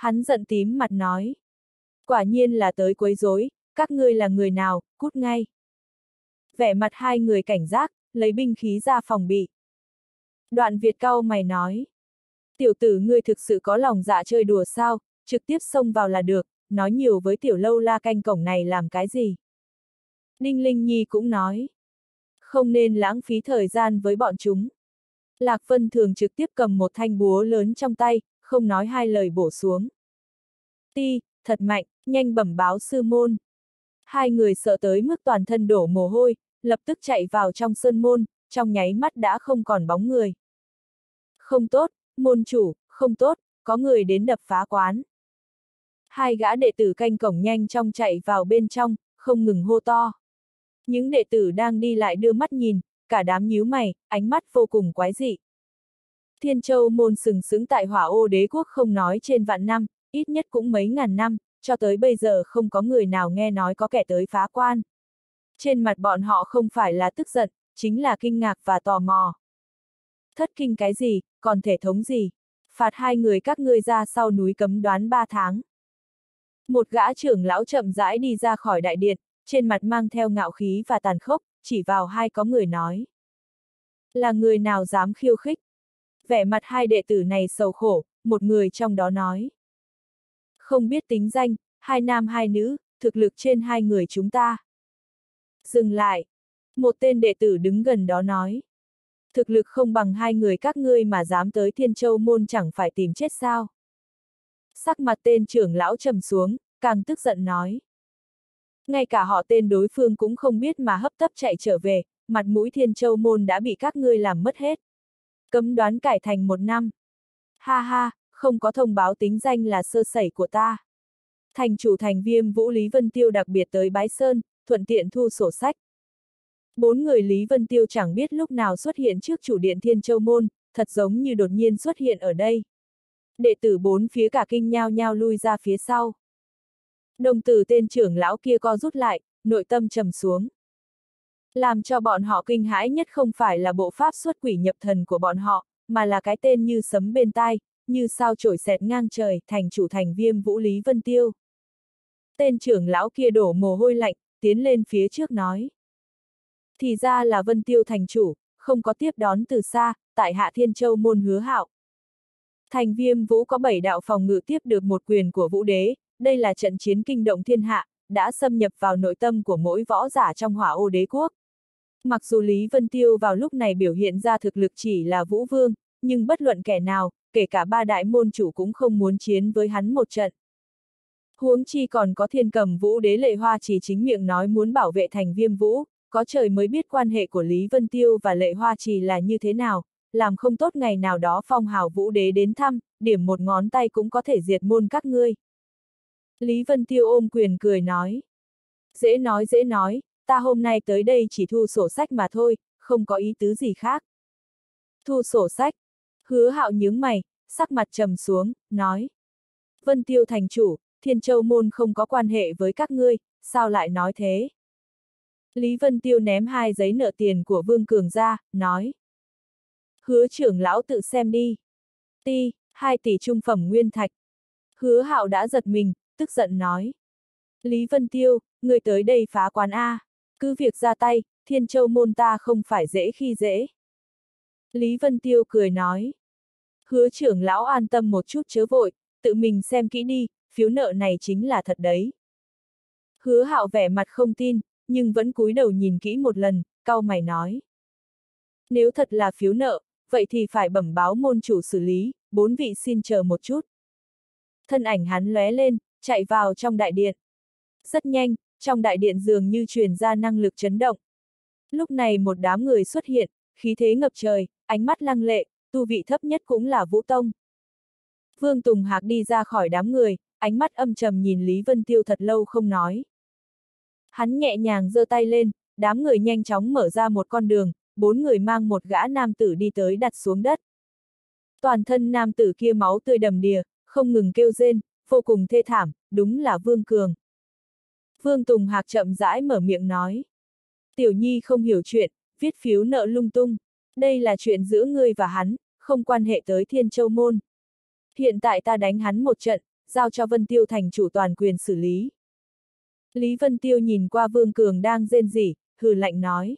Hắn giận tím mặt nói. Quả nhiên là tới quấy rối, các ngươi là người nào, cút ngay. Vẻ mặt hai người cảnh giác, lấy binh khí ra phòng bị. Đoạn Việt cao mày nói. Tiểu tử ngươi thực sự có lòng dạ chơi đùa sao, trực tiếp xông vào là được, nói nhiều với tiểu lâu la canh cổng này làm cái gì. Ninh Linh Nhi cũng nói. Không nên lãng phí thời gian với bọn chúng. Lạc Vân thường trực tiếp cầm một thanh búa lớn trong tay, không nói hai lời bổ xuống. Ti, thật mạnh, nhanh bẩm báo sư môn. Hai người sợ tới mức toàn thân đổ mồ hôi, lập tức chạy vào trong sơn môn, trong nháy mắt đã không còn bóng người. Không tốt, môn chủ, không tốt, có người đến đập phá quán. Hai gã đệ tử canh cổng nhanh trong chạy vào bên trong, không ngừng hô to. Những đệ tử đang đi lại đưa mắt nhìn, cả đám nhíu mày, ánh mắt vô cùng quái dị. Thiên Châu môn sừng sững tại hỏa ô đế quốc không nói trên vạn năm, ít nhất cũng mấy ngàn năm, cho tới bây giờ không có người nào nghe nói có kẻ tới phá quan. Trên mặt bọn họ không phải là tức giận, chính là kinh ngạc và tò mò. Thất kinh cái gì, còn thể thống gì? Phạt hai người các ngươi ra sau núi cấm đoán ba tháng. Một gã trưởng lão chậm rãi đi ra khỏi đại điện, trên mặt mang theo ngạo khí và tàn khốc, chỉ vào hai có người nói. Là người nào dám khiêu khích? Vẻ mặt hai đệ tử này sầu khổ, một người trong đó nói. Không biết tính danh, hai nam hai nữ, thực lực trên hai người chúng ta. Dừng lại. Một tên đệ tử đứng gần đó nói. Thực lực không bằng hai người các ngươi mà dám tới Thiên Châu Môn chẳng phải tìm chết sao. Sắc mặt tên trưởng lão trầm xuống, càng tức giận nói. Ngay cả họ tên đối phương cũng không biết mà hấp tấp chạy trở về, mặt mũi Thiên Châu Môn đã bị các ngươi làm mất hết. Cấm đoán cải thành một năm. Ha ha, không có thông báo tính danh là sơ sẩy của ta. Thành chủ thành viêm Vũ Lý Vân Tiêu đặc biệt tới Bái Sơn, thuận tiện thu sổ sách. Bốn người Lý Vân Tiêu chẳng biết lúc nào xuất hiện trước chủ điện Thiên Châu Môn, thật giống như đột nhiên xuất hiện ở đây. Đệ tử bốn phía cả kinh nhao nhao lui ra phía sau. Đồng tử tên trưởng lão kia co rút lại, nội tâm trầm xuống. Làm cho bọn họ kinh hãi nhất không phải là bộ pháp xuất quỷ nhập thần của bọn họ, mà là cái tên như sấm bên tai, như sao trổi xẹt ngang trời, thành chủ thành viêm vũ lý vân tiêu. Tên trưởng lão kia đổ mồ hôi lạnh, tiến lên phía trước nói. Thì ra là vân tiêu thành chủ, không có tiếp đón từ xa, tại hạ thiên châu môn hứa hạo. Thành viêm vũ có bảy đạo phòng ngự tiếp được một quyền của vũ đế, đây là trận chiến kinh động thiên hạ, đã xâm nhập vào nội tâm của mỗi võ giả trong hỏa ô đế quốc. Mặc dù Lý Vân Tiêu vào lúc này biểu hiện ra thực lực chỉ là vũ vương, nhưng bất luận kẻ nào, kể cả ba đại môn chủ cũng không muốn chiến với hắn một trận. Huống chi còn có thiên cầm vũ đế lệ hoa chỉ chính miệng nói muốn bảo vệ thành viêm vũ, có trời mới biết quan hệ của Lý Vân Tiêu và lệ hoa trì là như thế nào, làm không tốt ngày nào đó phong hào vũ đế đến thăm, điểm một ngón tay cũng có thể diệt môn các ngươi. Lý Vân Tiêu ôm quyền cười nói. Dễ nói dễ nói, ta hôm nay tới đây chỉ thu sổ sách mà thôi, không có ý tứ gì khác. Thu sổ sách. Hứa hạo nhướng mày, sắc mặt trầm xuống, nói. Vân Tiêu thành chủ, Thiên Châu Môn không có quan hệ với các ngươi, sao lại nói thế? Lý Vân Tiêu ném hai giấy nợ tiền của Vương Cường ra, nói. Hứa trưởng lão tự xem đi. Ti, hai tỷ trung phẩm nguyên thạch. Hứa hạo đã giật mình, tức giận nói. Lý Vân Tiêu, người tới đây phá quán A. Cứ việc ra tay, thiên châu môn ta không phải dễ khi dễ. Lý Vân Tiêu cười nói. Hứa trưởng lão an tâm một chút chớ vội, tự mình xem kỹ đi, phiếu nợ này chính là thật đấy. Hứa hạo vẻ mặt không tin, nhưng vẫn cúi đầu nhìn kỹ một lần, cau mày nói. Nếu thật là phiếu nợ, vậy thì phải bẩm báo môn chủ xử lý, bốn vị xin chờ một chút. Thân ảnh hắn lóe lên, chạy vào trong đại điện. Rất nhanh, trong đại điện dường như truyền ra năng lực chấn động. Lúc này một đám người xuất hiện, khí thế ngập trời, ánh mắt lăng lệ, tu vị thấp nhất cũng là Vũ Tông. Vương Tùng Hạc đi ra khỏi đám người, ánh mắt âm trầm nhìn Lý Vân Tiêu thật lâu không nói. Hắn nhẹ nhàng giơ tay lên, đám người nhanh chóng mở ra một con đường, bốn người mang một gã nam tử đi tới đặt xuống đất. Toàn thân nam tử kia máu tươi đầm đìa, không ngừng kêu rên, vô cùng thê thảm, đúng là Vương Cường. Vương Tùng Hạc chậm rãi mở miệng nói. Tiểu Nhi không hiểu chuyện, viết phiếu nợ lung tung. Đây là chuyện giữa ngươi và hắn, không quan hệ tới Thiên Châu Môn. Hiện tại ta đánh hắn một trận, giao cho Vân Tiêu thành chủ toàn quyền xử lý. Lý Vân Tiêu nhìn qua Vương Cường đang rên rỉ, hừ lạnh nói.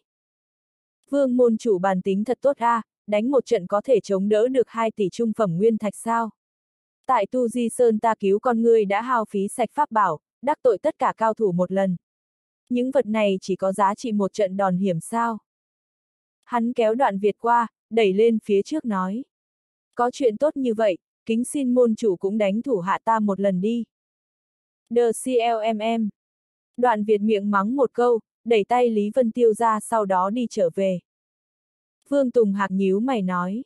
Vương môn chủ bàn tính thật tốt a, à, đánh một trận có thể chống đỡ được 2 tỷ trung phẩm nguyên thạch sao. Tại Tu Di Sơn ta cứu con ngươi đã hao phí sạch pháp bảo, đắc tội tất cả cao thủ một lần. Những vật này chỉ có giá trị một trận đòn hiểm sao. Hắn kéo đoạn Việt qua, đẩy lên phía trước nói. Có chuyện tốt như vậy, kính xin môn chủ cũng đánh thủ hạ ta một lần đi. The CLMM. Đoạn Việt miệng mắng một câu, đẩy tay Lý Vân Tiêu ra sau đó đi trở về. Vương Tùng Hạc nhíu mày nói.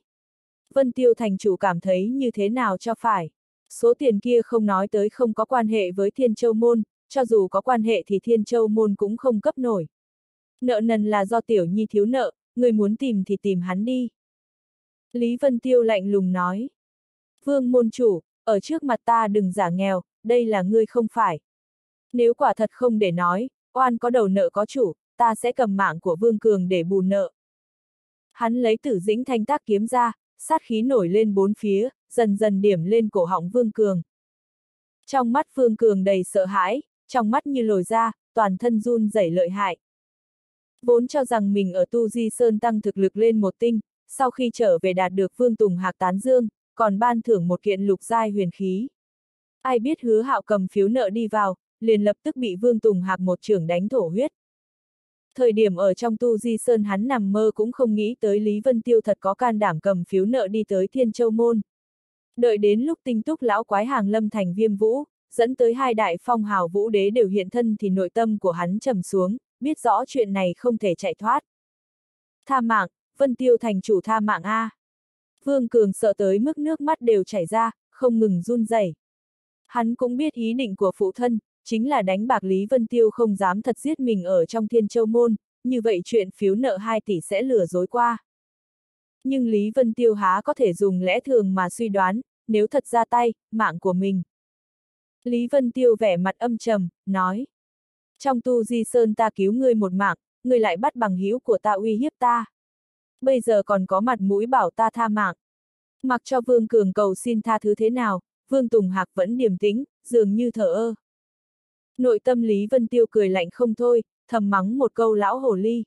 Vân Tiêu thành chủ cảm thấy như thế nào cho phải. Số tiền kia không nói tới không có quan hệ với Thiên Châu Môn, cho dù có quan hệ thì Thiên Châu Môn cũng không cấp nổi. Nợ nần là do Tiểu Nhi thiếu nợ, người muốn tìm thì tìm hắn đi. Lý Vân Tiêu lạnh lùng nói. Vương môn chủ, ở trước mặt ta đừng giả nghèo, đây là ngươi không phải. Nếu quả thật không để nói, oan có đầu nợ có chủ, ta sẽ cầm mạng của Vương Cường để bù nợ. Hắn lấy tử dĩnh thanh tác kiếm ra, sát khí nổi lên bốn phía, dần dần điểm lên cổ họng Vương Cường. Trong mắt Vương Cường đầy sợ hãi, trong mắt như lồi ra, toàn thân run rẩy lợi hại. Vốn cho rằng mình ở Tu Di Sơn tăng thực lực lên một tinh, sau khi trở về đạt được Vương Tùng Hạc tán dương, còn ban thưởng một kiện lục giai huyền khí. Ai biết hứa hạo cầm phiếu nợ đi vào, liền lập tức bị Vương Tùng Hạc một trưởng đánh thổ huyết. Thời điểm ở trong tu di sơn hắn nằm mơ cũng không nghĩ tới Lý Vân Tiêu thật có can đảm cầm phiếu nợ đi tới Thiên Châu Môn. Đợi đến lúc tinh túc lão quái hàng lâm thành viêm vũ, dẫn tới hai đại phong hào vũ đế đều hiện thân thì nội tâm của hắn trầm xuống, biết rõ chuyện này không thể chạy thoát. Tha mạng, Vân Tiêu thành chủ tha mạng A. Vương Cường sợ tới mức nước mắt đều chảy ra, không ngừng run rẩy. Hắn cũng biết ý định của phụ thân, chính là đánh bạc Lý Vân Tiêu không dám thật giết mình ở trong Thiên Châu Môn, như vậy chuyện phiếu nợ 2 tỷ sẽ lừa dối qua. Nhưng Lý Vân Tiêu há có thể dùng lẽ thường mà suy đoán, nếu thật ra tay, mạng của mình. Lý Vân Tiêu vẻ mặt âm trầm, nói. Trong tu di sơn ta cứu ngươi một mạng, ngươi lại bắt bằng hữu của ta uy hiếp ta. Bây giờ còn có mặt mũi bảo ta tha mạng. Mặc cho Vương Cường cầu xin tha thứ thế nào, Vương Tùng Hạc vẫn điềm tĩnh, dường như thở ơ. Nội tâm Lý Vân Tiêu cười lạnh không thôi, thầm mắng một câu lão hồ ly.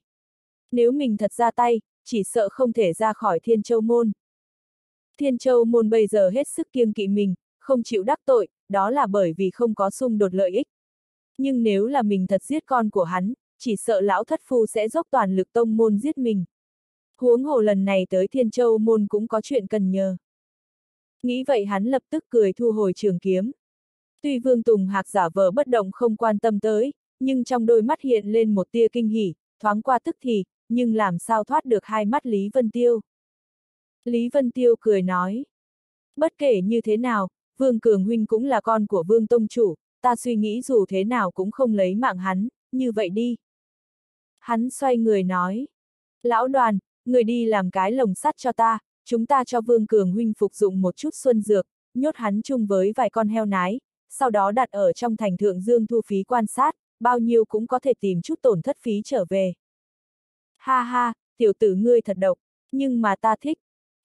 Nếu mình thật ra tay, chỉ sợ không thể ra khỏi Thiên Châu Môn. Thiên Châu Môn bây giờ hết sức kiêng kỵ mình, không chịu đắc tội, đó là bởi vì không có xung đột lợi ích. Nhưng nếu là mình thật giết con của hắn, chỉ sợ lão thất phu sẽ dốc toàn lực tông môn giết mình. Huống hồ lần này tới Thiên Châu Môn cũng có chuyện cần nhờ. Nghĩ vậy hắn lập tức cười thu hồi trường kiếm. Tuy Vương Tùng Hạc giả vờ bất động không quan tâm tới, nhưng trong đôi mắt hiện lên một tia kinh hỉ, thoáng qua tức thì, nhưng làm sao thoát được hai mắt Lý Vân Tiêu. Lý Vân Tiêu cười nói. Bất kể như thế nào, Vương Cường Huynh cũng là con của Vương Tông Chủ, ta suy nghĩ dù thế nào cũng không lấy mạng hắn, như vậy đi. Hắn xoay người nói. Lão đoàn, người đi làm cái lồng sắt cho ta, chúng ta cho Vương Cường Huynh phục dụng một chút xuân dược, nhốt hắn chung với vài con heo nái, sau đó đặt ở trong thành thượng dương thu phí quan sát, bao nhiêu cũng có thể tìm chút tổn thất phí trở về. Ha ha, tiểu tử ngươi thật độc, nhưng mà ta thích.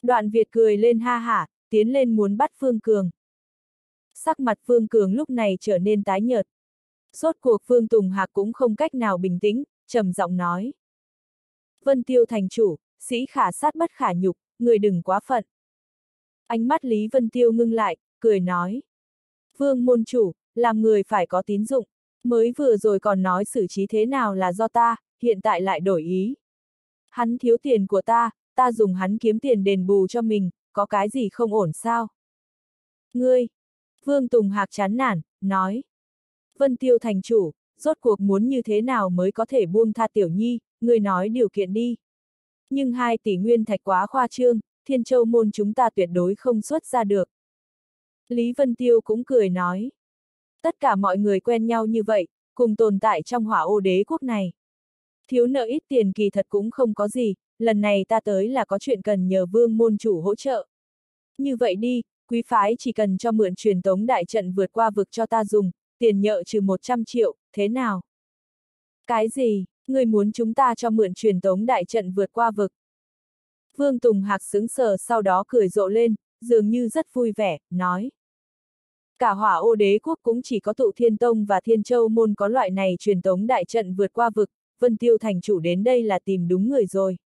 Đoạn Việt cười lên ha hả, tiến lên muốn bắt Phương Cường. Sắc mặt Phương Cường lúc này trở nên tái nhợt. suốt cuộc Phương Tùng Hạc cũng không cách nào bình tĩnh, trầm giọng nói. Vân Tiêu thành chủ, sĩ khả sát bất khả nhục, người đừng quá phận. Ánh mắt Lý Vân Tiêu ngưng lại, cười nói. Vương môn chủ, làm người phải có tín dụng, mới vừa rồi còn nói xử trí thế nào là do ta, hiện tại lại đổi ý. Hắn thiếu tiền của ta, ta dùng hắn kiếm tiền đền bù cho mình, có cái gì không ổn sao? Ngươi! Vương Tùng Hạc chán nản, nói. Vân Tiêu thành chủ, rốt cuộc muốn như thế nào mới có thể buông tha tiểu nhi, ngươi nói điều kiện đi. Nhưng hai tỷ nguyên thạch quá khoa trương, thiên châu môn chúng ta tuyệt đối không xuất ra được. Lý Vân Tiêu cũng cười nói. Tất cả mọi người quen nhau như vậy, cùng tồn tại trong hỏa ô đế quốc này. Thiếu nợ ít tiền kỳ thật cũng không có gì, lần này ta tới là có chuyện cần nhờ vương môn chủ hỗ trợ. Như vậy đi, quý phái chỉ cần cho mượn truyền tống đại trận vượt qua vực cho ta dùng, tiền nhợ trừ 100 triệu, thế nào? Cái gì, người muốn chúng ta cho mượn truyền tống đại trận vượt qua vực? Vương Tùng Hạc sững sờ sau đó cười rộ lên, dường như rất vui vẻ, nói. Cả hỏa ô đế quốc cũng chỉ có tụ thiên tông và thiên châu môn có loại này truyền tống đại trận vượt qua vực, Vân Tiêu thành chủ đến đây là tìm đúng người rồi.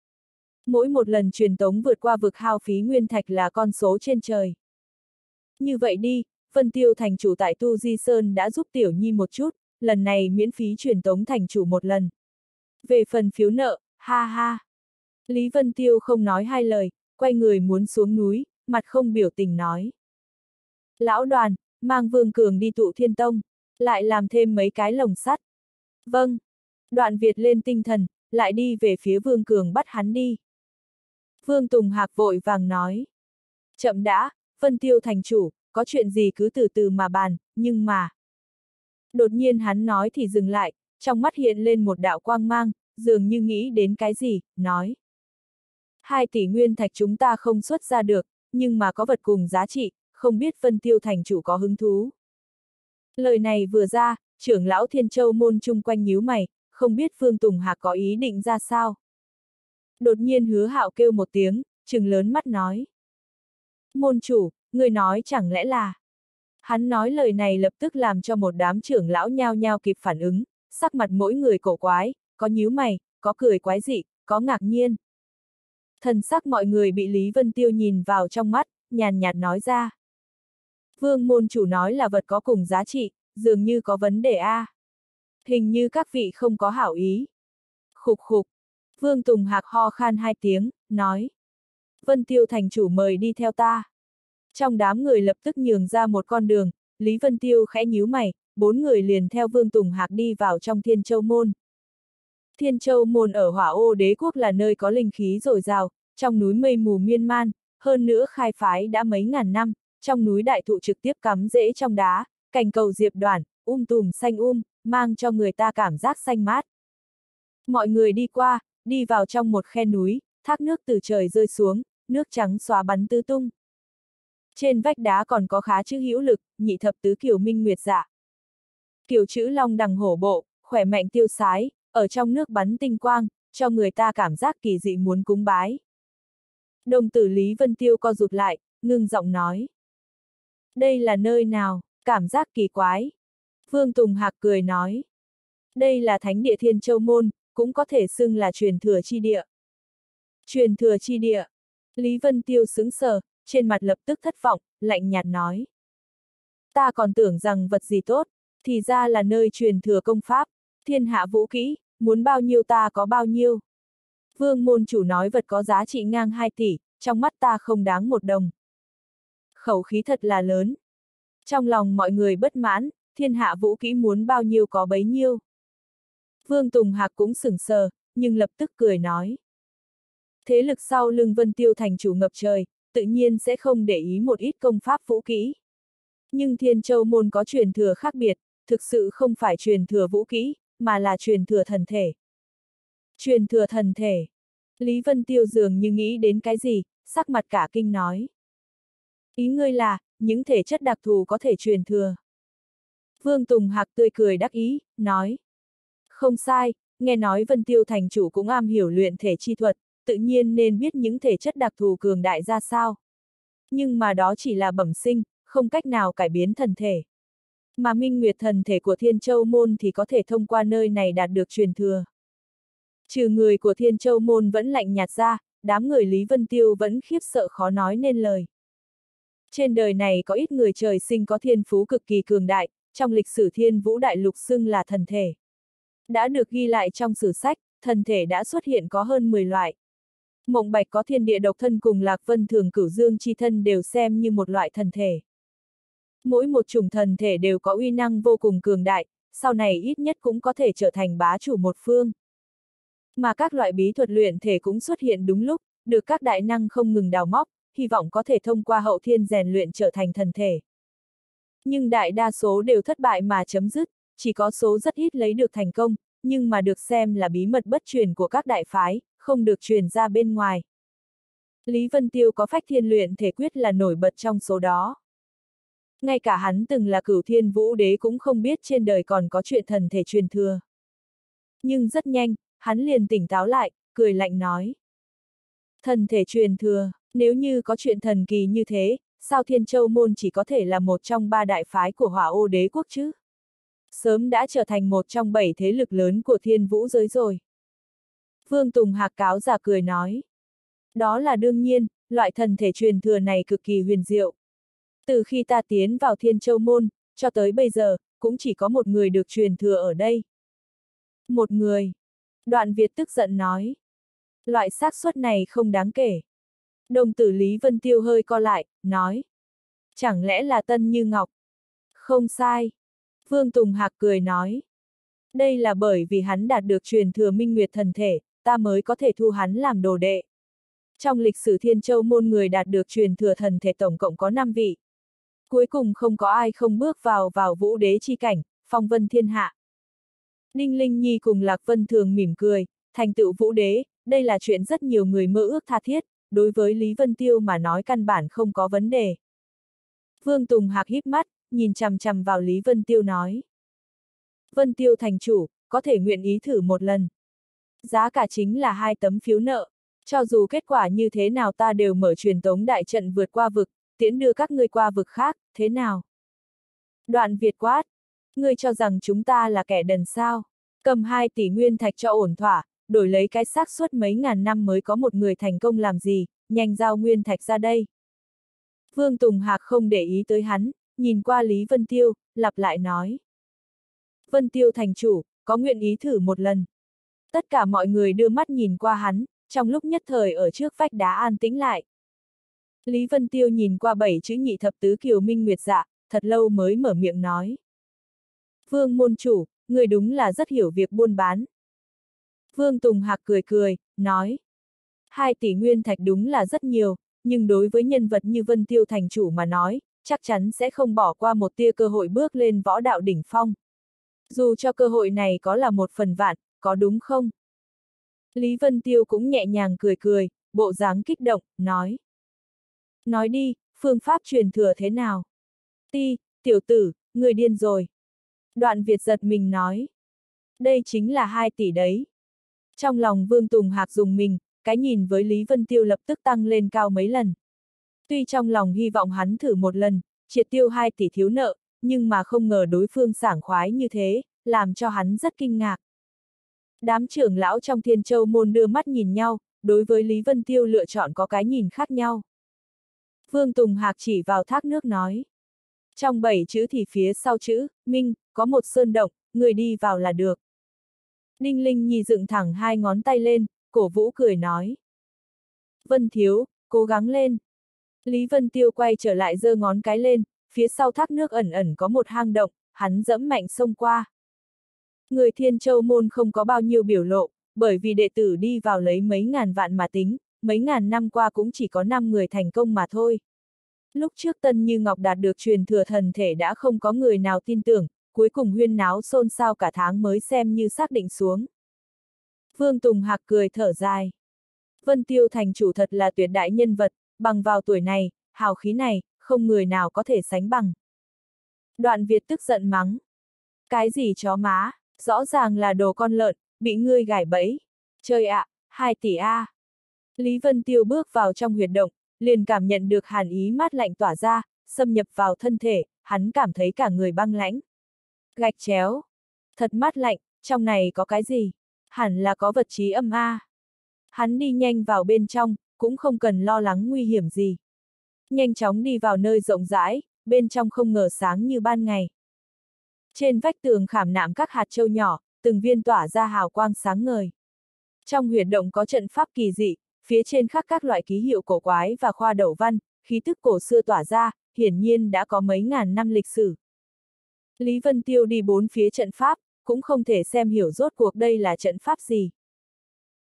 Mỗi một lần truyền tống vượt qua vực hao phí nguyên thạch là con số trên trời. Như vậy đi, Vân Tiêu thành chủ tại Tu Di Sơn đã giúp Tiểu Nhi một chút, lần này miễn phí truyền tống thành chủ một lần. Về phần phiếu nợ, ha ha. Lý Vân Tiêu không nói hai lời, quay người muốn xuống núi, mặt không biểu tình nói. Lão đoàn, mang Vương Cường đi tụ thiên tông, lại làm thêm mấy cái lồng sắt. Vâng. Đoạn Việt lên tinh thần, lại đi về phía Vương Cường bắt hắn đi. Vương Tùng Hạc vội vàng nói. Chậm đã, Vân Tiêu thành chủ, có chuyện gì cứ từ từ mà bàn, nhưng mà... Đột nhiên hắn nói thì dừng lại, trong mắt hiện lên một đạo quang mang, dường như nghĩ đến cái gì, nói. Hai tỷ nguyên thạch chúng ta không xuất ra được, nhưng mà có vật cùng giá trị, không biết Vân Tiêu thành chủ có hứng thú. Lời này vừa ra, trưởng lão Thiên Châu môn chung quanh nhíu mày, không biết Phương Tùng Hạc có ý định ra sao. Đột nhiên hứa hạo kêu một tiếng, trừng lớn mắt nói. Môn chủ, người nói chẳng lẽ là... Hắn nói lời này lập tức làm cho một đám trưởng lão nhao nhao kịp phản ứng, sắc mặt mỗi người cổ quái, có nhíu mày, có cười quái dị, có ngạc nhiên. Thần sắc mọi người bị Lý Vân Tiêu nhìn vào trong mắt, nhàn nhạt nói ra. Vương môn chủ nói là vật có cùng giá trị, dường như có vấn đề a. Hình như các vị không có hảo ý. Khục khục. Vương Tùng Hạc ho khan hai tiếng, nói. Vân Tiêu thành chủ mời đi theo ta. Trong đám người lập tức nhường ra một con đường, Lý Vân Tiêu khẽ nhíu mày, bốn người liền theo Vương Tùng Hạc đi vào trong Thiên Châu Môn. Thiên Châu Môn ở hỏa ô đế quốc là nơi có linh khí dồi dào, trong núi mây mù miên man, hơn nữa khai phái đã mấy ngàn năm, trong núi đại thụ trực tiếp cắm rễ trong đá, cành cầu diệp đoàn, um tùm xanh um, mang cho người ta cảm giác xanh mát. Mọi người đi qua, đi vào trong một khe núi, thác nước từ trời rơi xuống, nước trắng xóa bắn tứ tung. Trên vách đá còn có khá chữ hữu lực, nhị thập tứ kiểu minh nguyệt dạ. Kiểu chữ long đằng hổ bộ, khỏe mạnh tiêu sái, ở trong nước bắn tinh quang, cho người ta cảm giác kỳ dị muốn cúng bái. Đồng tử Lý Vân Tiêu co rụt lại, ngưng giọng nói. Đây là nơi nào, cảm giác kỳ quái. Vương Tùng Hạc cười nói. Đây là thánh địa thiên châu môn, cũng có thể xưng là truyền thừa chi địa. Truyền thừa chi địa. Lý Vân Tiêu sững sờ, trên mặt lập tức thất vọng, lạnh nhạt nói. Ta còn tưởng rằng vật gì tốt, thì ra là nơi truyền thừa công pháp, thiên hạ vũ kỹ, muốn bao nhiêu ta có bao nhiêu. Vương môn chủ nói vật có giá trị ngang 2 tỷ, trong mắt ta không đáng một đồng. Khẩu khí thật là lớn. Trong lòng mọi người bất mãn, thiên hạ vũ kỹ muốn bao nhiêu có bấy nhiêu. Vương Tùng Hạc cũng sửng sờ, nhưng lập tức cười nói. Thế lực sau lưng Vân Tiêu thành chủ ngập trời, tự nhiên sẽ không để ý một ít công pháp vũ kỹ. Nhưng Thiên Châu môn có truyền thừa khác biệt, thực sự không phải truyền thừa vũ kỹ, mà là truyền thừa thần thể. Truyền thừa thần thể. Lý Vân Tiêu dường như nghĩ đến cái gì, sắc mặt cả kinh nói. Ý ngươi là, những thể chất đặc thù có thể truyền thừa. Vương Tùng Hạc tươi cười đắc ý, nói. Không sai, nghe nói Vân Tiêu thành chủ cũng am hiểu luyện thể chi thuật, tự nhiên nên biết những thể chất đặc thù cường đại ra sao. Nhưng mà đó chỉ là bẩm sinh, không cách nào cải biến thần thể. Mà minh nguyệt thần thể của Thiên Châu Môn thì có thể thông qua nơi này đạt được truyền thừa. Trừ người của Thiên Châu Môn vẫn lạnh nhạt ra, đám người Lý Vân Tiêu vẫn khiếp sợ khó nói nên lời. Trên đời này có ít người trời sinh có thiên phú cực kỳ cường đại, trong lịch sử thiên vũ đại lục xưng là thần thể. Đã được ghi lại trong sử sách, thần thể đã xuất hiện có hơn 10 loại. Mộng bạch có thiên địa độc thân cùng lạc vân thường cửu dương chi thân đều xem như một loại thần thể. Mỗi một chủng thần thể đều có uy năng vô cùng cường đại, sau này ít nhất cũng có thể trở thành bá chủ một phương. Mà các loại bí thuật luyện thể cũng xuất hiện đúng lúc, được các đại năng không ngừng đào móc, hy vọng có thể thông qua hậu thiên rèn luyện trở thành thần thể. Nhưng đại đa số đều thất bại mà chấm dứt, chỉ có số rất ít lấy được thành công, nhưng mà được xem là bí mật bất truyền của các đại phái, không được truyền ra bên ngoài. Lý Vân Tiêu có phách thiên luyện thể quyết là nổi bật trong số đó. Ngay cả hắn từng là cửu thiên vũ đế cũng không biết trên đời còn có chuyện thần thể truyền thừa. Nhưng rất nhanh, hắn liền tỉnh táo lại, cười lạnh nói. Thần thể truyền thừa, nếu như có chuyện thần kỳ như thế, sao Thiên Châu Môn chỉ có thể là một trong ba đại phái của hỏa ô đế quốc chứ? Sớm đã trở thành một trong bảy thế lực lớn của thiên vũ giới rồi. Vương Tùng Hạc cáo giả cười nói. Đó là đương nhiên, loại thần thể truyền thừa này cực kỳ huyền diệu. Từ khi ta tiến vào Thiên Châu Môn, cho tới bây giờ, cũng chỉ có một người được truyền thừa ở đây. Một người. Đoạn Việt tức giận nói. Loại xác suất này không đáng kể. Đồng tử Lý Vân Tiêu hơi co lại, nói. Chẳng lẽ là Tân Như Ngọc? Không sai. Vương Tùng Hạc cười nói. Đây là bởi vì hắn đạt được truyền thừa minh nguyệt thần thể, ta mới có thể thu hắn làm đồ đệ. Trong lịch sử Thiên Châu môn người đạt được truyền thừa thần thể tổng cộng có 5 vị. Cuối cùng không có ai không bước vào vào vũ đế chi cảnh, phong vân thiên hạ. Ninh Linh Nhi cùng Lạc Vân Thường mỉm cười, thành tựu vũ đế, đây là chuyện rất nhiều người mơ ước tha thiết, đối với Lý Vân Tiêu mà nói căn bản không có vấn đề. Vương Tùng Hạc híp mắt, nhìn chằm chằm vào Lý Vân Tiêu nói. Vân Tiêu thành chủ, có thể nguyện ý thử một lần. Giá cả chính là hai tấm phiếu nợ, cho dù kết quả như thế nào ta đều mở truyền tống đại trận vượt qua vực, tiễn đưa các ngươi qua vực khác, thế nào? Đoạn Việt quát, ngươi cho rằng chúng ta là kẻ đần sao? Cầm hai tỷ nguyên thạch cho ổn thỏa, đổi lấy cái xác suất mấy ngàn năm mới có một người thành công làm gì, nhanh giao nguyên thạch ra đây. Vương Tùng Hạc không để ý tới hắn, nhìn qua Lý Vân Tiêu, lặp lại nói. Vân Tiêu thành chủ, có nguyện ý thử một lần. Tất cả mọi người đưa mắt nhìn qua hắn, trong lúc nhất thời ở trước vách đá an tĩnh lại. Lý Vân Tiêu nhìn qua bảy chữ nhị thập tứ kiều minh nguyệt dạ, thật lâu mới mở miệng nói. Vương môn chủ, người đúng là rất hiểu việc buôn bán. Vương Tùng Hạc cười cười, nói. Hai tỷ nguyên thạch đúng là rất nhiều, nhưng đối với nhân vật như Vân Tiêu thành chủ mà nói, chắc chắn sẽ không bỏ qua một tia cơ hội bước lên võ đạo đỉnh phong. Dù cho cơ hội này có là một phần vạn, có đúng không? Lý Vân Tiêu cũng nhẹ nhàng cười cười, bộ dáng kích động, nói. Nói đi, phương pháp truyền thừa thế nào? Ti, tiểu tử, người điên rồi. Đoạn Việt giật mình nói. Đây chính là hai tỷ đấy. Trong lòng Vương Tùng Hạc dùng mình, cái nhìn với Lý Vân Tiêu lập tức tăng lên cao mấy lần. Tuy trong lòng hy vọng hắn thử một lần, triệt tiêu hai tỷ thiếu nợ, nhưng mà không ngờ đối phương sảng khoái như thế, làm cho hắn rất kinh ngạc. Đám trưởng lão trong thiên châu môn đưa mắt nhìn nhau, đối với Lý Vân Tiêu lựa chọn có cái nhìn khác nhau. Vương Tùng Hạc chỉ vào thác nước nói. Trong bảy chữ thì phía sau chữ, Minh, có một sơn động, người đi vào là được. Ninh Linh Nhi dựng thẳng hai ngón tay lên, cổ vũ cười nói. Vân Thiếu, cố gắng lên. Lý Vân Tiêu quay trở lại giơ ngón cái lên, phía sau thác nước ẩn ẩn có một hang động, hắn dẫm mạnh xông qua. Người Thiên Châu Môn không có bao nhiêu biểu lộ, bởi vì đệ tử đi vào lấy mấy ngàn vạn mà tính, mấy ngàn năm qua cũng chỉ có 5 người thành công mà thôi. Lúc trước Tân Như Ngọc đạt được truyền thừa thần thể đã không có người nào tin tưởng, cuối cùng huyên náo xôn xao cả tháng mới xem như xác định xuống. Vương Tùng Hạc cười thở dài. Vân Tiêu thành chủ thật là tuyệt đại nhân vật, bằng vào tuổi này, hào khí này, không người nào có thể sánh bằng. Đoạn Việt tức giận mắng. Cái gì chó má, rõ ràng là đồ con lợn, bị ngươi gài bẫy. trời ạ, à, hai tỷ A. Lý Vân Tiêu bước vào trong huyệt động, liền cảm nhận được hàn ý mát lạnh tỏa ra, xâm nhập vào thân thể, hắn cảm thấy cả người băng lãnh. Gạch chéo. Thật mát lạnh, trong này có cái gì? Hẳn là có vật trí âm A. Hắn đi nhanh vào bên trong, cũng không cần lo lắng nguy hiểm gì. Nhanh chóng đi vào nơi rộng rãi, bên trong không ngờ sáng như ban ngày. Trên vách tường khảm nạm các hạt châu nhỏ, từng viên tỏa ra hào quang sáng ngời. Trong huyệt động có trận pháp kỳ dị, phía trên khắc các loại ký hiệu cổ quái và khoa đầu văn, khí tức cổ xưa tỏa ra, hiển nhiên đã có mấy ngàn năm lịch sử. Lý Vân Tiêu đi bốn phía trận pháp, cũng không thể xem hiểu rốt cuộc đây là trận pháp gì.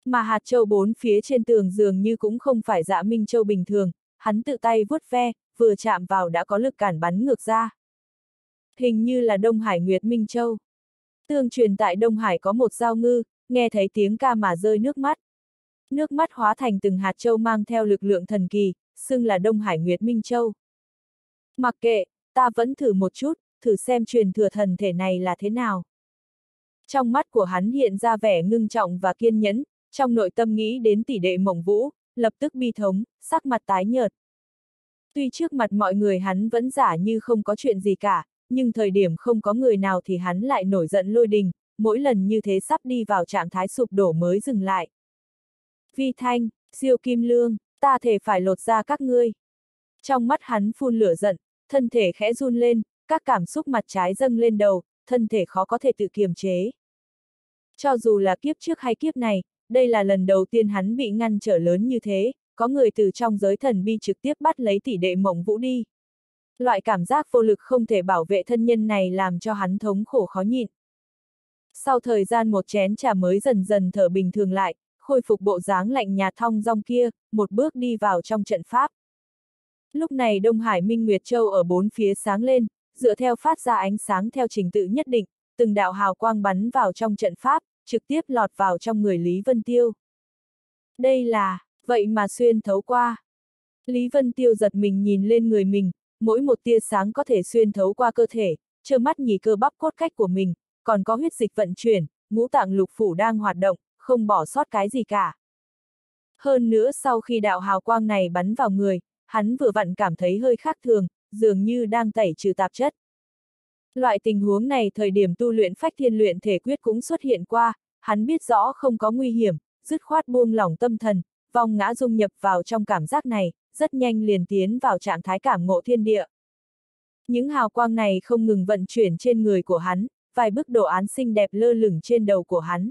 Mà hạt châu bốn phía trên tường dường như cũng không phải dạ minh châu bình thường, hắn tự tay vuốt ve, vừa chạm vào đã có lực cản bắn ngược ra. Hình như là Đông Hải Nguyệt Minh Châu. Tương truyền tại Đông Hải có một giao ngư, nghe thấy tiếng ca mà rơi nước mắt. Nước mắt hóa thành từng hạt châu mang theo lực lượng thần kỳ, xưng là Đông Hải Nguyệt Minh Châu. Mặc kệ, ta vẫn thử một chút, thử xem truyền thừa thần thể này là thế nào. Trong mắt của hắn hiện ra vẻ ngưng trọng và kiên nhẫn, trong nội tâm nghĩ đến tỷ đệ mộng vũ, lập tức bi thống, sắc mặt tái nhợt. Tuy trước mặt mọi người hắn vẫn giả như không có chuyện gì cả, nhưng thời điểm không có người nào thì hắn lại nổi giận lôi đình, mỗi lần như thế sắp đi vào trạng thái sụp đổ mới dừng lại. Vi Thanh, Siêu Kim Lương, ta thể phải lột ra các ngươi. Trong mắt hắn phun lửa giận, thân thể khẽ run lên, các cảm xúc mặt trái dâng lên đầu, thân thể khó có thể tự kiềm chế. Cho dù là kiếp trước hay kiếp này, đây là lần đầu tiên hắn bị ngăn trở lớn như thế, có người từ trong giới thần bi trực tiếp bắt lấy tỷ đệ mộng vũ đi. Loại cảm giác vô lực không thể bảo vệ thân nhân này làm cho hắn thống khổ khó nhịn. Sau thời gian một chén trà mới dần dần thở bình thường lại, khôi phục bộ dáng lạnh nhạt thong rong kia, một bước đi vào trong trận pháp. Lúc này Đông Hải Minh Nguyệt Châu ở bốn phía sáng lên, dựa theo phát ra ánh sáng theo trình tự nhất định, từng đạo hào quang bắn vào trong trận pháp, trực tiếp lọt vào trong người Lý Vân Tiêu. Đây là, vậy mà xuyên thấu qua. Lý Vân Tiêu giật mình nhìn lên người mình, mỗi một tia sáng có thể xuyên thấu qua cơ thể, trơ mắt nhì cơ bắp cốt cách của mình, còn có huyết dịch vận chuyển, ngũ tạng lục phủ đang hoạt động, không bỏ sót cái gì cả. Hơn nữa sau khi đạo hào quang này bắn vào người, hắn vừa vặn cảm thấy hơi khác thường, dường như đang tẩy trừ tạp chất. Loại tình huống này thời điểm tu luyện phách thiên luyện thể quyết cũng xuất hiện qua, hắn biết rõ không có nguy hiểm, dứt khoát buông lỏng tâm thần, vòng ngã dung nhập vào trong cảm giác này, rất nhanh liền tiến vào trạng thái cảm ngộ thiên địa. Những hào quang này không ngừng vận chuyển trên người của hắn, vài bức đồ án xinh đẹp lơ lửng trên đầu của hắn.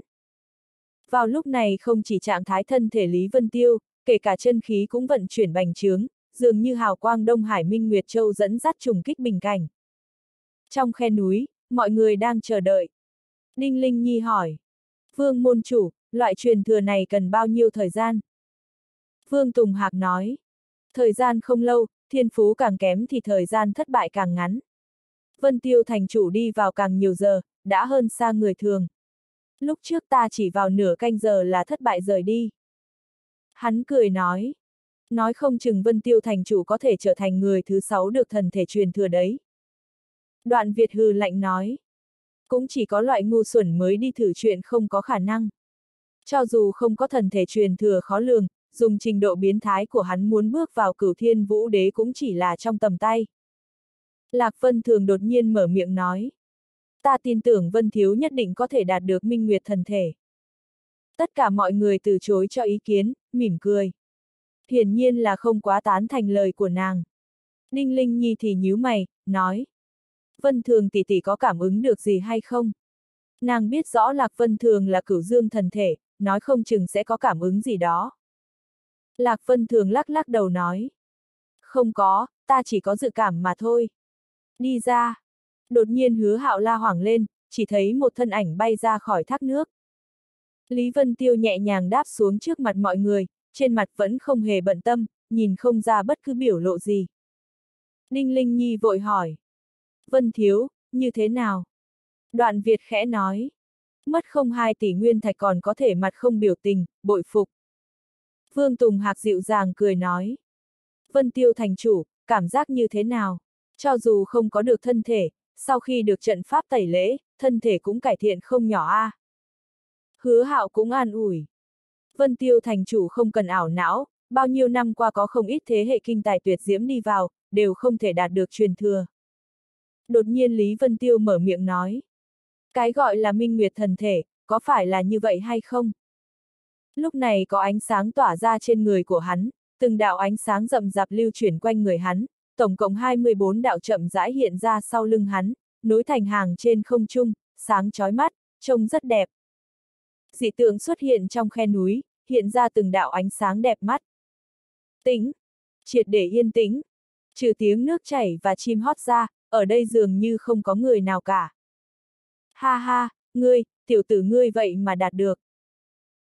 Vào lúc này không chỉ trạng thái thân thể Lý Vân Tiêu, kể cả chân khí cũng vận chuyển bành trướng, dường như hào quang Đông Hải Minh Nguyệt Châu dẫn dắt trùng kích bình cảnh. Trong khe núi, mọi người đang chờ đợi. Ninh Linh Nhi hỏi. Vương môn chủ, loại truyền thừa này cần bao nhiêu thời gian? Vương Tùng Hạc nói. Thời gian không lâu, thiên phú càng kém thì thời gian thất bại càng ngắn. Vân Tiêu thành chủ đi vào càng nhiều giờ, đã hơn xa người thường. Lúc trước ta chỉ vào nửa canh giờ là thất bại rời đi. Hắn cười nói. Nói không chừng Vân Tiêu thành chủ có thể trở thành người thứ sáu được thần thể truyền thừa đấy. Đoạn Việt hừ lạnh nói. Cũng chỉ có loại ngu xuẩn mới đi thử chuyện không có khả năng. Cho dù không có thần thể truyền thừa khó lường, dùng trình độ biến thái của hắn muốn bước vào cửu thiên vũ đế cũng chỉ là trong tầm tay. Lạc Vân Thường đột nhiên mở miệng nói. Ta tin tưởng Vân Thiếu nhất định có thể đạt được minh nguyệt thần thể. Tất cả mọi người từ chối cho ý kiến, mỉm cười. Hiển nhiên là không quá tán thành lời của nàng. Ninh Linh Nhi thì nhíu mày, nói. Vân Thường tỷ tỷ có cảm ứng được gì hay không? Nàng biết rõ Lạc Vân Thường là cửu dương thần thể, nói không chừng sẽ có cảm ứng gì đó. Lạc Vân Thường lắc lắc đầu nói. Không có, ta chỉ có dự cảm mà thôi. Đi ra. Đột nhiên hứa hạo la hoảng lên, chỉ thấy một thân ảnh bay ra khỏi thác nước. Lý Vân Tiêu nhẹ nhàng đáp xuống trước mặt mọi người, trên mặt vẫn không hề bận tâm, nhìn không ra bất cứ biểu lộ gì. Ninh Linh Nhi vội hỏi. Vân Thiếu, như thế nào? Đoạn Việt khẽ nói. Mất không hai tỷ nguyên thạch còn có thể mặt không biểu tình, bội phục. Vương Tùng Hạc dịu dàng cười nói. Vân Tiêu thành chủ, cảm giác như thế nào? Cho dù không có được thân thể, sau khi được trận pháp tẩy lễ, thân thể cũng cải thiện không nhỏ a. À. Hứa hạo cũng an ủi. Vân Tiêu thành chủ không cần ảo não, bao nhiêu năm qua có không ít thế hệ kinh tài tuyệt diễm đi vào, đều không thể đạt được truyền thừa. Đột nhiên Lý Vân Tiêu mở miệng nói. Cái gọi là minh nguyệt thần thể, có phải là như vậy hay không? Lúc này có ánh sáng tỏa ra trên người của hắn, từng đạo ánh sáng rậm rạp lưu chuyển quanh người hắn, tổng cộng 24 đạo chậm rãi hiện ra sau lưng hắn, nối thành hàng trên không trung, sáng chói mắt, trông rất đẹp. Dị tượng xuất hiện trong khe núi, hiện ra từng đạo ánh sáng đẹp mắt. Tĩnh, triệt để yên tĩnh, trừ tiếng nước chảy và chim hót ra, ở đây dường như không có người nào cả. Ha ha, ngươi, tiểu tử ngươi vậy mà đạt được.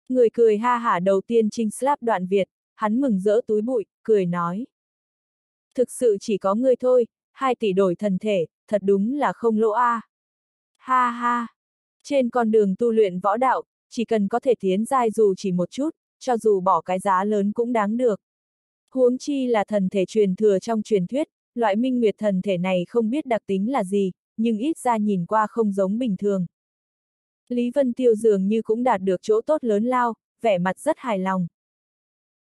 Người cười ha hả đầu tiên trinh slap đoạn Việt, hắn mừng rỡ túi bụi, cười nói. Thực sự chỉ có ngươi thôi, hai tỷ đổi thần thể, thật đúng là không lỗ a. À. Ha ha. Trên con đường tu luyện võ đạo, chỉ cần có thể tiến giai dù chỉ một chút, cho dù bỏ cái giá lớn cũng đáng được. Huống chi là thần thể truyền thừa trong truyền thuyết, loại minh nguyệt thần thể này không biết đặc tính là gì, nhưng ít ra nhìn qua không giống bình thường. Lý Vân Tiêu dường như cũng đạt được chỗ tốt lớn lao, vẻ mặt rất hài lòng.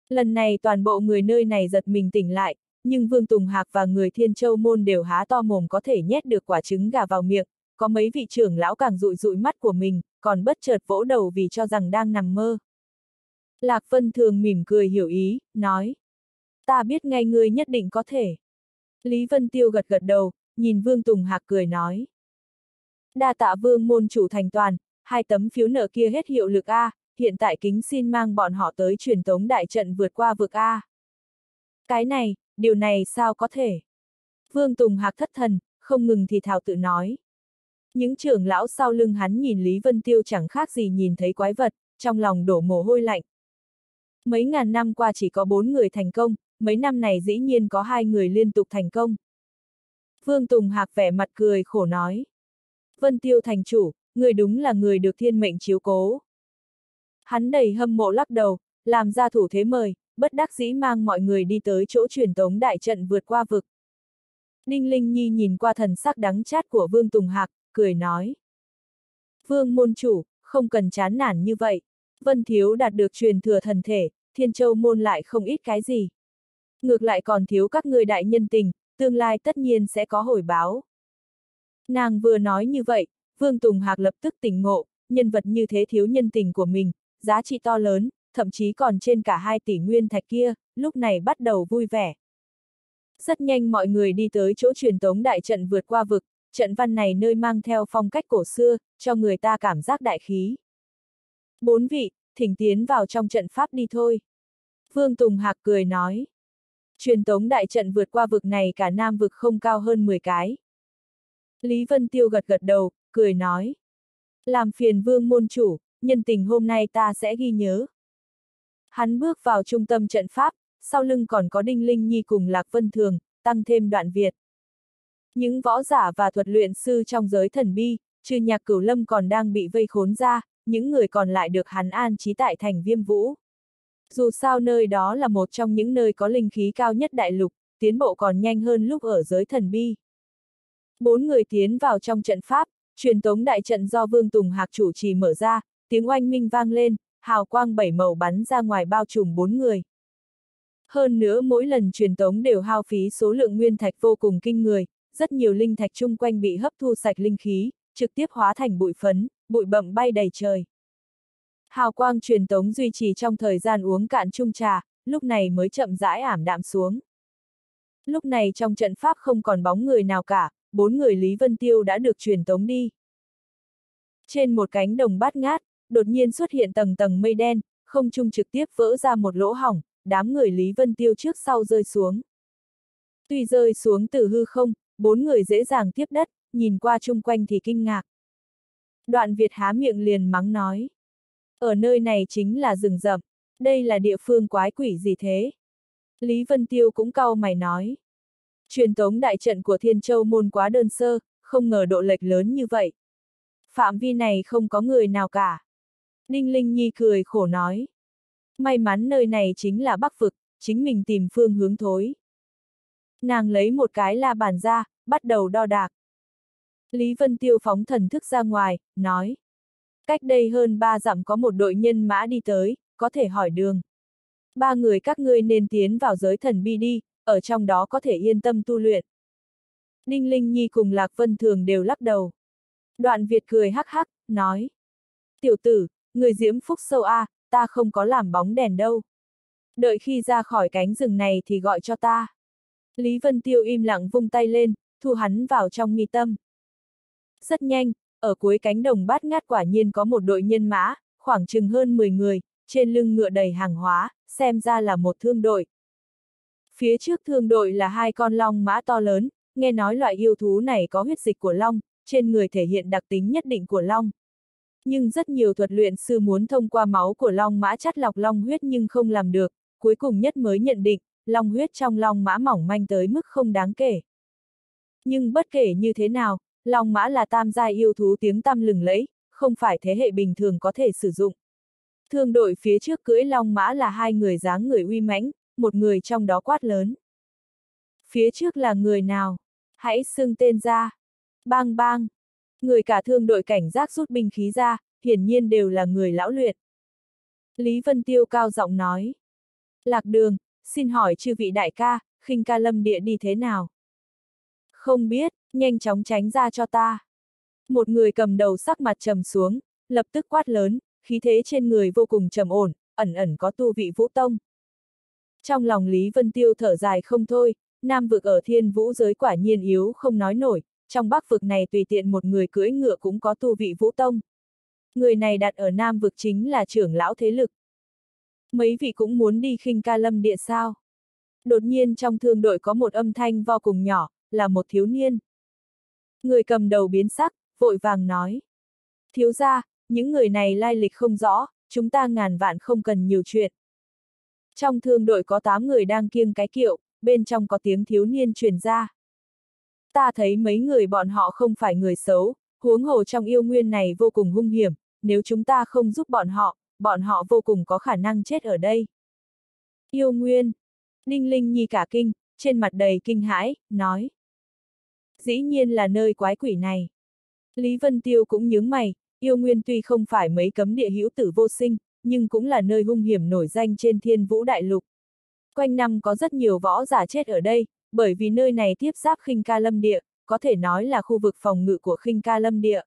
Lần này toàn bộ người nơi này giật mình tỉnh lại, nhưng Vương Tùng Hạc và người Thiên Châu Môn đều há to mồm có thể nhét được quả trứng gà vào miệng, có mấy vị trưởng lão càng dụi dụi mắt của mình, còn bất chợt vỗ đầu vì cho rằng đang nằm mơ. Lạc Vân Thường mỉm cười hiểu ý, nói. Ta biết ngay ngươi nhất định có thể. Lý Vân Tiêu gật gật đầu, nhìn Vương Tùng Hạc cười nói. Đa tạ Vương môn chủ thành toàn, hai tấm phiếu nợ kia hết hiệu lực A, hiện tại kính xin mang bọn họ tới truyền tống đại trận vượt qua vực A. Cái này, điều này sao có thể? Vương Tùng Hạc thất thần, không ngừng thì thảo tự nói. Những trưởng lão sau lưng hắn nhìn Lý Vân Tiêu chẳng khác gì nhìn thấy quái vật, trong lòng đổ mồ hôi lạnh. Mấy ngàn năm qua chỉ có bốn người thành công, mấy năm này dĩ nhiên có hai người liên tục thành công. Vương Tùng Hạc vẻ mặt cười khổ nói. Vân Tiêu thành chủ, người đúng là người được thiên mệnh chiếu cố. Hắn đầy hâm mộ lắc đầu, làm ra thủ thế mời, bất đắc dĩ mang mọi người đi tới chỗ truyền tống đại trận vượt qua vực. Ninh Linh Nhi nhìn qua thần sắc đắng chát của Vương Tùng Hạc, cười nói. Vương môn chủ, không cần chán nản như vậy. Vân Thiếu đạt được truyền thừa thần thể, Thiên Châu môn lại không ít cái gì. Ngược lại còn thiếu các người đại nhân tình, tương lai tất nhiên sẽ có hồi báo. Nàng vừa nói như vậy, Vương Tùng Hạc lập tức tỉnh ngộ, nhân vật như thế thiếu nhân tình của mình, giá trị to lớn, thậm chí còn trên cả hai tỷ nguyên thạch kia, lúc này bắt đầu vui vẻ. Rất nhanh mọi người đi tới chỗ truyền tống đại trận vượt qua vực, trận văn này nơi mang theo phong cách cổ xưa, cho người ta cảm giác đại khí. Bốn vị, thỉnh tiến vào trong trận pháp đi thôi. Vương Tùng Hạc cười nói. Truyền tống đại trận vượt qua vực này cả nam vực không cao hơn 10 cái. Lý Vân Tiêu gật gật đầu, cười nói. Làm phiền vương môn chủ, nhân tình hôm nay ta sẽ ghi nhớ. Hắn bước vào trung tâm trận pháp, sau lưng còn có Đinh Linh Nhi cùng Lạc Vân Thường, tăng thêm đoạn Việt. Những võ giả và thuật luyện sư trong giới thần bi, trừ nhạc cửu lâm còn đang bị vây khốn ra, những người còn lại được hắn an trí tại thành viêm vũ. Dù sao nơi đó là một trong những nơi có linh khí cao nhất đại lục, tiến bộ còn nhanh hơn lúc ở giới thần bi. Bốn người tiến vào trong trận pháp, truyền tống đại trận do Vương Tùng Hạc chủ trì mở ra, tiếng oanh minh vang lên, hào quang bảy màu bắn ra ngoài bao trùm bốn người. Hơn nữa mỗi lần truyền tống đều hao phí số lượng nguyên thạch vô cùng kinh người, rất nhiều linh thạch chung quanh bị hấp thu sạch linh khí, trực tiếp hóa thành bụi phấn, bụi bậm bay đầy trời. Hào quang truyền tống duy trì trong thời gian uống cạn chung trà, lúc này mới chậm rãi ảm đạm xuống. Lúc này trong trận pháp không còn bóng người nào cả, bốn người Lý Vân Tiêu đã được truyền tống đi. Trên một cánh đồng bát ngát, đột nhiên xuất hiện tầng tầng mây đen, không trung trực tiếp vỡ ra một lỗ hỏng, đám người Lý Vân Tiêu trước sau rơi xuống. Tuy rơi xuống từ hư không, bốn người dễ dàng tiếp đất, nhìn qua chung quanh thì kinh ngạc. Đoạn Việt há miệng liền mắng nói. Ở nơi này chính là rừng rậm, đây là địa phương quái quỷ gì thế? Lý Vân Tiêu cũng cau mày nói. Truyền tống đại trận của Thiên Châu môn quá đơn sơ, không ngờ độ lệch lớn như vậy. Phạm vi này không có người nào cả. Ninh Linh Nhi cười khổ nói. May mắn nơi này chính là Bắc Vực, chính mình tìm phương hướng thối. Nàng lấy một cái la bàn ra, bắt đầu đo đạc. Lý Vân Tiêu phóng thần thức ra ngoài, nói. Cách đây hơn ba dặm có một đội nhân mã đi tới, có thể hỏi đường. Ba người các ngươi nên tiến vào giới thần bi đi, ở trong đó có thể yên tâm tu luyện. Ninh Linh Nhi cùng Lạc Vân Thường đều lắc đầu. Đoạn Việt cười hắc hắc, nói. Tiểu tử, người diễm phúc sâu a, à, ta không có làm bóng đèn đâu. Đợi khi ra khỏi cánh rừng này thì gọi cho ta. Lý Vân Tiêu im lặng vung tay lên, thu hắn vào trong mi tâm. Rất nhanh, ở cuối cánh đồng bát ngát quả nhiên có một đội nhân mã, khoảng chừng hơn 10 người, trên lưng ngựa đầy hàng hóa, xem ra là một thương đội. Phía trước thương đội là hai con long mã to lớn, nghe nói loại yêu thú này có huyết dịch của long, trên người thể hiện đặc tính nhất định của long. Nhưng rất nhiều thuật luyện sư muốn thông qua máu của long mã chắt lọc long huyết nhưng không làm được, cuối cùng nhất mới nhận định, long huyết trong long mã mỏng manh tới mức không đáng kể. Nhưng bất kể như thế nào, long mã là tam giai yêu thú tiếng tăm lừng lẫy, không phải thế hệ bình thường có thể sử dụng. Thương đội phía trước cưỡi long mã là hai người dáng người uy mãnh, một người trong đó quát lớn. Phía trước là người nào? Hãy xưng tên ra. Bang bang. Người cả thương đội cảnh giác rút binh khí ra, hiển nhiên đều là người lão luyện. Lý Vân Tiêu cao giọng nói. Lạc đường, xin hỏi chư vị đại ca, khinh ca lâm địa đi thế nào? Không biết, nhanh chóng tránh ra cho ta. Một người cầm đầu sắc mặt trầm xuống, lập tức quát lớn, khí thế trên người vô cùng trầm ổn, ẩn ẩn có tu vị vũ tông. Trong lòng Lý Vân Tiêu thở dài không thôi, nam vực ở thiên vũ giới quả nhiên yếu không nói nổi, trong bắc vực này tùy tiện một người cưỡi ngựa cũng có tu vị vũ tông. Người này đặt ở nam vực chính là trưởng lão thế lực. Mấy vị cũng muốn đi khinh ca lâm địa sao? Đột nhiên trong thương đội có một âm thanh vô cùng nhỏ, là một thiếu niên. Người cầm đầu biến sắc, vội vàng nói. Thiếu ra, những người này lai lịch không rõ, chúng ta ngàn vạn không cần nhiều chuyện. Trong thương đội có 8 người đang kiêng cái kiệu, bên trong có tiếng thiếu niên truyền ra. Ta thấy mấy người bọn họ không phải người xấu, huống hồ trong yêu nguyên này vô cùng hung hiểm, nếu chúng ta không giúp bọn họ, bọn họ vô cùng có khả năng chết ở đây. Yêu nguyên. Ninh Linh Nhi cả kinh, trên mặt đầy kinh hãi, nói. Dĩ nhiên là nơi quái quỷ này. Lý Vân Tiêu cũng nhướng mày, yêu nguyên tuy không phải mấy cấm địa hữu tử vô sinh, nhưng cũng là nơi hung hiểm nổi danh trên thiên vũ đại lục. Quanh năm có rất nhiều võ giả chết ở đây, bởi vì nơi này tiếp giáp khinh ca lâm địa, có thể nói là khu vực phòng ngự của khinh ca lâm địa.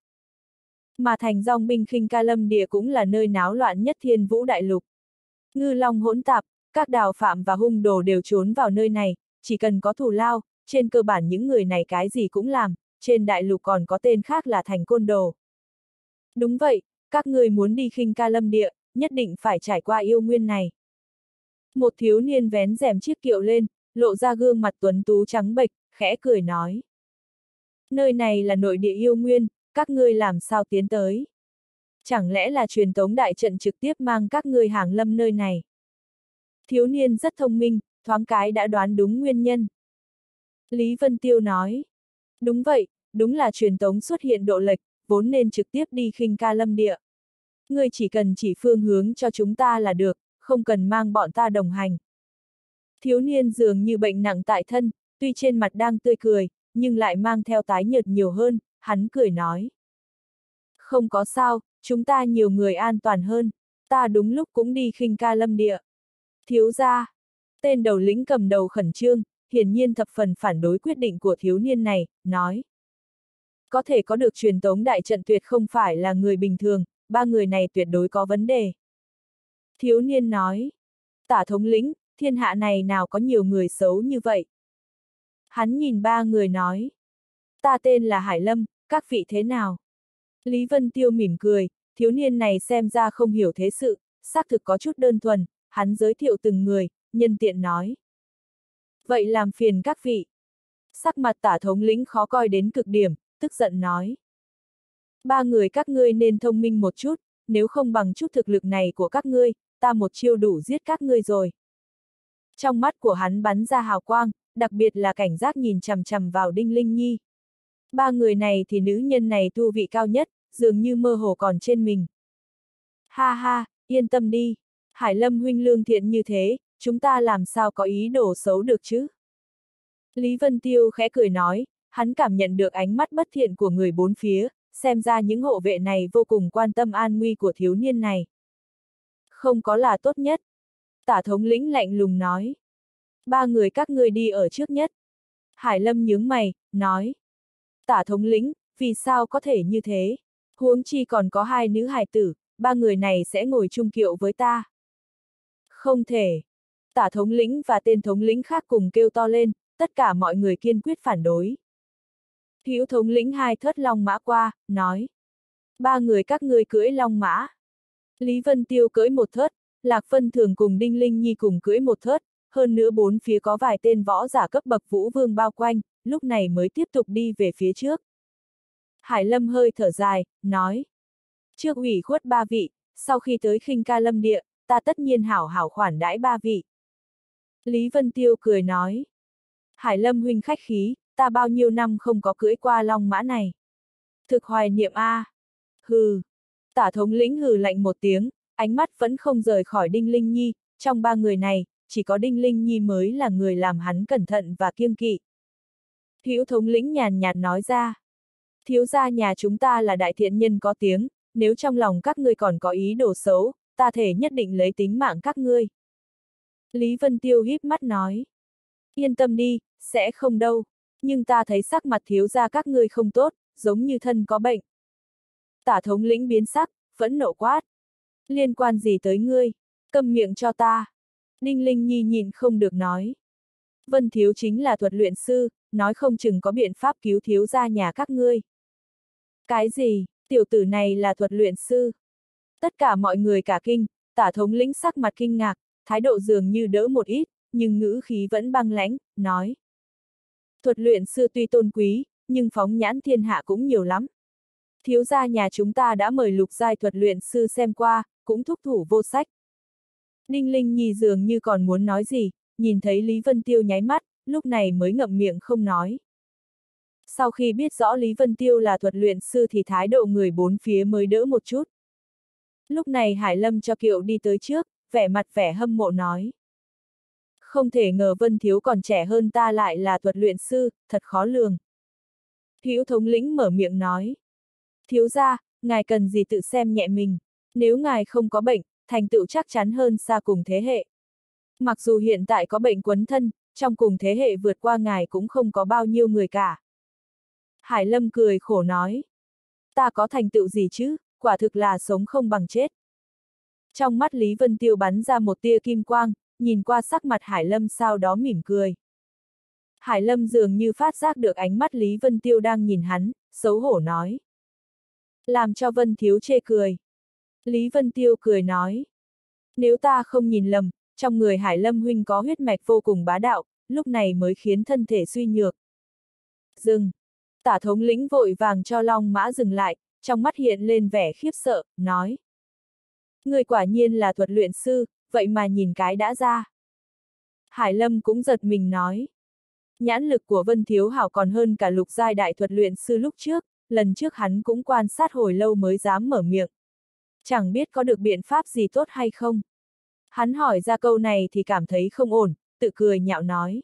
Mà thành dòng binh khinh ca lâm địa cũng là nơi náo loạn nhất thiên vũ đại lục. Ngư long hỗn tạp, các đào phạm và hung đồ đều trốn vào nơi này, chỉ cần có thù lao, trên cơ bản những người này cái gì cũng làm, trên đại lục còn có tên khác là thành côn đồ. Đúng vậy, các người muốn đi khinh ca lâm địa, nhất định phải trải qua yêu nguyên này. Một thiếu niên vén rèm chiếc kiệu lên, lộ ra gương mặt tuấn tú trắng bệch, khẽ cười nói. Nơi này là nội địa yêu nguyên, các ngươi làm sao tiến tới? Chẳng lẽ là truyền tống đại trận trực tiếp mang các ngươi hàng lâm nơi này? Thiếu niên rất thông minh, thoáng cái đã đoán đúng nguyên nhân. Lý Vân Tiêu nói. Đúng vậy, đúng là truyền tống xuất hiện độ lệch, vốn nên trực tiếp đi khinh ca lâm địa. Ngươi chỉ cần chỉ phương hướng cho chúng ta là được, không cần mang bọn ta đồng hành. Thiếu niên dường như bệnh nặng tại thân, tuy trên mặt đang tươi cười, nhưng lại mang theo tái nhợt nhiều hơn, hắn cười nói. Không có sao, chúng ta nhiều người an toàn hơn, ta đúng lúc cũng đi khinh ca lâm địa. Thiếu gia, tên đầu lĩnh cầm đầu khẩn trương, hiển nhiên thập phần phản đối quyết định của thiếu niên này, nói. Có thể có được truyền tống đại trận tuyệt không phải là người bình thường, ba người này tuyệt đối có vấn đề. Thiếu niên nói. Tả thống lĩnh, thiên hạ này nào có nhiều người xấu như vậy. Hắn nhìn ba người nói. Ta tên là Hải Lâm, các vị thế nào? Lý Vân Tiêu mỉm cười, thiếu niên này xem ra không hiểu thế sự, xác thực có chút đơn thuần, hắn giới thiệu từng người, nhân tiện nói. Vậy làm phiền các vị. Sắc mặt tả thống lĩnh khó coi đến cực điểm, tức giận nói. Ba người các ngươi nên thông minh một chút, nếu không bằng chút thực lực này của các ngươi, ta một chiêu đủ giết các ngươi rồi. Trong mắt của hắn bắn ra hào quang, đặc biệt là cảnh giác nhìn chằm chằm vào Đinh Linh Nhi. Ba người này thì nữ nhân này tu vị cao nhất, dường như mơ hồ còn trên mình. Ha ha, yên tâm đi, Hải Lâm huynh lương thiện như thế, chúng ta làm sao có ý đồ xấu được chứ? Lý Vân Tiêu khẽ cười nói, hắn cảm nhận được ánh mắt bất thiện của người bốn phía, xem ra những hộ vệ này vô cùng quan tâm an nguy của thiếu niên này. Không có là tốt nhất. Tả thống lĩnh lạnh lùng nói. Ba người các ngươi đi ở trước nhất. Hải Lâm nhướng mày, nói. Tả thống lĩnh, vì sao có thể như thế? Huống chi còn có hai nữ hài tử, ba người này sẽ ngồi chung kiệu với ta. Không thể. Tả thống lĩnh và tên thống lĩnh khác cùng kêu to lên, tất cả mọi người kiên quyết phản đối. Hữu thống lĩnh hai thớt long mã qua, nói. Ba người các ngươi cưỡi long mã. Lý Vân Tiêu cưỡi một thớt, Lạc Vân Thường cùng Đinh Linh Nhi cùng cưỡi một thớt, hơn nữa bốn phía có vài tên võ giả cấp bậc vũ vương bao quanh, lúc này mới tiếp tục đi về phía trước. Hải Lâm hơi thở dài, nói. Trước ủy khuất ba vị, sau khi tới khinh ca lâm địa, ta tất nhiên hảo hảo khoản đãi ba vị. Lý Vân Tiêu cười nói. Hải Lâm huynh khách khí, ta bao nhiêu năm không có cưỡi qua long mã này. Thực hoài niệm A. Hừ. Tả thống lĩnh hừ lạnh một tiếng, ánh mắt vẫn không rời khỏi Đinh Linh Nhi, trong ba người này, chỉ có Đinh Linh Nhi mới là người làm hắn cẩn thận và kiêng kỵ. Hữu thống lĩnh nhàn nhạt nói ra. Thiếu gia nhà chúng ta là đại thiện nhân có tiếng, nếu trong lòng các ngươi còn có ý đồ xấu, ta thể nhất định lấy tính mạng các ngươi. Lý Vân Tiêu híp mắt nói. Yên tâm đi, sẽ không đâu. Nhưng ta thấy sắc mặt thiếu gia các ngươi không tốt, giống như thân có bệnh. Tả thống lĩnh biến sắc, phẫn nộ quát. Liên quan gì tới ngươi? Cầm miệng cho ta. Ninh Linh Nhi nhìn không được nói. Vân Thiếu chính là thuật luyện sư, nói không chừng có biện pháp cứu thiếu gia nhà các ngươi. Cái gì, tiểu tử này là thuật luyện sư? Tất cả mọi người cả kinh, tả thống lĩnh sắc mặt kinh ngạc, thái độ dường như đỡ một ít, nhưng ngữ khí vẫn băng lãnh, nói. Thuật luyện sư tuy tôn quý, nhưng phóng nhãn thiên hạ cũng nhiều lắm. Thiếu gia nhà chúng ta đã mời lục giai thuật luyện sư xem qua, cũng thúc thủ vô sách. Ninh Linh Nhi dường như còn muốn nói gì, nhìn thấy Lý Vân Tiêu nháy mắt, lúc này mới ngậm miệng không nói. Sau khi biết rõ Lý Vân Tiêu là thuật luyện sư thì thái độ người bốn phía mới đỡ một chút. Lúc này Hải Lâm cho Kiệu đi tới trước, vẻ mặt vẻ hâm mộ nói. Không thể ngờ Vân Thiếu còn trẻ hơn ta lại là thuật luyện sư, thật khó lường. Hữu thống lĩnh mở miệng nói. Thiếu ra, ngài cần gì tự xem nhẹ mình. Nếu ngài không có bệnh, thành tựu chắc chắn hơn xa cùng thế hệ. Mặc dù hiện tại có bệnh quấn thân, trong cùng thế hệ vượt qua ngài cũng không có bao nhiêu người cả. Hải Lâm cười khổ nói. Ta có thành tựu gì chứ, quả thực là sống không bằng chết. Trong mắt Lý Vân Tiêu bắn ra một tia kim quang, nhìn qua sắc mặt Hải Lâm sau đó mỉm cười. Hải Lâm dường như phát giác được ánh mắt Lý Vân Tiêu đang nhìn hắn, xấu hổ nói. Làm cho Vân Thiếu chê cười. Lý Vân Tiêu cười nói. Nếu ta không nhìn lầm, trong người Hải Lâm huynh có huyết mạch vô cùng bá đạo, lúc này mới khiến thân thể suy nhược. Dừng. Tả thống lĩnh vội vàng cho Long Mã dừng lại, trong mắt hiện lên vẻ khiếp sợ, nói. Người quả nhiên là thuật luyện sư, vậy mà nhìn cái đã ra. Hải Lâm cũng giật mình nói. Nhãn lực của Vân Thiếu Hảo còn hơn cả lục giai đại thuật luyện sư lúc trước, lần trước hắn cũng quan sát hồi lâu mới dám mở miệng. Chẳng biết có được biện pháp gì tốt hay không. Hắn hỏi ra câu này thì cảm thấy không ổn, tự cười nhạo nói.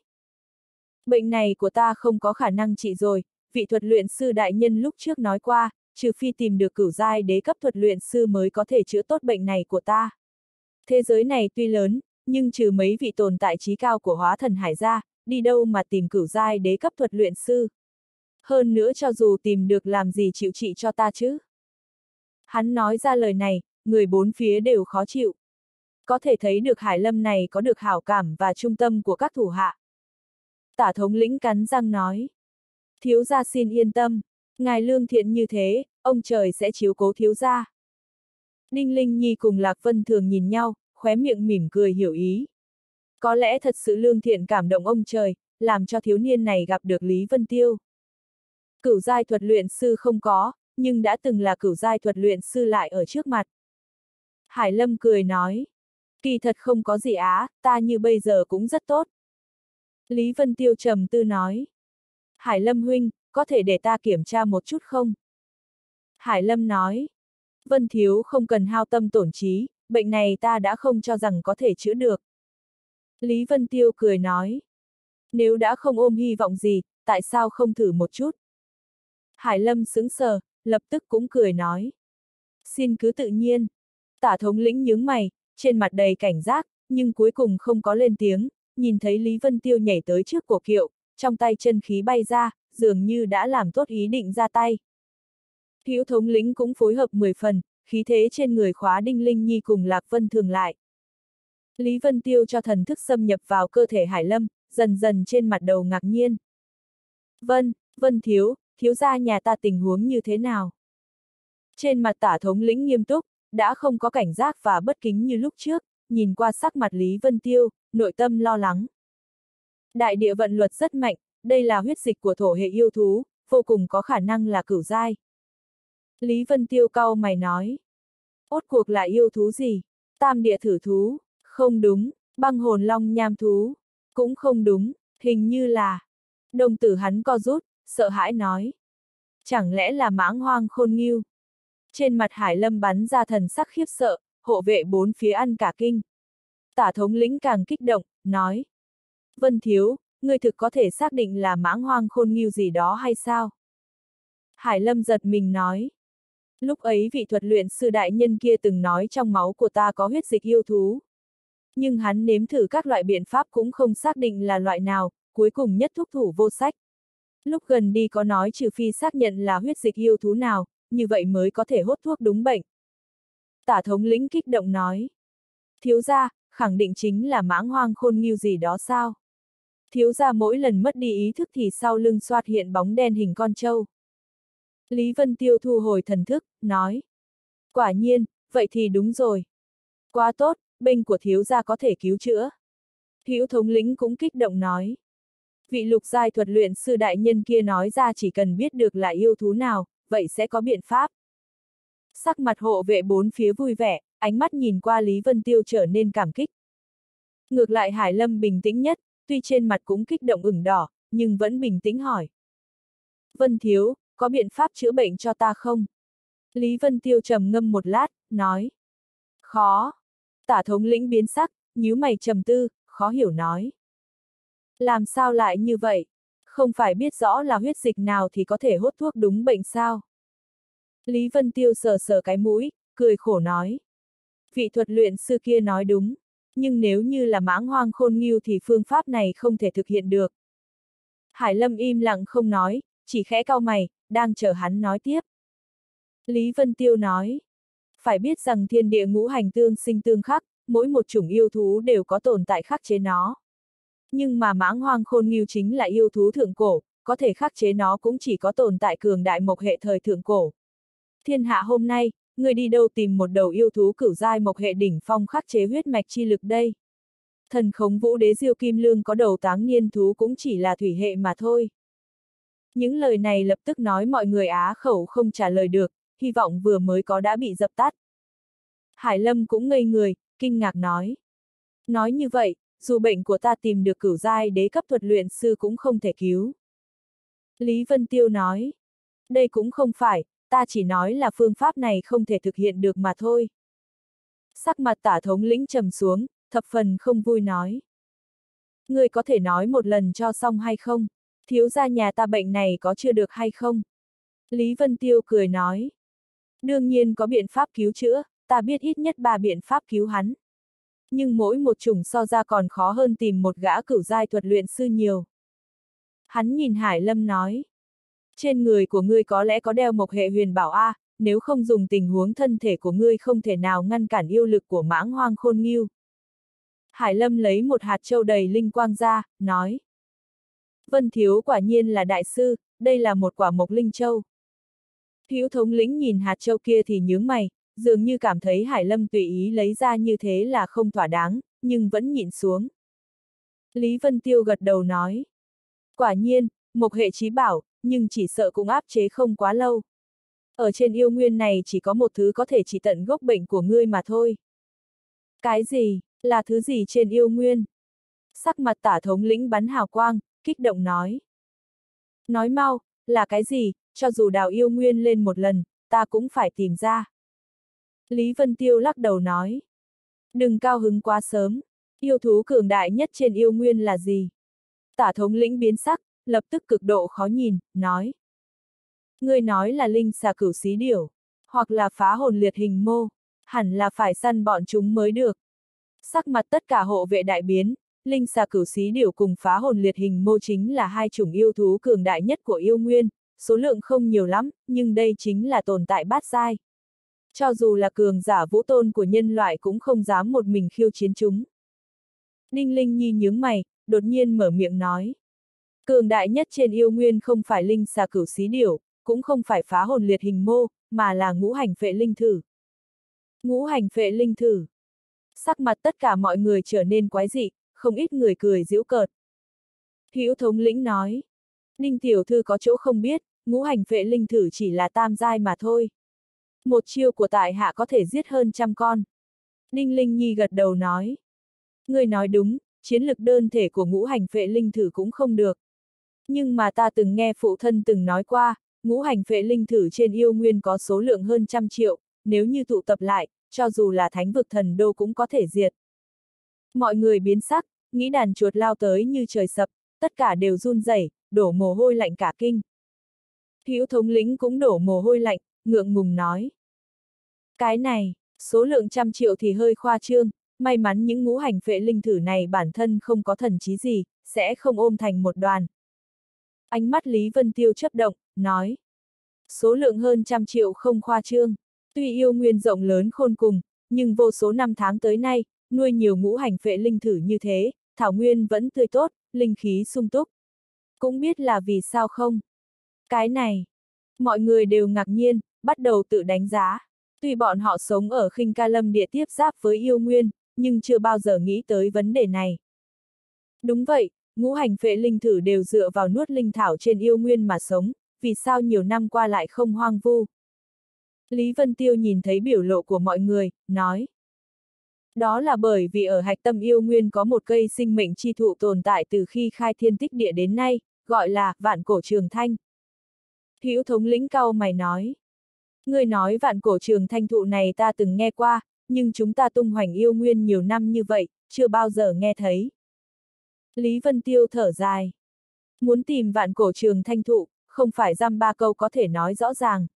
Bệnh này của ta không có khả năng trị rồi, vị thuật luyện sư đại nhân lúc trước nói qua, trừ phi tìm được cửu giai đế cấp thuật luyện sư mới có thể chữa tốt bệnh này của ta. Thế giới này tuy lớn, nhưng trừ mấy vị tồn tại trí cao của hóa thần hải gia, đi đâu mà tìm cửu giai đế cấp thuật luyện sư. Hơn nữa cho dù tìm được làm gì chịu trị cho ta chứ. Hắn nói ra lời này, người bốn phía đều khó chịu. Có thể thấy được Hải Lâm này có được hảo cảm và trung tâm của các thủ hạ. Tả thống lĩnh cắn răng nói. Thiếu gia xin yên tâm, ngài lương thiện như thế, ông trời sẽ chiếu cố thiếu gia. Ninh Linh Nhi cùng Lạc Vân thường nhìn nhau, khóe miệng mỉm cười hiểu ý. Có lẽ thật sự lương thiện cảm động ông trời, làm cho thiếu niên này gặp được Lý Vân Tiêu. Cửu giai thuật luyện sư không có, nhưng đã từng là cửu giai thuật luyện sư lại ở trước mặt. Hải Lâm cười nói, kỳ thật không có gì á, ta như bây giờ cũng rất tốt. Lý Vân Tiêu trầm tư nói, Hải Lâm huynh, có thể để ta kiểm tra một chút không? Hải Lâm nói, Vân Thiếu không cần hao tâm tổn trí, bệnh này ta đã không cho rằng có thể chữa được. Lý Vân Tiêu cười nói, nếu đã không ôm hy vọng gì, tại sao không thử một chút? Hải Lâm sững sờ, lập tức cũng cười nói. Xin cứ tự nhiên. Tả thống lĩnh nhướng mày, trên mặt đầy cảnh giác, nhưng cuối cùng không có lên tiếng, nhìn thấy Lý Vân Tiêu nhảy tới trước cổ kiệu, trong tay chân khí bay ra, dường như đã làm tốt ý định ra tay. thiếu thống lĩnh cũng phối hợp 10 phần, khí thế trên người khóa Đinh Linh Nhi cùng Lạc Vân thường lại. Lý Vân Tiêu cho thần thức xâm nhập vào cơ thể Hải Lâm, dần dần trên mặt đầu ngạc nhiên. Vân, Vân Thiếu, thiếu gia nhà ta tình huống như thế nào? Trên mặt tả thống lĩnh nghiêm túc, đã không có cảnh giác và bất kính như lúc trước, nhìn qua sắc mặt Lý Vân Tiêu, nội tâm lo lắng. Đại địa vận luật rất mạnh, đây là huyết dịch của thổ hệ yêu thú, vô cùng có khả năng là cửu giai. Lý Vân Tiêu cau mày nói. Ốt cuộc là yêu thú gì? Tam địa thử thú? Không đúng, băng hồn long nham thú? Cũng không đúng, hình như là... Đồng tử hắn co rút, sợ hãi nói. Chẳng lẽ là mãng hoang khôn nghiêu? Trên mặt Hải Lâm bắn ra thần sắc khiếp sợ, hộ vệ bốn phía ăn cả kinh. Tả thống lĩnh càng kích động, nói. Vân Thiếu, ngươi thực có thể xác định là mãng hoang khôn nghiêu gì đó hay sao? Hải Lâm giật mình nói. Lúc ấy vị thuật luyện sư đại nhân kia từng nói trong máu của ta có huyết dịch yêu thú. Nhưng hắn nếm thử các loại biện pháp cũng không xác định là loại nào, cuối cùng nhất thúc thủ vô sách. Lúc gần đi có nói trừ phi xác nhận là huyết dịch yêu thú nào, như vậy mới có thể hốt thuốc đúng bệnh. Tả thống lĩnh kích động nói. Thiếu gia, khẳng định chính là mãng hoang khôn nghiêu gì đó sao? Thiếu gia mỗi lần mất đi ý thức thì sau lưng xoát hiện bóng đen hình con trâu. Lý Vân Tiêu thu hồi thần thức, nói. Quả nhiên, vậy thì đúng rồi. Quá tốt, binh của thiếu gia có thể cứu chữa. Hữu thống lĩnh cũng kích động nói. Vị lục giai thuật luyện sư đại nhân kia nói ra chỉ cần biết được là yêu thú nào, vậy sẽ có biện pháp. Sắc mặt hộ vệ bốn phía vui vẻ, ánh mắt nhìn qua Lý Vân Tiêu trở nên cảm kích. Ngược lại Hải Lâm bình tĩnh nhất, tuy trên mặt cũng kích động ửng đỏ, nhưng vẫn bình tĩnh hỏi. Vân Thiếu, có biện pháp chữa bệnh cho ta không? Lý Vân Tiêu trầm ngâm một lát, nói. Khó. Tả thống lĩnh biến sắc, nhíu mày trầm tư, khó hiểu nói. Làm sao lại như vậy? Không phải biết rõ là huyết dịch nào thì có thể hốt thuốc đúng bệnh sao? Lý Vân Tiêu sờ sờ cái mũi, cười khổ nói. Vị thuật luyện sư kia nói đúng, nhưng nếu như là mãng hoang khôn nghiêu thì phương pháp này không thể thực hiện được. Hải Lâm im lặng không nói, chỉ khẽ cau mày, đang chờ hắn nói tiếp. Lý Vân Tiêu nói, phải biết rằng thiên địa ngũ hành tương sinh tương khắc, mỗi một chủng yêu thú đều có tồn tại khắc chế nó. Nhưng mà mãng hoang khôn nghiêu chính là yêu thú thượng cổ, có thể khắc chế nó cũng chỉ có tồn tại cường đại mộc hệ thời thượng cổ. Thiên hạ hôm nay, người đi đâu tìm một đầu yêu thú cửu giai mộc hệ đỉnh phong khắc chế huyết mạch chi lực đây. Thần khống vũ đế diêu kim lương có đầu táng niên thú cũng chỉ là thủy hệ mà thôi. Những lời này lập tức nói mọi người á khẩu không trả lời được, hy vọng vừa mới có đã bị dập tắt. Hải Lâm cũng ngây người, kinh ngạc nói. Nói như vậy, dù bệnh của ta tìm được cửu giai đế cấp thuật luyện sư cũng không thể cứu. Lý Vân Tiêu nói. Đây cũng không phải, ta chỉ nói là phương pháp này không thể thực hiện được mà thôi. Sắc mặt tả thống lĩnh trầm xuống, thập phần không vui nói. Người có thể nói một lần cho xong hay không? Thiếu gia nhà ta bệnh này có chưa được hay không? Lý Vân Tiêu cười nói. Đương nhiên có biện pháp cứu chữa, ta biết ít nhất ba biện pháp cứu hắn. Nhưng mỗi một chủng so ra còn khó hơn tìm một gã cửu giai thuật luyện sư nhiều. Hắn nhìn Hải Lâm nói. Trên người của ngươi có lẽ có đeo một hệ huyền bảo A, nếu không dùng tình huống thân thể của ngươi không thể nào ngăn cản yêu lực của mãng hoang khôn nghiêu. Hải Lâm lấy một hạt châu đầy linh quang ra, nói. Vân Thiếu quả nhiên là đại sư, đây là một quả mộc linh châu. Hữu thống lĩnh nhìn hạt châu kia thì nhướng mày, dường như cảm thấy Hải Lâm tùy ý lấy ra như thế là không thỏa đáng, nhưng vẫn nhịn xuống. Lý Vân Tiêu gật đầu nói. Quả nhiên, một hệ trí bảo, nhưng chỉ sợ cũng áp chế không quá lâu. Ở trên yêu nguyên này chỉ có một thứ có thể chỉ tận gốc bệnh của ngươi mà thôi. Cái gì, là thứ gì trên yêu nguyên? Sắc mặt tả thống lĩnh bắn hào quang, kích động nói. Nói mau, là cái gì, cho dù đào yêu nguyên lên một lần, ta cũng phải tìm ra. Lý Vân Tiêu lắc đầu nói. Đừng cao hứng quá sớm, yêu thú cường đại nhất trên yêu nguyên là gì? Tả thống lĩnh biến sắc, lập tức cực độ khó nhìn, nói. Ngươi nói là linh xà cửu xí điểu, hoặc là phá hồn liệt hình mô, hẳn là phải săn bọn chúng mới được. Sắc mặt tất cả hộ vệ đại biến, linh xà cửu xí điểu cùng phá hồn liệt hình mô chính là hai chủng yêu thú cường đại nhất của yêu nguyên, số lượng không nhiều lắm, nhưng đây chính là tồn tại bát giai. Cho dù là cường giả vũ tôn của nhân loại cũng không dám một mình khiêu chiến chúng. Đinh Linh Nhi nhướng mày, đột nhiên mở miệng nói. Cường đại nhất trên yêu nguyên không phải linh xà cửu xí điểu, cũng không phải phá hồn liệt hình mô, mà là ngũ hành phệ linh thử. Ngũ hành phệ linh thử. Sắc mặt tất cả mọi người trở nên quái dị, không ít người cười giễu cợt. Hữu thống lĩnh nói. Ninh tiểu thư có chỗ không biết, ngũ hành phệ linh thử chỉ là tam giai mà thôi. Một chiêu của tại hạ có thể giết hơn trăm con. Ninh Linh Nhi gật đầu nói. Người nói đúng, chiến lực đơn thể của ngũ hành phệ linh thử cũng không được. Nhưng mà ta từng nghe phụ thân từng nói qua, ngũ hành phệ linh thử trên yêu nguyên có số lượng hơn trăm triệu, nếu như tụ tập lại, cho dù là thánh vực thần đô cũng có thể diệt. Mọi người biến sắc, nghĩ đàn chuột lao tới như trời sập, tất cả đều run rẩy, đổ mồ hôi lạnh cả kinh. Hữu thống lĩnh cũng đổ mồ hôi lạnh, ngượng ngùng nói. Cái này, số lượng trăm triệu thì hơi khoa trương, may mắn những ngũ hành phệ linh thử này bản thân không có thần trí gì, sẽ không ôm thành một đoàn. Ánh mắt Lý Vân Tiêu chấp động, nói. Số lượng hơn trăm triệu không khoa trương. Tuy yêu nguyên rộng lớn khôn cùng, nhưng vô số năm tháng tới nay, nuôi nhiều ngũ hành phệ linh thử như thế, thảo nguyên vẫn tươi tốt, linh khí sung túc. Cũng biết là vì sao không? Cái này, mọi người đều ngạc nhiên, bắt đầu tự đánh giá. Tuy bọn họ sống ở khinh ca lâm địa tiếp giáp với yêu nguyên, nhưng chưa bao giờ nghĩ tới vấn đề này. Đúng vậy, ngũ hành phệ linh thử đều dựa vào nuốt linh thảo trên yêu nguyên mà sống, vì sao nhiều năm qua lại không hoang vu. Lý Vân Tiêu nhìn thấy biểu lộ của mọi người, nói. Đó là bởi vì ở hạch tâm yêu nguyên có một cây sinh mệnh chi thụ tồn tại từ khi khai thiên tích địa đến nay, gọi là vạn cổ trường thanh. Hữu thống lĩnh cao mày nói. Người nói vạn cổ trường thanh thụ này ta từng nghe qua, nhưng chúng ta tung hoành yêu nguyên nhiều năm như vậy, chưa bao giờ nghe thấy. Lý Vân Tiêu thở dài. Muốn tìm vạn cổ trường thanh thụ, không phải dăm ba câu có thể nói rõ ràng.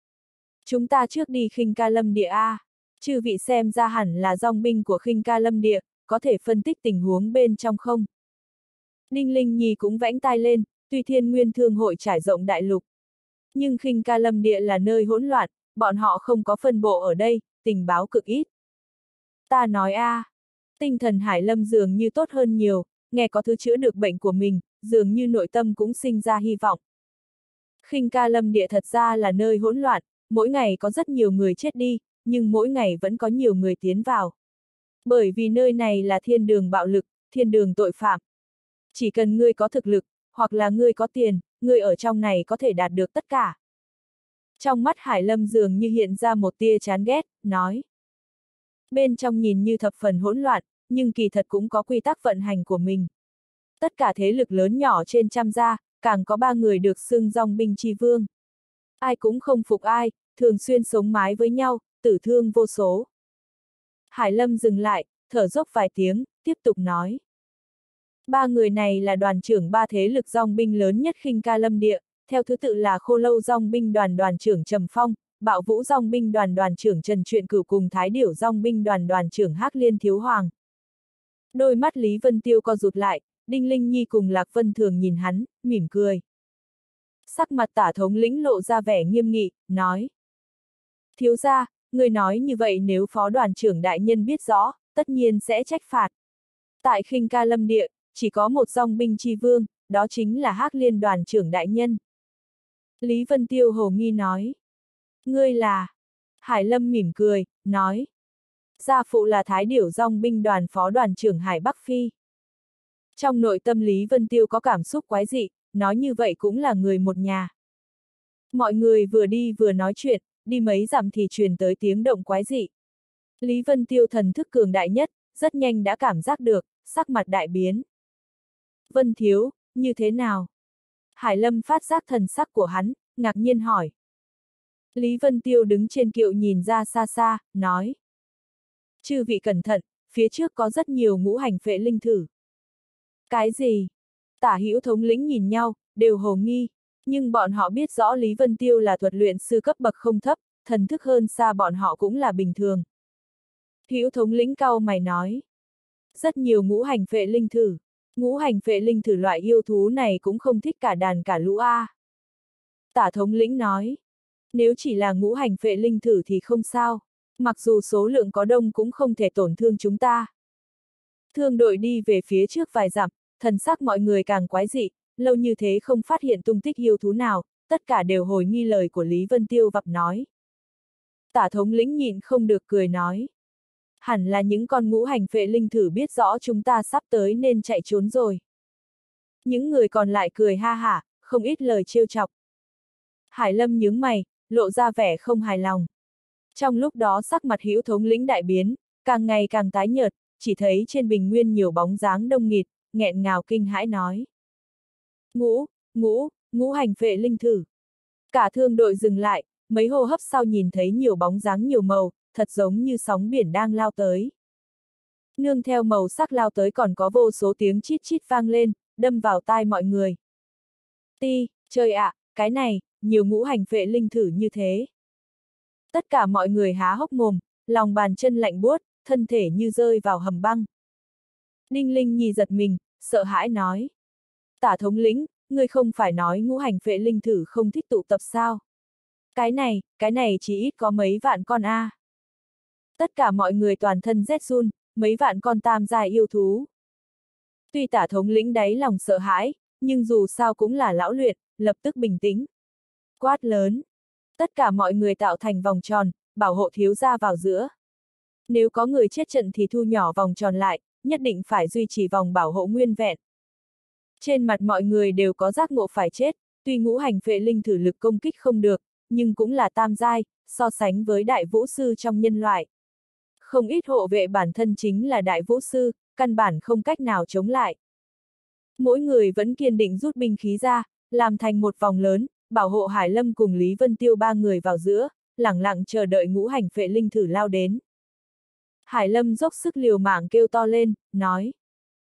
Chúng ta trước đi khinh ca lâm địa A. Chư vị xem ra hẳn là dòng binh của khinh ca lâm địa, có thể phân tích tình huống bên trong không? Ninh Linh Nhi cũng vẽn tai lên, tuy thiên nguyên thương hội trải rộng đại lục. Nhưng khinh ca lâm địa là nơi hỗn loạn, bọn họ không có phân bộ ở đây, tình báo cực ít. Ta nói a, tinh thần hải lâm dường như tốt hơn nhiều, nghe có thứ chữa được bệnh của mình, dường như nội tâm cũng sinh ra hy vọng. Khinh ca lâm địa thật ra là nơi hỗn loạn, mỗi ngày có rất nhiều người chết đi, nhưng mỗi ngày vẫn có nhiều người tiến vào. Bởi vì nơi này là thiên đường bạo lực, thiên đường tội phạm. Chỉ cần ngươi có thực lực, hoặc là ngươi có tiền, ngươi ở trong này có thể đạt được tất cả. Trong mắt Hải Lâm dường như hiện ra một tia chán ghét, nói. Bên trong nhìn như thập phần hỗn loạn, nhưng kỳ thật cũng có quy tắc vận hành của mình. Tất cả thế lực lớn nhỏ trên trăm gia, càng có ba người được xưng dòng binh chi vương. Ai cũng không phục ai, thường xuyên sống mái với nhau, tử thương vô số. Hải Lâm dừng lại, thở dốc vài tiếng, tiếp tục nói. Ba người này là đoàn trưởng ba thế lực dòng binh lớn nhất khinh ca lâm địa, theo thứ tự là khô lâu dòng binh đoàn đoàn trưởng Trầm Phong, bạo vũ dòng binh đoàn đoàn trưởng Trần Truyện Cửu cùng thái điểu dòng binh đoàn đoàn trưởng Hắc Liên Thiếu Hoàng. Đôi mắt Lý Vân Tiêu co rụt lại, Đinh Linh Nhi cùng Lạc Vân Thường nhìn hắn, mỉm cười. Sắc mặt tả thống lĩnh lộ ra vẻ nghiêm nghị, nói. Thiếu ra, người nói như vậy nếu phó đoàn trưởng đại nhân biết rõ, tất nhiên sẽ trách phạt. Tại khinh ca lâm địa, chỉ có một dòng binh chi vương, đó chính là hắc liên đoàn trưởng đại nhân. Lý Vân Tiêu hồ nghi nói. Ngươi là... Hải Lâm mỉm cười, nói. Gia phụ là Thái Điểu Dòng binh đoàn phó đoàn trưởng Hải Bắc Phi. Trong nội tâm Lý Vân Tiêu có cảm xúc quái dị, nói như vậy cũng là người một nhà. Mọi người vừa đi vừa nói chuyện, đi mấy dặm thì truyền tới tiếng động quái dị. Lý Vân Tiêu thần thức cường đại nhất, rất nhanh đã cảm giác được, sắc mặt đại biến. Vân Thiếu, như thế nào? Hải Lâm phát giác thần sắc của hắn, ngạc nhiên hỏi. Lý Vân Tiêu đứng trên kiệu nhìn ra xa xa, nói. Chư vị cẩn thận, phía trước có rất nhiều ngũ hành phệ linh thử. Cái gì? Tả hữu thống lĩnh nhìn nhau, đều hồ nghi, nhưng bọn họ biết rõ Lý Vân Tiêu là thuật luyện sư cấp bậc không thấp, thần thức hơn xa bọn họ cũng là bình thường. Hữu thống lĩnh cao mày nói. Rất nhiều ngũ hành phệ linh thử. Ngũ hành phệ linh thử loại yêu thú này cũng không thích cả đàn cả lũ A. Tả thống lĩnh nói. Nếu chỉ là ngũ hành phệ linh thử thì không sao. Mặc dù số lượng có đông cũng không thể tổn thương chúng ta. Thương đội đi về phía trước vài dặm, thần sắc mọi người càng quái dị, lâu như thế không phát hiện tung tích yêu thú nào, tất cả đều hồi nghi lời của Lý Vân Tiêu vập nói. Tả thống lĩnh nhịn không được cười nói. Hẳn là những con ngũ hành phệ linh thử biết rõ chúng ta sắp tới nên chạy trốn rồi. Những người còn lại cười ha hả, không ít lời trêu chọc. Hải Lâm nhướng mày, lộ ra vẻ không hài lòng. Trong lúc đó sắc mặt hữu thống lĩnh đại biến, càng ngày càng tái nhợt, chỉ thấy trên bình nguyên nhiều bóng dáng đông nghịt, nghẹn ngào kinh hãi nói. Ngũ, ngũ, ngũ hành phệ linh thử. Cả thương đội dừng lại, mấy hô hấp sau nhìn thấy nhiều bóng dáng nhiều màu, thật giống như sóng biển đang lao tới. Nương theo màu sắc lao tới còn có vô số tiếng chít chít vang lên, đâm vào tai mọi người. Ti, trời ạ, à, cái này, nhiều ngũ hành phệ linh thử như thế. Tất cả mọi người há hốc mồm, lòng bàn chân lạnh buốt, thân thể như rơi vào hầm băng. Ninh Linh nhì giật mình, sợ hãi nói. Tả thống lĩnh, ngươi không phải nói ngũ hành phệ linh thử không thích tụ tập sao? Cái này, cái này chỉ ít có mấy vạn con a. À. Tất cả mọi người toàn thân rét run, mấy vạn con tam giai yêu thú. Tuy tả thống lĩnh đáy lòng sợ hãi, nhưng dù sao cũng là lão luyện, lập tức bình tĩnh. Quát lớn. Tất cả mọi người tạo thành vòng tròn, bảo hộ thiếu gia vào giữa. Nếu có người chết trận thì thu nhỏ vòng tròn lại, nhất định phải duy trì vòng bảo hộ nguyên vẹn. Trên mặt mọi người đều có giác ngộ phải chết, tuy ngũ hành phệ linh thử lực công kích không được, nhưng cũng là tam giai, so sánh với đại vũ sư trong nhân loại. Không ít hộ vệ bản thân chính là đại vũ sư, căn bản không cách nào chống lại. Mỗi người vẫn kiên định rút binh khí ra, làm thành một vòng lớn, bảo hộ Hải Lâm cùng Lý Vân Tiêu ba người vào giữa, lẳng lặng chờ đợi ngũ hành phệ linh thử lao đến. Hải Lâm dốc sức liều mạng kêu to lên, nói.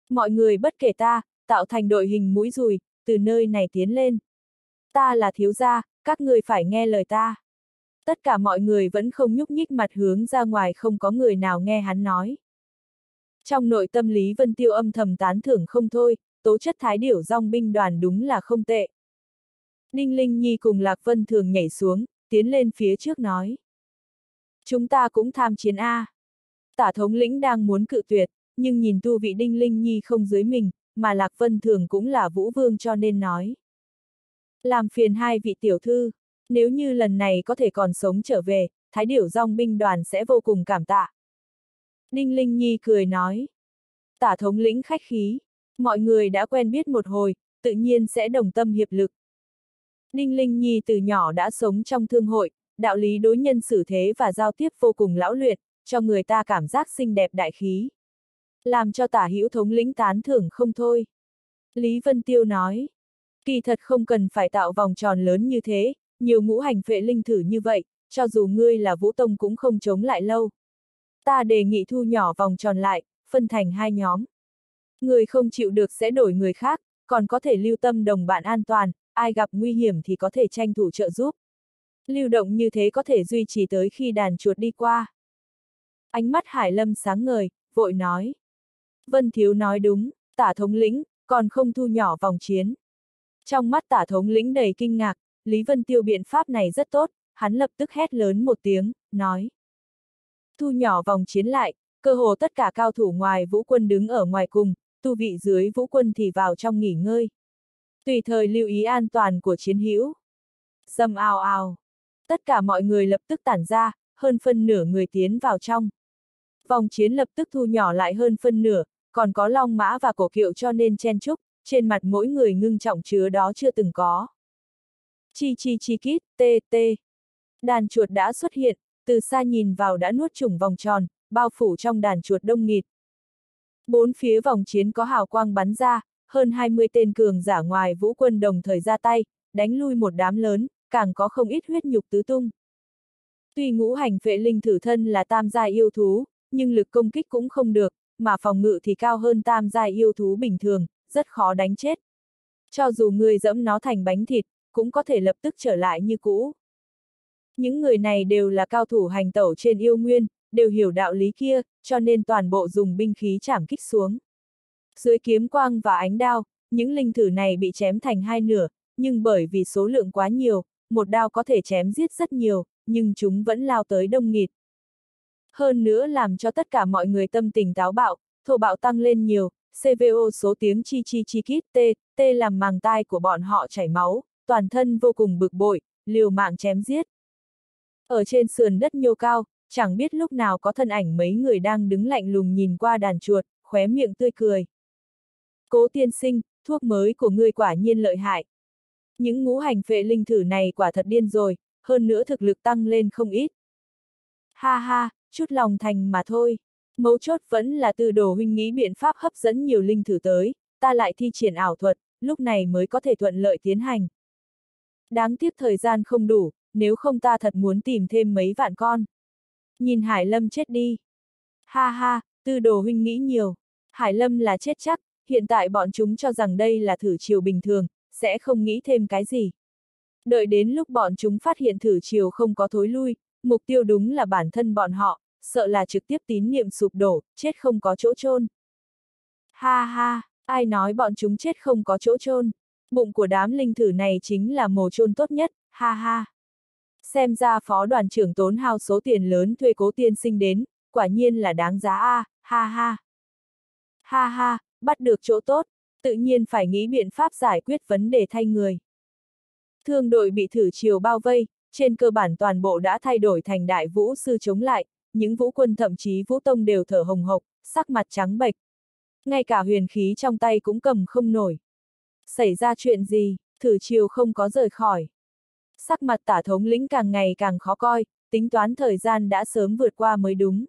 Mọi người bất kể ta, tạo thành đội hình mũi rùi, từ nơi này tiến lên. Ta là thiếu gia, các người phải nghe lời ta. Tất cả mọi người vẫn không nhúc nhích mặt hướng ra ngoài không có người nào nghe hắn nói. Trong nội tâm Lý Vân Tiêu âm thầm tán thưởng không thôi, tố chất thái điểu dòng binh đoàn đúng là không tệ. ninh Linh Nhi cùng Lạc Vân Thường nhảy xuống, tiến lên phía trước nói. Chúng ta cũng tham chiến A. Tả thống lĩnh đang muốn cự tuyệt, nhưng nhìn tu vị Đinh Linh Nhi không dưới mình, mà Lạc Vân Thường cũng là vũ vương cho nên nói. Làm phiền hai vị tiểu thư, nếu như lần này có thể còn sống trở về, Thái Điểu Dòng binh đoàn sẽ vô cùng cảm tạ. Đinh Linh Nhi cười nói. Tả thống lĩnh khách khí, mọi người đã quen biết một hồi, tự nhiên sẽ đồng tâm hiệp lực. Đinh Linh Nhi từ nhỏ đã sống trong thương hội, đạo lý đối nhân xử thế và giao tiếp vô cùng lão luyện, cho người ta cảm giác xinh đẹp đại khí. Làm cho tả hữu thống lĩnh tán thưởng không thôi. Lý Vân Tiêu nói, kỳ thật không cần phải tạo vòng tròn lớn như thế, nhiều ngũ hành phệ linh thử như vậy, cho dù ngươi là vũ tông cũng không chống lại lâu. Ta đề nghị thu nhỏ vòng tròn lại, phân thành hai nhóm. Người không chịu được sẽ đổi người khác, còn có thể lưu tâm đồng bạn an toàn, ai gặp nguy hiểm thì có thể tranh thủ trợ giúp. Lưu động như thế có thể duy trì tới khi đàn chuột đi qua. Ánh mắt Hải Lâm sáng ngời, vội nói. Vân Thiếu nói đúng, tả thống lĩnh, còn không thu nhỏ vòng chiến. Trong mắt tả thống lĩnh đầy kinh ngạc, Lý Vân Tiêu biện pháp này rất tốt, hắn lập tức hét lớn một tiếng, nói. Thu nhỏ vòng chiến lại, cơ hồ tất cả cao thủ ngoài vũ quân đứng ở ngoài cùng, tu vị dưới vũ quân thì vào trong nghỉ ngơi. Tùy thời lưu ý an toàn của chiến hữu. Dâm ao ao. Tất cả mọi người lập tức tản ra, hơn phân nửa người tiến vào trong. Vòng chiến lập tức thu nhỏ lại hơn phân nửa, còn có long mã và cổ kiệu cho nên chen chúc, trên mặt mỗi người ngưng trọng chứa đó chưa từng có. Chi chi chi kít, tê tê. Đàn chuột đã xuất hiện, từ xa nhìn vào đã nuốt trùng vòng tròn, bao phủ trong đàn chuột đông nghịt. Bốn phía vòng chiến có hào quang bắn ra, hơn 20 tên cường giả ngoài vũ quân đồng thời ra tay, đánh lui một đám lớn, càng có không ít huyết nhục tứ tung. Tuy ngũ hành vệ linh thử thân là tam gia yêu thú, nhưng lực công kích cũng không được, mà phòng ngự thì cao hơn tam gia yêu thú bình thường, rất khó đánh chết. Cho dù người dẫm nó thành bánh thịt, cũng có thể lập tức trở lại như cũ. Những người này đều là cao thủ hành tẩu trên yêu nguyên, đều hiểu đạo lý kia, cho nên toàn bộ dùng binh khí chảm kích xuống. Dưới kiếm quang và ánh đao, những linh thử này bị chém thành hai nửa, nhưng bởi vì số lượng quá nhiều, một đao có thể chém giết rất nhiều, nhưng chúng vẫn lao tới đông nghịt. Hơn nữa làm cho tất cả mọi người tâm tình táo bạo, thổ bạo tăng lên nhiều, CVO số tiếng chi chi chi kít tê, tê làm màng tai của bọn họ chảy máu, toàn thân vô cùng bực bội, liều mạng chém giết. Ở trên sườn đất nhô cao, chẳng biết lúc nào có thân ảnh mấy người đang đứng lạnh lùng nhìn qua đàn chuột, khóe miệng tươi cười. Cố tiên sinh, thuốc mới của ngươi quả nhiên lợi hại. Những ngũ hành phệ linh thử này quả thật điên rồi, hơn nữa thực lực tăng lên không ít. Ha ha, chút lòng thành mà thôi. Mấu chốt vẫn là từ đồ huynh nghĩ biện pháp hấp dẫn nhiều linh thử tới, ta lại thi triển ảo thuật, lúc này mới có thể thuận lợi tiến hành. Đáng tiếc thời gian không đủ, nếu không ta thật muốn tìm thêm mấy vạn con. Nhìn Hải Lâm chết đi. Ha ha, tư đồ huynh nghĩ nhiều. Hải Lâm là chết chắc, hiện tại bọn chúng cho rằng đây là thử chiều bình thường, sẽ không nghĩ thêm cái gì. Đợi đến lúc bọn chúng phát hiện thử chiều không có thối lui, mục tiêu đúng là bản thân bọn họ, sợ là trực tiếp tín niệm sụp đổ, chết không có chỗ chôn. Ha ha, Ai nói bọn chúng chết không có chỗ chôn Bụng của đám linh thử này chính là mồ chôn tốt nhất, ha ha. Xem ra phó đoàn trưởng tốn hao số tiền lớn thuê cố tiên sinh đến, quả nhiên là đáng giá a, ha ha. Ha ha, bắt được chỗ tốt, tự nhiên phải nghĩ biện pháp giải quyết vấn đề thay người. Thương đội bị thử chiều bao vây, trên cơ bản toàn bộ đã thay đổi thành đại vũ sư chống lại, những vũ quân thậm chí vũ tông đều thở hồng hộc, sắc mặt trắng bệch. Ngay cả huyền khí trong tay cũng cầm không nổi. Xảy ra chuyện gì, thử chiều không có rời khỏi. Sắc mặt tả thống lĩnh càng ngày càng khó coi, tính toán thời gian đã sớm vượt qua mới đúng.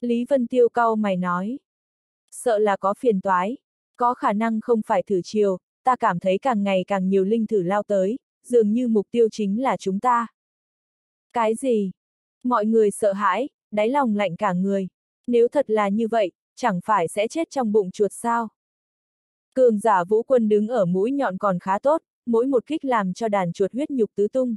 Lý Vân Tiêu cau mày nói. Sợ là có phiền toái, có khả năng không phải thử chiều, ta cảm thấy càng ngày càng nhiều linh thử lao tới, dường như mục tiêu chính là chúng ta. Cái gì? Mọi người sợ hãi, đáy lòng lạnh cả người. Nếu thật là như vậy, chẳng phải sẽ chết trong bụng chuột sao? Cường giả vũ quân đứng ở mũi nhọn còn khá tốt, mỗi một kích làm cho đàn chuột huyết nhục tứ tung.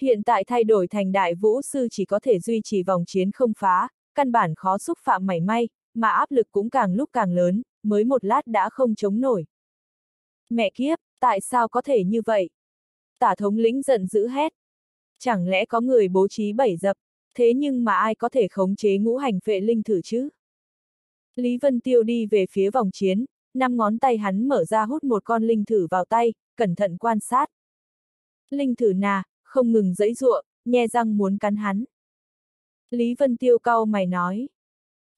Hiện tại thay đổi thành đại vũ sư chỉ có thể duy trì vòng chiến không phá, căn bản khó xúc phạm mảy may, mà áp lực cũng càng lúc càng lớn, mới một lát đã không chống nổi. Mẹ kiếp, tại sao có thể như vậy? Tả thống lĩnh giận dữ hét. Chẳng lẽ có người bố trí bảy dập, thế nhưng mà ai có thể khống chế ngũ hành phệ linh thử chứ? Lý Vân Tiêu đi về phía vòng chiến, năm ngón tay hắn mở ra hút một con linh thử vào tay, cẩn thận quan sát. Linh thử nà, không ngừng dẫy giụa, nhe răng muốn cắn hắn. Lý Vân Tiêu cau mày nói.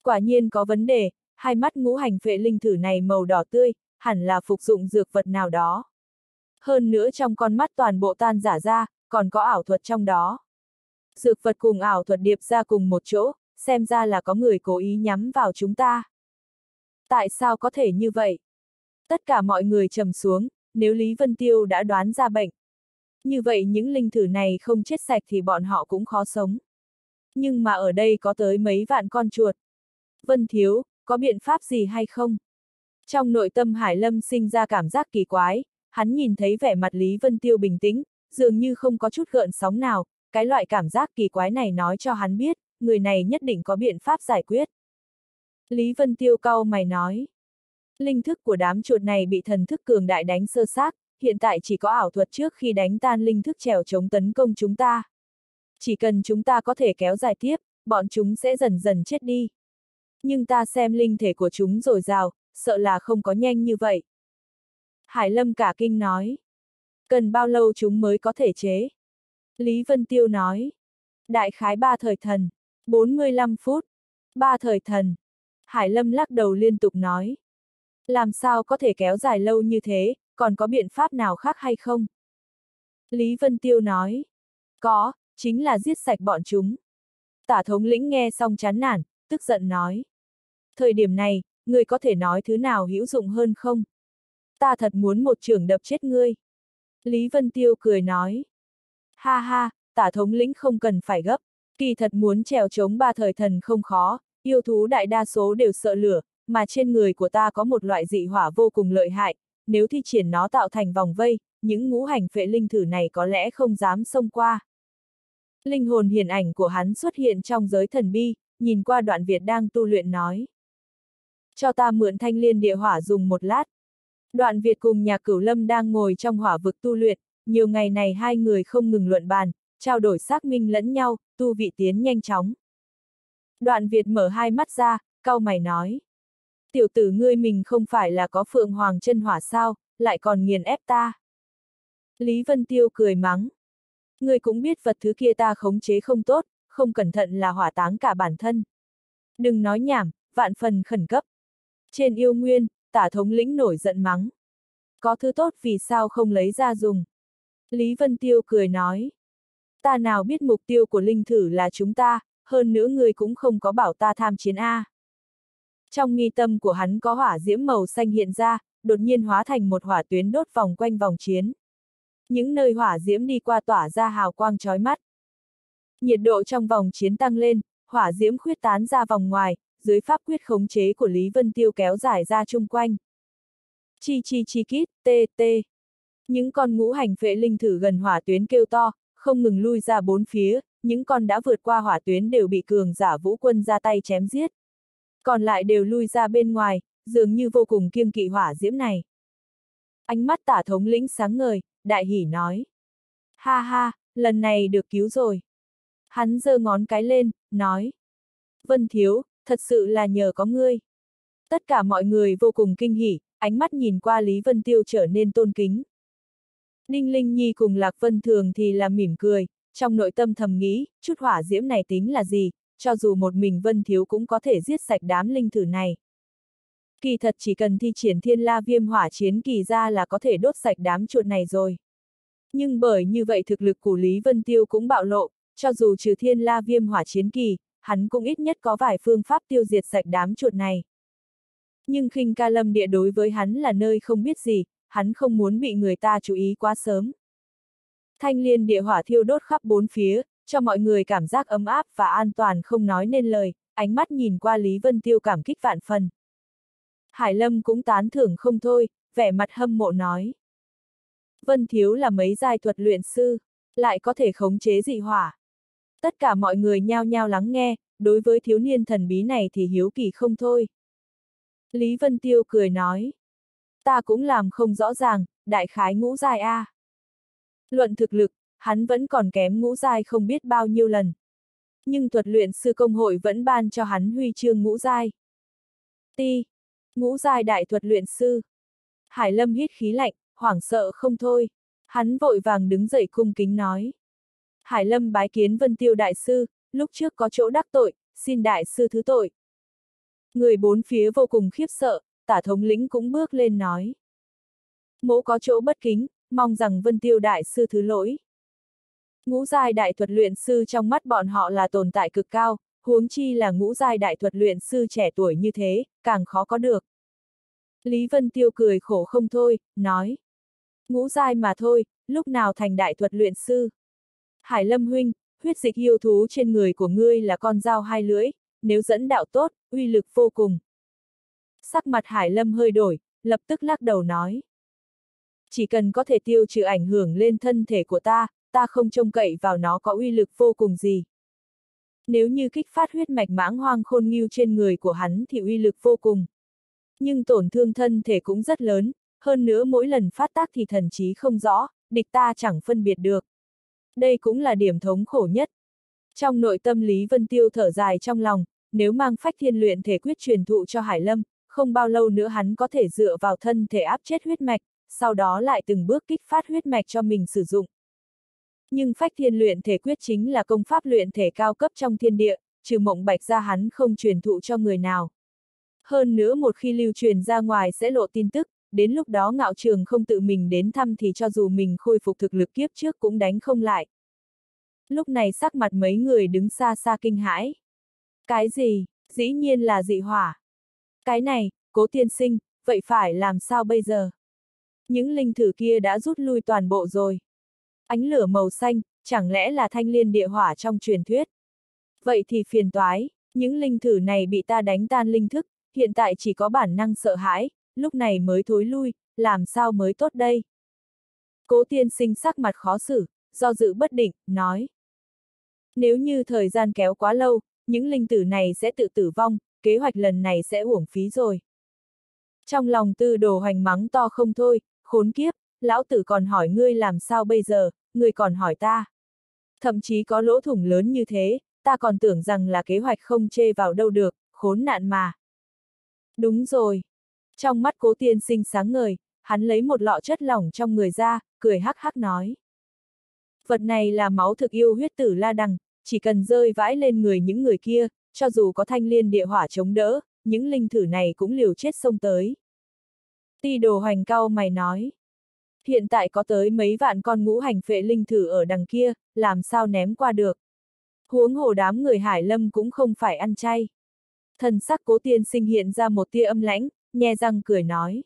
Quả nhiên có vấn đề, hai mắt ngũ hành phệ linh thử này màu đỏ tươi, hẳn là phục dụng dược vật nào đó. Hơn nữa trong con mắt toàn bộ tan giả ra, còn có ảo thuật trong đó. Dược vật cùng ảo thuật điệp ra cùng một chỗ, xem ra là có người cố ý nhắm vào chúng ta. Tại sao có thể như vậy? Tất cả mọi người trầm xuống, nếu Lý Vân Tiêu đã đoán ra bệnh. Như vậy những linh thử này không chết sạch thì bọn họ cũng khó sống. Nhưng mà ở đây có tới mấy vạn con chuột. Vân Thiếu, có biện pháp gì hay không? Trong nội tâm Hải Lâm sinh ra cảm giác kỳ quái, hắn nhìn thấy vẻ mặt Lý Vân Tiêu bình tĩnh, dường như không có chút gợn sóng nào, cái loại cảm giác kỳ quái này nói cho hắn biết, người này nhất định có biện pháp giải quyết. Lý Vân Tiêu cau mày nói. Linh thức của đám chuột này bị thần thức cường đại đánh sơ sát, hiện tại chỉ có ảo thuật trước khi đánh tan linh thức trèo chống tấn công chúng ta. Chỉ cần chúng ta có thể kéo dài tiếp, bọn chúng sẽ dần dần chết đi. Nhưng ta xem linh thể của chúng rồi rào, sợ là không có nhanh như vậy. Hải Lâm cả kinh nói. Cần bao lâu chúng mới có thể chế? Lý Vân Tiêu nói. Đại khái ba thời thần. 45 phút. Ba thời thần. Hải Lâm lắc đầu liên tục nói. Làm sao có thể kéo dài lâu như thế, còn có biện pháp nào khác hay không? Lý Vân Tiêu nói. Có, chính là giết sạch bọn chúng. Tả thống lĩnh nghe xong chán nản, tức giận nói. Thời điểm này, người có thể nói thứ nào hữu dụng hơn không? Ta thật muốn một trường đập chết ngươi. Lý Vân Tiêu cười nói. Ha ha, tả thống lĩnh không cần phải gấp, kỳ thật muốn trèo chống ba thời thần không khó, yêu thú đại đa số đều sợ lửa, mà trên người của ta có một loại dị hỏa vô cùng lợi hại, nếu thi triển nó tạo thành vòng vây, những ngũ hành phệ linh thử này có lẽ không dám xông qua. Linh hồn hiền ảnh của hắn xuất hiện trong giới thần bi, nhìn qua đoạn Việt đang tu luyện nói. Cho ta mượn thanh liên địa hỏa dùng một lát. Đoạn Việt cùng nhà cửu lâm đang ngồi trong hỏa vực tu luyện, nhiều ngày này hai người không ngừng luận bàn, trao đổi xác minh lẫn nhau, tu vị tiến nhanh chóng. Đoạn Việt mở hai mắt ra, cau mày nói. Tiểu tử ngươi mình không phải là có phượng hoàng chân hỏa sao, lại còn nghiền ép ta. Lý Vân Tiêu cười mắng. Ngươi cũng biết vật thứ kia ta khống chế không tốt, không cẩn thận là hỏa táng cả bản thân. Đừng nói nhảm, vạn phần khẩn cấp. Trên yêu nguyên, tả thống lĩnh nổi giận mắng. Có thứ tốt vì sao không lấy ra dùng. Lý Vân Tiêu cười nói. Ta nào biết mục tiêu của linh thử là chúng ta, hơn nữa người cũng không có bảo ta tham chiến A. Trong nghi tâm của hắn có hỏa diễm màu xanh hiện ra, đột nhiên hóa thành một hỏa tuyến đốt vòng quanh vòng chiến. Những nơi hỏa diễm đi qua tỏa ra hào quang chói mắt. Nhiệt độ trong vòng chiến tăng lên, hỏa diễm khuyết tán ra vòng ngoài, dưới pháp quyết khống chế của Lý Vân Tiêu kéo dài ra chung quanh. Chi chi chi kít, tê tê. Những con ngũ hành phệ linh thử gần hỏa tuyến kêu to, không ngừng lui ra bốn phía, những con đã vượt qua hỏa tuyến đều bị cường giả vũ quân ra tay chém giết. Còn lại đều lui ra bên ngoài, dường như vô cùng kiêng kỵ hỏa diễm này. Ánh mắt tả thống lĩnh sáng ngời, đại hỉ nói. Ha ha, lần này được cứu rồi. Hắn giơ ngón cái lên, nói. Vân Thiếu, thật sự là nhờ có ngươi. Tất cả mọi người vô cùng kinh hỉ, ánh mắt nhìn qua Lý Vân Tiêu trở nên tôn kính. Ninh Linh Nhi cùng Lạc Vân Thường thì là mỉm cười, trong nội tâm thầm nghĩ, chút hỏa diễm này tính là gì, cho dù một mình Vân Thiếu cũng có thể giết sạch đám linh thử này. Kỳ thật chỉ cần thi triển thiên la viêm hỏa chiến kỳ ra là có thể đốt sạch đám chuột này rồi. Nhưng bởi như vậy thực lực của Lý Vân Tiêu cũng bạo lộ, cho dù trừ thiên la viêm hỏa chiến kỳ, hắn cũng ít nhất có vài phương pháp tiêu diệt sạch đám chuột này. Nhưng khinh ca lâm địa đối với hắn là nơi không biết gì, hắn không muốn bị người ta chú ý quá sớm. Thanh liên địa hỏa thiêu đốt khắp bốn phía, cho mọi người cảm giác ấm áp và an toàn không nói nên lời, ánh mắt nhìn qua Lý Vân Tiêu cảm kích vạn phần. Hải Lâm cũng tán thưởng không thôi, vẻ mặt hâm mộ nói. Vân Thiếu là mấy giai thuật luyện sư, lại có thể khống chế dị hỏa. Tất cả mọi người nhao nhao lắng nghe, đối với thiếu niên thần bí này thì hiếu kỳ không thôi. Lý Vân Tiêu cười nói. Ta cũng làm không rõ ràng, đại khái ngũ giai A. Luận thực lực, hắn vẫn còn kém ngũ giai không biết bao nhiêu lần. Nhưng thuật luyện sư công hội vẫn ban cho hắn huy chương ngũ giai. Ti. Ngũ giai đại thuật luyện sư. Hải Lâm hít khí lạnh, hoảng sợ không thôi. Hắn vội vàng đứng dậy cung kính nói. Hải Lâm bái kiến Vân Tiêu Đại Sư, lúc trước có chỗ đắc tội, xin Đại Sư thứ tội. Người bốn phía vô cùng khiếp sợ, tả thống lĩnh cũng bước lên nói. Mỗ có chỗ bất kính, mong rằng Vân Tiêu Đại Sư thứ lỗi. Ngũ giai đại thuật luyện sư trong mắt bọn họ là tồn tại cực cao, huống chi là ngũ giai đại thuật luyện sư trẻ tuổi như thế, càng khó có được. Lý Vân Tiêu cười khổ không thôi, nói. Ngũ giai mà thôi, lúc nào thành đại thuật luyện sư. Hải Lâm Huynh, huyết dịch yêu thú trên người của ngươi là con dao hai lưỡi, nếu dẫn đạo tốt, uy lực vô cùng. Sắc mặt Hải Lâm hơi đổi, lập tức lắc đầu nói. Chỉ cần có thể tiêu trừ ảnh hưởng lên thân thể của ta, ta không trông cậy vào nó có uy lực vô cùng gì. Nếu như kích phát huyết mạch mãng hoang khôn nghiêu trên người của hắn thì uy lực vô cùng. Nhưng tổn thương thân thể cũng rất lớn, hơn nữa mỗi lần phát tác thì thần trí không rõ, địch ta chẳng phân biệt được. Đây cũng là điểm thống khổ nhất. Trong nội tâm Lý Vân Tiêu thở dài trong lòng, nếu mang phách thiên luyện thể quyết truyền thụ cho Hải Lâm, không bao lâu nữa hắn có thể dựa vào thân thể áp chết huyết mạch, sau đó lại từng bước kích phát huyết mạch cho mình sử dụng. Nhưng phách thiên luyện thể quyết chính là công pháp luyện thể cao cấp trong thiên địa, trừ mộng bạch ra hắn không truyền thụ cho người nào. Hơn nữa một khi lưu truyền ra ngoài sẽ lộ tin tức, đến lúc đó ngạo trường không tự mình đến thăm thì cho dù mình khôi phục thực lực kiếp trước cũng đánh không lại. Lúc này sắc mặt mấy người đứng xa xa kinh hãi. Cái gì, dĩ nhiên là dị hỏa. Cái này, cố tiên sinh, vậy phải làm sao bây giờ? Những linh thử kia đã rút lui toàn bộ rồi. Ánh lửa màu xanh, chẳng lẽ là thanh liên địa hỏa trong truyền thuyết? Vậy thì phiền toái, những linh thử này bị ta đánh tan linh thức, hiện tại chỉ có bản năng sợ hãi, lúc này mới thối lui, làm sao mới tốt đây? Cố tiên sinh sắc mặt khó xử, do dự bất định, nói. Nếu như thời gian kéo quá lâu, những linh tử này sẽ tự tử vong, kế hoạch lần này sẽ uổng phí rồi. Trong lòng tư đồ hoành mắng to không thôi, khốn kiếp, lão tử còn hỏi ngươi làm sao bây giờ, ngươi còn hỏi ta. Thậm chí có lỗ thủng lớn như thế, ta còn tưởng rằng là kế hoạch không chê vào đâu được, khốn nạn mà. Đúng rồi. Trong mắt cố tiên sinh sáng ngời, hắn lấy một lọ chất lỏng trong người ra, cười hắc hắc nói. Vật này là máu thực yêu huyết tử la đằng, chỉ cần rơi vãi lên người những người kia, cho dù có thanh liên địa hỏa chống đỡ, những linh thử này cũng liều chết xông tới. Ti đồ hoành cao mày nói. Hiện tại có tới mấy vạn con ngũ hành phệ linh thử ở đằng kia, làm sao ném qua được. Huống hồ đám người hải lâm cũng không phải ăn chay. Thần sắc cố tiên sinh hiện ra một tia âm lãnh, nhe răng cười nói.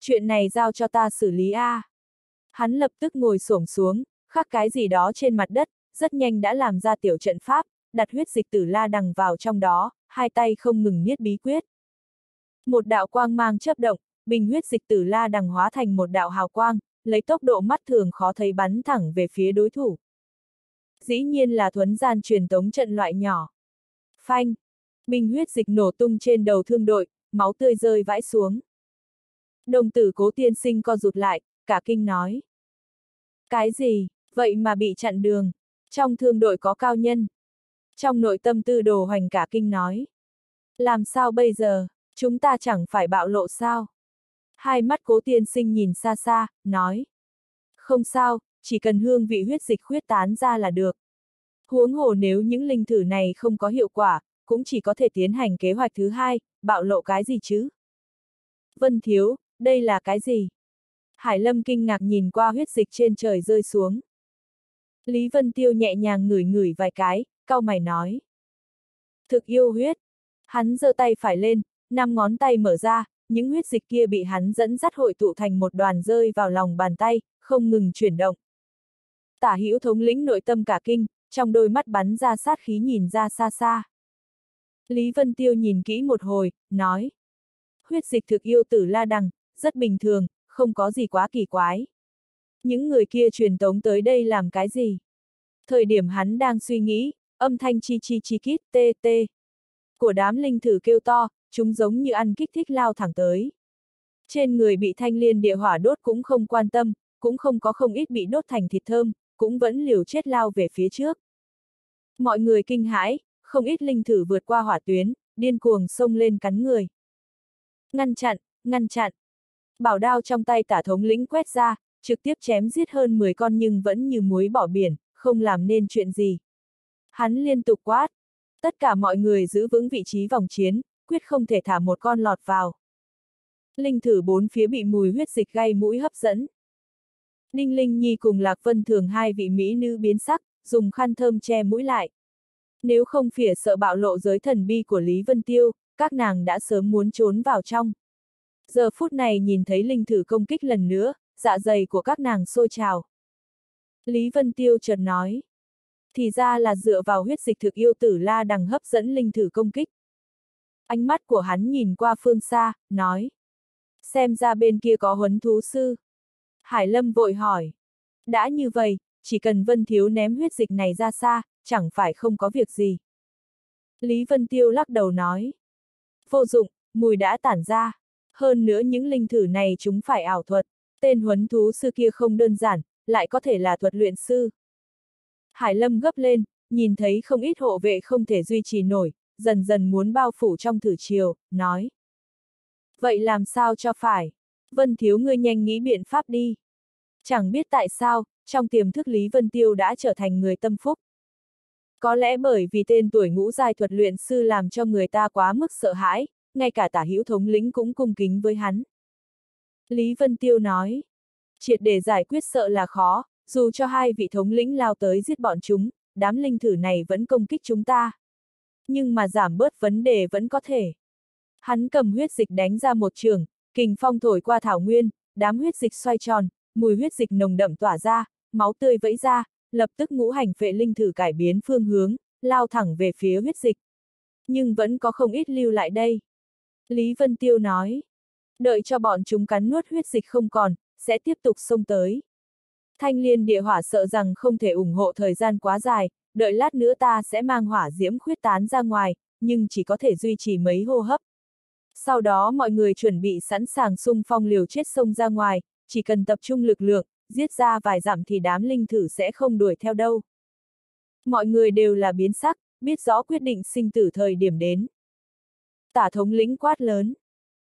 Chuyện này giao cho ta xử lý a. Hắn lập tức ngồi xổm xuống, khắc cái gì đó trên mặt đất, rất nhanh đã làm ra tiểu trận pháp, đặt huyết dịch tử la đằng vào trong đó, hai tay không ngừng niết bí quyết. Một đạo quang mang chớp động, bình huyết dịch tử la đằng hóa thành một đạo hào quang, lấy tốc độ mắt thường khó thấy bắn thẳng về phía đối thủ. Dĩ nhiên là thuấn gian truyền tống trận loại nhỏ. Phanh! Bình huyết dịch nổ tung trên đầu thương đội, máu tươi rơi vãi xuống. Đồng tử cố tiên sinh co rụt lại, cả kinh nói. Cái gì, vậy mà bị chặn đường, trong thương đội có cao nhân. Trong nội tâm tư đồ hoành cả kinh nói. Làm sao bây giờ, chúng ta chẳng phải bạo lộ sao? Hai mắt cố tiên sinh nhìn xa xa, nói. Không sao, chỉ cần hương vị huyết dịch khuyết tán ra là được. Huống hồ nếu những linh thử này không có hiệu quả, cũng chỉ có thể tiến hành kế hoạch thứ hai, bạo lộ cái gì chứ? Vân Thiếu, đây là cái gì? Hải Lâm kinh ngạc nhìn qua huyết dịch trên trời rơi xuống. Lý Vân Tiêu nhẹ nhàng ngửi ngửi vài cái, cau mày nói. Thực yêu huyết. Hắn giơ tay phải lên, năm ngón tay mở ra, những huyết dịch kia bị hắn dẫn dắt hội tụ thành một đoàn rơi vào lòng bàn tay, không ngừng chuyển động. Tả hữu thống lĩnh nội tâm cả kinh, trong đôi mắt bắn ra sát khí nhìn ra xa xa. Lý Vân Tiêu nhìn kỹ một hồi, nói. Huyết dịch thực yêu tử la đằng, rất bình thường, không có gì quá kỳ quái. Những người kia truyền tống tới đây làm cái gì? Thời điểm hắn đang suy nghĩ, âm thanh chi chi chi kít tê tê. Của đám linh thử kêu to, chúng giống như ăn kích thích lao thẳng tới. Trên người bị thanh liên địa hỏa đốt cũng không quan tâm, cũng không có không ít bị đốt thành thịt thơm, cũng vẫn liều chết lao về phía trước. Mọi người kinh hãi, không ít linh thử vượt qua hỏa tuyến, điên cuồng xông lên cắn người. Ngăn chặn, ngăn chặn. Bảo đao trong tay tả thống lĩnh quét ra, trực tiếp chém giết hơn 10 con nhưng vẫn như muối bỏ biển, không làm nên chuyện gì. Hắn liên tục quát. Tất cả mọi người giữ vững vị trí vòng chiến, quyết không thể thả một con lọt vào. Linh thử bốn phía bị mùi huyết dịch gây mũi hấp dẫn. Ninh Linh Nhi cùng Lạc Vân Thường hai vị mỹ nữ biến sắc, dùng khăn thơm che mũi lại. Nếu không phỉa sợ bạo lộ giới thần bi của Lý Vân Tiêu, các nàng đã sớm muốn trốn vào trong. Giờ phút này nhìn thấy linh thử công kích lần nữa, dạ dày của các nàng sôi trào. Lý Vân Tiêu chợt nói. Thì ra là dựa vào huyết dịch thực yêu tử la đằng hấp dẫn linh thử công kích. Ánh mắt của hắn nhìn qua phương xa, nói. Xem ra bên kia có huấn thú sư. Hải Lâm vội hỏi. Đã như vậy, chỉ cần Vân Thiếu ném huyết dịch này ra xa, chẳng phải không có việc gì. Lý Vân Tiêu lắc đầu nói. Vô dụng, mùi đã tản ra. Hơn nữa những linh thử này chúng phải ảo thuật. Tên huấn thú sư kia không đơn giản, lại có thể là thuật luyện sư. Hải Lâm gấp lên, nhìn thấy không ít hộ vệ không thể duy trì nổi, dần dần muốn bao phủ trong thử chiều, nói. Vậy làm sao cho phải? Vân Thiếu ngươi nhanh nghĩ biện pháp đi. Chẳng biết tại sao, trong tiềm thức Lý Vân Tiêu đã trở thành người tâm phúc. Có lẽ bởi vì tên tuổi ngũ giai thuật luyện sư làm cho người ta quá mức sợ hãi, ngay cả tả hữu thống lĩnh cũng cung kính với hắn. Lý Vân Tiêu nói, triệt để giải quyết sợ là khó, dù cho hai vị thống lĩnh lao tới giết bọn chúng, đám linh thử này vẫn công kích chúng ta. Nhưng mà giảm bớt vấn đề vẫn có thể. Hắn cầm huyết dịch đánh ra một trường, kình phong thổi qua thảo nguyên, đám huyết dịch xoay tròn, mùi huyết dịch nồng đậm tỏa ra, máu tươi vẫy ra, lập tức ngũ hành phệ linh thử cải biến phương hướng, lao thẳng về phía huyết dịch. Nhưng vẫn có không ít lưu lại đây. Lý Vân Tiêu nói, đợi cho bọn chúng cắn nuốt huyết dịch không còn, sẽ tiếp tục xông tới. Thanh liên địa hỏa sợ rằng không thể ủng hộ thời gian quá dài, đợi lát nữa ta sẽ mang hỏa diễm khuyết tán ra ngoài, nhưng chỉ có thể duy trì mấy hô hấp. Sau đó mọi người chuẩn bị sẵn sàng xung phong liều chết sông ra ngoài, chỉ cần tập trung lực lượng, giết ra vài dặm thì đám linh thử sẽ không đuổi theo đâu. Mọi người đều là biến sắc, biết rõ quyết định sinh tử thời điểm đến. Tả thống lĩnh quát lớn.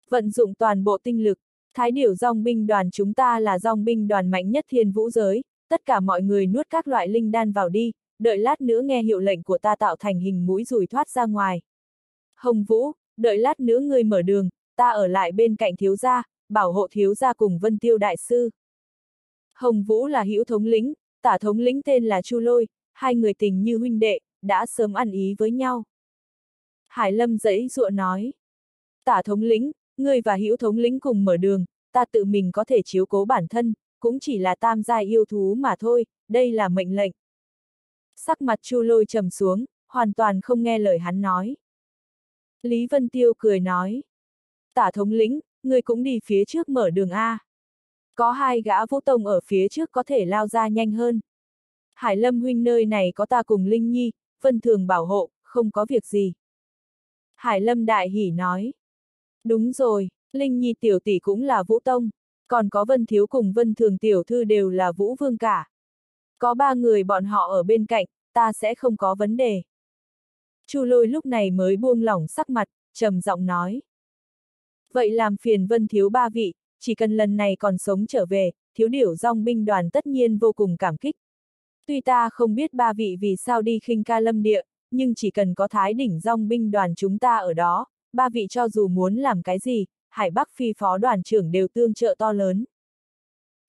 Vận dụng toàn bộ tinh lực, thái điểu dòng binh đoàn chúng ta là dòng binh đoàn mạnh nhất thiên vũ giới, tất cả mọi người nuốt các loại linh đan vào đi, đợi lát nữa nghe hiệu lệnh của ta tạo thành hình mũi rùi thoát ra ngoài. Hồng Vũ, đợi lát nữa ngươi mở đường, ta ở lại bên cạnh thiếu gia, bảo hộ thiếu gia cùng Vân Tiêu đại sư. Hồng Vũ là hữu thống lĩnh, tả thống lĩnh tên là Chu Lôi, hai người tình như huynh đệ, đã sớm ăn ý với nhau. Hải Lâm dãy dụa nói. Tả thống lĩnh, ngươi và hữu thống lĩnh cùng mở đường, ta tự mình có thể chiếu cố bản thân, cũng chỉ là tam gia yêu thú mà thôi, đây là mệnh lệnh. Sắc mặt Chu Lôi trầm xuống, hoàn toàn không nghe lời hắn nói. Lý Vân Tiêu cười nói. Tả thống lĩnh, người cũng đi phía trước mở đường A. Có hai gã vũ tông ở phía trước có thể lao ra nhanh hơn. Hải Lâm huynh nơi này có ta cùng Linh Nhi, Vân Thường bảo hộ, không có việc gì. Hải Lâm đại hỉ nói. Đúng rồi, Linh Nhi tiểu tỷ cũng là Vũ Tông, còn có Vân Thiếu cùng Vân Thường tiểu thư đều là Vũ Vương cả. Có ba người bọn họ ở bên cạnh, ta sẽ không có vấn đề. Chu lôi lúc này mới buông lỏng sắc mặt, trầm giọng nói. Vậy làm phiền Vân Thiếu ba vị, chỉ cần lần này còn sống trở về, thiếu điểu dòng binh đoàn tất nhiên vô cùng cảm kích. Tuy ta không biết ba vị vì sao đi khinh ca lâm địa, nhưng chỉ cần có thái đỉnh dòng binh đoàn chúng ta ở đó, ba vị cho dù muốn làm cái gì, Hải Bắc phi phó đoàn trưởng đều tương trợ to lớn.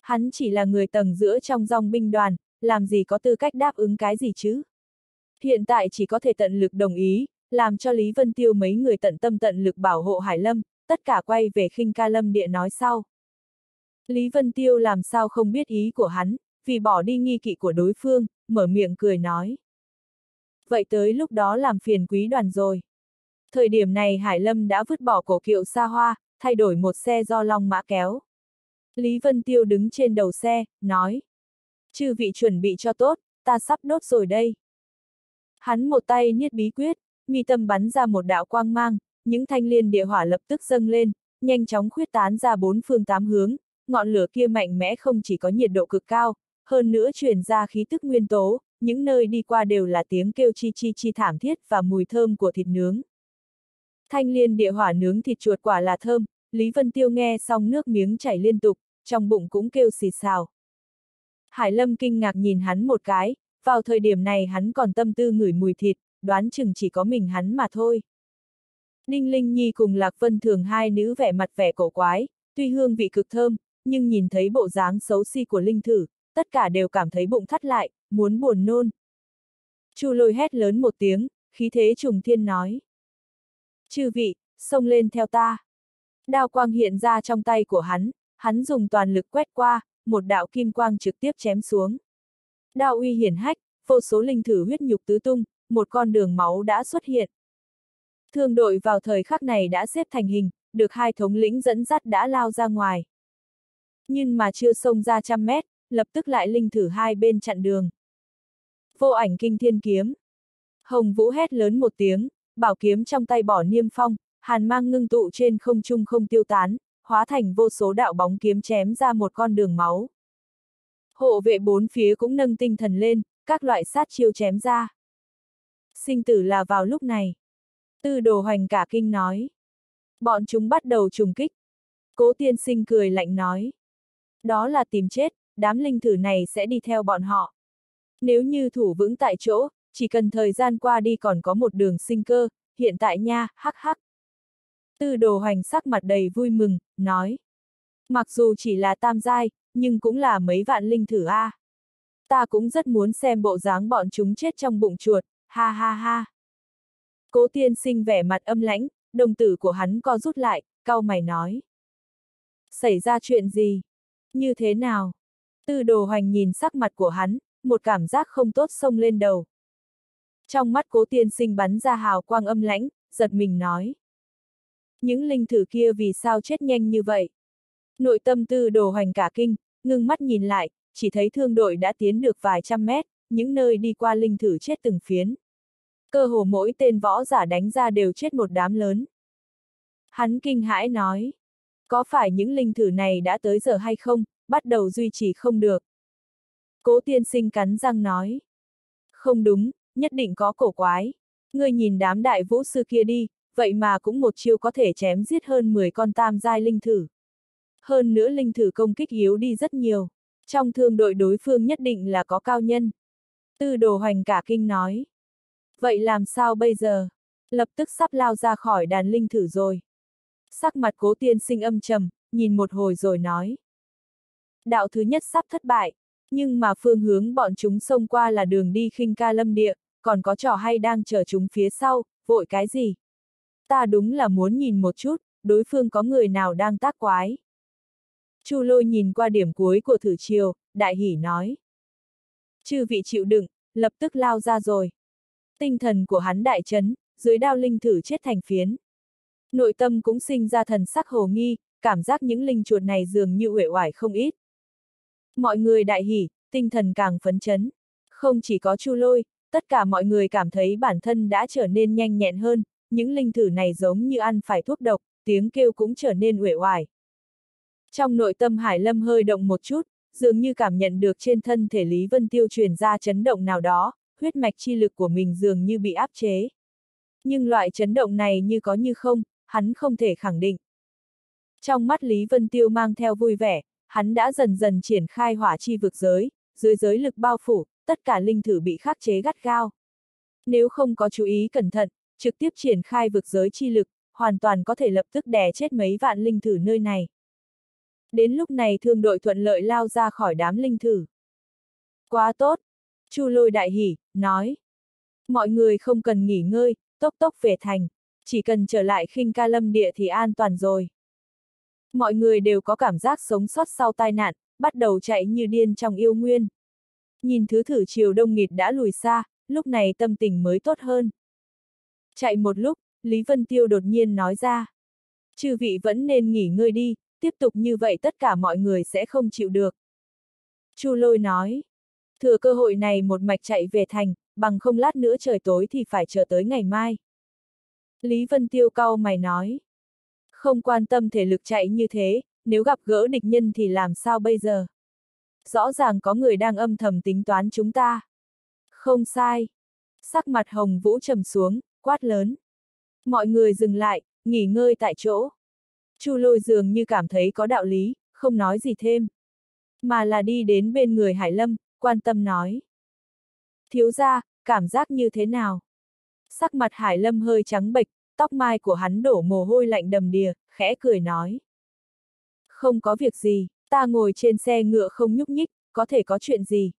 Hắn chỉ là người tầng giữa trong dòng binh đoàn, làm gì có tư cách đáp ứng cái gì chứ? Hiện tại chỉ có thể tận lực đồng ý, làm cho Lý Vân Tiêu mấy người tận tâm tận lực bảo hộ Hải Lâm, tất cả quay về khinh ca lâm địa nói sau. Lý Vân Tiêu làm sao không biết ý của hắn, vì bỏ đi nghi kỵ của đối phương, mở miệng cười nói. Vậy tới lúc đó làm phiền quý đoàn rồi. Thời điểm này Hải Lâm đã vứt bỏ cổ kiệu xa hoa, thay đổi một xe do long mã kéo. Lý Vân Tiêu đứng trên đầu xe, nói. Chư vị chuẩn bị cho tốt, ta sắp đốt rồi đây. Hắn một tay niết bí quyết, mi tâm bắn ra một đạo quang mang, những thanh liên địa hỏa lập tức dâng lên, nhanh chóng khuyết tán ra bốn phương tám hướng, ngọn lửa kia mạnh mẽ không chỉ có nhiệt độ cực cao, hơn nữa truyền ra khí tức nguyên tố, những nơi đi qua đều là tiếng kêu chi chi chi thảm thiết và mùi thơm của thịt nướng. Thanh liên địa hỏa nướng thịt chuột quả là thơm, Lý Vân Tiêu nghe xong nước miếng chảy liên tục, trong bụng cũng kêu xì xào. Hải Lâm kinh ngạc nhìn hắn một cái, vào thời điểm này hắn còn tâm tư ngửi mùi thịt, đoán chừng chỉ có mình hắn mà thôi. Ninh Linh Nhi cùng Lạc Vân Thường hai nữ vẻ mặt vẻ cổ quái, tuy hương vị cực thơm, nhưng nhìn thấy bộ dáng xấu xí si của Linh Thử, tất cả đều cảm thấy bụng thắt lại, muốn buồn nôn. Chu lôi hét lớn một tiếng, khí thế trùng thiên nói. Chư vị, xông lên theo ta. Đao quang hiện ra trong tay của hắn, hắn dùng toàn lực quét qua, một đạo kim quang trực tiếp chém xuống. Đao uy hiển hách, vô số linh thử huyết nhục tứ tung, một con đường máu đã xuất hiện. Thương đội vào thời khắc này đã xếp thành hình, được hai thống lĩnh dẫn dắt đã lao ra ngoài. Nhưng mà chưa xông ra trăm mét, lập tức lại linh thử hai bên chặn đường. Vô ảnh kinh thiên kiếm. Hồng Vũ hét lớn một tiếng, bảo kiếm trong tay bỏ niêm phong, hàn mang ngưng tụ trên không trung không tiêu tán, hóa thành vô số đạo bóng kiếm chém ra một con đường máu. Hộ vệ bốn phía cũng nâng tinh thần lên, các loại sát chiêu chém ra. Sinh tử là vào lúc này. Tư đồ hoành cả kinh nói. Bọn chúng bắt đầu trùng kích. Cố tiên sinh cười lạnh nói. Đó là tìm chết, đám linh thử này sẽ đi theo bọn họ. Nếu như thủ vững tại chỗ, chỉ cần thời gian qua đi còn có một đường sinh cơ, hiện tại nha, hắc hắc. Tư đồ hoành sắc mặt đầy vui mừng, nói. Mặc dù chỉ là tam giai, nhưng cũng là mấy vạn linh thử a. Ta cũng rất muốn xem bộ dáng bọn chúng chết trong bụng chuột, ha ha ha. Cố tiên sinh vẻ mặt âm lãnh, đồng tử của hắn co rút lại, cau mày nói. Xảy ra chuyện gì? Như thế nào? Tư đồ hoành nhìn sắc mặt của hắn, một cảm giác không tốt xông lên đầu. Trong mắt cố tiên sinh bắn ra hào quang âm lãnh, giật mình nói. Những linh thử kia vì sao chết nhanh như vậy? Nội tâm tư đồ hoành cả kinh, ngưng mắt nhìn lại, chỉ thấy thương đội đã tiến được vài trăm mét, những nơi đi qua linh thử chết từng phiến. Cơ hồ mỗi tên võ giả đánh ra đều chết một đám lớn. Hắn kinh hãi nói, có phải những linh thử này đã tới giờ hay không, bắt đầu duy trì không được. Cố tiên sinh cắn răng nói, không đúng, nhất định có cổ quái. Ngươi nhìn đám đại vũ sư kia đi, vậy mà cũng một chiêu có thể chém giết hơn 10 con tam giai linh thử. Hơn nữa linh thử công kích yếu đi rất nhiều. Trong thương đội đối phương nhất định là có cao nhân. Tư đồ hoành cả kinh nói. Vậy làm sao bây giờ? Lập tức sắp lao ra khỏi đàn linh thử rồi. Sắc mặt cố tiên sinh âm trầm, nhìn một hồi rồi nói. Đạo thứ nhất sắp thất bại, nhưng mà phương hướng bọn chúng xông qua là đường đi khinh ca lâm địa, còn có trò hay đang chờ chúng phía sau, vội cái gì? Ta đúng là muốn nhìn một chút, đối phương có người nào đang tác quái. Chu lôi nhìn qua điểm cuối của thử chiều, đại hỉ nói. Chư vị chịu đựng, lập tức lao ra rồi. Tinh thần của hắn đại chấn, dưới đao linh thử chết thành phiến. Nội tâm cũng sinh ra thần sắc hồ nghi, cảm giác những linh chuột này dường như uể oải không ít. Mọi người đại hỉ, tinh thần càng phấn chấn. Không chỉ có chu lôi, tất cả mọi người cảm thấy bản thân đã trở nên nhanh nhẹn hơn, những linh thử này giống như ăn phải thuốc độc, tiếng kêu cũng trở nên uể oải. Trong nội tâm Hải Lâm hơi động một chút, dường như cảm nhận được trên thân thể Lý Vân Tiêu truyền ra chấn động nào đó, huyết mạch chi lực của mình dường như bị áp chế. Nhưng loại chấn động này như có như không, hắn không thể khẳng định. Trong mắt Lý Vân Tiêu mang theo vui vẻ, hắn đã dần dần triển khai hỏa chi vực giới, dưới giới lực bao phủ, tất cả linh thử bị khắc chế gắt gao. Nếu không có chú ý cẩn thận, trực tiếp triển khai vực giới chi lực, hoàn toàn có thể lập tức đè chết mấy vạn linh thử nơi này. Đến lúc này thương đội thuận lợi lao ra khỏi đám linh thử. Quá tốt! Chu lôi đại hỉ, nói. Mọi người không cần nghỉ ngơi, tốc tốc về thành, chỉ cần trở lại khinh ca lâm địa thì an toàn rồi. Mọi người đều có cảm giác sống sót sau tai nạn, bắt đầu chạy như điên trong yêu nguyên. Nhìn thứ thử chiều đông nghịt đã lùi xa, lúc này tâm tình mới tốt hơn. Chạy một lúc, Lý Vân Tiêu đột nhiên nói ra. Chư vị vẫn nên nghỉ ngơi đi, tiếp tục như vậy tất cả mọi người sẽ không chịu được. Chu lôi nói. Thừa cơ hội này một mạch chạy về thành, bằng không lát nữa trời tối thì phải chờ tới ngày mai. Lý Vân Tiêu cau mày nói. Không quan tâm thể lực chạy như thế, nếu gặp gỡ địch nhân thì làm sao bây giờ? Rõ ràng có người đang âm thầm tính toán chúng ta. Không sai. Sắc mặt hồng vũ trầm xuống, quát lớn. Mọi người dừng lại, nghỉ ngơi tại chỗ. Chu lôi dường như cảm thấy có đạo lý, không nói gì thêm. Mà là đi đến bên người Hải Lâm, quan tâm nói. Thiếu ra, cảm giác như thế nào? Sắc mặt Hải Lâm hơi trắng bệch, tóc mai của hắn đổ mồ hôi lạnh đầm đìa, khẽ cười nói. Không có việc gì, ta ngồi trên xe ngựa không nhúc nhích, có thể có chuyện gì?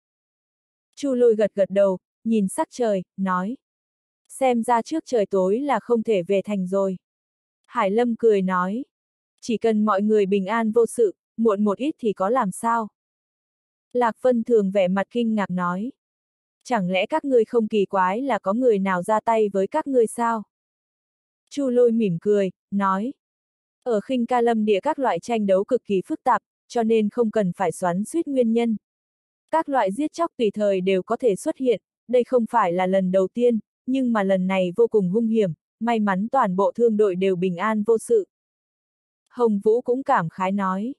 Chu lôi gật gật đầu, nhìn sắc trời, nói. Xem ra trước trời tối là không thể về thành rồi. Hải Lâm cười nói. Chỉ cần mọi người bình an vô sự, muộn một ít thì có làm sao? Lạc Vân thường vẻ mặt kinh ngạc nói. Chẳng lẽ các ngươi không kỳ quái là có người nào ra tay với các ngươi sao? Chu lôi mỉm cười, nói. Ở khinh ca lâm địa các loại tranh đấu cực kỳ phức tạp, cho nên không cần phải xoắn suýt nguyên nhân. Các loại giết chóc tùy thời đều có thể xuất hiện, đây không phải là lần đầu tiên, nhưng mà lần này vô cùng hung hiểm, may mắn toàn bộ thương đội đều bình an vô sự. Hồng Vũ cũng cảm khái nói.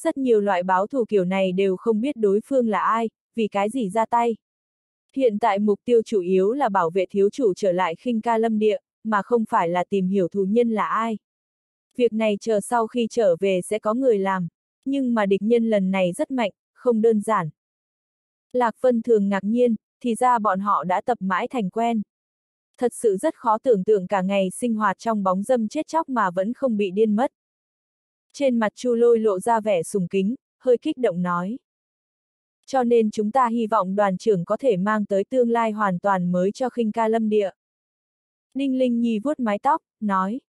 Rất nhiều loại báo thù kiểu này đều không biết đối phương là ai, vì cái gì ra tay. Hiện tại mục tiêu chủ yếu là bảo vệ thiếu chủ trở lại khinh ca lâm địa, mà không phải là tìm hiểu thù nhân là ai. Việc này chờ sau khi trở về sẽ có người làm, nhưng mà địch nhân lần này rất mạnh, không đơn giản. Lạc Vân thường ngạc nhiên, thì ra bọn họ đã tập mãi thành quen. Thật sự rất khó tưởng tượng cả ngày sinh hoạt trong bóng dâm chết chóc mà vẫn không bị điên mất. Trên mặt Chu Lôi lộ ra vẻ sùng kính, hơi kích động nói. Cho nên chúng ta hy vọng đoàn trưởng có thể mang tới tương lai hoàn toàn mới cho khinh ca lâm địa. Ninh Linh Nhi vuốt mái tóc, nói.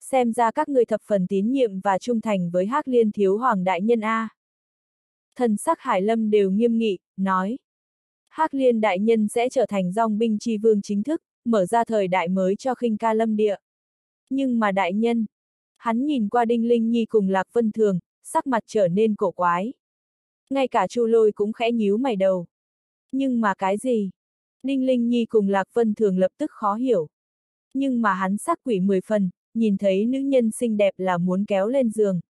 Xem ra các người thập phần tín nhiệm và trung thành với Hắc Liên Thiếu Hoàng Đại Nhân A. Thần sắc Hải Lâm đều nghiêm nghị, nói. Hắc Liên Đại Nhân sẽ trở thành dòng binh chi vương chính thức, mở ra thời đại mới cho khinh ca lâm địa. Nhưng mà Đại Nhân, hắn nhìn qua Đinh Linh Nhi cùng Lạc Vân Thường, sắc mặt trở nên cổ quái. Ngay cả Chu Lôi cũng khẽ nhíu mày đầu. Nhưng mà cái gì? Đinh Linh Nhi cùng Lạc Vân Thường lập tức khó hiểu. Nhưng mà hắn sắc quỷ mười phần, nhìn thấy nữ nhân xinh đẹp là muốn kéo lên giường.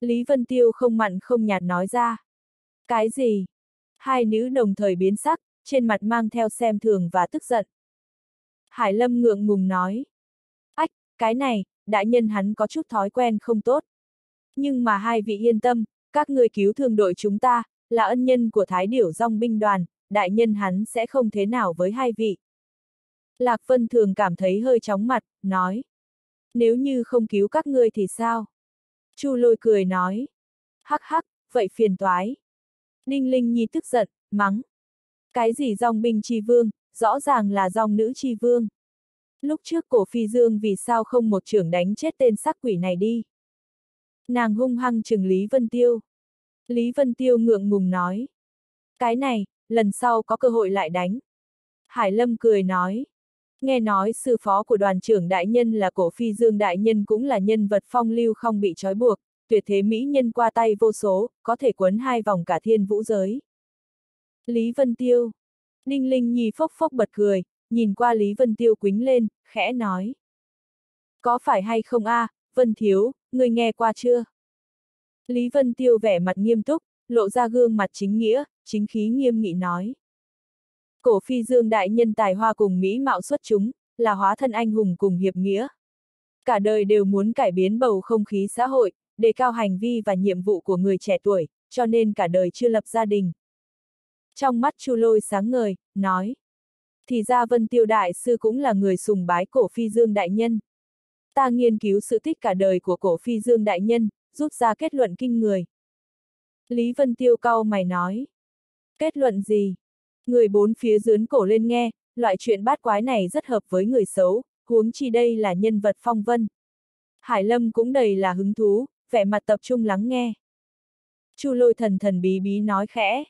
Lý Vân Tiêu không mặn không nhạt nói ra. Cái gì? Hai nữ đồng thời biến sắc, trên mặt mang theo xem thường và tức giận. Hải Lâm ngượng ngùng nói. Ách, cái này, đại nhân hắn có chút thói quen không tốt. Nhưng mà hai vị yên tâm, các người cứu thương đội chúng ta, là ân nhân của Thái Điểu Dòng binh đoàn, đại nhân hắn sẽ không thế nào với hai vị. Lạc Vân thường cảm thấy hơi chóng mặt, nói. Nếu như không cứu các ngươi thì sao? Chu lôi cười nói. Hắc hắc, vậy phiền toái. Ninh Linh Nhi tức giận, mắng. Cái gì dòng binh chi vương, rõ ràng là dòng nữ chi vương. Lúc trước cổ phi dương vì sao không một trưởng đánh chết tên sắc quỷ này đi. Nàng hung hăng chừng Lý Vân Tiêu. Lý Vân Tiêu ngượng ngùng nói. Cái này, lần sau có cơ hội lại đánh. Hải Lâm cười nói. Nghe nói sư phó của đoàn trưởng đại nhân là cổ phi dương đại nhân cũng là nhân vật phong lưu không bị trói buộc, tuyệt thế mỹ nhân qua tay vô số, có thể quấn hai vòng cả thiên vũ giới. Lý Vân Tiêu. Ninh Linh Nhi phốc phốc bật cười, nhìn qua Lý Vân Tiêu quính lên, khẽ nói. Có phải hay không a, Vân Thiếu, người nghe qua chưa? Lý Vân Tiêu vẻ mặt nghiêm túc, lộ ra gương mặt chính nghĩa, chính khí nghiêm nghị nói. Cổ phi dương đại nhân tài hoa cùng Mỹ mạo xuất chúng, là hóa thân anh hùng cùng hiệp nghĩa. Cả đời đều muốn cải biến bầu không khí xã hội, đề cao hành vi và nhiệm vụ của người trẻ tuổi, cho nên cả đời chưa lập gia đình. Trong mắt Chu Lôi sáng ngời, nói. Thì ra Vân Tiêu Đại Sư cũng là người sùng bái cổ phi dương đại nhân. Ta nghiên cứu sự tích cả đời của cổ phi dương đại nhân, rút ra kết luận kinh người. Lý Vân Tiêu cau mày nói. Kết luận gì? Người bốn phía dướn cổ lên nghe, loại chuyện bát quái này rất hợp với người xấu, huống chi đây là nhân vật phong vân. Hải Lâm cũng đầy là hứng thú, vẻ mặt tập trung lắng nghe. Chu lôi thần thần bí bí nói khẽ.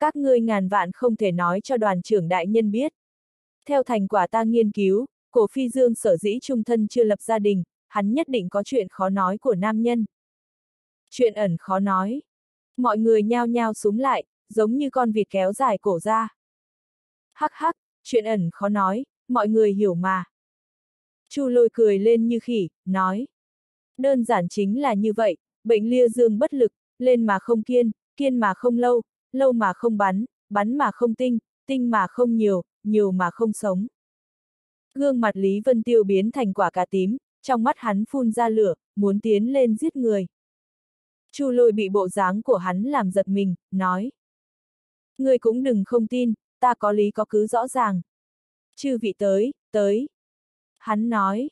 Các ngươi ngàn vạn không thể nói cho đoàn trưởng đại nhân biết. Theo thành quả ta nghiên cứu, cổ phi dương sở dĩ trung thân chưa lập gia đình, hắn nhất định có chuyện khó nói của nam nhân. Chuyện ẩn khó nói. Mọi người nhao nhao súng lại, giống như con vịt kéo dài cổ ra. Hắc hắc, chuyện ẩn khó nói, mọi người hiểu mà. Chu lôi cười lên như khỉ, nói. Đơn giản chính là như vậy, bệnh lia dương bất lực, lên mà không kiên, kiên mà không lâu, lâu mà không bắn, bắn mà không tinh, tinh mà không nhiều, nhiều mà không sống. Gương mặt Lý Vân Tiêu biến thành quả cà tím, trong mắt hắn phun ra lửa, muốn tiến lên giết người. Chu lôi bị bộ dáng của hắn làm giật mình, nói. Người cũng đừng không tin, ta có lý có cứ rõ ràng. Chư vị tới, tới. Hắn nói.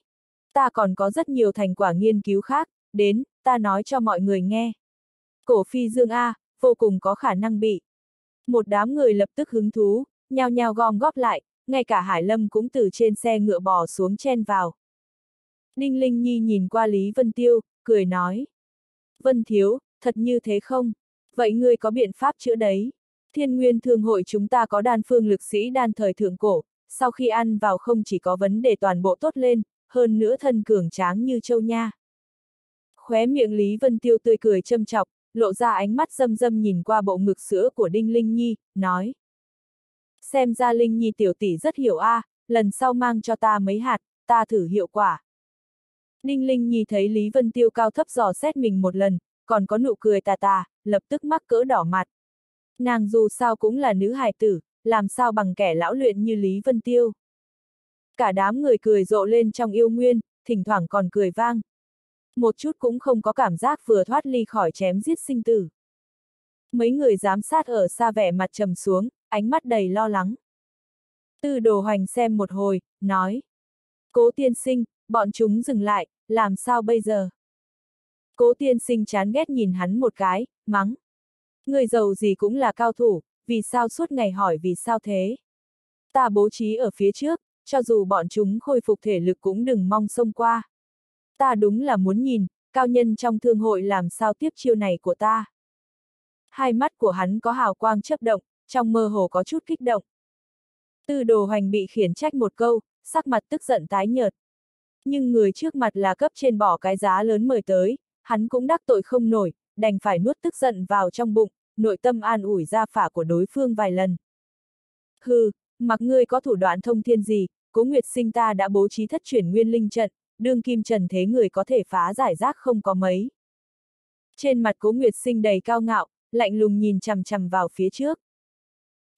Ta còn có rất nhiều thành quả nghiên cứu khác, đến, ta nói cho mọi người nghe. Cổ phi dương A, vô cùng có khả năng bị. Một đám người lập tức hứng thú, nhao nhao gom góp lại, ngay cả Hải Lâm cũng từ trên xe ngựa bò xuống chen vào. Ninh Linh Nhi nhìn qua Lý Vân Tiêu, cười nói. Vân Thiếu, thật như thế không? Vậy ngươi có biện pháp chữa đấy? Thiên Nguyên Thương hội chúng ta có đan phương lực sĩ đan thời thượng cổ, sau khi ăn vào không chỉ có vấn đề toàn bộ tốt lên, hơn nữa thân cường tráng như châu nha. Khóe miệng Lý Vân Tiêu tươi cười châm chọc, lộ ra ánh mắt dâm dâm nhìn qua bộ ngực sữa của Đinh Linh Nhi, nói. Xem ra Linh Nhi tiểu tỷ rất hiểu a, à, lần sau mang cho ta mấy hạt, ta thử hiệu quả. Đinh Linh Nhi thấy Lý Vân Tiêu cao thấp dò xét mình một lần, còn có nụ cười tà tà, lập tức mắc cỡ đỏ mặt. Nàng dù sao cũng là nữ hài tử, làm sao bằng kẻ lão luyện như Lý Vân Tiêu. Cả đám người cười rộ lên trong yêu nguyên, thỉnh thoảng còn cười vang. Một chút cũng không có cảm giác vừa thoát ly khỏi chém giết sinh tử. Mấy người giám sát ở xa vẻ mặt trầm xuống, ánh mắt đầy lo lắng. Tư đồ hoành xem một hồi, nói. Cố tiên sinh, bọn chúng dừng lại, làm sao bây giờ? Cố tiên sinh chán ghét nhìn hắn một cái, mắng. Người giàu gì cũng là cao thủ, vì sao suốt ngày hỏi vì sao thế? Ta bố trí ở phía trước, cho dù bọn chúng khôi phục thể lực cũng đừng mong xông qua. Ta đúng là muốn nhìn, cao nhân trong thương hội làm sao tiếp chiêu này của ta. Hai mắt của hắn có hào quang chấp động, trong mơ hồ có chút kích động. Tư đồ hoành bị khiển trách một câu, sắc mặt tức giận tái nhợt. Nhưng người trước mặt là cấp trên bỏ cái giá lớn mời tới, hắn cũng đắc tội không nổi, đành phải nuốt tức giận vào trong bụng, nội tâm an ủi ra phả của đối phương vài lần. Hừ, mặc ngươi có thủ đoạn thông thiên gì, cố nguyệt sinh ta đã bố trí thất chuyển nguyên linh trận, đương kim trần thế người có thể phá giải rác không có mấy. Trên mặt cố nguyệt sinh đầy cao ngạo, lạnh lùng nhìn chằm chằm vào phía trước.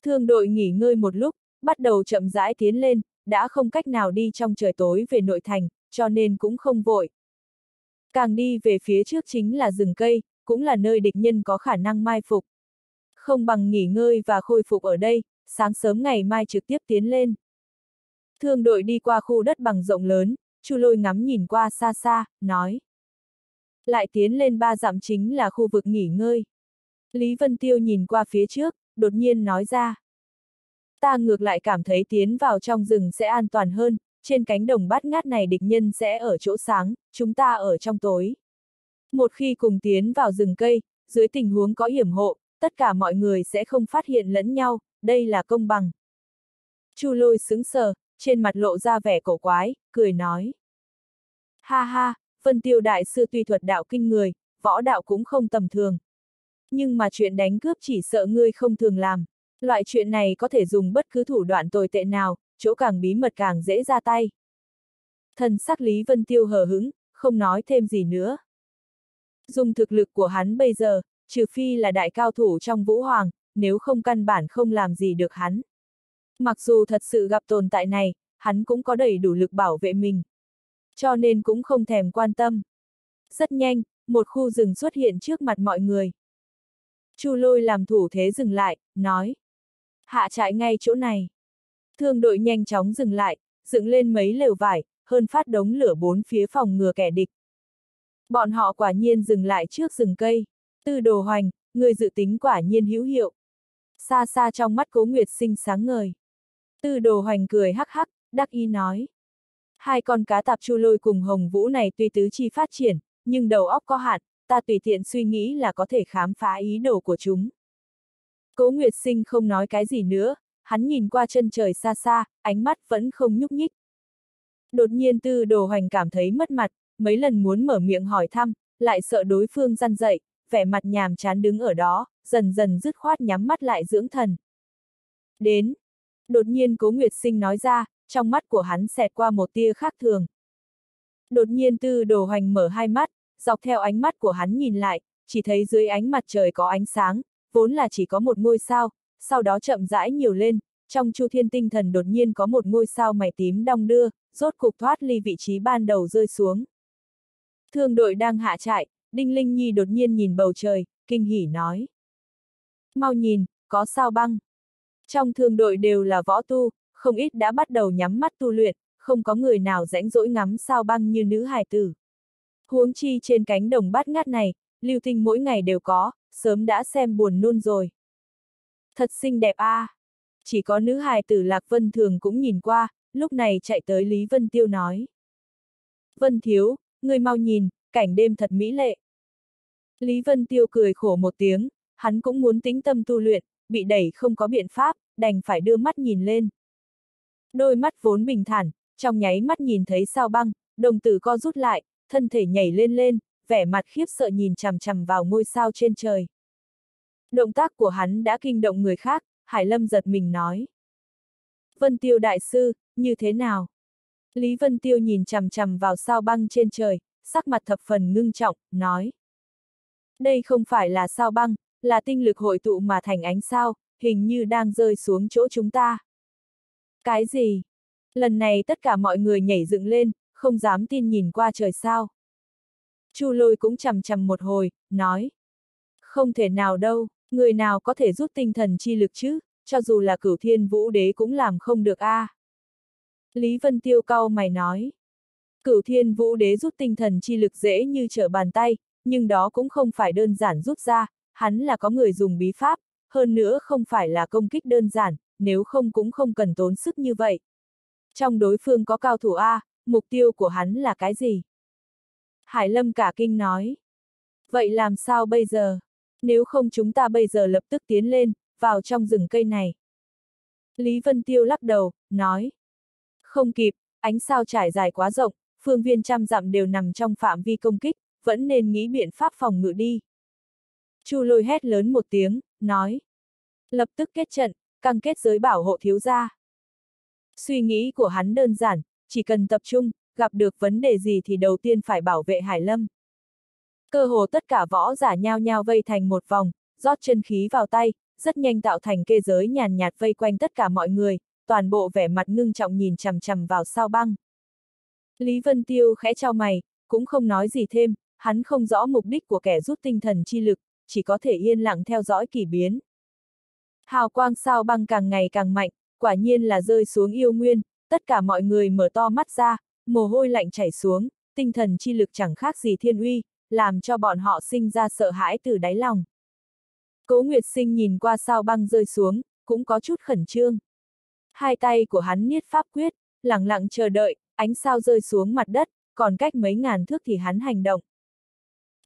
Thương đội nghỉ ngơi một lúc, bắt đầu chậm rãi tiến lên, đã không cách nào đi trong trời tối về nội thành, cho nên cũng không vội. Càng đi về phía trước chính là rừng cây, cũng là nơi địch nhân có khả năng mai phục. Không bằng nghỉ ngơi và khôi phục ở đây, sáng sớm ngày mai trực tiếp tiến lên. Thương đội đi qua khu đất bằng rộng lớn, Chu lôi ngắm nhìn qua xa xa, nói. Lại tiến lên ba dặm chính là khu vực nghỉ ngơi. Lý Vân Tiêu nhìn qua phía trước, đột nhiên nói ra. Ta ngược lại cảm thấy tiến vào trong rừng sẽ an toàn hơn, trên cánh đồng bát ngát này địch nhân sẽ ở chỗ sáng, chúng ta ở trong tối. Một khi cùng tiến vào rừng cây, dưới tình huống có hiểm hộ, tất cả mọi người sẽ không phát hiện lẫn nhau, đây là công bằng. Chu lôi sững sờ, trên mặt lộ ra vẻ cổ quái, cười nói. Ha ha, Vân Tiêu Đại Sư tuy thuật đạo kinh người, võ đạo cũng không tầm thường. Nhưng mà chuyện đánh cướp chỉ sợ ngươi không thường làm. Loại chuyện này có thể dùng bất cứ thủ đoạn tồi tệ nào, chỗ càng bí mật càng dễ ra tay. Thần sắc Lý Vân Tiêu hờ hững, không nói thêm gì nữa. Dùng thực lực của hắn bây giờ, trừ phi là đại cao thủ trong vũ hoàng, nếu không căn bản không làm gì được hắn. Mặc dù thật sự gặp tồn tại này, hắn cũng có đầy đủ lực bảo vệ mình. Cho nên cũng không thèm quan tâm. Rất nhanh, một khu rừng xuất hiện trước mặt mọi người. Chu lôi làm thủ thế dừng lại, nói. Hạ trại ngay chỗ này. Thương đội nhanh chóng dừng lại, dựng lên mấy lều vải, hơn phát đống lửa bốn phía phòng ngừa kẻ địch. Bọn họ quả nhiên dừng lại trước rừng cây. Tư đồ hoành, người dự tính quả nhiên hữu hiệu. Xa xa trong mắt cố nguyệt sinh sáng ngời. Tư đồ hoành cười hắc hắc, đắc ý nói. Hai con cá tạp chu lôi cùng hồng vũ này tuy tứ chi phát triển, nhưng đầu óc có hạn, ta tùy tiện suy nghĩ là có thể khám phá ý đồ của chúng. Cố Nguyệt Sinh không nói cái gì nữa, hắn nhìn qua chân trời xa xa, ánh mắt vẫn không nhúc nhích. Đột nhiên tư đồ hoành cảm thấy mất mặt, mấy lần muốn mở miệng hỏi thăm, lại sợ đối phương răn dậy, vẻ mặt nhàm chán đứng ở đó, dần dần dứt khoát nhắm mắt lại dưỡng thần. Đến. Đột nhiên cố Nguyệt Sinh nói ra, trong mắt của hắn xẹt qua một tia khác thường. Đột nhiên tư đồ hoành mở hai mắt, dọc theo ánh mắt của hắn nhìn lại, chỉ thấy dưới ánh mặt trời có ánh sáng, vốn là chỉ có một ngôi sao, sau đó chậm rãi nhiều lên, trong chu thiên tinh thần đột nhiên có một ngôi sao mày tím đong đưa, rốt cục thoát ly vị trí ban đầu rơi xuống. Thương đội đang hạ trại, Đinh Linh Nhi đột nhiên nhìn bầu trời, kinh hỉ nói. Mau nhìn, có sao băng. Trong thương đội đều là võ tu, không ít đã bắt đầu nhắm mắt tu luyện, không có người nào rãnh rỗi ngắm sao băng như nữ hài tử. Huống chi trên cánh đồng bát ngát này, lưu tinh mỗi ngày đều có, sớm đã xem buồn nôn rồi. Thật xinh đẹp a. À. Chỉ có nữ hài tử Lạc Vân Thường cũng nhìn qua, lúc này chạy tới Lý Vân Tiêu nói. Vân Thiếu, người mau nhìn, cảnh đêm thật mỹ lệ. Lý Vân Tiêu cười khổ một tiếng, hắn cũng muốn tĩnh tâm tu luyện, bị đẩy không có biện pháp, đành phải đưa mắt nhìn lên. Đôi mắt vốn bình thản, trong nháy mắt nhìn thấy sao băng, đồng tử co rút lại, thân thể nhảy lên lên, vẻ mặt khiếp sợ nhìn chằm chằm vào ngôi sao trên trời. Động tác của hắn đã kinh động người khác, Hải Lâm giật mình nói. Vân Tiêu Đại Sư, như thế nào? Lý Vân Tiêu nhìn chằm chằm vào sao băng trên trời, sắc mặt thập phần ngưng trọng, nói. Đây không phải là sao băng, là tinh lực hội tụ mà thành ánh sao, hình như đang rơi xuống chỗ chúng ta. Cái gì? Lần này tất cả mọi người nhảy dựng lên, không dám tin nhìn qua trời sao. Chu lôi cũng chầm chầm một hồi, nói. Không thể nào đâu, người nào có thể rút tinh thần chi lực chứ, cho dù là cửu thiên vũ đế cũng làm không được a. À. Lý Vân Tiêu cau mày nói. Cửu thiên vũ đế rút tinh thần chi lực dễ như trở bàn tay, nhưng đó cũng không phải đơn giản rút ra, hắn là có người dùng bí pháp, hơn nữa không phải là công kích đơn giản, nếu không cũng không cần tốn sức như vậy. Trong đối phương có cao thủ A, mục tiêu của hắn là cái gì? Hải Lâm cả kinh nói. Vậy làm sao bây giờ? Nếu không chúng ta bây giờ lập tức tiến lên, vào trong rừng cây này. Lý Vân Tiêu lắc đầu, nói. Không kịp, ánh sao trải dài quá rộng, phương viên trăm dặm đều nằm trong phạm vi công kích, vẫn nên nghĩ biện pháp phòng ngự đi. Chu lôi hét lớn một tiếng, nói. Lập tức kết trận, căng kết giới bảo hộ thiếu gia. Suy nghĩ của hắn đơn giản, chỉ cần tập trung, gặp được vấn đề gì thì đầu tiên phải bảo vệ Hải Lâm. Cơ hồ tất cả võ giả nhao nhao vây thành một vòng, rót chân khí vào tay, rất nhanh tạo thành kê giới nhàn nhạt vây quanh tất cả mọi người, toàn bộ vẻ mặt ngưng trọng nhìn chằm chằm vào sao băng. Lý Vân Tiêu khẽ trao mày, cũng không nói gì thêm, hắn không rõ mục đích của kẻ rút tinh thần chi lực, chỉ có thể yên lặng theo dõi kỳ biến. Hào quang sao băng càng ngày càng mạnh, quả nhiên là rơi xuống yêu nguyên, tất cả mọi người mở to mắt ra, mồ hôi lạnh chảy xuống, tinh thần chi lực chẳng khác gì thiên uy, làm cho bọn họ sinh ra sợ hãi từ đáy lòng. Cố Nguyệt Sinh nhìn qua sao băng rơi xuống, cũng có chút khẩn trương. Hai tay của hắn niết pháp quyết, lặng lặng chờ đợi, ánh sao rơi xuống mặt đất, còn cách mấy ngàn thước thì hắn hành động.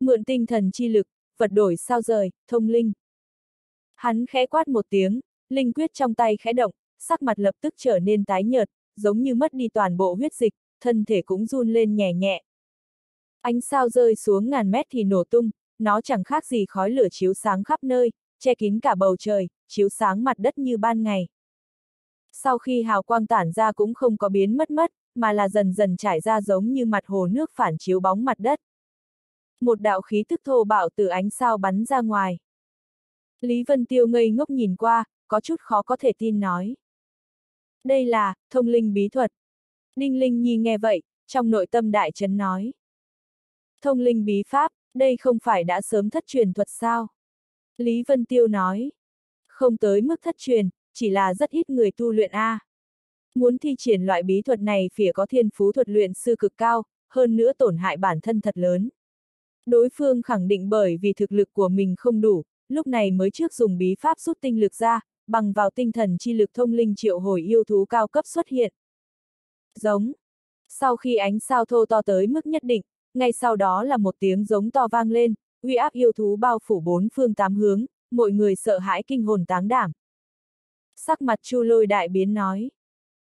Mượn tinh thần chi lực, vật đổi sao rời, thông linh. Hắn khẽ quát một tiếng, linh quyết trong tay khẽ động, sắc mặt lập tức trở nên tái nhợt, giống như mất đi toàn bộ huyết dịch, thân thể cũng run lên nhẹ nhẹ. Ánh sao rơi xuống ngàn mét thì nổ tung, nó chẳng khác gì khói lửa chiếu sáng khắp nơi, che kín cả bầu trời, chiếu sáng mặt đất như ban ngày. Sau khi hào quang tản ra cũng không có biến mất mất, mà là dần dần trải ra giống như mặt hồ nước phản chiếu bóng mặt đất. Một đạo khí thức thô bạo từ ánh sao bắn ra ngoài. Lý Vân Tiêu ngây ngốc nhìn qua, có chút khó có thể tin nói. Đây là, thông linh bí thuật. Ninh Linh Nhi nghe vậy, trong nội tâm đại chấn nói. Thông linh bí pháp, đây không phải đã sớm thất truyền thuật sao? Lý Vân Tiêu nói. Không tới mức thất truyền, chỉ là rất ít người tu luyện A. Muốn thi triển loại bí thuật này phía có thiên phú thuật luyện sư cực cao, hơn nữa tổn hại bản thân thật lớn. Đối phương khẳng định bởi vì thực lực của mình không đủ, lúc này mới trước dùng bí pháp rút tinh lực ra, bằng vào tinh thần chi lực thông linh triệu hồi yêu thú cao cấp xuất hiện. Giống. Sau khi ánh sao thô to tới mức nhất định, ngay sau đó là một tiếng giống to vang lên, uy áp yêu thú bao phủ bốn phương tám hướng, mọi người sợ hãi kinh hồn táng đảm. Sắc mặt chu lôi đại biến nói.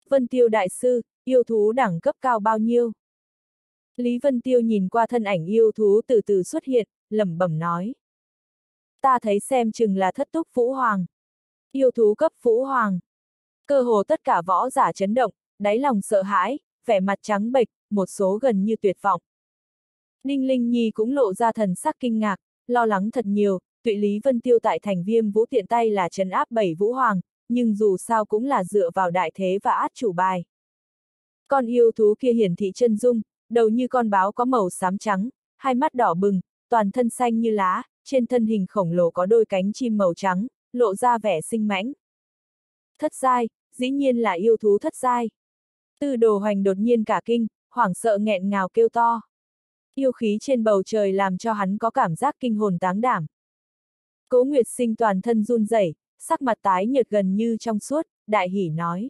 Vân Tiêu đại sư, yêu thú đẳng cấp cao bao nhiêu? Lý Vân Tiêu nhìn qua thân ảnh yêu thú từ từ xuất hiện, lẩm bẩm nói. Ta thấy xem chừng là thất túc Phũ Hoàng. Yêu thú cấp Phũ Hoàng. Cơ hồ tất cả võ giả chấn động, đáy lòng sợ hãi, vẻ mặt trắng bệch, một số gần như tuyệt vọng. Ninh Linh Nhi cũng lộ ra thần sắc kinh ngạc, lo lắng thật nhiều, tụy Lý Vân Tiêu tại thành viêm vũ tiện tay là trấn áp bảy vũ hoàng, nhưng dù sao cũng là dựa vào đại thế và át chủ bài. Con yêu thú kia hiển thị chân dung, đầu như con báo có màu xám trắng, hai mắt đỏ bừng, toàn thân xanh như lá, trên thân hình khổng lồ có đôi cánh chim màu trắng, lộ ra vẻ sinh mãnh. Thất giai, dĩ nhiên là yêu thú thất giai. Tư đồ hoành đột nhiên cả kinh, hoảng sợ nghẹn ngào kêu to. Yêu khí trên bầu trời làm cho hắn có cảm giác kinh hồn táng đảm. Cố Nguyệt sinh toàn thân run rẩy, sắc mặt tái nhợt gần như trong suốt, đại hỉ nói.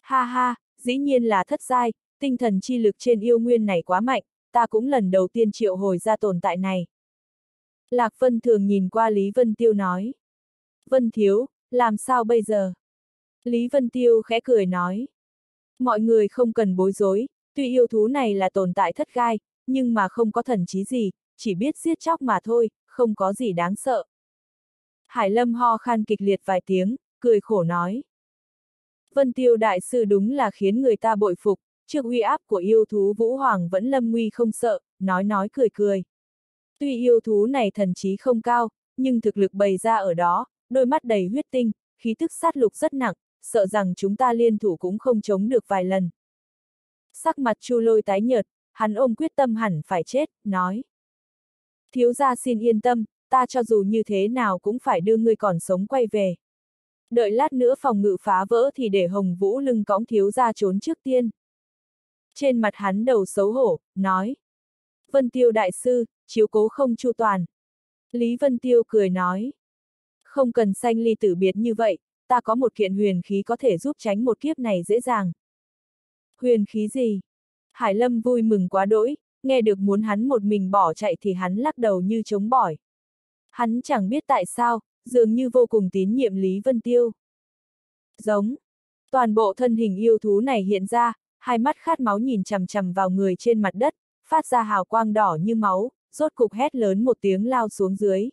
Ha ha, dĩ nhiên là thất giai, tinh thần chi lực trên yêu nguyên này quá mạnh, ta cũng lần đầu tiên triệu hồi ra tồn tại này. Lạc Vân thường nhìn qua Lý Vân Tiêu nói. Vân Thiếu, làm sao bây giờ? Lý Vân Tiêu khẽ cười nói. Mọi người không cần bối rối, tuy yêu thú này là tồn tại thất gai, nhưng mà không có thần trí gì, chỉ biết giết chóc mà thôi, không có gì đáng sợ. Hải Lâm ho khan kịch liệt vài tiếng, cười khổ nói. Vân Tiêu Đại Sư đúng là khiến người ta bội phục, trước uy áp của yêu thú Vũ Hoàng vẫn lâm nguy không sợ, nói nói cười cười. Tuy yêu thú này thần trí không cao, nhưng thực lực bày ra ở đó, đôi mắt đầy huyết tinh, khí thức sát lục rất nặng, sợ rằng chúng ta liên thủ cũng không chống được vài lần. Sắc mặt chu lôi tái nhợt, hắn ôm quyết tâm hẳn phải chết, nói. Thiếu gia xin yên tâm, ta cho dù như thế nào cũng phải đưa ngươi còn sống quay về. Đợi lát nữa phòng ngự phá vỡ thì để Hồng Vũ lưng cõng thiếu gia trốn trước tiên. Trên mặt hắn đầu xấu hổ, nói. Vân Tiêu đại sư, chiếu cố không chu toàn. Lý Vân Tiêu cười nói. Không cần sanh ly tử biệt như vậy, ta có một kiện huyền khí có thể giúp tránh một kiếp này dễ dàng. Huyền khí gì? Hải Lâm vui mừng quá đỗi, nghe được muốn hắn một mình bỏ chạy thì hắn lắc đầu như chống bỏi. Hắn chẳng biết tại sao, dường như vô cùng tín nhiệm Lý Vân Tiêu. Giống. Toàn bộ thân hình yêu thú này hiện ra, hai mắt khát máu nhìn chằm chằm vào người trên mặt đất, phát ra hào quang đỏ như máu, rốt cục hét lớn một tiếng lao xuống dưới.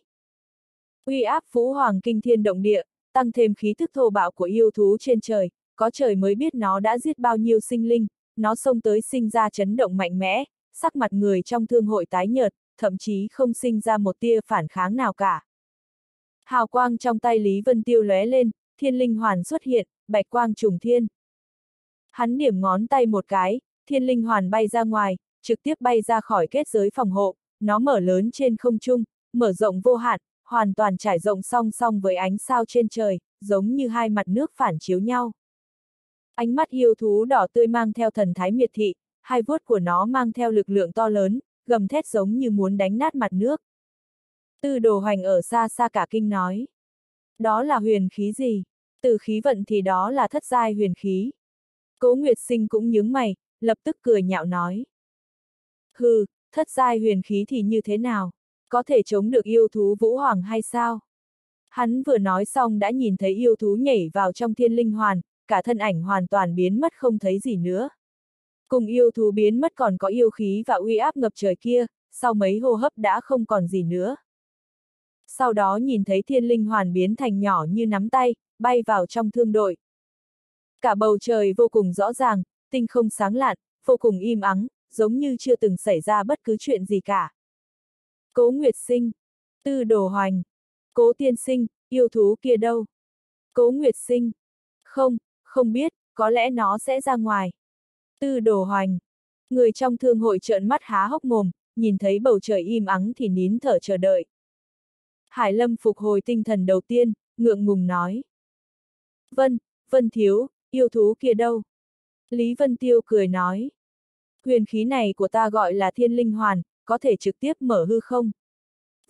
Uy áp phú hoàng kinh thiên động địa, tăng thêm khí thức thô bạo của yêu thú trên trời, có trời mới biết nó đã giết bao nhiêu sinh linh, nó xông tới sinh ra chấn động mạnh mẽ, sắc mặt người trong thương hội tái nhợt, thậm chí không sinh ra một tia phản kháng nào cả. Hào quang trong tay Lý Vân Tiêu lóe lên, thiên linh hoàn xuất hiện, bạch quang trùng thiên. Hắn điểm ngón tay một cái, thiên linh hoàn bay ra ngoài, trực tiếp bay ra khỏi kết giới phòng hộ, nó mở lớn trên không trung, mở rộng vô hạn, hoàn toàn trải rộng song song với ánh sao trên trời, giống như hai mặt nước phản chiếu nhau. Ánh mắt yêu thú đỏ tươi mang theo thần thái miệt thị, hai vuốt của nó mang theo lực lượng to lớn, gầm thét giống như muốn đánh nát mặt nước. Tư đồ hoành ở xa xa cả kinh nói. Đó là huyền khí gì? Từ khí vận thì đó là thất giai huyền khí. Cố Nguyệt Sinh cũng nhướng mày, lập tức cười nhạo nói. Hừ, thất giai huyền khí thì như thế nào? Có thể chống được yêu thú vũ hoàng hay sao? Hắn vừa nói xong đã nhìn thấy yêu thú nhảy vào trong thiên linh hoàn, cả thân ảnh hoàn toàn biến mất không thấy gì nữa. Cùng yêu thú biến mất còn có yêu khí và uy áp ngập trời kia, sau mấy hô hấp đã không còn gì nữa. Sau đó nhìn thấy thiên linh hoàn biến thành nhỏ như nắm tay, bay vào trong thương đội. Cả bầu trời vô cùng rõ ràng, tinh không sáng lạn, vô cùng im ắng, giống như chưa từng xảy ra bất cứ chuyện gì cả. Cố Nguyệt Sinh, Tư Đồ Hoành, Cố Tiên Sinh, yêu thú kia đâu? Cố Nguyệt Sinh, không, không biết, có lẽ nó sẽ ra ngoài. Tư Đồ Hoành, người trong thương hội trợn mắt há hốc mồm, nhìn thấy bầu trời im ắng thì nín thở chờ đợi. Hải Lâm phục hồi tinh thần đầu tiên, ngượng ngùng nói. Vân, Vân Thiếu, yêu thú kia đâu? Lý Vân Tiêu cười nói. Huyền khí này của ta gọi là thiên linh hoàn, có thể trực tiếp mở hư không?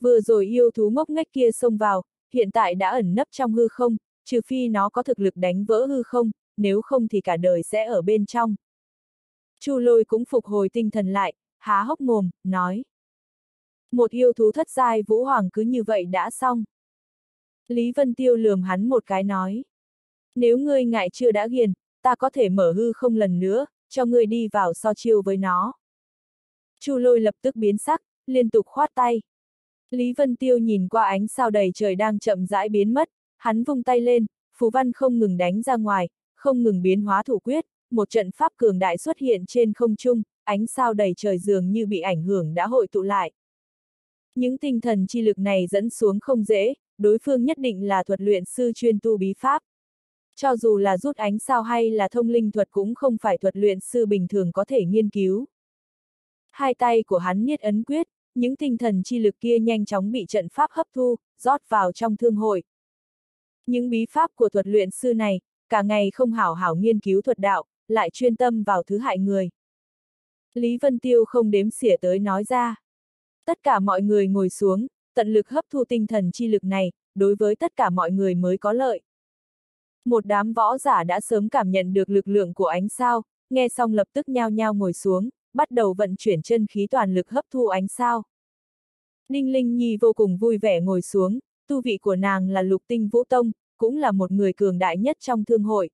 Vừa rồi yêu thú ngốc nghếch kia xông vào, hiện tại đã ẩn nấp trong hư không, trừ phi nó có thực lực đánh vỡ hư không, nếu không thì cả đời sẽ ở bên trong. Chu lôi cũng phục hồi tinh thần lại, há hốc mồm, nói. Một yêu thú thất giai vũ hoàng cứ như vậy đã xong. Lý Vân Tiêu lườm hắn một cái nói. Nếu ngươi ngại chưa đã ghiền, ta có thể mở hư không lần nữa, cho ngươi đi vào so chiêu với nó. Chu lôi lập tức biến sắc, liên tục khoát tay. Lý Vân Tiêu nhìn qua ánh sao đầy trời đang chậm rãi biến mất, hắn vung tay lên, phù văn không ngừng đánh ra ngoài, không ngừng biến hóa thủ quyết, một trận pháp cường đại xuất hiện trên không trung, ánh sao đầy trời dường như bị ảnh hưởng đã hội tụ lại. Những tinh thần chi lực này dẫn xuống không dễ, đối phương nhất định là thuật luyện sư chuyên tu bí pháp. Cho dù là rút ánh sao hay là thông linh thuật cũng không phải thuật luyện sư bình thường có thể nghiên cứu. Hai tay của hắn niết ấn quyết, những tinh thần chi lực kia nhanh chóng bị trận pháp hấp thu, rót vào trong thương hội. Những bí pháp của thuật luyện sư này, cả ngày không hảo hảo nghiên cứu thuật đạo, lại chuyên tâm vào thứ hại người. Lý Vân Tiêu không đếm xỉa tới nói ra. Tất cả mọi người ngồi xuống, tận lực hấp thu tinh thần chi lực này, đối với tất cả mọi người mới có lợi. Một đám võ giả đã sớm cảm nhận được lực lượng của ánh sao, nghe xong lập tức nhao nhao ngồi xuống, bắt đầu vận chuyển chân khí toàn lực hấp thu ánh sao. Ninh Linh Nhi vô cùng vui vẻ ngồi xuống, tu vị của nàng là lục tinh vũ tông, cũng là một người cường đại nhất trong thương hội.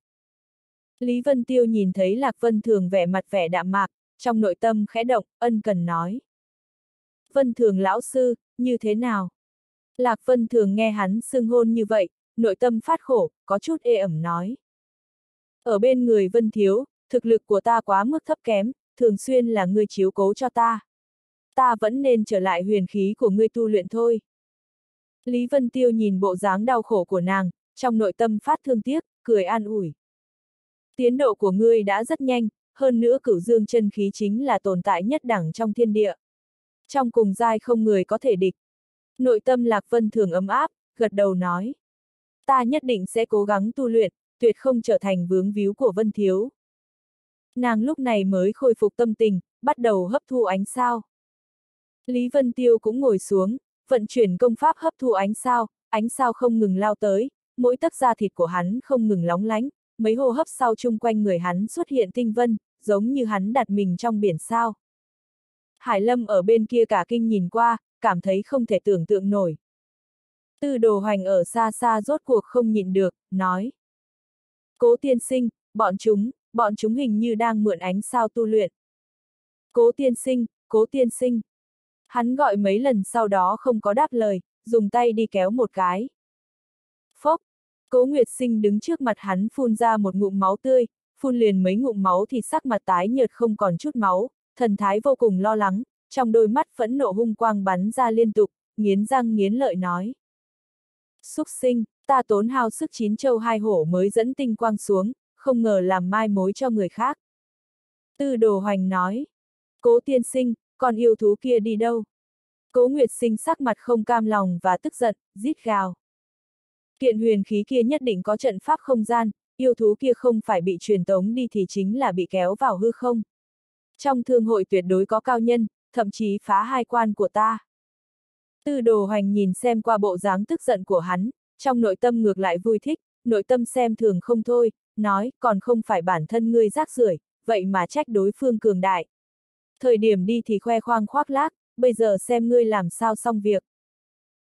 Lý Vân Tiêu nhìn thấy Lạc Vân Thường vẻ mặt vẻ đạm mạc, trong nội tâm khẽ động, ân cần nói. Vân Thường lão sư, như thế nào? Lạc Vân Thường nghe hắn xưng hôn như vậy, nội tâm phát khổ, có chút ê ẩm nói. Ở bên người Vân Thiếu, thực lực của ta quá mức thấp kém, thường xuyên là ngươi chiếu cố cho ta. Ta vẫn nên trở lại huyền khí của ngươi tu luyện thôi. Lý Vân Tiêu nhìn bộ dáng đau khổ của nàng, trong nội tâm phát thương tiếc, cười an ủi. Tiến độ của ngươi đã rất nhanh, hơn nữa cửu dương chân khí chính là tồn tại nhất đẳng trong thiên địa. Trong cùng giai không người có thể địch. Nội tâm Lạc Vân thường ấm áp, gật đầu nói. Ta nhất định sẽ cố gắng tu luyện, tuyệt không trở thành vướng víu của Vân Thiếu. Nàng lúc này mới khôi phục tâm tình, bắt đầu hấp thu ánh sao. Lý Vân Tiêu cũng ngồi xuống, vận chuyển công pháp hấp thu ánh sao, ánh sao không ngừng lao tới, mỗi tấc da thịt của hắn không ngừng lóng lánh, mấy hô hấp sau chung quanh người hắn xuất hiện tinh vân, giống như hắn đặt mình trong biển sao. Hải Lâm ở bên kia cả kinh nhìn qua, cảm thấy không thể tưởng tượng nổi. Tư đồ hoành ở xa xa rốt cuộc không nhịn được, nói. Cố tiên sinh, bọn chúng, bọn chúng hình như đang mượn ánh sao tu luyện. Cố tiên sinh, cố tiên sinh. Hắn gọi mấy lần sau đó không có đáp lời, dùng tay đi kéo một cái. Phốc, cố Nguyệt sinh đứng trước mặt hắn phun ra một ngụm máu tươi, phun liền mấy ngụm máu thì sắc mặt tái nhợt không còn chút máu, thần thái vô cùng lo lắng, trong đôi mắt phẫn nộ hung quang bắn ra liên tục, nghiến răng nghiến lợi nói. Xúc sinh, ta tốn hao sức chín châu hai hổ mới dẫn tinh quang xuống, không ngờ làm mai mối cho người khác. Tư đồ hoành nói. Cố tiên sinh, con yêu thú kia đi đâu? Cố Nguyệt sinh sắc mặt không cam lòng và tức giận, rít gào. Kiện huyền khí kia nhất định có trận pháp không gian, yêu thú kia không phải bị truyền tống đi thì chính là bị kéo vào hư không. Trong thương hội tuyệt đối có cao nhân, thậm chí phá hai quan của ta. Tư đồ hoành nhìn xem qua bộ dáng tức giận của hắn, trong nội tâm ngược lại vui thích, nội tâm xem thường không thôi, nói, còn không phải bản thân ngươi rác rưởi, vậy mà trách đối phương cường đại. Thời điểm đi thì khoe khoang khoác lác, bây giờ xem ngươi làm sao xong việc.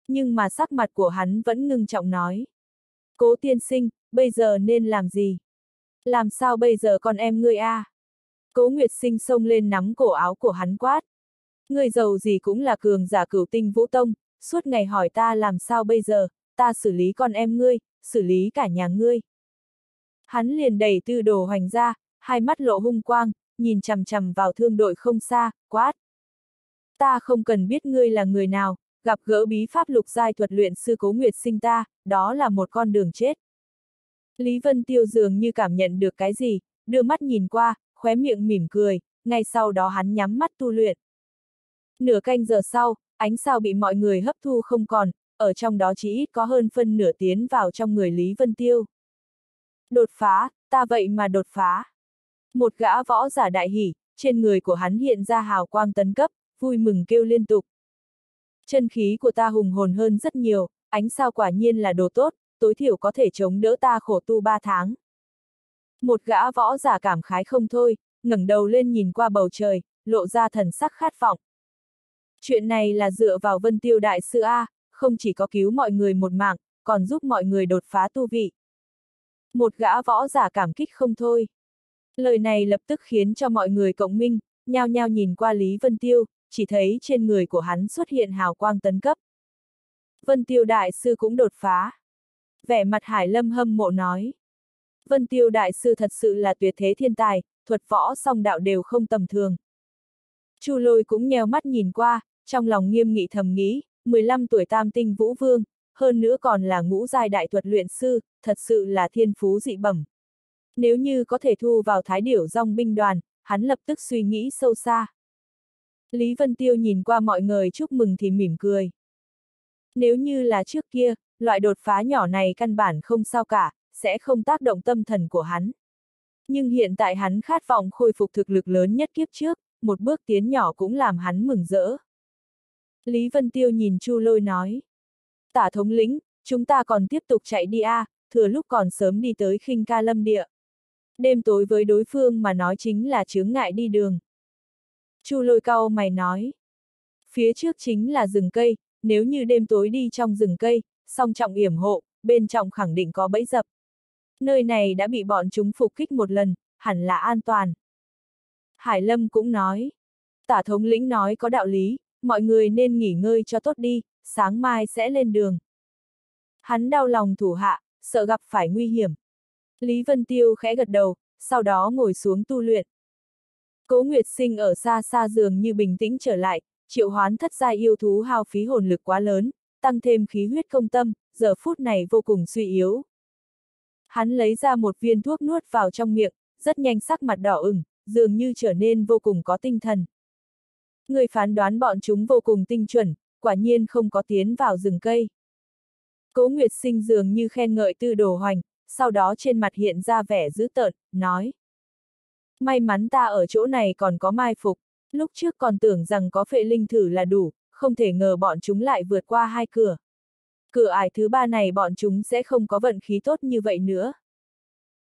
Nhưng mà sắc mặt của hắn vẫn ngưng trọng nói. Cố tiên sinh, bây giờ nên làm gì? Làm sao bây giờ con em ngươi a? À? Cố Nguyệt sinh xông lên nắm cổ áo của hắn quát. Người giàu gì cũng là cường giả cửu tinh vũ tông, suốt ngày hỏi ta làm sao bây giờ, ta xử lý con em ngươi, xử lý cả nhà ngươi. Hắn liền đẩy tư đồ hoành ra, hai mắt lộ hung quang, nhìn chằm chằm vào thương đội không xa, quát. Ta không cần biết ngươi là người nào, gặp gỡ bí pháp lục giai thuật luyện sư cố nguyệt sinh ta, đó là một con đường chết. Lý Vân Tiêu dường như cảm nhận được cái gì, đưa mắt nhìn qua, khóe miệng mỉm cười, ngay sau đó hắn nhắm mắt tu luyện. Nửa canh giờ sau, ánh sao bị mọi người hấp thu không còn, ở trong đó chỉ ít có hơn phân nửa tiến vào trong người Lý Vân Tiêu. Đột phá, ta vậy mà đột phá. Một gã võ giả đại hỉ, trên người của hắn hiện ra hào quang tấn cấp, vui mừng kêu liên tục. Chân khí của ta hùng hồn hơn rất nhiều, ánh sao quả nhiên là đồ tốt, tối thiểu có thể chống đỡ ta khổ tu ba tháng. Một gã võ giả cảm khái không thôi, ngẩng đầu lên nhìn qua bầu trời, lộ ra thần sắc khát vọng. Chuyện này là dựa vào vân tiêu đại sư A, không chỉ có cứu mọi người một mạng, còn giúp mọi người đột phá tu vị. Một gã võ giả cảm kích không thôi. Lời này lập tức khiến cho mọi người cộng minh, nhao nhao nhìn qua Lý Vân Tiêu, chỉ thấy trên người của hắn xuất hiện hào quang tấn cấp. Vân Tiêu Đại Sư cũng đột phá. Vẻ mặt Hải Lâm hâm mộ nói. Vân Tiêu Đại Sư thật sự là tuyệt thế thiên tài, thuật võ song đạo đều không tầm thường. Chu lôi cũng nheo mắt nhìn qua, trong lòng nghiêm nghị thầm nghĩ, 15 tuổi tam tinh vũ vương, hơn nữa còn là ngũ giai đại thuật luyện sư, thật sự là thiên phú dị bẩm. Nếu như có thể thu vào thái điểu dòng binh đoàn, hắn lập tức suy nghĩ sâu xa. Lý Vân Tiêu nhìn qua mọi người chúc mừng thì mỉm cười. Nếu như là trước kia, loại đột phá nhỏ này căn bản không sao cả, sẽ không tác động tâm thần của hắn. Nhưng hiện tại hắn khát vọng khôi phục thực lực lớn nhất kiếp trước, một bước tiến nhỏ cũng làm hắn mừng rỡ. Lý Vân Tiêu nhìn Chu Lôi nói. Tả thống lĩnh, chúng ta còn tiếp tục chạy đi a, à, thừa lúc còn sớm đi tới khinh ca lâm địa. Đêm tối với đối phương mà nói chính là chướng ngại đi đường. Chu lôi cao mày nói. Phía trước chính là rừng cây, nếu như đêm tối đi trong rừng cây, song trọng yểm hộ, bên trong khẳng định có bẫy dập. Nơi này đã bị bọn chúng phục kích một lần, hẳn là an toàn. Hải Lâm cũng nói. Tả thống lĩnh nói có đạo lý, mọi người nên nghỉ ngơi cho tốt đi, sáng mai sẽ lên đường. Hắn đau lòng thủ hạ, sợ gặp phải nguy hiểm. Lý Vân Tiêu khẽ gật đầu, sau đó ngồi xuống tu luyện. Cố Nguyệt Sinh ở xa xa giường như bình tĩnh trở lại, triệu hoán thất gia yêu thú hao phí hồn lực quá lớn, tăng thêm khí huyết công tâm, giờ phút này vô cùng suy yếu. Hắn lấy ra một viên thuốc nuốt vào trong miệng, rất nhanh sắc mặt đỏ ửng, dường như trở nên vô cùng có tinh thần. Người phán đoán bọn chúng vô cùng tinh chuẩn, quả nhiên không có tiến vào rừng cây. Cố Nguyệt Sinh dường như khen ngợi tư đồ hoành, sau đó trên mặt hiện ra vẻ dữ tợn, nói. May mắn ta ở chỗ này còn có mai phục, lúc trước còn tưởng rằng có phệ linh thử là đủ, không thể ngờ bọn chúng lại vượt qua hai cửa. Cửa ải thứ ba này bọn chúng sẽ không có vận khí tốt như vậy nữa.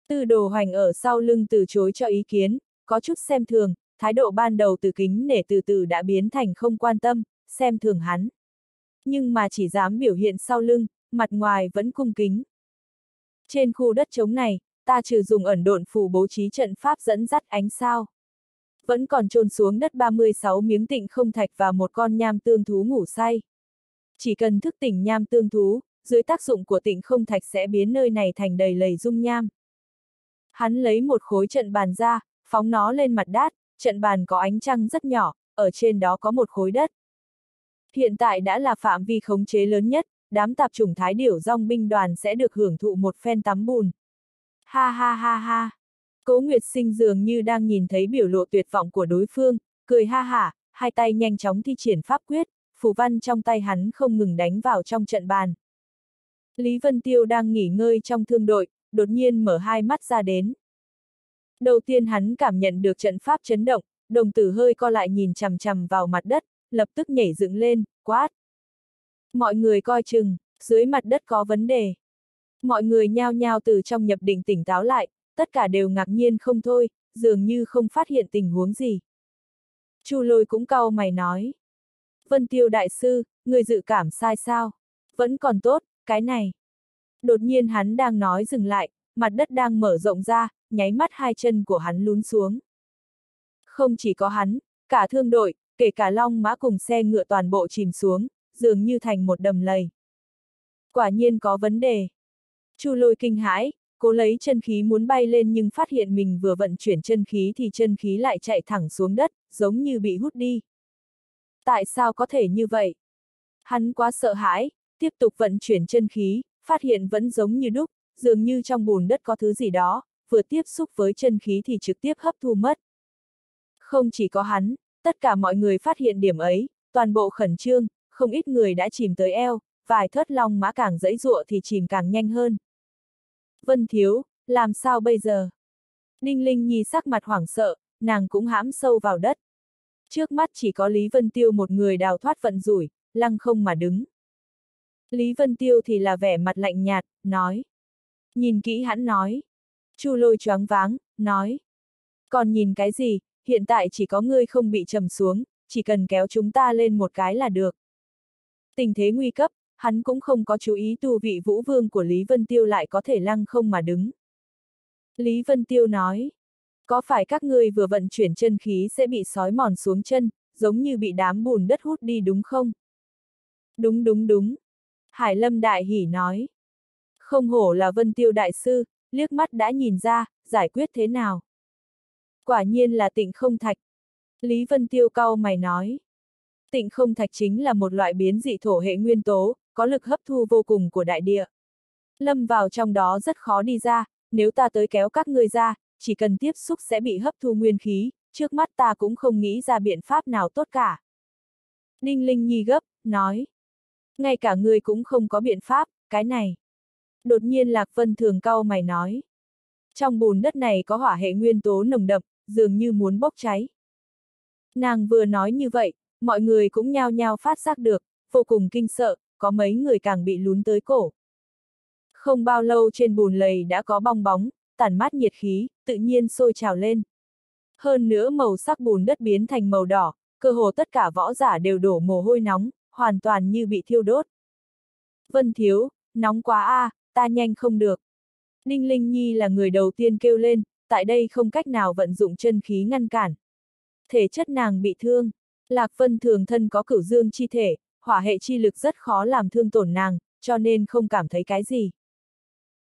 Tư đồ hoành ở sau lưng từ chối cho ý kiến, có chút xem thường, thái độ ban đầu từ kính nể từ từ đã biến thành không quan tâm, xem thường hắn. Nhưng mà chỉ dám biểu hiện sau lưng, mặt ngoài vẫn cung kính. Trên khu đất trống này, ta trừ dùng ẩn độn phù bố trí trận pháp dẫn dắt ánh sao. Vẫn còn trôn xuống đất 36 miếng tịnh không thạch và một con nham tương thú ngủ say. Chỉ cần thức tỉnh nham tương thú, dưới tác dụng của tịnh không thạch sẽ biến nơi này thành đầy lầy dung nham. Hắn lấy một khối trận bàn ra, phóng nó lên mặt đát, trận bàn có ánh trăng rất nhỏ, ở trên đó có một khối đất. Hiện tại đã là phạm vi khống chế lớn nhất, đám tạp chủng thái điểu rong binh đoàn sẽ được hưởng thụ một phen tắm bùn. Ha ha ha ha. Cố Nguyệt Sinh dường như đang nhìn thấy biểu lộ tuyệt vọng của đối phương, cười ha hả, hai tay nhanh chóng thi triển pháp quyết, phù văn trong tay hắn không ngừng đánh vào trong trận bàn. Lý Vân Tiêu đang nghỉ ngơi trong thương đội, đột nhiên mở hai mắt ra đến. Đầu tiên hắn cảm nhận được trận pháp chấn động, đồng tử hơi co lại nhìn chằm chằm vào mặt đất, lập tức nhảy dựng lên, quát. Mọi người coi chừng, dưới mặt đất có vấn đề. Mọi người nhao nhao từ trong nhập định tỉnh táo lại, tất cả đều ngạc nhiên không thôi, dường như không phát hiện tình huống gì. Chu lôi cũng cau mày nói. Vân tiêu đại sư, người dự cảm sai sao? Vẫn còn tốt, cái này. Đột nhiên hắn đang nói dừng lại, mặt đất đang mở rộng ra, nháy mắt hai chân của hắn lún xuống. Không chỉ có hắn, cả thương đội, kể cả long mã cùng xe ngựa toàn bộ chìm xuống, dường như thành một đầm lầy. Quả nhiên có vấn đề. Chu lôi kinh hãi, cố lấy chân khí muốn bay lên nhưng phát hiện mình vừa vận chuyển chân khí thì chân khí lại chạy thẳng xuống đất, giống như bị hút đi. Tại sao có thể như vậy? Hắn quá sợ hãi, tiếp tục vận chuyển chân khí, phát hiện vẫn giống như đúc, dường như trong bùn đất có thứ gì đó, vừa tiếp xúc với chân khí thì trực tiếp hấp thu mất. Không chỉ có hắn, tất cả mọi người phát hiện điểm ấy, toàn bộ khẩn trương, không ít người đã chìm tới eo, vài thớt long mã càng dãy dụa thì chìm càng nhanh hơn. Vân Thiếu, làm sao bây giờ? Ninh Linh Nhi sắc mặt hoảng sợ, nàng cũng hãm sâu vào đất. Trước mắt chỉ có Lý Vân Tiêu một người đào thoát vận rủi, lăng không mà đứng. Lý Vân Tiêu thì là vẻ mặt lạnh nhạt, nói. Nhìn kỹ hắn nói. Chu lôi choáng váng, nói. Còn nhìn cái gì, hiện tại chỉ có ngươi không bị trầm xuống, chỉ cần kéo chúng ta lên một cái là được. Tình thế nguy cấp, hắn cũng không có chú ý tu vị vũ vương của Lý Vân Tiêu lại có thể lăng không mà đứng. Lý Vân Tiêu nói, có phải các ngươi vừa vận chuyển chân khí sẽ bị sói mòn xuống chân, giống như bị đám bùn đất hút đi đúng không? Đúng đúng đúng. Hải Lâm Đại Hỷ nói. Không hổ là Vân Tiêu Đại Sư, liếc mắt đã nhìn ra, giải quyết thế nào? Quả nhiên là tịnh không thạch. Lý Vân Tiêu cau mày nói. Tịnh không thạch chính là một loại biến dị thổ hệ nguyên tố, có lực hấp thu vô cùng của đại địa. Lâm vào trong đó rất khó đi ra, nếu ta tới kéo các ngươi ra, chỉ cần tiếp xúc sẽ bị hấp thu nguyên khí, trước mắt ta cũng không nghĩ ra biện pháp nào tốt cả. Ninh Linh Nhi gấp, nói. Ngay cả ngươi cũng không có biện pháp, cái này. Đột nhiên Lạc Vân thường cau mày nói. Trong bùn đất này có hỏa hệ nguyên tố nồng đậm, dường như muốn bốc cháy. Nàng vừa nói như vậy, mọi người cũng nhao nhao phát giác được, vô cùng kinh sợ, có mấy người càng bị lún tới cổ. Không bao lâu trên bùn lầy đã có bong bóng, tản mát nhiệt khí, tự nhiên sôi trào lên. Hơn nữa màu sắc bùn đất biến thành màu đỏ, cơ hồ tất cả võ giả đều đổ mồ hôi nóng, hoàn toàn như bị thiêu đốt. Vân Thiếu, nóng quá a, à, ta nhanh không được. Ninh Linh Nhi là người đầu tiên kêu lên, tại đây không cách nào vận dụng chân khí ngăn cản. Thể chất nàng bị thương, Lạc Vân thường thân có cửu dương chi thể, hỏa hệ chi lực rất khó làm thương tổn nàng, cho nên không cảm thấy cái gì.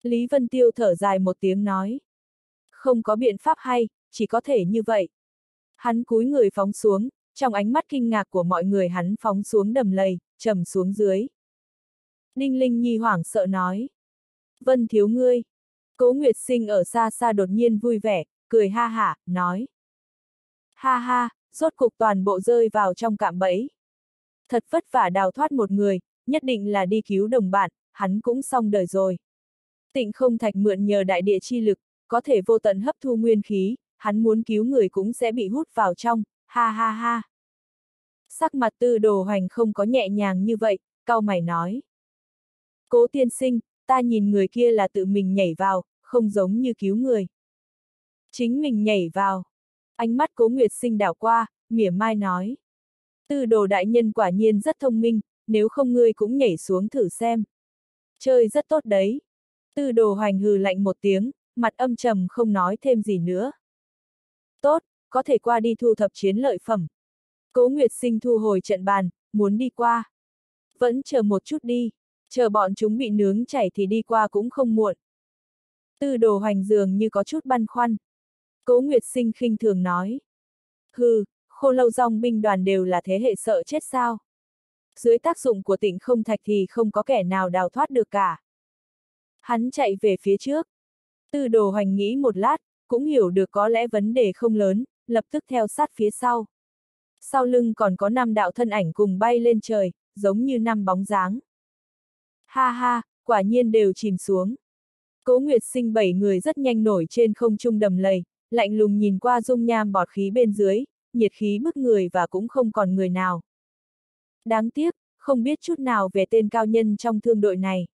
Lý Vân Tiêu thở dài một tiếng nói. Không có biện pháp hay, chỉ có thể như vậy. Hắn cúi người phóng xuống, trong ánh mắt kinh ngạc của mọi người hắn phóng xuống đầm lầy, trầm xuống dưới. Ninh Linh Nhi hoảng sợ nói. Vân thiếu ngươi. Cố Nguyệt Sinh ở xa xa đột nhiên vui vẻ, cười ha hả, nói. Ha ha, rốt cục toàn bộ rơi vào trong cạm bẫy. Thật vất vả đào thoát một người, nhất định là đi cứu đồng bạn, hắn cũng xong đời rồi. Tịnh không thạch mượn nhờ đại địa chi lực, có thể vô tận hấp thu nguyên khí, hắn muốn cứu người cũng sẽ bị hút vào trong, ha ha ha. Sắc mặt tư đồ hoành không có nhẹ nhàng như vậy, cao mày nói. Cố tiên sinh, ta nhìn người kia là tự mình nhảy vào, không giống như cứu người. Chính mình nhảy vào. Ánh mắt cố nguyệt sinh đảo qua, mỉa mai nói. Tư đồ đại nhân quả nhiên rất thông minh, nếu không ngươi cũng nhảy xuống thử xem. Chơi rất tốt đấy. Tư đồ hoành hừ lạnh một tiếng, mặt âm trầm không nói thêm gì nữa. Tốt, có thể qua đi thu thập chiến lợi phẩm. Cố Nguyệt Sinh thu hồi trận bàn, muốn đi qua. Vẫn chờ một chút đi, chờ bọn chúng bị nướng chảy thì đi qua cũng không muộn. Tư đồ hoành dường như có chút băn khoăn. Cố Nguyệt Sinh khinh thường nói. Hừ, khô lâu dòng binh đoàn đều là thế hệ sợ chết sao. Dưới tác dụng của tỉnh không thạch thì không có kẻ nào đào thoát được cả. Hắn chạy về phía trước. Tư đồ hoành nghĩ một lát, cũng hiểu được có lẽ vấn đề không lớn, lập tức theo sát phía sau. Sau lưng còn có năm đạo thân ảnh cùng bay lên trời, giống như năm bóng dáng. Ha ha, quả nhiên đều chìm xuống. Cố Nguyệt sinh bảy người rất nhanh nổi trên không trung đầm lầy, lạnh lùng nhìn qua dung nham bọt khí bên dưới, nhiệt khí bức người và cũng không còn người nào. Đáng tiếc, không biết chút nào về tên cao nhân trong thương đội này.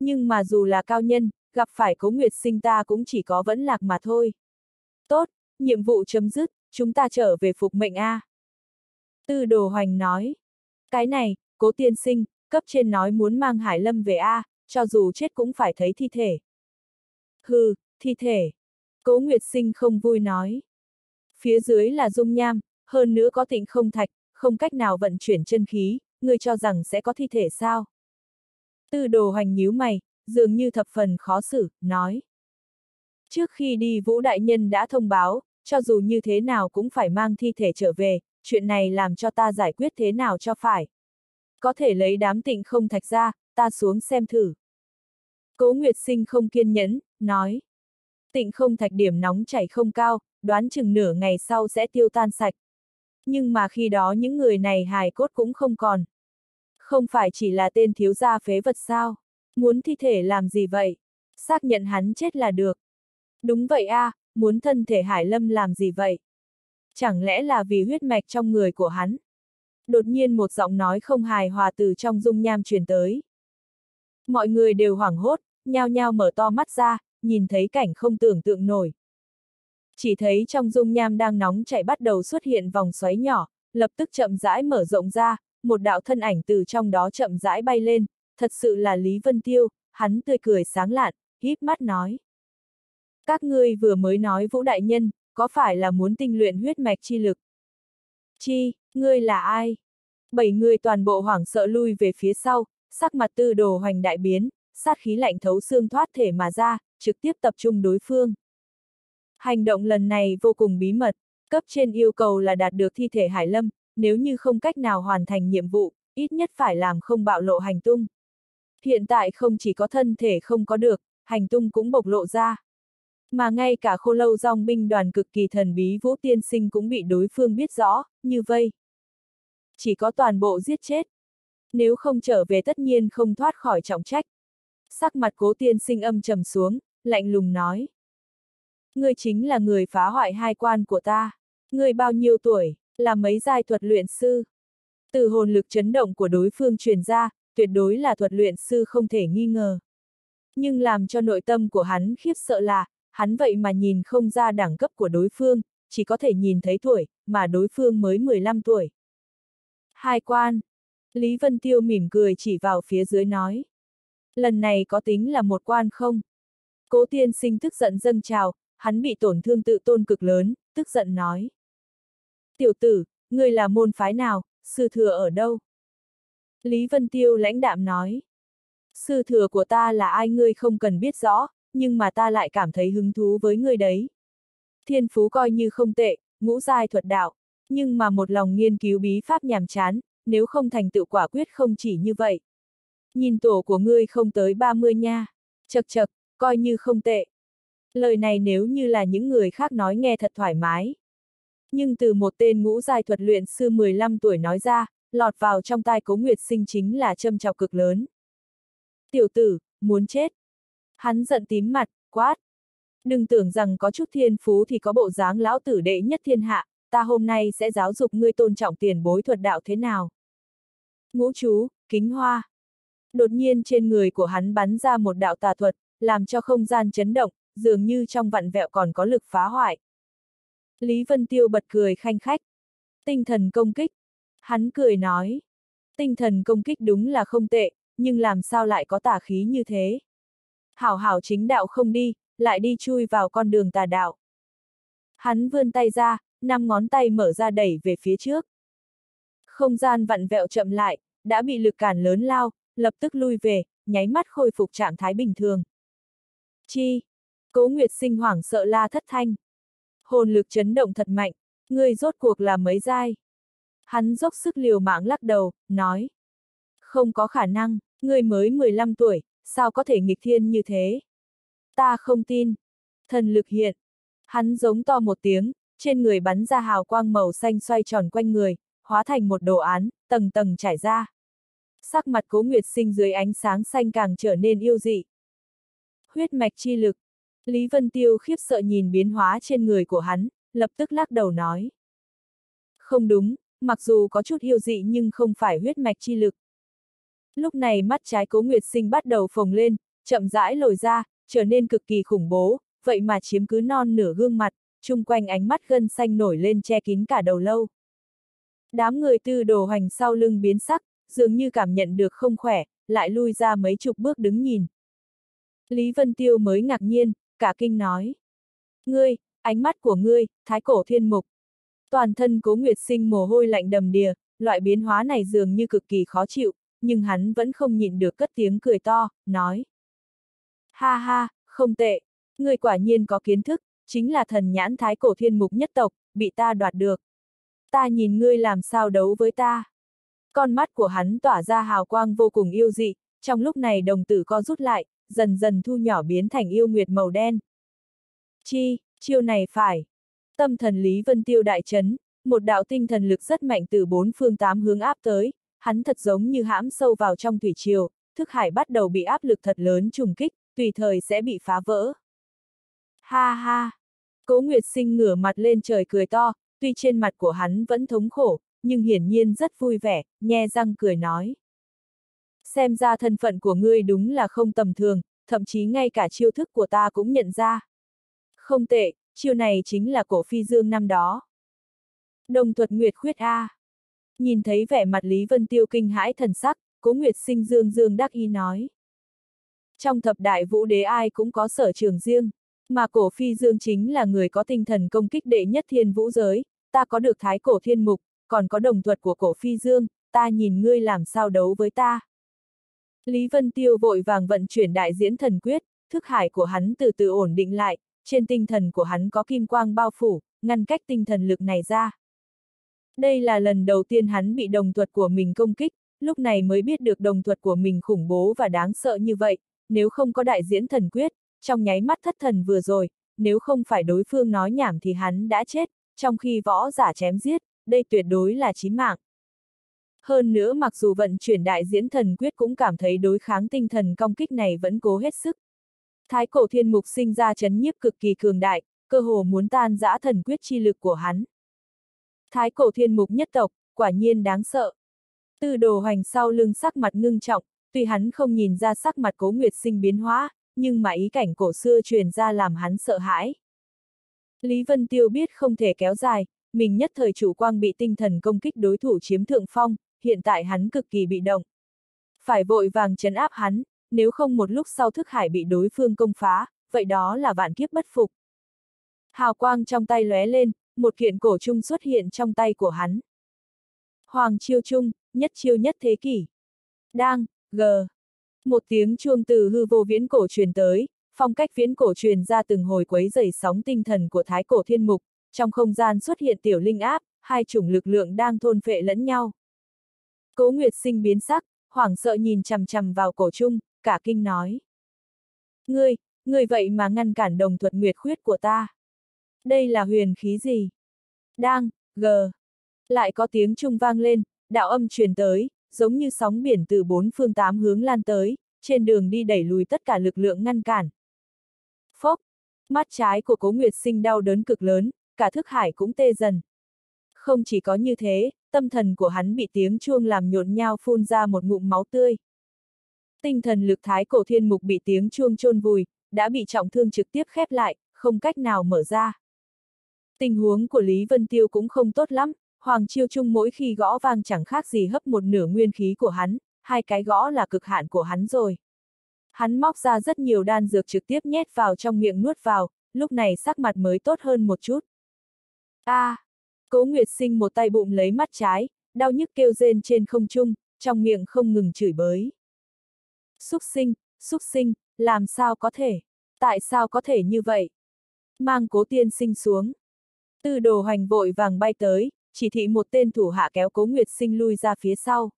Nhưng mà dù là cao nhân, gặp phải cố nguyệt sinh ta cũng chỉ có vẫn lạc mà thôi. Tốt, nhiệm vụ chấm dứt, chúng ta trở về phục mệnh A. Tư đồ hoành nói. Cái này, cố tiên sinh, cấp trên nói muốn mang Hải Lâm về A, cho dù chết cũng phải thấy thi thể. Hừ, thi thể. Cố Nguyệt Sinh không vui nói. Phía dưới là dung nham, hơn nữa có tịnh không thạch, không cách nào vận chuyển chân khí, ngươi cho rằng sẽ có thi thể sao? Tư đồ hoành nhíu mày, dường như thập phần khó xử, nói. Trước khi đi Vũ Đại Nhân đã thông báo, cho dù như thế nào cũng phải mang thi thể trở về, chuyện này làm cho ta giải quyết thế nào cho phải. Có thể lấy đám tịnh không thạch ra, ta xuống xem thử. Cố Nguyệt Sinh không kiên nhẫn, nói. Tịnh không thạch điểm nóng chảy không cao, đoán chừng nửa ngày sau sẽ tiêu tan sạch. Nhưng mà khi đó những người này hài cốt cũng không còn. Không phải chỉ là tên thiếu gia phế vật sao? Muốn thi thể làm gì vậy? Xác nhận hắn chết là được. Đúng vậy a, à, muốn thân thể Hải Lâm làm gì vậy? Chẳng lẽ là vì huyết mạch trong người của hắn? Đột nhiên một giọng nói không hài hòa từ trong dung nham truyền tới. Mọi người đều hoảng hốt, nhao nhao mở to mắt ra, nhìn thấy cảnh không tưởng tượng nổi. Chỉ thấy trong dung nham đang nóng chảy bắt đầu xuất hiện vòng xoáy nhỏ, lập tức chậm rãi mở rộng ra, một đạo thân ảnh từ trong đó chậm rãi bay lên, thật sự là Lý Vân Tiêu, hắn tươi cười sáng lạn, híp mắt nói. Các ngươi vừa mới nói Vũ Đại Nhân, có phải là muốn tinh luyện huyết mạch chi lực? Chi, ngươi là ai? Bảy người toàn bộ hoảng sợ lui về phía sau, sắc mặt tư đồ hoành đại biến, sát khí lạnh thấu xương thoát thể mà ra, trực tiếp tập trung đối phương. Hành động lần này vô cùng bí mật, cấp trên yêu cầu là đạt được thi thể Hải Lâm, nếu như không cách nào hoàn thành nhiệm vụ, ít nhất phải làm không bạo lộ hành tung. Hiện tại không chỉ có thân thể không có được, hành tung cũng bộc lộ ra. Mà ngay cả khô lâu dòng binh đoàn cực kỳ thần bí Vũ Tiên Sinh cũng bị đối phương biết rõ, như vây. Chỉ có toàn bộ giết chết. Nếu không trở về tất nhiên không thoát khỏi trọng trách. Sắc mặt cố tiên sinh âm trầm xuống, lạnh lùng nói. Ngươi chính là người phá hoại hai quan của ta. Ngươi bao nhiêu tuổi, là mấy giai thuật luyện sư. Từ hồn lực chấn động của đối phương truyền ra, tuyệt đối là thuật luyện sư không thể nghi ngờ. Nhưng làm cho nội tâm của hắn khiếp sợ là, hắn vậy mà nhìn không ra đẳng cấp của đối phương, chỉ có thể nhìn thấy tuổi, mà đối phương mới 15 tuổi. Hai quan. Lý Vân Tiêu mỉm cười chỉ vào phía dưới nói. Lần này có tính là một quan không? Cố tiên sinh tức giận dâng trào, hắn bị tổn thương tự tôn cực lớn, tức giận nói. Tiểu tử, ngươi là môn phái nào, sư thừa ở đâu? Lý Vân Tiêu lãnh đạm nói. Sư thừa của ta là ai ngươi không cần biết rõ, nhưng mà ta lại cảm thấy hứng thú với ngươi đấy. Thiên phú coi như không tệ, ngũ giai thuật đạo, nhưng mà một lòng nghiên cứu bí pháp nhàm chán, nếu không thành tựu quả quyết không chỉ như vậy. Nhìn tổ của ngươi không tới 30 nha, chật chật, coi như không tệ. Lời này nếu như là những người khác nói nghe thật thoải mái. Nhưng từ một tên ngũ giai thuật luyện sư 15 tuổi nói ra, lọt vào trong tai cố nguyệt sinh chính là châm chọc cực lớn. Tiểu tử, muốn chết. Hắn giận tím mặt, quát. Đừng tưởng rằng có chút thiên phú thì có bộ dáng lão tử đệ nhất thiên hạ, ta hôm nay sẽ giáo dục ngươi tôn trọng tiền bối thuật đạo thế nào. Ngũ chú, kính hoa. Đột nhiên trên người của hắn bắn ra một đạo tà thuật, làm cho không gian chấn động, dường như trong vặn vẹo còn có lực phá hoại. Lý Vân Tiêu bật cười khanh khách. Tinh thần công kích. Hắn cười nói. Tinh thần công kích đúng là không tệ, nhưng làm sao lại có tà khí như thế? Hảo hảo chính đạo không đi, lại đi chui vào con đường tà đạo. Hắn vươn tay ra, năm ngón tay mở ra đẩy về phía trước. Không gian vặn vẹo chậm lại, đã bị lực cản lớn lao, lập tức lui về, nháy mắt khôi phục trạng thái bình thường. Chi? Cố Nguyệt sinh hoảng sợ la thất thanh. Hồn lực chấn động thật mạnh, ngươi rốt cuộc là mấy giai. Hắn dốc sức liều mạng lắc đầu, nói. Không có khả năng, ngươi mới 15 tuổi, sao có thể nghịch thiên như thế? Ta không tin. Thần lực hiện. Hắn giống to một tiếng, trên người bắn ra hào quang màu xanh xoay tròn quanh người, hóa thành một đồ án, tầng tầng trải ra. Sắc mặt cố nguyệt sinh dưới ánh sáng xanh càng trở nên yêu dị. Huyết mạch chi lực. Lý Vân Tiêu khiếp sợ nhìn biến hóa trên người của hắn, lập tức lắc đầu nói. Không đúng, mặc dù có chút yêu dị nhưng không phải huyết mạch chi lực. Lúc này mắt trái cố nguyệt sinh bắt đầu phồng lên, chậm rãi lồi ra, trở nên cực kỳ khủng bố, vậy mà chiếm cứ non nửa gương mặt, chung quanh ánh mắt gân xanh nổi lên che kín cả đầu lâu. Đám người tư đồ hoành sau lưng biến sắc, dường như cảm nhận được không khỏe, lại lui ra mấy chục bước đứng nhìn. Lý Vân Tiêu mới ngạc nhiên, cả kinh nói. Ngươi, ánh mắt của ngươi, thái cổ thiên mục. Toàn thân cố nguyệt sinh mồ hôi lạnh đầm đìa, loại biến hóa này dường như cực kỳ khó chịu, nhưng hắn vẫn không nhịn được cất tiếng cười to, nói. Ha ha, không tệ, ngươi quả nhiên có kiến thức, chính là thần nhãn thái cổ thiên mục nhất tộc, bị ta đoạt được. Ta nhìn ngươi làm sao đấu với ta. Con mắt của hắn tỏa ra hào quang vô cùng yêu dị, trong lúc này đồng tử co rút lại, dần dần thu nhỏ biến thành yêu nguyệt màu đen. Chi, chiêu này phải. Tâm thần Lý Vân Tiêu đại chấn, một đạo tinh thần lực rất mạnh từ bốn phương tám hướng áp tới, hắn thật giống như hãm sâu vào trong thủy triều, thức hải bắt đầu bị áp lực thật lớn trùng kích, tùy thời sẽ bị phá vỡ. Ha ha! Cố Nguyệt Sinh ngửa mặt lên trời cười to, tuy trên mặt của hắn vẫn thống khổ, nhưng hiển nhiên rất vui vẻ, nhe răng cười nói. Xem ra thân phận của ngươi đúng là không tầm thường, thậm chí ngay cả chiêu thức của ta cũng nhận ra. Không tệ, chiêu này chính là cổ phi dương năm đó. Đồng thuật Nguyệt khuyết A. Nhìn thấy vẻ mặt Lý Vân Tiêu kinh hãi thần sắc, cố Nguyệt sinh dương dương đắc y nói. Trong thập đại vũ đế ai cũng có sở trường riêng, mà cổ phi dương chính là người có tinh thần công kích đệ nhất thiên vũ giới, ta có được thái cổ thiên mục, còn có đồng thuật của cổ phi dương, ta nhìn ngươi làm sao đấu với ta. Lý Vân Tiêu vội vàng vận chuyển đại diễn thần quyết, thức hải của hắn từ từ ổn định lại, trên tinh thần của hắn có kim quang bao phủ, ngăn cách tinh thần lực này ra. Đây là lần đầu tiên hắn bị đồng thuật của mình công kích, lúc này mới biết được đồng thuật của mình khủng bố và đáng sợ như vậy, nếu không có đại diễn thần quyết, trong nháy mắt thất thần vừa rồi, nếu không phải đối phương nói nhảm thì hắn đã chết, trong khi võ giả chém giết, đây tuyệt đối là chí mạng. Hơn nữa mặc dù vận chuyển đại diễn thần quyết cũng cảm thấy đối kháng tinh thần công kích này vẫn cố hết sức. Thái cổ thiên mục sinh ra chấn nhiếp cực kỳ cường đại, cơ hồ muốn tan giã thần quyết chi lực của hắn. Thái cổ thiên mục nhất tộc, quả nhiên đáng sợ. Tư đồ hoành sau lưng sắc mặt ngưng trọng, tuy hắn không nhìn ra sắc mặt cố nguyệt sinh biến hóa, nhưng mà ý cảnh cổ xưa truyền ra làm hắn sợ hãi. Lý Vân Tiêu biết không thể kéo dài, mình nhất thời chủ quang bị tinh thần công kích đối thủ chiếm thượng phong, hiện tại hắn cực kỳ bị động. Phải vội vàng chấn áp hắn, nếu không một lúc sau thức hải bị đối phương công phá, vậy đó là vạn kiếp bất phục. Hào quang trong tay lóe lên, một kiện cổ trung xuất hiện trong tay của hắn. Hoàng chiêu trung, nhất chiêu nhất thế kỷ. Đang, g. Một tiếng chuông từ hư vô viễn cổ truyền tới, phong cách viễn cổ truyền ra từng hồi quấy dày sóng tinh thần của thái cổ thiên mục, trong không gian xuất hiện tiểu linh áp, hai chủng lực lượng đang thôn phệ lẫn nhau. Cố Nguyệt sinh biến sắc, hoảng sợ nhìn chằm chằm vào cổ trung, cả kinh nói. Ngươi, ngươi vậy mà ngăn cản đồng thuật nguyệt khuyết của ta. Đây là huyền khí gì? Đang, gờ. Lại có tiếng trung vang lên, đạo âm truyền tới, giống như sóng biển từ bốn phương tám hướng lan tới, trên đường đi đẩy lùi tất cả lực lượng ngăn cản. Phốc, mắt trái của cố Nguyệt sinh đau đớn cực lớn, cả thức hải cũng tê dần. Không chỉ có như thế, tâm thần của hắn bị tiếng chuông làm nhộn nhao phun ra một ngụm máu tươi. Tinh thần lực thái cổ thiên mục bị tiếng chuông chôn vùi, đã bị trọng thương trực tiếp khép lại, không cách nào mở ra. Tình huống của Lý Vân Tiêu cũng không tốt lắm, Hoàng Chiêu Trung mỗi khi gõ vang chẳng khác gì hấp một nửa nguyên khí của hắn, hai cái gõ là cực hạn của hắn rồi. Hắn móc ra rất nhiều đan dược trực tiếp nhét vào trong miệng nuốt vào, lúc này sắc mặt mới tốt hơn một chút. A, à, Cố Nguyệt Sinh một tay bụng lấy mắt trái, đau nhức kêu rên trên không trung, trong miệng không ngừng chửi bới. Xúc sinh, xúc sinh, làm sao có thể? Tại sao có thể như vậy? Mang cố tiên sinh xuống. Tư đồ hoành vội vàng bay tới, chỉ thị một tên thủ hạ kéo cố Nguyệt sinh lui ra phía sau.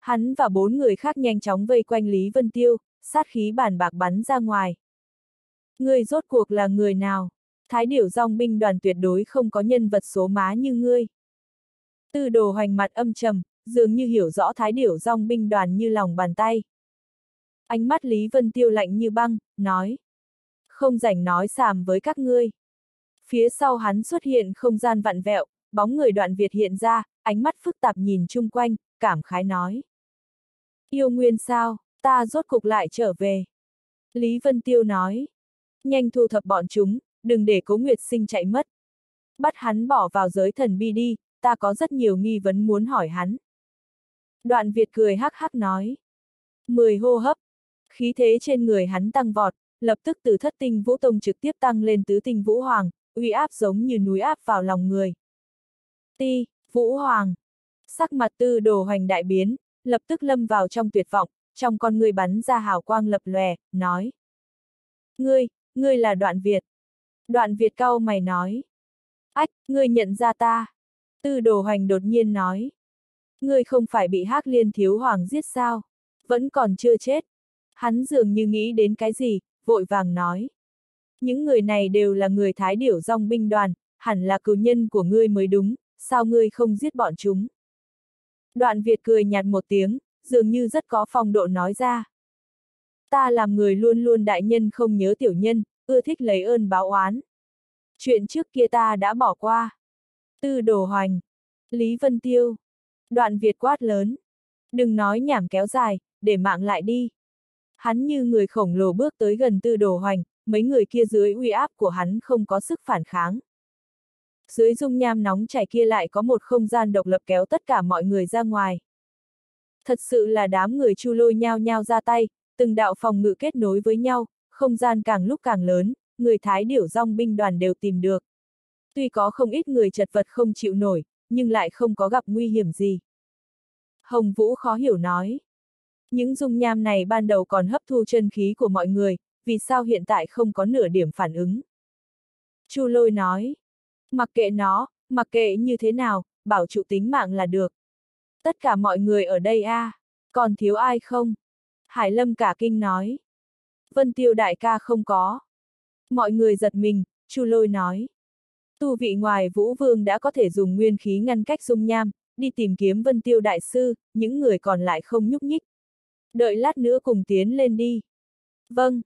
Hắn và bốn người khác nhanh chóng vây quanh Lý Vân Tiêu, sát khí bản bạc bắn ra ngoài. Người rốt cuộc là người nào? Thái điểu dòng binh đoàn tuyệt đối không có nhân vật số má như ngươi. Tư đồ hoành mặt âm trầm, dường như hiểu rõ thái điểu dòng binh đoàn như lòng bàn tay. Ánh mắt Lý Vân Tiêu lạnh như băng, nói. Không rảnh nói xàm với các ngươi. Phía sau hắn xuất hiện không gian vặn vẹo, bóng người đoạn Việt hiện ra, ánh mắt phức tạp nhìn chung quanh, cảm khái nói. Yêu nguyên sao, ta rốt cục lại trở về. Lý Vân Tiêu nói. Nhanh thu thập bọn chúng, đừng để cố nguyệt sinh chạy mất. Bắt hắn bỏ vào giới thần bi đi, ta có rất nhiều nghi vấn muốn hỏi hắn. Đoạn Việt cười hắc hắc nói. Mười hô hấp. Khí thế trên người hắn tăng vọt, lập tức từ thất tinh vũ tông trực tiếp tăng lên tứ tinh vũ hoàng, uy áp giống như núi áp vào lòng người. Ti, vũ hoàng. Sắc mặt tư đồ hoành đại biến, lập tức lâm vào trong tuyệt vọng, trong con người bắn ra hào quang lập lòe, nói. Ngươi, ngươi là đoạn Việt. Đoạn Việt cau mày nói. Ách, ngươi nhận ra ta. Tư đồ hoành đột nhiên nói. Ngươi không phải bị hắc liên thiếu hoàng giết sao? Vẫn còn chưa chết. Hắn dường như nghĩ đến cái gì, vội vàng nói. Những người này đều là người thái điểu dòng binh đoàn, hẳn là cứu nhân của ngươi mới đúng, sao ngươi không giết bọn chúng? Đoạn Việt cười nhạt một tiếng, dường như rất có phong độ nói ra. Ta làm người luôn luôn đại nhân không nhớ tiểu nhân, ưa thích lấy ơn báo oán. Chuyện trước kia ta đã bỏ qua. Tư đồ hoành. Lý Vân Tiêu. Đoạn Việt quát lớn. Đừng nói nhảm kéo dài, để mạng lại đi. Hắn như người khổng lồ bước tới gần tư đồ hoành, mấy người kia dưới uy áp của hắn không có sức phản kháng. Dưới dung nham nóng chảy kia lại có một không gian độc lập kéo tất cả mọi người ra ngoài. Thật sự là đám người chu lôi nhao nhao ra tay, từng đạo phòng ngự kết nối với nhau, không gian càng lúc càng lớn, người Thái điểu rong binh đoàn đều tìm được. Tuy có không ít người chật vật không chịu nổi, nhưng lại không có gặp nguy hiểm gì. Hồng Vũ khó hiểu nói. Những dung nham này ban đầu còn hấp thu chân khí của mọi người, vì sao hiện tại không có nửa điểm phản ứng? Chu lôi nói. Mặc kệ nó, mặc kệ như thế nào, bảo trụ tính mạng là được. Tất cả mọi người ở đây a, à, còn thiếu ai không? Hải Lâm cả kinh nói. Vân Tiêu đại ca không có. Mọi người giật mình, Chu Lôi nói. Tu vị ngoài Vũ Vương đã có thể dùng nguyên khí ngăn cách dung nham, đi tìm kiếm Vân Tiêu đại sư, những người còn lại không nhúc nhích. Đợi lát nữa cùng tiến lên đi. Vâng.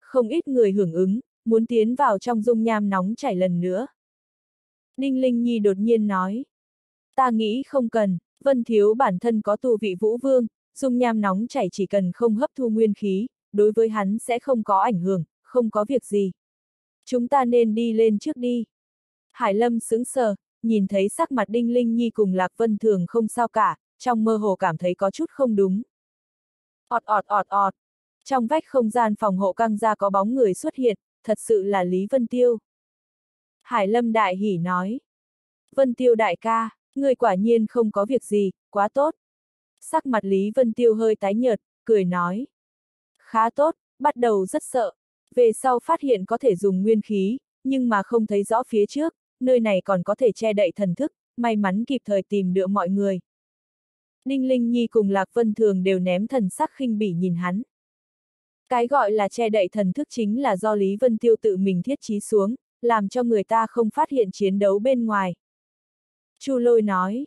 Không ít người hưởng ứng, muốn tiến vào trong dung nham nóng chảy lần nữa. Ninh Linh Nhi đột nhiên nói. Ta nghĩ không cần, Vân Thiếu bản thân có tu vị vũ vương, dung nham nóng chảy chỉ cần không hấp thu nguyên khí, đối với hắn sẽ không có ảnh hưởng, không có việc gì. Chúng ta nên đi lên trước đi. Hải Lâm sững sờ, nhìn thấy sắc mặt Đinh Linh Nhi cùng Lạc Vân Thường không sao cả, trong mơ hồ cảm thấy có chút không đúng. ọt ọt ọt ọt. Trong vách không gian phòng hộ căng ra có bóng người xuất hiện, thật sự là Lý Vân Tiêu. Hải Lâm đại hỉ nói. Vân Tiêu đại ca, người quả nhiên không có việc gì, quá tốt. Sắc mặt Lý Vân Tiêu hơi tái nhợt, cười nói. Khá tốt, bắt đầu rất sợ. Về sau phát hiện có thể dùng nguyên khí, nhưng mà không thấy rõ phía trước, nơi này còn có thể che đậy thần thức, may mắn kịp thời tìm được mọi người. ninh Linh Nhi cùng Lạc Vân Thường đều ném thần sắc khinh bỉ nhìn hắn. Cái gọi là che đậy thần thức chính là do Lý Vân Tiêu tự mình thiết trí xuống, làm cho người ta không phát hiện chiến đấu bên ngoài. Chu lôi nói,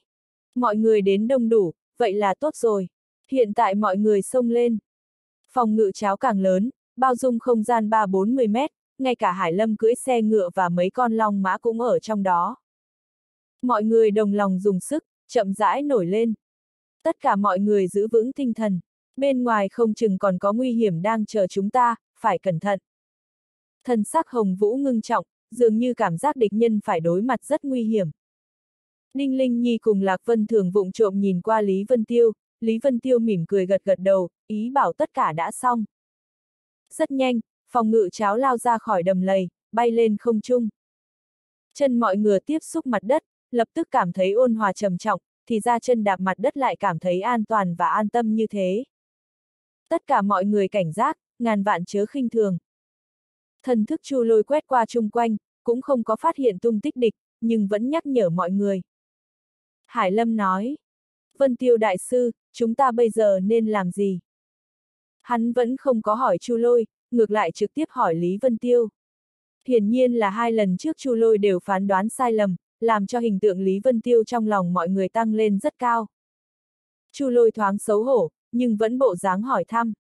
mọi người đến đông đủ, vậy là tốt rồi. Hiện tại mọi người xông lên. Phòng ngự cháo càng lớn, bao dung không gian 3-40 mét, ngay cả Hải Lâm cưỡi xe ngựa và mấy con long mã cũng ở trong đó. Mọi người đồng lòng dùng sức, chậm rãi nổi lên. Tất cả mọi người giữ vững tinh thần. Bên ngoài không chừng còn có nguy hiểm đang chờ chúng ta, phải cẩn thận. Thần sắc hồng vũ ngưng trọng, dường như cảm giác địch nhân phải đối mặt rất nguy hiểm. Ninh Linh Nhi cùng Lạc Vân thường vụng trộm nhìn qua Lý Vân Tiêu, Lý Vân Tiêu mỉm cười gật gật đầu, ý bảo tất cả đã xong. Rất nhanh, phòng ngự cháo lao ra khỏi đầm lầy, bay lên không trung. Chân mọi người tiếp xúc mặt đất, lập tức cảm thấy ôn hòa trầm trọng, thì ra chân đạp mặt đất lại cảm thấy an toàn và an tâm như thế. Tất cả mọi người cảnh giác, ngàn vạn chớ khinh thường. Thần thức chu lôi quét qua chung quanh, cũng không có phát hiện tung tích địch, nhưng vẫn nhắc nhở mọi người. Hải Lâm nói, Vân Tiêu Đại Sư, chúng ta bây giờ nên làm gì? Hắn vẫn không có hỏi Chu Lôi, ngược lại trực tiếp hỏi Lý Vân Tiêu. Hiển nhiên là hai lần trước Chu Lôi đều phán đoán sai lầm, làm cho hình tượng Lý Vân Tiêu trong lòng mọi người tăng lên rất cao. Chu Lôi thoáng xấu hổ, nhưng vẫn bộ dáng hỏi thăm.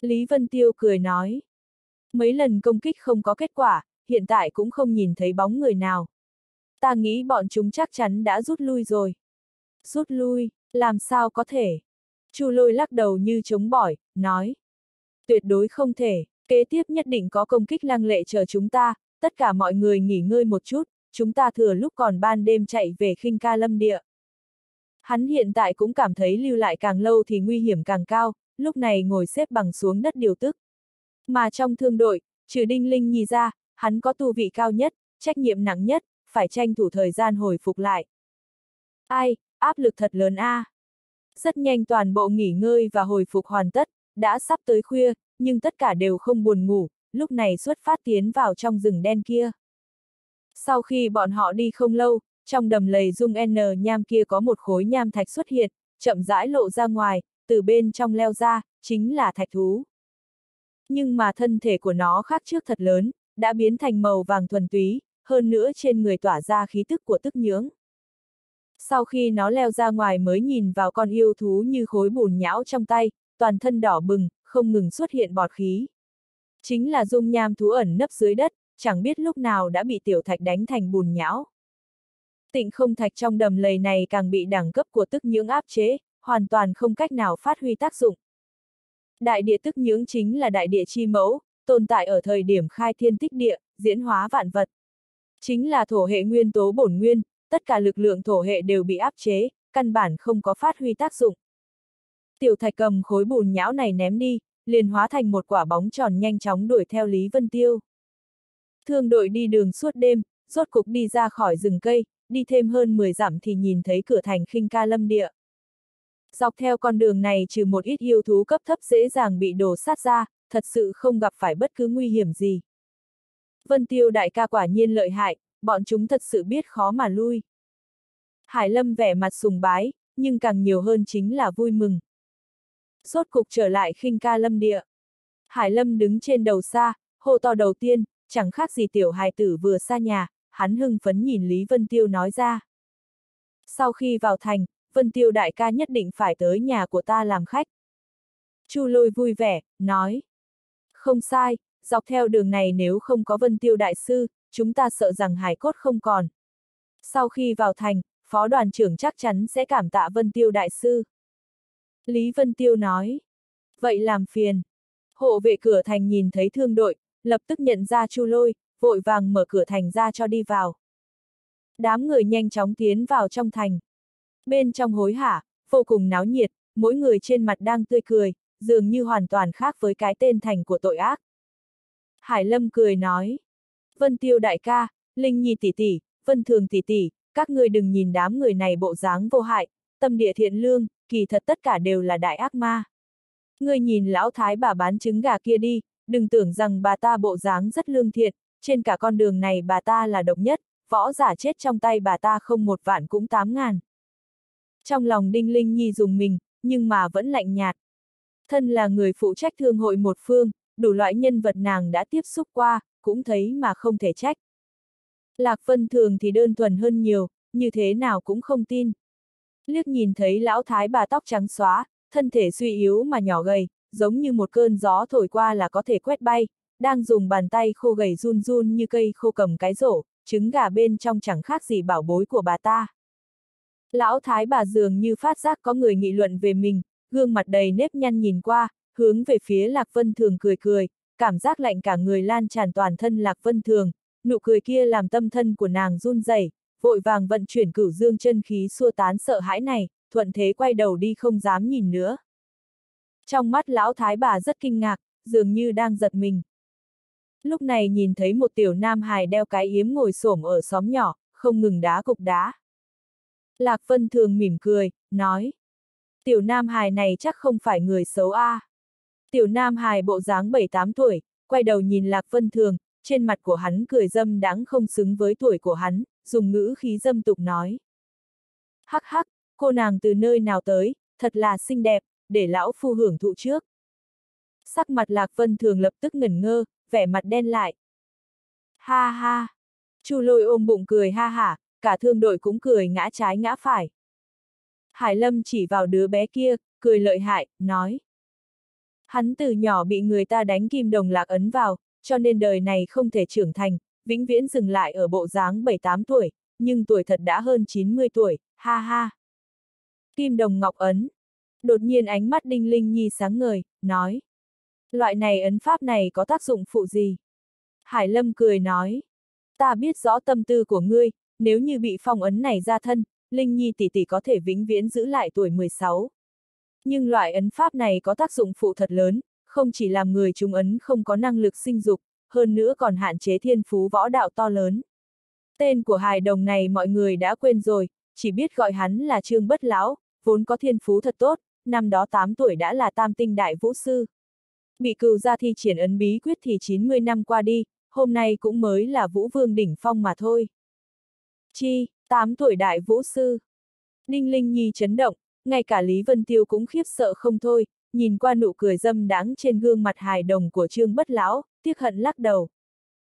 Lý Vân Tiêu cười nói. Mấy lần công kích không có kết quả, hiện tại cũng không nhìn thấy bóng người nào. Ta nghĩ bọn chúng chắc chắn đã rút lui rồi. Rút lui, làm sao có thể? Chu lôi lắc đầu như chống bỏi, nói. Tuyệt đối không thể, kế tiếp nhất định có công kích lăng lệ chờ chúng ta, tất cả mọi người nghỉ ngơi một chút, chúng ta thừa lúc còn ban đêm chạy về khinh ca lâm địa. Hắn hiện tại cũng cảm thấy lưu lại càng lâu thì nguy hiểm càng cao, lúc này ngồi xếp bằng xuống đất điều tức. Mà trong thương đội, trừ đinh linh nhì ra, hắn có tu vị cao nhất, trách nhiệm nặng nhất, phải tranh thủ thời gian hồi phục lại. Ai, áp lực thật lớn a. À. Rất nhanh toàn bộ nghỉ ngơi và hồi phục hoàn tất, đã sắp tới khuya, nhưng tất cả đều không buồn ngủ, lúc này xuất phát tiến vào trong rừng đen kia. Sau khi bọn họ đi không lâu, trong đầm lầy dung N nham kia có một khối nham thạch xuất hiện, chậm rãi lộ ra ngoài, từ bên trong leo ra, chính là thạch thú. Nhưng mà thân thể của nó khác trước thật lớn, đã biến thành màu vàng thuần túy, hơn nữa trên người tỏa ra khí tức của tức nhưỡng. Sau khi nó leo ra ngoài mới nhìn vào con yêu thú như khối bùn nhão trong tay, toàn thân đỏ bừng, không ngừng xuất hiện bọt khí. Chính là dung nham thú ẩn nấp dưới đất, chẳng biết lúc nào đã bị tiểu thạch đánh thành bùn nhão. Tịnh không thạch trong đầm lầy này càng bị đẳng cấp của tức nhưỡng áp chế, hoàn toàn không cách nào phát huy tác dụng. Đại địa tức nhưỡng chính là đại địa chi mẫu, tồn tại ở thời điểm khai thiên tích địa, diễn hóa vạn vật. Chính là thổ hệ nguyên tố bổn nguyên, tất cả lực lượng thổ hệ đều bị áp chế, căn bản không có phát huy tác dụng. Tiểu thạch cầm khối bùn nhão này ném đi, liền hóa thành một quả bóng tròn nhanh chóng đuổi theo Lý Vân Tiêu. Thương đội đi đường suốt đêm, rốt cục đi ra khỏi rừng cây, đi thêm hơn 10 dặm thì nhìn thấy cửa thành khinh ca lâm địa. Dọc theo con đường này trừ một ít yêu thú cấp thấp dễ dàng bị đổ sát ra, thật sự không gặp phải bất cứ nguy hiểm gì. Vân Tiêu đại ca quả nhiên lợi hại, bọn chúng thật sự biết khó mà lui. Hải Lâm vẻ mặt sùng bái, nhưng càng nhiều hơn chính là vui mừng. Rốt cục trở lại khinh ca lâm địa. Hải Lâm đứng trên đầu xa, hô to đầu tiên, chẳng khác gì tiểu hài tử vừa xa nhà, hắn hưng phấn nhìn Lý Vân Tiêu nói ra. Sau khi vào thành, Vân Tiêu đại ca nhất định phải tới nhà của ta làm khách. Chu lôi vui vẻ, nói. Không sai, dọc theo đường này nếu không có Vân Tiêu đại sư, chúng ta sợ rằng hải cốt không còn. Sau khi vào thành, phó đoàn trưởng chắc chắn sẽ cảm tạ Vân Tiêu đại sư. Lý Vân Tiêu nói. Vậy làm phiền. Hộ vệ cửa thành nhìn thấy thương đội, lập tức nhận ra Chu Lôi, vội vàng mở cửa thành ra cho đi vào. Đám người nhanh chóng tiến vào trong thành. Bên trong hối hả, vô cùng náo nhiệt, mỗi người trên mặt đang tươi cười, dường như hoàn toàn khác với cái tên thành của tội ác. Hải Lâm cười nói. Vân Tiêu đại ca, Linh Nhi tỷ tỷ, Vân Thường tỷ tỷ, các ngươi đừng nhìn đám người này bộ dáng vô hại, tâm địa thiện lương, kỳ thật tất cả đều là đại ác ma. Ngươi nhìn lão thái bà bán trứng gà kia đi, đừng tưởng rằng bà ta bộ dáng rất lương thiện, trên cả con đường này bà ta là độc nhất, võ giả chết trong tay bà ta không một vạn cũng tám ngàn. Trong lòng Đinh Linh Nhi dùng mình, nhưng mà vẫn lạnh nhạt. Thân là người phụ trách thương hội một phương, đủ loại nhân vật nàng đã tiếp xúc qua, cũng thấy mà không thể trách. Lạc Vân thường thì đơn thuần hơn nhiều, như thế nào cũng không tin. Liếc nhìn thấy lão thái bà tóc trắng xóa, thân thể suy yếu mà nhỏ gầy, giống như một cơn gió thổi qua là có thể quét bay, đang dùng bàn tay khô gầy run run như cây khô cầm cái rổ, trứng gà bên trong chẳng khác gì bảo bối của bà ta. Lão thái bà dường như phát giác có người nghị luận về mình, gương mặt đầy nếp nhăn nhìn qua, hướng về phía Lạc Vân Thường cười cười, cảm giác lạnh cả người lan tràn toàn thân Lạc Vân Thường, nụ cười kia làm tâm thân của nàng run rẩy, vội vàng vận chuyển cửu dương chân khí xua tán sợ hãi này, thuận thế quay đầu đi không dám nhìn nữa. Trong mắt lão thái bà rất kinh ngạc, dường như đang giật mình. Lúc này nhìn thấy một tiểu nam hài đeo cái yếm ngồi xổm ở xóm nhỏ, không ngừng đá cục đá. Lạc Vân Thường mỉm cười, nói. Tiểu nam hài này chắc không phải người xấu a. À. Tiểu nam hài bộ dáng 7-8 tuổi, quay đầu nhìn Lạc Vân Thường, trên mặt của hắn cười dâm đáng không xứng với tuổi của hắn, dùng ngữ khí dâm tục nói. Hắc hắc, cô nàng từ nơi nào tới, thật là xinh đẹp, để lão phu hưởng thụ trước. Sắc mặt Lạc Vân Thường lập tức ngẩn ngơ, vẻ mặt đen lại. Ha ha! Chu lôi ôm bụng cười ha hả, cả thương đội cũng cười ngã trái ngã phải. Hải Lâm chỉ vào đứa bé kia, cười lợi hại, nói. Hắn từ nhỏ bị người ta đánh kim đồng lạc ấn vào, cho nên đời này không thể trưởng thành, vĩnh viễn dừng lại ở bộ dáng 7-8 tuổi, nhưng tuổi thật đã hơn 90 tuổi, ha ha. Kim đồng ngọc ấn. Đột nhiên ánh mắt đinh linh nhi sáng ngời, nói. Loại này ấn pháp này có tác dụng phụ gì? Hải Lâm cười nói. Ta biết rõ tâm tư của ngươi, nếu như bị phong ấn này ra thân, Linh Nhi tỷ tỷ có thể vĩnh viễn giữ lại tuổi 16. Nhưng loại ấn pháp này có tác dụng phụ thật lớn, không chỉ làm người trúng ấn không có năng lực sinh dục, hơn nữa còn hạn chế thiên phú võ đạo to lớn. Tên của hài đồng này mọi người đã quên rồi, chỉ biết gọi hắn là Trương Bất Lão, vốn có thiên phú thật tốt, năm đó 8 tuổi đã là tam tinh đại vũ sư. Bị cừu ra thi triển ấn bí quyết thì 90 năm qua đi, hôm nay cũng mới là vũ vương đỉnh phong mà thôi. Chi, 8 tuổi đại vũ sư. Ninh Linh Nhi chấn động, ngay cả Lý Vân Tiêu cũng khiếp sợ không thôi, nhìn qua nụ cười dâm đáng trên gương mặt hài đồng của Trương Bất Lão, tiếc hận lắc đầu.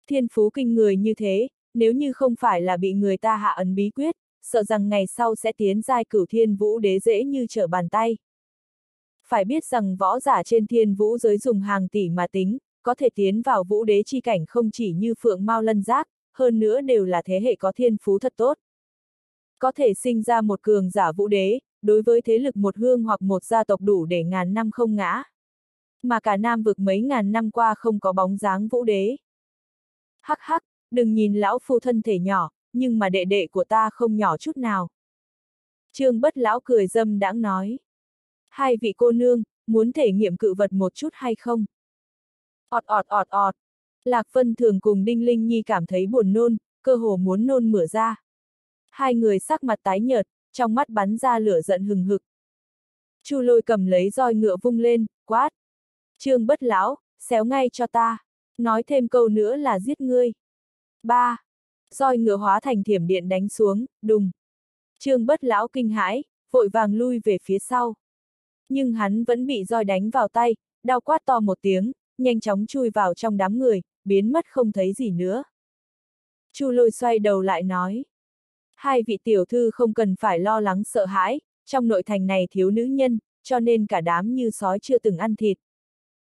Thiên phú kinh người như thế, nếu như không phải là bị người ta hạ ấn bí quyết, sợ rằng ngày sau sẽ tiến giai cửu thiên vũ đế dễ như trở bàn tay. Phải biết rằng võ giả trên thiên vũ giới dùng hàng tỷ mà tính, có thể tiến vào vũ đế chi cảnh không chỉ như phượng mau lân giác, hơn nữa đều là thế hệ có thiên phú thật tốt. Có thể sinh ra một cường giả vũ đế, đối với thế lực một hương hoặc một gia tộc đủ để ngàn năm không ngã. Mà cả nam vực mấy ngàn năm qua không có bóng dáng vũ đế. Hắc hắc, đừng nhìn lão phu thân thể nhỏ, nhưng mà đệ đệ của ta không nhỏ chút nào. Trương bất lão cười dâm đãng nói. Hai vị cô nương, muốn thể nghiệm cự vật một chút hay không? ọt ọt ọt ọt. Lạc Vân thường cùng Đinh Linh Nhi cảm thấy buồn nôn, cơ hồ muốn nôn mửa ra. Hai người sắc mặt tái nhợt, trong mắt bắn ra lửa giận hừng hực. Chu lôi cầm lấy roi ngựa vung lên, quát. Trương bất lão, xéo ngay cho ta. Nói thêm câu nữa là giết ngươi. Ba. Roi ngựa hóa thành thiểm điện đánh xuống, đùng. Trương bất lão kinh hãi, vội vàng lui về phía sau. Nhưng hắn vẫn bị roi đánh vào tay, đau quát to một tiếng, nhanh chóng chui vào trong đám người, biến mất không thấy gì nữa. Chu lôi xoay đầu lại nói. Hai vị tiểu thư không cần phải lo lắng sợ hãi, trong nội thành này thiếu nữ nhân, cho nên cả đám như sói chưa từng ăn thịt.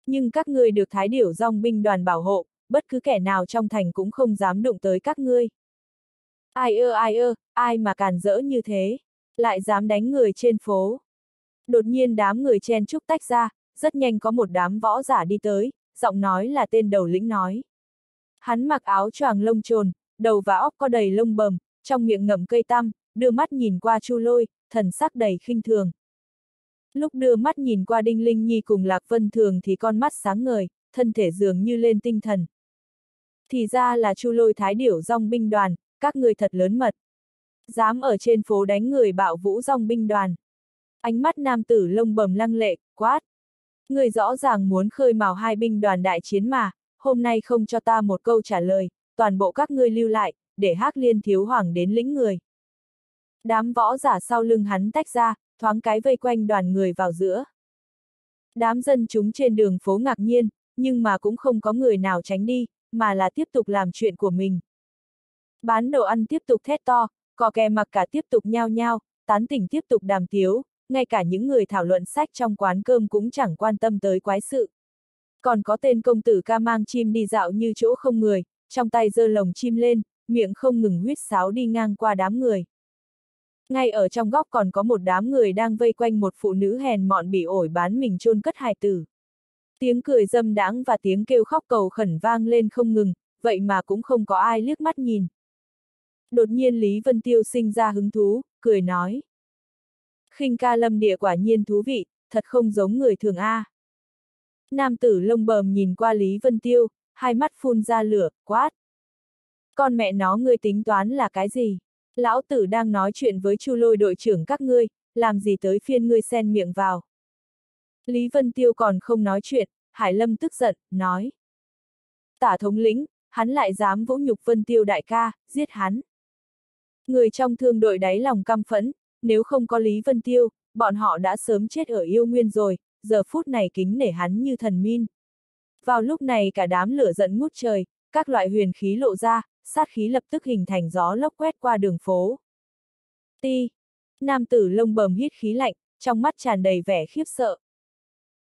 Nhưng các ngươi được thái điểu dòng binh đoàn bảo hộ, bất cứ kẻ nào trong thành cũng không dám đụng tới các ngươi. Ai ơ ai ơ, ai mà càn rỡ như thế, lại dám đánh người trên phố. Đột nhiên đám người chen trúc tách ra, rất nhanh có một đám võ giả đi tới, giọng nói là tên đầu lĩnh nói. Hắn mặc áo choàng lông trồn, đầu và óc có đầy lông bầm, trong miệng ngậm cây tăm, đưa mắt nhìn qua Chu Lôi, thần sắc đầy khinh thường. Lúc đưa mắt nhìn qua Đinh Linh Nhi cùng Lạc Vân Thường thì con mắt sáng ngời, thân thể dường như lên tinh thần. Thì ra là Chu Lôi Thái Điểu Dòng binh đoàn, các người thật lớn mật. Dám ở trên phố đánh người bạo vũ Dòng binh đoàn. Ánh mắt nam tử lông bầm lăng lệ, quát. Người rõ ràng muốn khơi mào hai binh đoàn đại chiến mà, hôm nay không cho ta một câu trả lời, toàn bộ các ngươi lưu lại, để hắc liên thiếu hoàng đến lĩnh người. Đám võ giả sau lưng hắn tách ra, thoáng cái vây quanh đoàn người vào giữa. Đám dân chúng trên đường phố ngạc nhiên, nhưng mà cũng không có người nào tránh đi, mà là tiếp tục làm chuyện của mình. Bán đồ ăn tiếp tục thét to, cò kè mặc cả tiếp tục nhao nhao, tán tỉnh tiếp tục đàm tiếu, ngay cả những người thảo luận sách trong quán cơm cũng chẳng quan tâm tới quái sự. Còn có tên công tử ca mang chim đi dạo như chỗ không người, trong tay giơ lồng chim lên, miệng không ngừng huyết sáo đi ngang qua đám người. Ngay ở trong góc còn có một đám người đang vây quanh một phụ nữ hèn mọn bị ổi bán mình chôn cất hài tử. Tiếng cười dâm đáng và tiếng kêu khóc cầu khẩn vang lên không ngừng, vậy mà cũng không có ai liếc mắt nhìn. Đột nhiên Lý Vân Tiêu sinh ra hứng thú, cười nói. khinh ca lâm địa quả nhiên thú vị, thật không giống người thường A. Nam tử lông bờm nhìn qua Lý Vân Tiêu, hai mắt phun ra lửa, quát. Con mẹ nó ngươi tính toán là cái gì? Lão tử đang nói chuyện với chu lôi đội trưởng các ngươi, làm gì tới phiên ngươi xen miệng vào. Lý Vân Tiêu còn không nói chuyện, Hải Lâm tức giận, nói. Tả thống lĩnh, hắn lại dám vũ nhục Vân Tiêu đại ca, giết hắn. Người trong thương đội đáy lòng căm phẫn, nếu không có Lý Vân Tiêu, bọn họ đã sớm chết ở yêu nguyên rồi, giờ phút này kính nể hắn như thần min. Vào lúc này cả đám lửa giận ngút trời, các loại huyền khí lộ ra, sát khí lập tức hình thành gió lốc quét qua đường phố. Ti! Nam tử lông bầm hít khí lạnh, trong mắt tràn đầy vẻ khiếp sợ.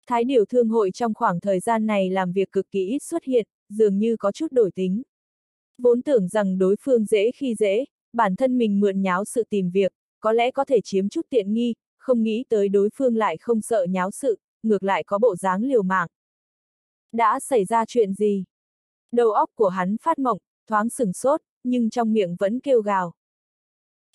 Thái điều thương hội trong khoảng thời gian này làm việc cực kỳ ít xuất hiện, dường như có chút đổi tính. Vốn tưởng rằng đối phương dễ khi dễ, bản thân mình mượn nháo sự tìm việc, có lẽ có thể chiếm chút tiện nghi, không nghĩ tới đối phương lại không sợ nháo sự, ngược lại có bộ dáng liều mạng. Đã xảy ra chuyện gì? Đầu óc của hắn phát mộng, thoáng sừng sốt, nhưng trong miệng vẫn kêu gào.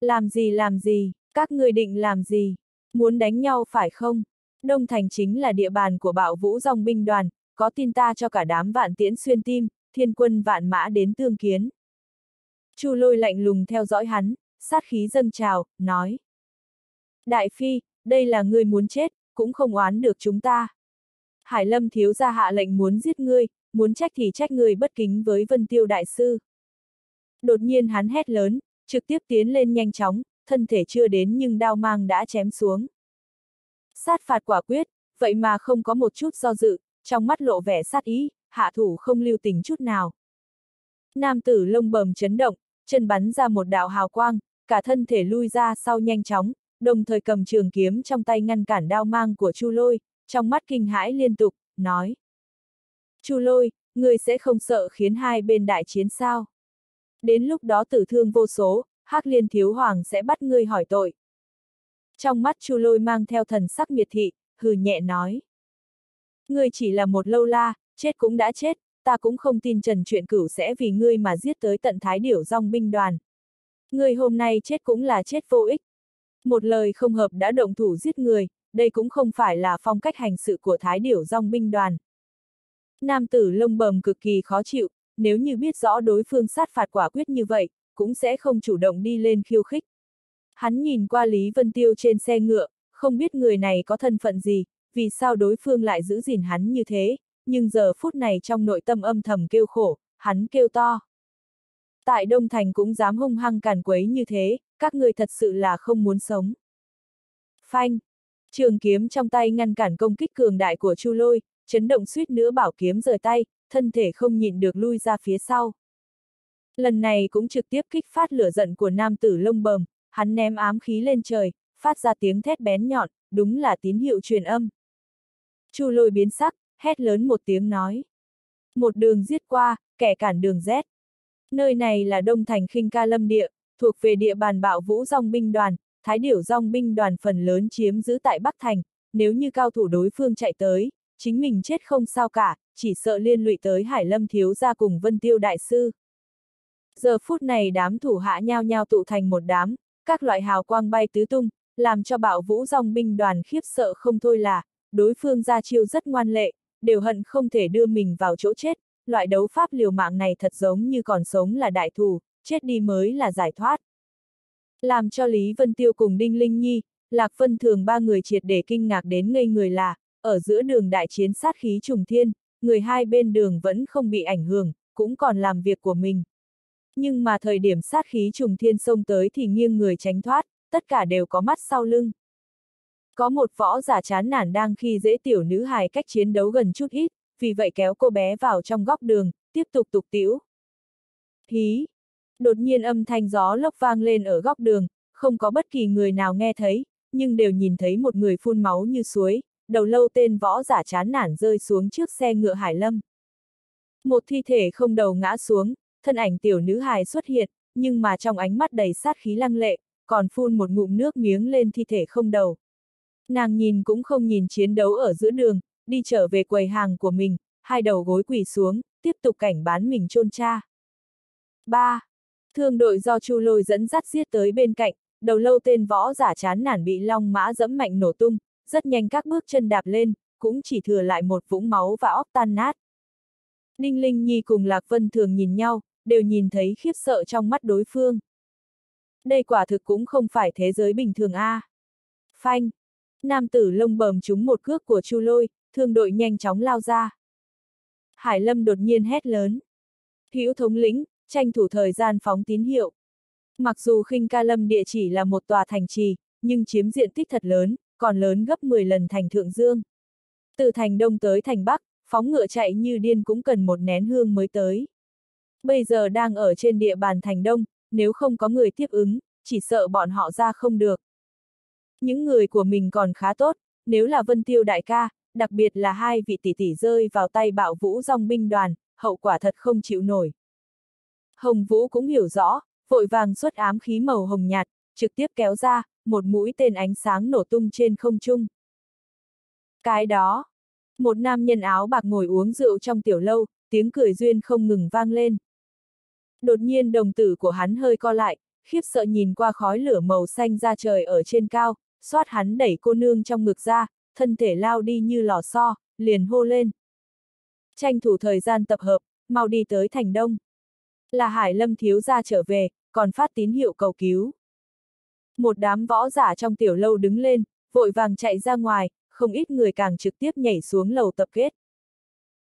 Làm gì làm gì, các người định làm gì? Muốn đánh nhau phải không? Đông Thành chính là địa bàn của bạo vũ dòng binh đoàn, có tin ta cho cả đám vạn tiễn xuyên tim, thiên quân vạn mã đến tương kiến. Chu lôi lạnh lùng theo dõi hắn, sát khí dâng trào, nói. Đại phi, đây là người muốn chết, cũng không oán được chúng ta. Hải Lâm thiếu gia hạ lệnh muốn giết ngươi, muốn trách thì trách người bất kính với Vân Tiêu Đại Sư. Đột nhiên hắn hét lớn, trực tiếp tiến lên nhanh chóng, thân thể chưa đến nhưng đao mang đã chém xuống. Sát phạt quả quyết, vậy mà không có một chút do dự, trong mắt lộ vẻ sát ý, hạ thủ không lưu tình chút nào. Nam tử lông bầm chấn động, chân bắn ra một đạo hào quang, cả thân thể lui ra sau nhanh chóng, đồng thời cầm trường kiếm trong tay ngăn cản đao mang của Chu Lôi, trong mắt kinh hãi liên tục, nói. Chu Lôi, người sẽ không sợ khiến hai bên đại chiến sao? Đến lúc đó tử thương vô số, Hắc Liên Thiếu Hoàng sẽ bắt ngươi hỏi tội. Trong mắt Chu Lôi mang theo thần sắc miệt thị, hừ nhẹ nói. Ngươi chỉ là một lâu la, chết cũng đã chết, ta cũng không tin Trần chuyện Cửu sẽ vì ngươi mà giết tới tận thái điểu dòng binh đoàn. Ngươi hôm nay chết cũng là chết vô ích. Một lời không hợp đã động thủ giết người, đây cũng không phải là phong cách hành sự của thái điểu dòng binh đoàn. Nam tử lông bầm cực kỳ khó chịu, nếu như biết rõ đối phương sát phạt quả quyết như vậy, cũng sẽ không chủ động đi lên khiêu khích. Hắn nhìn qua Lý Vân Tiêu trên xe ngựa, không biết người này có thân phận gì, vì sao đối phương lại giữ gìn hắn như thế, nhưng giờ phút này trong nội tâm âm thầm kêu khổ, hắn kêu to. Tại Đông Thành cũng dám hung hăng càn quấy như thế, các người thật sự là không muốn sống. Phanh! Trường kiếm trong tay ngăn cản công kích cường đại của Chu Lôi, chấn động suýt nữa bảo kiếm rời tay, thân thể không nhịn được lui ra phía sau. Lần này cũng trực tiếp kích phát lửa giận của nam tử lông bầm, hắn ném ám khí lên trời, phát ra tiếng thét bén nhọn, đúng là tín hiệu truyền âm. Chu lôi biến sắc, hét lớn một tiếng nói. Một đường giết qua, kẻ cản đường rét. Nơi này là Đông Thành khinh ca lâm địa, thuộc về địa bàn bạo vũ dòng binh đoàn, thái điểu dòng binh đoàn phần lớn chiếm giữ tại Bắc Thành, nếu như cao thủ đối phương chạy tới, chính mình chết không sao cả, chỉ sợ liên lụy tới Hải Lâm thiếu gia cùng Vân Tiêu đại sư. Giờ phút này đám thủ hạ nhao nhao tụ thành một đám, các loại hào quang bay tứ tung, làm cho bạo vũ dòng binh đoàn khiếp sợ không thôi là, đối phương ra chiêu rất ngoan lệ, đều hận không thể đưa mình vào chỗ chết, loại đấu pháp liều mạng này thật giống như còn sống là đại thù, chết đi mới là giải thoát. Làm cho Lý Vân Tiêu cùng Đinh Linh Nhi, Lạc Vân Thường ba người triệt để kinh ngạc đến ngây người là, ở giữa đường đại chiến sát khí trùng thiên, người hai bên đường vẫn không bị ảnh hưởng, cũng còn làm việc của mình. Nhưng mà thời điểm sát khí trùng thiên xông tới thì nghiêng người tránh thoát, tất cả đều có mắt sau lưng. Có một võ giả chán nản đang khi dễ tiểu nữ hài cách chiến đấu gần chút ít, vì vậy kéo cô bé vào trong góc đường, tiếp tục tục tiểu. Hí! Đột nhiên âm thanh gió lốc vang lên ở góc đường, không có bất kỳ người nào nghe thấy, nhưng đều nhìn thấy một người phun máu như suối, đầu lâu tên võ giả chán nản rơi xuống trước xe ngựa Hải Lâm. Một thi thể không đầu ngã xuống, thân ảnh tiểu nữ hài xuất hiện, nhưng mà trong ánh mắt đầy sát khí lăng lệ, còn phun một ngụm nước miếng lên thi thể không đầu. Nàng nhìn cũng không nhìn chiến đấu ở giữa đường, đi trở về quầy hàng của mình, hai đầu gối quỳ xuống, tiếp tục cảnh bán mình chôn cha. 3. Thương đội do Chu Lôi dẫn dắt giết tới bên cạnh, đầu lâu tên võ giả chán nản bị long mã dẫm mạnh nổ tung, rất nhanh các bước chân đạp lên, cũng chỉ thừa lại một vũng máu và óc tan nát. Ninh Linh Nhi cùng Lạc Vân thường nhìn nhau, đều nhìn thấy khiếp sợ trong mắt đối phương. Đây quả thực cũng không phải thế giới bình thường a. À. Phanh! Nam tử lông bầm trúng một cước của Chu Lôi, thương đội nhanh chóng lao ra. Hải Lâm đột nhiên hét lớn. Hữu thống lĩnh, tranh thủ thời gian phóng tín hiệu. Mặc dù khinh ca lâm địa chỉ là một tòa thành trì, nhưng chiếm diện tích thật lớn, còn lớn gấp 10 lần thành Thượng Dương. Từ thành Đông tới thành Bắc, phóng ngựa chạy như điên cũng cần một nén hương mới tới. Bây giờ đang ở trên địa bàn thành Đông, nếu không có người tiếp ứng, chỉ sợ bọn họ ra không được. Những người của mình còn khá tốt, nếu là Vân Tiêu đại ca, đặc biệt là hai vị tỷ tỷ rơi vào tay bạo vũ dòng binh đoàn, hậu quả thật không chịu nổi. Hồng Vũ cũng hiểu rõ, vội vàng xuất ám khí màu hồng nhạt, trực tiếp kéo ra, một mũi tên ánh sáng nổ tung trên không trung. Cái đó, một nam nhân áo bạc ngồi uống rượu trong tiểu lâu, tiếng cười duyên không ngừng vang lên. Đột nhiên đồng tử của hắn hơi co lại, khiếp sợ nhìn qua khói lửa màu xanh ra trời ở trên cao, xoát hắn đẩy cô nương trong ngực ra, thân thể lao đi như lò xo, liền hô lên. Tranh thủ thời gian tập hợp, mau đi tới thành đông. Là Hải Lâm thiếu gia trở về, còn phát tín hiệu cầu cứu. Một đám võ giả trong tiểu lâu đứng lên, vội vàng chạy ra ngoài, không ít người càng trực tiếp nhảy xuống lầu tập kết.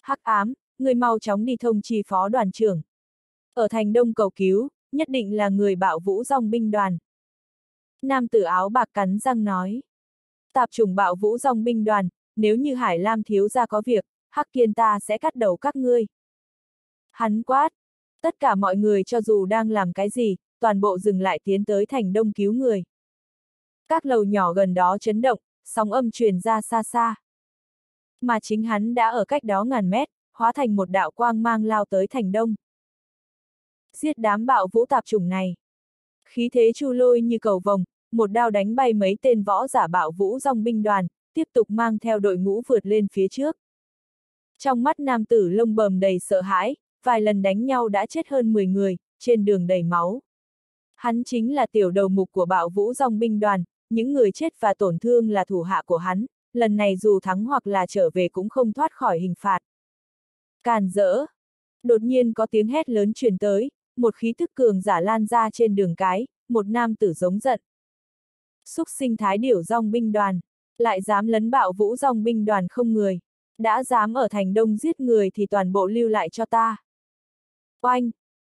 Hắc ám, người mau chóng đi thông chi phó đoàn trưởng. Ở thành đông cầu cứu, nhất định là người bạo vũ dòng binh đoàn. Nam tử áo bạc cắn răng nói. Tạp chủng bạo vũ dòng binh đoàn, nếu như Hải Lam thiếu ra có việc, Hắc Kiên ta sẽ cắt đầu các ngươi. Hắn quát. Tất cả mọi người cho dù đang làm cái gì, toàn bộ dừng lại tiến tới thành đông cứu người. Các lầu nhỏ gần đó chấn động, sóng âm truyền ra xa xa. Mà chính hắn đã ở cách đó ngàn mét, hóa thành một đạo quang mang lao tới thành đông. Giết đám bạo vũ tạp chủng này. Khí thế chu lôi như cầu vồng, một đao đánh bay mấy tên võ giả bạo vũ dòng binh đoàn, tiếp tục mang theo đội ngũ vượt lên phía trước. Trong mắt nam tử lông bầm đầy sợ hãi, vài lần đánh nhau đã chết hơn 10 người, trên đường đầy máu. Hắn chính là tiểu đầu mục của bạo vũ dòng binh đoàn, những người chết và tổn thương là thủ hạ của hắn, lần này dù thắng hoặc là trở về cũng không thoát khỏi hình phạt. Càn rỡ! Đột nhiên có tiếng hét lớn truyền tới, một khí thức cường giả lan ra trên đường cái, một nam tử giống giận. Xúc sinh thái điểu dòng binh đoàn, lại dám lấn bạo vũ dòng binh đoàn không người, đã dám ở thành đông giết người thì toàn bộ lưu lại cho ta. Oanh!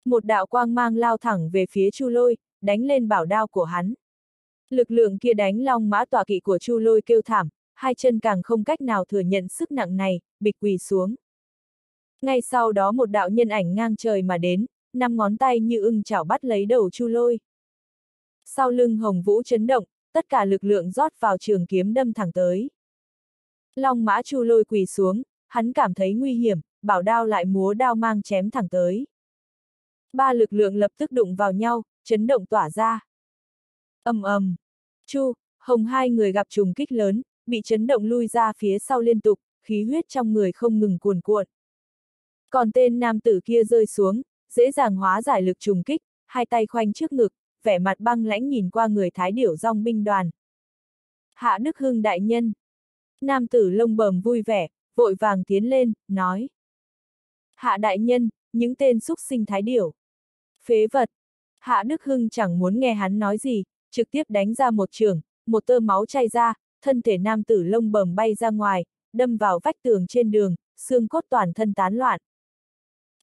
Một đạo quang mang lao thẳng về phía Chu Lôi, đánh lên bảo đao của hắn. Lực lượng kia đánh long mã tọa kỵ của Chu Lôi kêu thảm, hai chân càng không cách nào thừa nhận sức nặng này, bịch quỳ xuống. Ngay sau đó một đạo nhân ảnh ngang trời mà đến, năm ngón tay như ưng chảo bắt lấy đầu Chu Lôi. Sau lưng Hồng Vũ chấn động, tất cả lực lượng rót vào trường kiếm đâm thẳng tới. Long mã Chu Lôi quỳ xuống, hắn cảm thấy nguy hiểm, bảo đao lại múa đao mang chém thẳng tới. Ba lực lượng lập tức đụng vào nhau, chấn động tỏa ra. ầm ầm, Chu, Hồng hai người gặp trùng kích lớn, bị chấn động lui ra phía sau liên tục, khí huyết trong người không ngừng cuồn cuộn. Còn tên nam tử kia rơi xuống, dễ dàng hóa giải lực trùng kích, hai tay khoanh trước ngực, vẻ mặt băng lãnh nhìn qua người thái điểu dòng binh đoàn. Hạ Đức Hưng đại nhân. Nam tử lông bờm vui vẻ, vội vàng tiến lên, nói. Hạ đại nhân, những tên xúc sinh thái điểu. Phế vật. Hạ Đức Hưng chẳng muốn nghe hắn nói gì, trực tiếp đánh ra một trường, một tơ máu chay ra, thân thể nam tử lông bầm bay ra ngoài, đâm vào vách tường trên đường, xương cốt toàn thân tán loạn.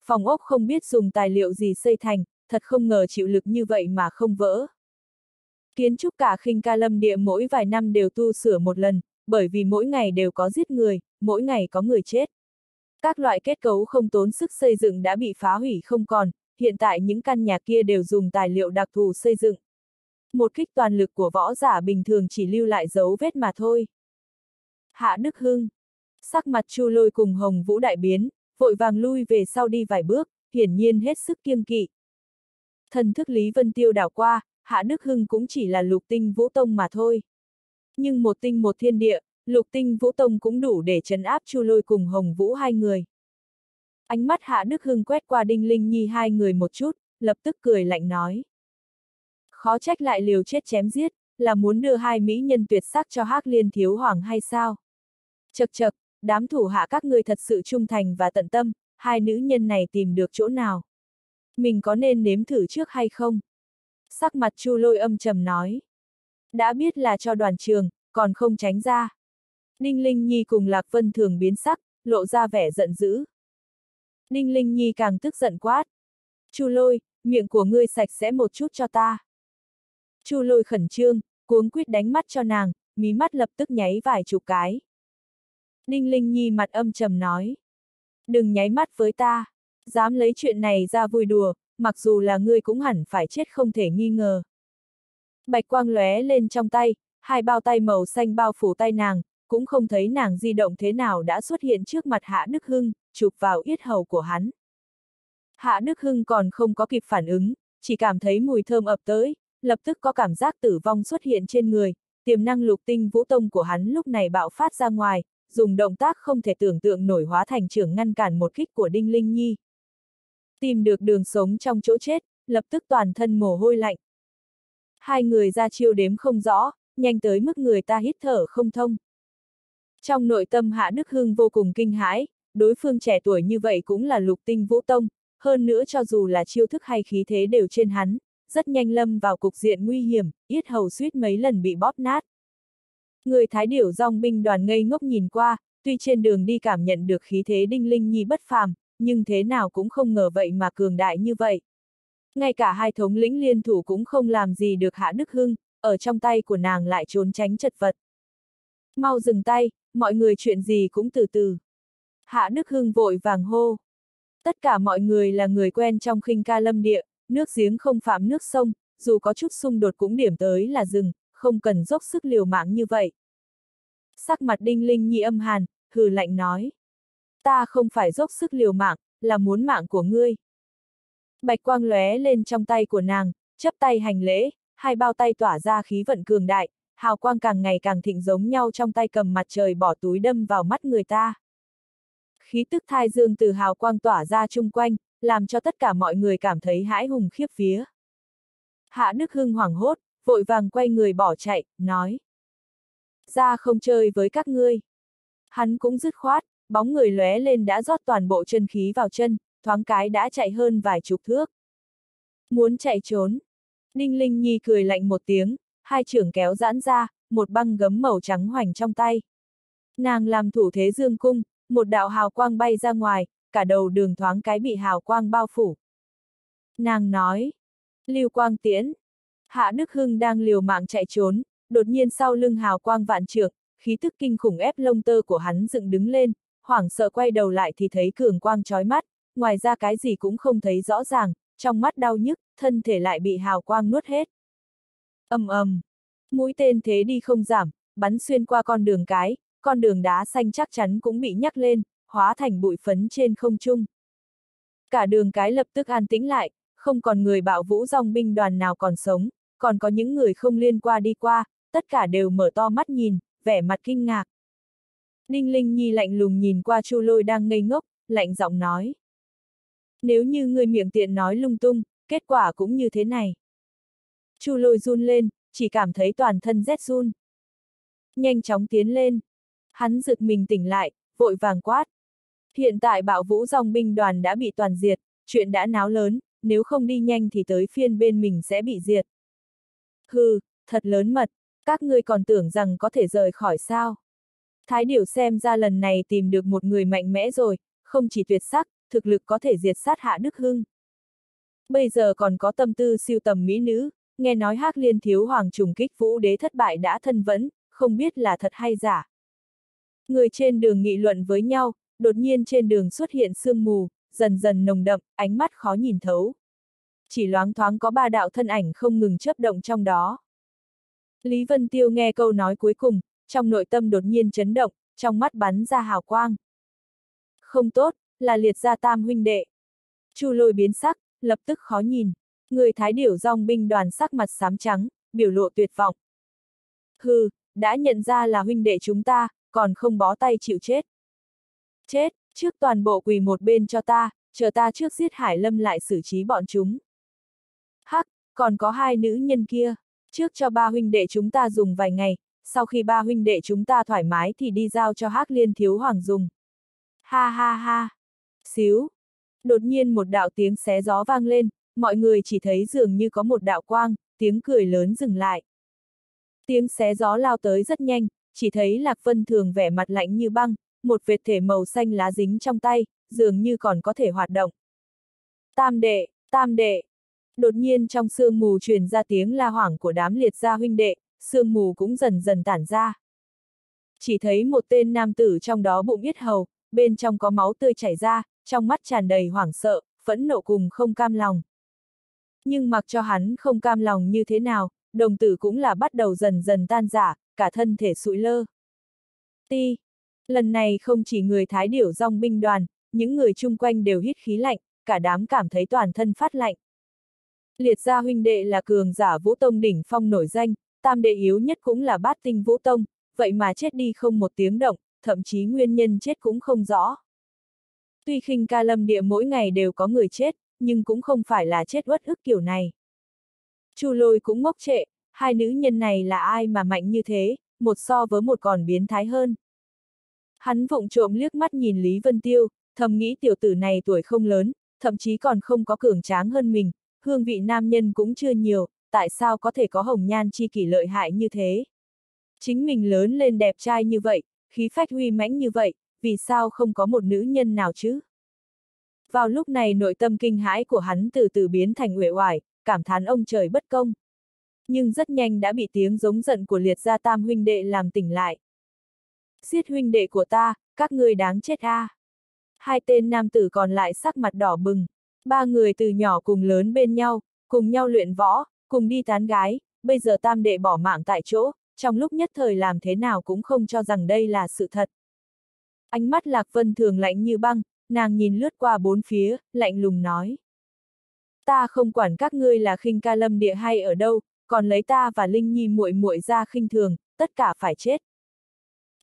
Phòng ốc không biết dùng tài liệu gì xây thành, thật không ngờ chịu lực như vậy mà không vỡ. Kiến trúc cả khinh ca lâm địa mỗi vài năm đều tu sửa một lần, bởi vì mỗi ngày đều có giết người, mỗi ngày có người chết. Các loại kết cấu không tốn sức xây dựng đã bị phá hủy không còn, hiện tại những căn nhà kia đều dùng tài liệu đặc thù xây dựng. Một kích toàn lực của võ giả bình thường chỉ lưu lại dấu vết mà thôi. Hạ Đức Hưng. Sắc mặt Chu Lôi cùng Hồng Vũ đại biến, vội vàng lui về sau đi vài bước, hiển nhiên hết sức kiêng kỵ. Thần thức Lý Vân Tiêu đảo qua, Hạ Đức Hưng cũng chỉ là lục tinh vũ tông mà thôi. Nhưng một tinh một thiên địa, lục tinh vũ tông cũng đủ để trấn áp Chu Lôi cùng Hồng Vũ hai người. Ánh mắt Hạ Đức Hưng quét qua Đinh Linh Nhi hai người một chút, lập tức cười lạnh nói. Khó trách lại liều chết chém giết, là muốn đưa hai mỹ nhân tuyệt sắc cho Hắc Liên Thiếu Hoàng hay sao? Chật chật, đám thủ hạ các ngươi thật sự trung thành và tận tâm, hai nữ nhân này tìm được chỗ nào? Mình có nên nếm thử trước hay không? Sắc mặt Chu Lôi âm trầm nói. Đã biết là cho đoàn trường, còn không tránh ra. Ninh Linh Nhi cùng Lạc Vân thường biến sắc, lộ ra vẻ giận dữ. Ninh Linh Nhi càng tức giận quát. Chu lôi, miệng của ngươi sạch sẽ một chút cho ta. Chu lôi khẩn trương, cuống quyết đánh mắt cho nàng, mí mắt lập tức nháy vài chục cái. Ninh Linh Nhi mặt âm trầm nói. Đừng nháy mắt với ta, dám lấy chuyện này ra vui đùa, mặc dù là ngươi cũng hẳn phải chết không thể nghi ngờ. Bạch quang lóe lên trong tay, hai bao tay màu xanh bao phủ tay nàng, cũng không thấy nàng di động thế nào đã xuất hiện trước mặt Hạ Đức Hưng, chụp vào yết hầu của hắn. Hạ Đức Hưng còn không có kịp phản ứng, chỉ cảm thấy mùi thơm ập tới, lập tức có cảm giác tử vong xuất hiện trên người, tiềm năng lục tinh vũ tông của hắn lúc này bạo phát ra ngoài, dùng động tác không thể tưởng tượng nổi hóa thành trưởng ngăn cản một kích của Đinh Linh Nhi. Tìm được đường sống trong chỗ chết, lập tức toàn thân mồ hôi lạnh. Hai người ra chiêu đếm không rõ, nhanh tới mức người ta hít thở không thông. Trong nội tâm Hạ Đức Hưng vô cùng kinh hãi, đối phương trẻ tuổi như vậy cũng là lục tinh vũ tông, hơn nữa cho dù là chiêu thức hay khí thế đều trên hắn, rất nhanh lâm vào cục diện nguy hiểm, yết hầu suýt mấy lần bị bóp nát. Người thái điểu dòng binh đoàn ngây ngốc nhìn qua, tuy trên đường đi cảm nhận được khí thế đinh linh nhi bất phàm, nhưng thế nào cũng không ngờ vậy mà cường đại như vậy. Ngay cả hai thống lĩnh liên thủ cũng không làm gì được Hạ Đức Hưng, ở trong tay của nàng lại trốn tránh chật vật. Mau dừng tay, mọi người chuyện gì cũng từ từ. Hạ Đức Hưng vội vàng hô. Tất cả mọi người là người quen trong khinh ca lâm địa, nước giếng không phạm nước sông, dù có chút xung đột cũng điểm tới là rừng, không cần dốc sức liều mạng như vậy. Sắc mặt đinh linh nhi âm hàn, hừ lạnh nói. Ta không phải dốc sức liều mạng, là muốn mạng của ngươi. Bạch quang lóe lên trong tay của nàng, chấp tay hành lễ, hai bao tay tỏa ra khí vận cường đại, hào quang càng ngày càng thịnh giống nhau trong tay cầm mặt trời bỏ túi đâm vào mắt người ta. Khí tức thai dương từ hào quang tỏa ra chung quanh, làm cho tất cả mọi người cảm thấy hãi hùng khiếp vía. Hạ Đức Hưng hoảng hốt, vội vàng quay người bỏ chạy, nói. Ra không chơi với các ngươi. Hắn cũng dứt khoát, bóng người lóe lên đã rót toàn bộ chân khí vào chân, thoáng cái đã chạy hơn vài chục thước. Muốn chạy trốn. Ninh Linh Nhi cười lạnh một tiếng, hai trưởng kéo giãn ra, một băng gấm màu trắng hoành trong tay. Nàng làm thủ thế dương cung, một đạo hào quang bay ra ngoài, cả đầu đường thoáng cái bị hào quang bao phủ. Nàng nói, lưu quang tiễn. Hạ Đức Hưng đang liều mạng chạy trốn, đột nhiên sau lưng hào quang vạn trượng, khí tức kinh khủng ép lông tơ của hắn dựng đứng lên, hoảng sợ quay đầu lại thì thấy cường quang chói mắt, ngoài ra cái gì cũng không thấy rõ ràng, trong mắt đau nhức, thân thể lại bị hào quang nuốt hết ầm ầm, mũi tên thế đi không giảm, bắn xuyên qua con đường cái, con đường đá xanh chắc chắn cũng bị nhắc lên, hóa thành bụi phấn trên không trung. Cả đường cái lập tức an tĩnh lại, không còn người bạo vũ dòng binh đoàn nào còn sống, còn có những người không liên qua đi qua, tất cả đều mở to mắt nhìn, vẻ mặt kinh ngạc. Ninh Linh Nhi lạnh lùng nhìn qua Chu Lôi đang ngây ngốc, lạnh giọng nói. Nếu như người miệng tiện nói lung tung, kết quả cũng như thế này. Chu Lôi run lên, chỉ cảm thấy toàn thân rét run. Nhanh chóng tiến lên. Hắn giựt mình tỉnh lại, vội vàng quát. Hiện tại bạo vũ dòng binh đoàn đã bị toàn diệt, chuyện đã náo lớn, nếu không đi nhanh thì tới phiên bên mình sẽ bị diệt. Hừ, thật lớn mật, các ngươi còn tưởng rằng có thể rời khỏi sao. Thái điểu xem ra lần này tìm được một người mạnh mẽ rồi, không chỉ tuyệt sắc, thực lực có thể diệt sát hạ Đức Hưng. Bây giờ còn có tâm tư siêu tầm mỹ nữ, nghe nói hắc liên thiếu hoàng trùng kích vũ đế thất bại đã thân vẫn, không biết là thật hay giả. Người trên đường nghị luận với nhau, đột nhiên trên đường xuất hiện sương mù, dần dần nồng đậm, ánh mắt khó nhìn thấu. Chỉ loáng thoáng có ba đạo thân ảnh không ngừng chấp động trong đó. Lý Vân Tiêu nghe câu nói cuối cùng, trong nội tâm đột nhiên chấn động, trong mắt bắn ra hào quang. Không tốt, là liệt gia tam huynh đệ. Chu lôi biến sắc, lập tức khó nhìn. Người thái điểu dòng binh đoàn sắc mặt xám trắng, biểu lộ tuyệt vọng. Hừ, đã nhận ra là huynh đệ chúng ta, còn không bó tay chịu chết. Chết, trước toàn bộ quỳ một bên cho ta, chờ ta trước giết Hải Lâm lại xử trí bọn chúng. Hắc, còn có hai nữ nhân kia, trước cho ba huynh đệ chúng ta dùng vài ngày, sau khi ba huynh đệ chúng ta thoải mái thì đi giao cho Hắc Liên thiếu hoàng dùng. Ha ha ha. Xíu. Đột nhiên một đạo tiếng xé gió vang lên, mọi người chỉ thấy dường như có một đạo quang, tiếng cười lớn dừng lại. Tiếng xé gió lao tới rất nhanh, chỉ thấy Lạc Vân Thường vẻ mặt lạnh như băng, một vệt thể màu xanh lá dính trong tay, dường như còn có thể hoạt động. Tam đệ, tam đệ. Đột nhiên trong sương mù truyền ra tiếng la hoảng của đám liệt gia huynh đệ, sương mù cũng dần dần tản ra. Chỉ thấy một tên nam tử trong đó bụng biết hầu, bên trong có máu tươi chảy ra, trong mắt tràn đầy hoảng sợ, phẫn nộ cùng không cam lòng. Nhưng mặc cho hắn không cam lòng như thế nào, đồng tử cũng là bắt đầu dần dần tan giả, cả thân thể sụi lơ. Ti. Lần này không chỉ người thái điểu dòng binh đoàn, những người chung quanh đều hít khí lạnh, cả đám cảm thấy toàn thân phát lạnh. Liệt gia huynh đệ là cường giả vũ tông đỉnh phong nổi danh, tam đệ yếu nhất cũng là bát tinh vũ tông, vậy mà chết đi không một tiếng động, thậm chí nguyên nhân chết cũng không rõ. Tuy khinh ca lâm địa mỗi ngày đều có người chết, nhưng cũng không phải là chết uất ức kiểu này. Chu lôi cũng ngốc trệ, hai nữ nhân này là ai mà mạnh như thế, một so với một còn biến thái hơn. Hắn vụng trộm liếc mắt nhìn Lý Vân Tiêu, thầm nghĩ tiểu tử này tuổi không lớn, thậm chí còn không có cường tráng hơn mình, hương vị nam nhân cũng chưa nhiều, tại sao có thể có hồng nhan chi kỷ lợi hại như thế. Chính mình lớn lên đẹp trai như vậy, khí phách huy mãnh như vậy, vì sao không có một nữ nhân nào chứ? Vào lúc này nội tâm kinh hãi của hắn từ từ biến thành uể oải, cảm thán ông trời bất công. Nhưng rất nhanh đã bị tiếng giống giận của liệt gia tam huynh đệ làm tỉnh lại. Giết huynh đệ của ta, các ngươi đáng chết a! À. Hai tên nam tử còn lại sắc mặt đỏ bừng. Ba người từ nhỏ cùng lớn bên nhau, cùng nhau luyện võ, cùng đi tán gái, bây giờ tam đệ bỏ mạng tại chỗ, trong lúc nhất thời làm thế nào cũng không cho rằng đây là sự thật. Ánh mắt Lạc Vân thường lạnh như băng, nàng nhìn lướt qua bốn phía, lạnh lùng nói. Ta không quản các ngươi là khinh ca lâm địa hay ở đâu, còn lấy ta và Linh Nhi muội muội ra khinh thường, tất cả phải chết.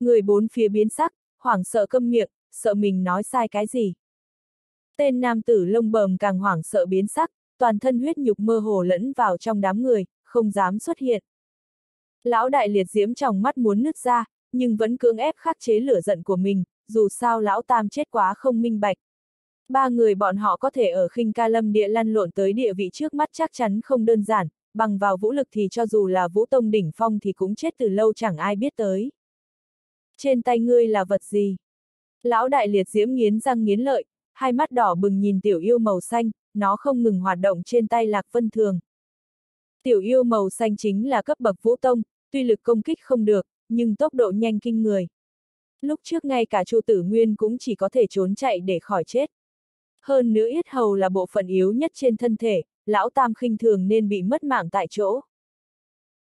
Người bốn phía biến sắc, hoảng sợ câm miệng, sợ mình nói sai cái gì. Tên nam tử lông bờm càng hoảng sợ biến sắc, toàn thân huyết nhục mơ hồ lẫn vào trong đám người, không dám xuất hiện. Lão đại liệt diễm trong mắt muốn nứt ra, nhưng vẫn cưỡng ép khắc chế lửa giận của mình, dù sao lão tam chết quá không minh bạch. Ba người bọn họ có thể ở khinh ca lâm địa lăn lộn tới địa vị trước mắt chắc chắn không đơn giản, bằng vào vũ lực thì cho dù là vũ tông đỉnh phong thì cũng chết từ lâu chẳng ai biết tới. Trên tay ngươi là vật gì? Lão đại liệt diễm nghiến răng nghiến lợi, hai mắt đỏ bừng nhìn tiểu yêu màu xanh, nó không ngừng hoạt động trên tay Lạc Vân Thường. Tiểu yêu màu xanh chính là cấp bậc vũ tông, tuy lực công kích không được, nhưng tốc độ nhanh kinh người. Lúc trước ngay cả Chu Tử Nguyên cũng chỉ có thể trốn chạy để khỏi chết. Hơn nữa yết hầu là bộ phận yếu nhất trên thân thể, lão tam khinh thường nên bị mất mạng tại chỗ.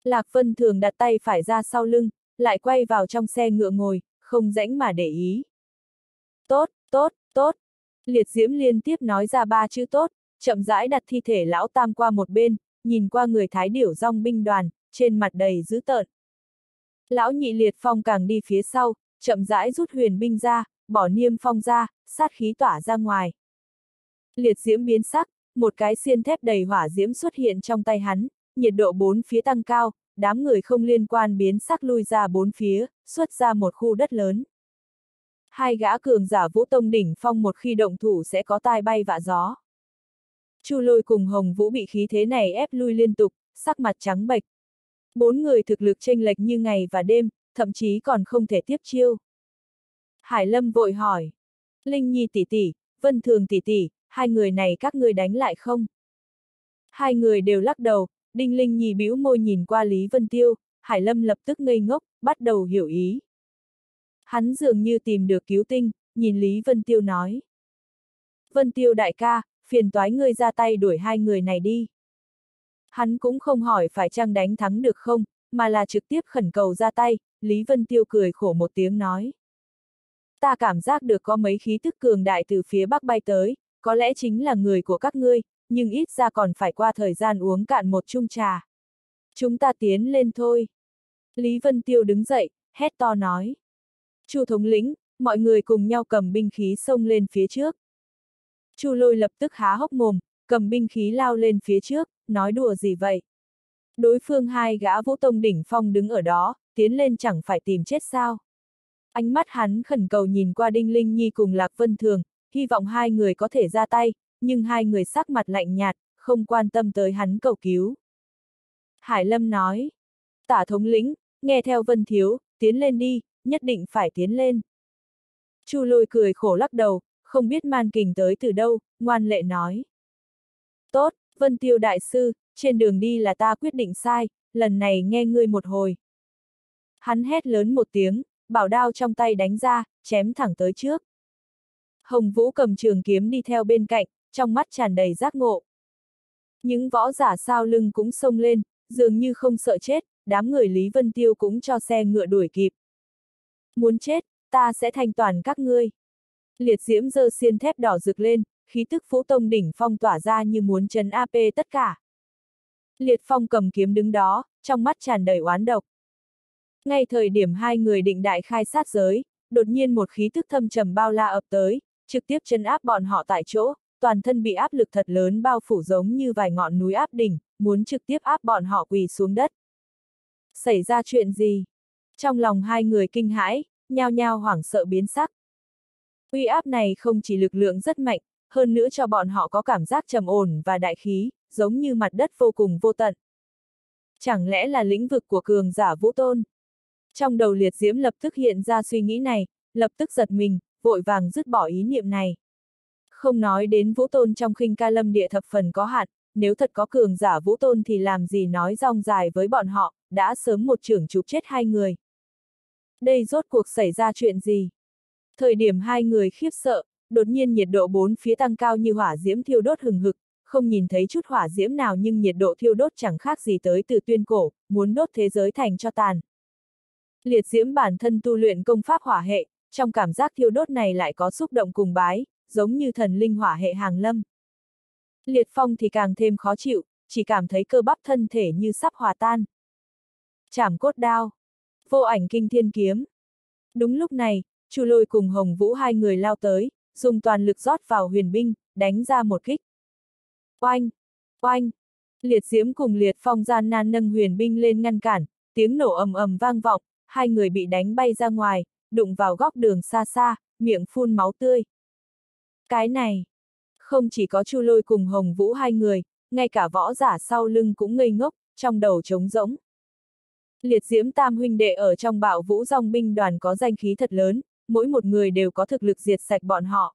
Lạc Vân thường đặt tay phải ra sau lưng, lại quay vào trong xe ngựa ngồi, không rãnh mà để ý. Tốt, tốt, tốt. Liệt diễm liên tiếp nói ra ba chữ tốt, chậm rãi đặt thi thể lão tam qua một bên, nhìn qua người thái điểu rong binh đoàn, trên mặt đầy dữ tợn. Lão nhị liệt phong càng đi phía sau, chậm rãi rút huyền binh ra, bỏ niêm phong ra, sát khí tỏa ra ngoài. Liệt diễm biến sắc, một cái xiên thép đầy hỏa diễm xuất hiện trong tay hắn, nhiệt độ bốn phía tăng cao, đám người không liên quan biến sắc lui ra bốn phía, xuất ra một khu đất lớn. Hai gã cường giả vũ tông đỉnh phong một khi động thủ sẽ có tai bay vạ gió. Chu lôi cùng hồng vũ bị khí thế này ép lui liên tục, sắc mặt trắng bệch. Bốn người thực lực chênh lệch như ngày và đêm, thậm chí còn không thể tiếp chiêu. Hải Lâm vội hỏi. Linh Nhi tỷ tỷ, Vân Thường tỷ tỷ, hai người này các ngươi đánh lại không? Hai người đều lắc đầu, Đinh Linh Nhi bĩu môi nhìn qua Lý Vân Tiêu, Hải Lâm lập tức ngây ngốc, bắt đầu hiểu ý. Hắn dường như tìm được cứu tinh, nhìn Lý Vân Tiêu nói. Vân Tiêu đại ca, phiền toái ngươi ra tay đuổi hai người này đi. Hắn cũng không hỏi phải chăng đánh thắng được không, mà là trực tiếp khẩn cầu ra tay, Lý Vân Tiêu cười khổ một tiếng nói. Ta cảm giác được có mấy khí tức cường đại từ phía bắc bay tới, có lẽ chính là người của các ngươi, nhưng ít ra còn phải qua thời gian uống cạn một chung trà. Chúng ta tiến lên thôi. Lý Vân Tiêu đứng dậy, hét to nói. Chu thống lĩnh, mọi người cùng nhau cầm binh khí xông lên phía trước. Chu lôi lập tức há hốc mồm, cầm binh khí lao lên phía trước, nói đùa gì vậy? Đối phương hai gã vũ tông đỉnh phong đứng ở đó, tiến lên chẳng phải tìm chết sao? Ánh mắt hắn khẩn cầu nhìn qua Đinh Linh Nhi cùng Lạc Vân Thường, hy vọng hai người có thể ra tay, nhưng hai người sắc mặt lạnh nhạt, không quan tâm tới hắn cầu cứu. Hải Lâm nói, tả thống lĩnh, nghe theo Vân Thiếu, tiến lên đi, nhất định phải tiến lên. Chu lôi cười khổ lắc đầu, không biết man kình tới từ đâu, ngoan lệ nói. Tốt, Vân Tiêu Đại Sư, trên đường đi là ta quyết định sai, lần này nghe ngươi một hồi. Hắn hét lớn một tiếng, bảo đao trong tay đánh ra, chém thẳng tới trước. Hồng Vũ cầm trường kiếm đi theo bên cạnh, trong mắt tràn đầy giác ngộ. Những võ giả sao lưng cũng xông lên, dường như không sợ chết, đám người Lý Vân Tiêu cũng cho xe ngựa đuổi kịp. Muốn chết, ta sẽ thanh toàn các ngươi. Liệt diễm dơ xiên thép đỏ rực lên, khí tức phú tông đỉnh phong tỏa ra như muốn chấn AP tất cả. Liệt phong cầm kiếm đứng đó, trong mắt tràn đầy oán độc. Ngay thời điểm hai người định đại khai sát giới, đột nhiên một khí tức thâm trầm bao la ập tới, trực tiếp chân áp bọn họ tại chỗ, toàn thân bị áp lực thật lớn bao phủ giống như vài ngọn núi áp đỉnh, muốn trực tiếp áp bọn họ quỳ xuống đất. Xảy ra chuyện gì? Trong lòng hai người kinh hãi, nhao nhao hoảng sợ biến sắc. Uy áp này không chỉ lực lượng rất mạnh, hơn nữa cho bọn họ có cảm giác trầm ổn và đại khí, giống như mặt đất vô cùng vô tận. Chẳng lẽ là lĩnh vực của cường giả vũ tôn? Trong đầu liệt diễm lập tức hiện ra suy nghĩ này, lập tức giật mình, vội vàng dứt bỏ ý niệm này. Không nói đến vũ tôn trong khinh ca lâm địa thập phần có hạn, nếu thật có cường giả vũ tôn thì làm gì nói rong dài với bọn họ, đã sớm một trưởng chụp chết hai người. Đây rốt cuộc xảy ra chuyện gì? Thời điểm hai người khiếp sợ, đột nhiên nhiệt độ bốn phía tăng cao như hỏa diễm thiêu đốt hừng hực, không nhìn thấy chút hỏa diễm nào nhưng nhiệt độ thiêu đốt chẳng khác gì tới từ tuyên cổ, muốn đốt thế giới thành cho tàn. Liệt diễm bản thân tu luyện công pháp hỏa hệ, trong cảm giác thiêu đốt này lại có xúc động cùng bái, giống như thần linh hỏa hệ hàng lâm. Liệt phong thì càng thêm khó chịu, chỉ cảm thấy cơ bắp thân thể như sắp hòa tan. Chảm cốt đao. Vô ảnh kinh thiên kiếm. Đúng lúc này, Chu lôi cùng Hồng Vũ hai người lao tới, dùng toàn lực rót vào huyền binh, đánh ra một kích. Oanh! Oanh! Liệt diễm cùng liệt phong gian nan nâng huyền binh lên ngăn cản, tiếng nổ ầm ầm vang vọng, hai người bị đánh bay ra ngoài, đụng vào góc đường xa xa, miệng phun máu tươi. Cái này! Không chỉ có Chu lôi cùng Hồng Vũ hai người, ngay cả võ giả sau lưng cũng ngây ngốc, trong đầu trống rỗng. Liệt diễm tam huynh đệ ở trong bạo vũ dòng binh đoàn có danh khí thật lớn, mỗi một người đều có thực lực diệt sạch bọn họ.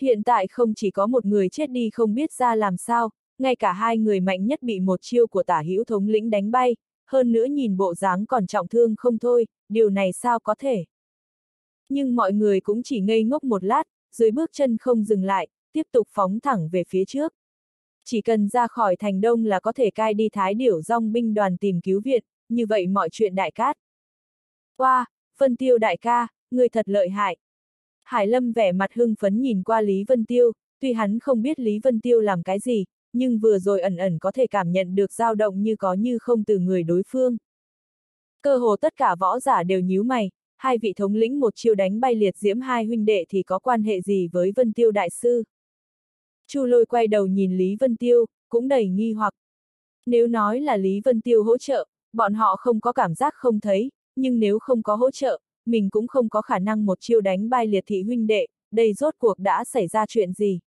Hiện tại không chỉ có một người chết đi không biết ra làm sao, ngay cả hai người mạnh nhất bị một chiêu của tả hữu thống lĩnh đánh bay, hơn nữa nhìn bộ dáng còn trọng thương không thôi, điều này sao có thể. Nhưng mọi người cũng chỉ ngây ngốc một lát, dưới bước chân không dừng lại, tiếp tục phóng thẳng về phía trước. Chỉ cần ra khỏi thành đông là có thể cai đi thái điểu dòng binh đoàn tìm cứu viện, như vậy mọi chuyện đại cát. Qua, wow, phân Tiêu đại ca, người thật lợi hại. Hải Lâm vẻ mặt hưng phấn nhìn qua Lý Vân Tiêu, tuy hắn không biết Lý Vân Tiêu làm cái gì, nhưng vừa rồi ẩn ẩn có thể cảm nhận được dao động như có như không từ người đối phương. Cơ hồ tất cả võ giả đều nhíu mày, hai vị thống lĩnh một chiêu đánh bay liệt diễm hai huynh đệ thì có quan hệ gì với Vân Tiêu đại sư? Chu lôi quay đầu nhìn Lý Vân Tiêu, cũng đầy nghi hoặc. Nếu nói là Lý Vân Tiêu hỗ trợ, bọn họ không có cảm giác không thấy, nhưng nếu không có hỗ trợ, mình cũng không có khả năng một chiêu đánh bay liệt thị huynh đệ, đây rốt cuộc đã xảy ra chuyện gì.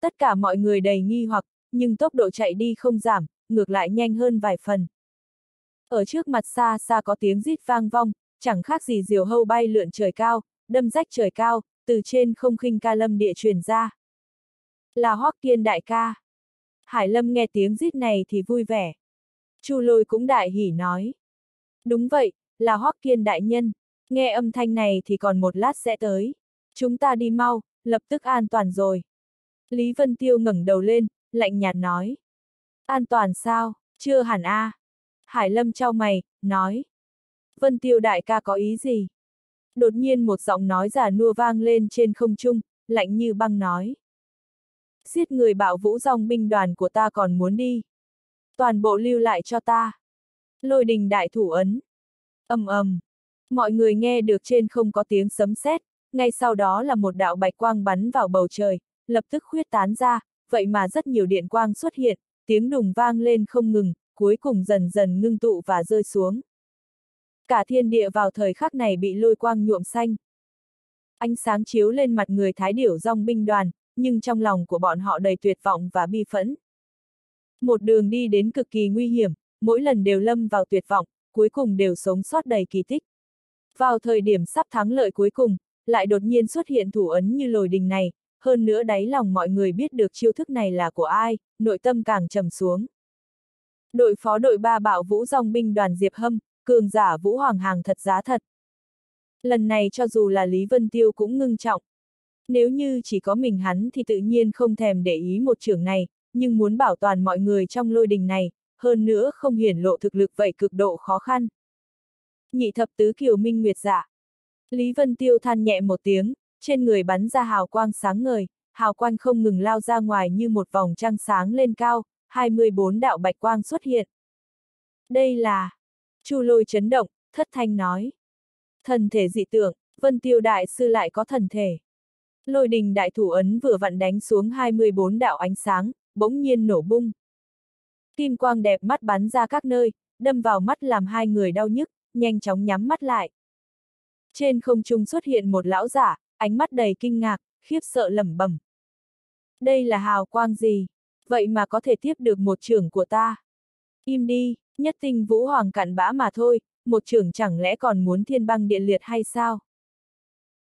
Tất cả mọi người đầy nghi hoặc, nhưng tốc độ chạy đi không giảm, ngược lại nhanh hơn vài phần. Ở trước mặt xa xa có tiếng rít vang vong, chẳng khác gì diều hâu bay lượn trời cao, đâm rách trời cao, từ trên không khinh ca lâm địa truyền ra. Là Hoắc Kiên đại ca. Hải Lâm nghe tiếng rít này thì vui vẻ. Chu Lôi cũng đại hỉ nói. Đúng vậy, là Hoắc Kiên đại nhân. Nghe âm thanh này thì còn một lát sẽ tới. Chúng ta đi mau, lập tức an toàn rồi. Lý Vân Tiêu ngẩng đầu lên, lạnh nhạt nói. An toàn sao, chưa hẳn a. À. Hải Lâm trao mày, nói. Vân Tiêu đại ca có ý gì? Đột nhiên một giọng nói giả nua vang lên trên không trung, lạnh như băng nói. Giết người bảo vũ dòng binh đoàn của ta còn muốn đi. Toàn bộ lưu lại cho ta. Lôi đình đại thủ ấn. ầm ầm. Mọi người nghe được trên không có tiếng sấm sét, ngay sau đó là một đạo bạch quang bắn vào bầu trời, lập tức khuyết tán ra, vậy mà rất nhiều điện quang xuất hiện, tiếng đùng vang lên không ngừng, cuối cùng dần dần ngưng tụ và rơi xuống. Cả thiên địa vào thời khắc này bị lôi quang nhuộm xanh. Ánh sáng chiếu lên mặt người thái điểu dòng binh đoàn, nhưng trong lòng của bọn họ đầy tuyệt vọng và bi phẫn. Một đường đi đến cực kỳ nguy hiểm, mỗi lần đều lâm vào tuyệt vọng, cuối cùng đều sống sót đầy kỳ tích. Vào thời điểm sắp thắng lợi cuối cùng, lại đột nhiên xuất hiện thủ ấn như lồi đình này, hơn nữa đáy lòng mọi người biết được chiêu thức này là của ai, nội tâm càng trầm xuống. Đội phó đội ba bạo vũ dòng binh đoàn Diệp Hâm, cường giả vũ hoàng hàng thật giá thật. Lần này cho dù là Lý Vân Tiêu cũng ngưng trọng. Nếu như chỉ có mình hắn thì tự nhiên không thèm để ý một trưởng này, nhưng muốn bảo toàn mọi người trong lôi đình này, hơn nữa không hiển lộ thực lực vậy cực độ khó khăn. Nhị thập tứ kiều minh nguyệt dạ. Lý Vân Tiêu than nhẹ một tiếng, trên người bắn ra hào quang sáng ngời, hào quang không ngừng lao ra ngoài như một vòng trăng sáng lên cao, 24 đạo bạch quang xuất hiện. Đây là... Chu lôi chấn động, thất thanh nói. Thần thể dị tượng, Vân Tiêu Đại Sư lại có thần thể. Lôi đình đại thủ ấn vừa vặn đánh xuống 24 đạo ánh sáng, bỗng nhiên nổ bung. Kim quang đẹp mắt bắn ra các nơi, đâm vào mắt làm hai người đau nhức, nhanh chóng nhắm mắt lại. Trên không trung xuất hiện một lão giả, ánh mắt đầy kinh ngạc, khiếp sợ lẩm bẩm. Đây là hào quang gì? Vậy mà có thể tiếp được một trưởng của ta. Im đi, nhất tinh vũ hoàng cặn bã mà thôi, một trưởng chẳng lẽ còn muốn thiên băng điện liệt hay sao?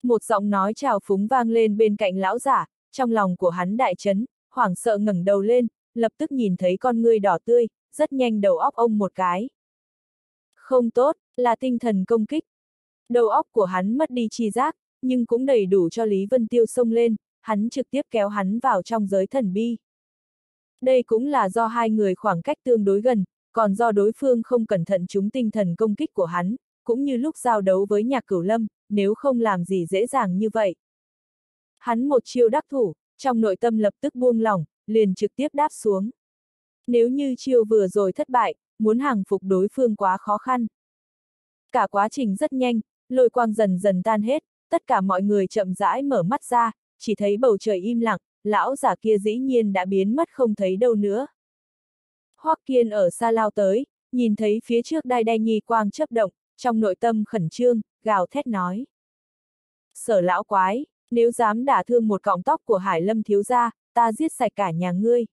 Một giọng nói trào phúng vang lên bên cạnh lão giả, trong lòng của hắn đại chấn, hoảng sợ ngẩng đầu lên, lập tức nhìn thấy con ngươi đỏ tươi, rất nhanh đầu óc ông một cái. Không tốt, là tinh thần công kích. Đầu óc của hắn mất đi chi giác, nhưng cũng đầy đủ cho Lý Vân Tiêu xông lên, hắn trực tiếp kéo hắn vào trong giới thần bi. Đây cũng là do hai người khoảng cách tương đối gần, còn do đối phương không cẩn thận chúng tinh thần công kích của hắn, cũng như lúc giao đấu với nhạc cửu lâm, nếu không làm gì dễ dàng như vậy. Hắn một chiêu đắc thủ, trong nội tâm lập tức buông lỏng, liền trực tiếp đáp xuống. Nếu như chiêu vừa rồi thất bại, muốn hàng phục đối phương quá khó khăn. Cả quá trình rất nhanh, lôi quang dần dần tan hết, tất cả mọi người chậm rãi mở mắt ra, chỉ thấy bầu trời im lặng, lão giả kia dĩ nhiên đã biến mất không thấy đâu nữa. Hoắc Kiên ở xa lao tới, nhìn thấy phía trước đai đai nhi quang chấp động, trong nội tâm khẩn trương, gào thét nói. Sở lão quái, nếu dám đả thương một cọng tóc của Hải Lâm thiếu gia, ta giết sạch cả nhà ngươi.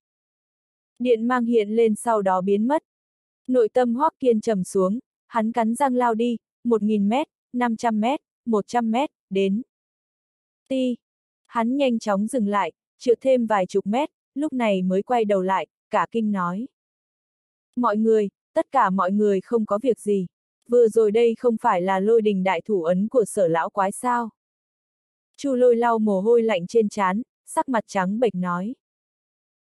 Điện mang hiện lên sau đó biến mất. Nội tâm Hoắc Kiên trầm xuống, hắn cắn răng lao đi, 1.000 mét, 500 mét, 100 mét, đến. Ti. Hắn nhanh chóng dừng lại, trượt thêm vài chục mét, lúc này mới quay đầu lại, cả kinh nói. Mọi người, tất cả mọi người không có việc gì. Vừa rồi đây không phải là lôi đình đại thủ ấn của sở lão quái sao. Chu lôi lau mồ hôi lạnh trên trán, sắc mặt trắng bệch nói.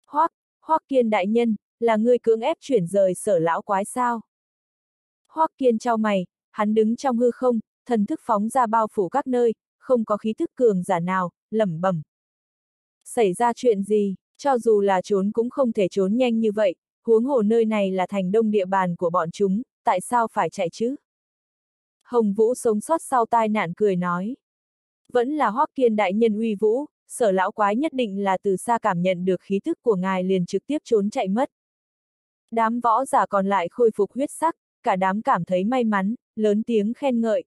hoắc Hoắc Kiên đại nhân, là người cưỡng ép chuyển rời sở lão quái sao? Hoắc Kiên trao mày, hắn đứng trong hư không, thần thức phóng ra bao phủ các nơi, không có khí thức cường giả nào, lẩm bẩm. Xảy ra chuyện gì, cho dù là trốn cũng không thể trốn nhanh như vậy, huống hồ nơi này là thành đông địa bàn của bọn chúng, tại sao phải chạy chứ? Hồng Vũ sống sót sau tai nạn cười nói. Vẫn là Hoắc Kiên đại nhân uy vũ, sở lão quái nhất định là từ xa cảm nhận được khí thức của ngài liền trực tiếp trốn chạy mất. Đám võ giả còn lại khôi phục huyết sắc, cả đám cảm thấy may mắn, lớn tiếng khen ngợi.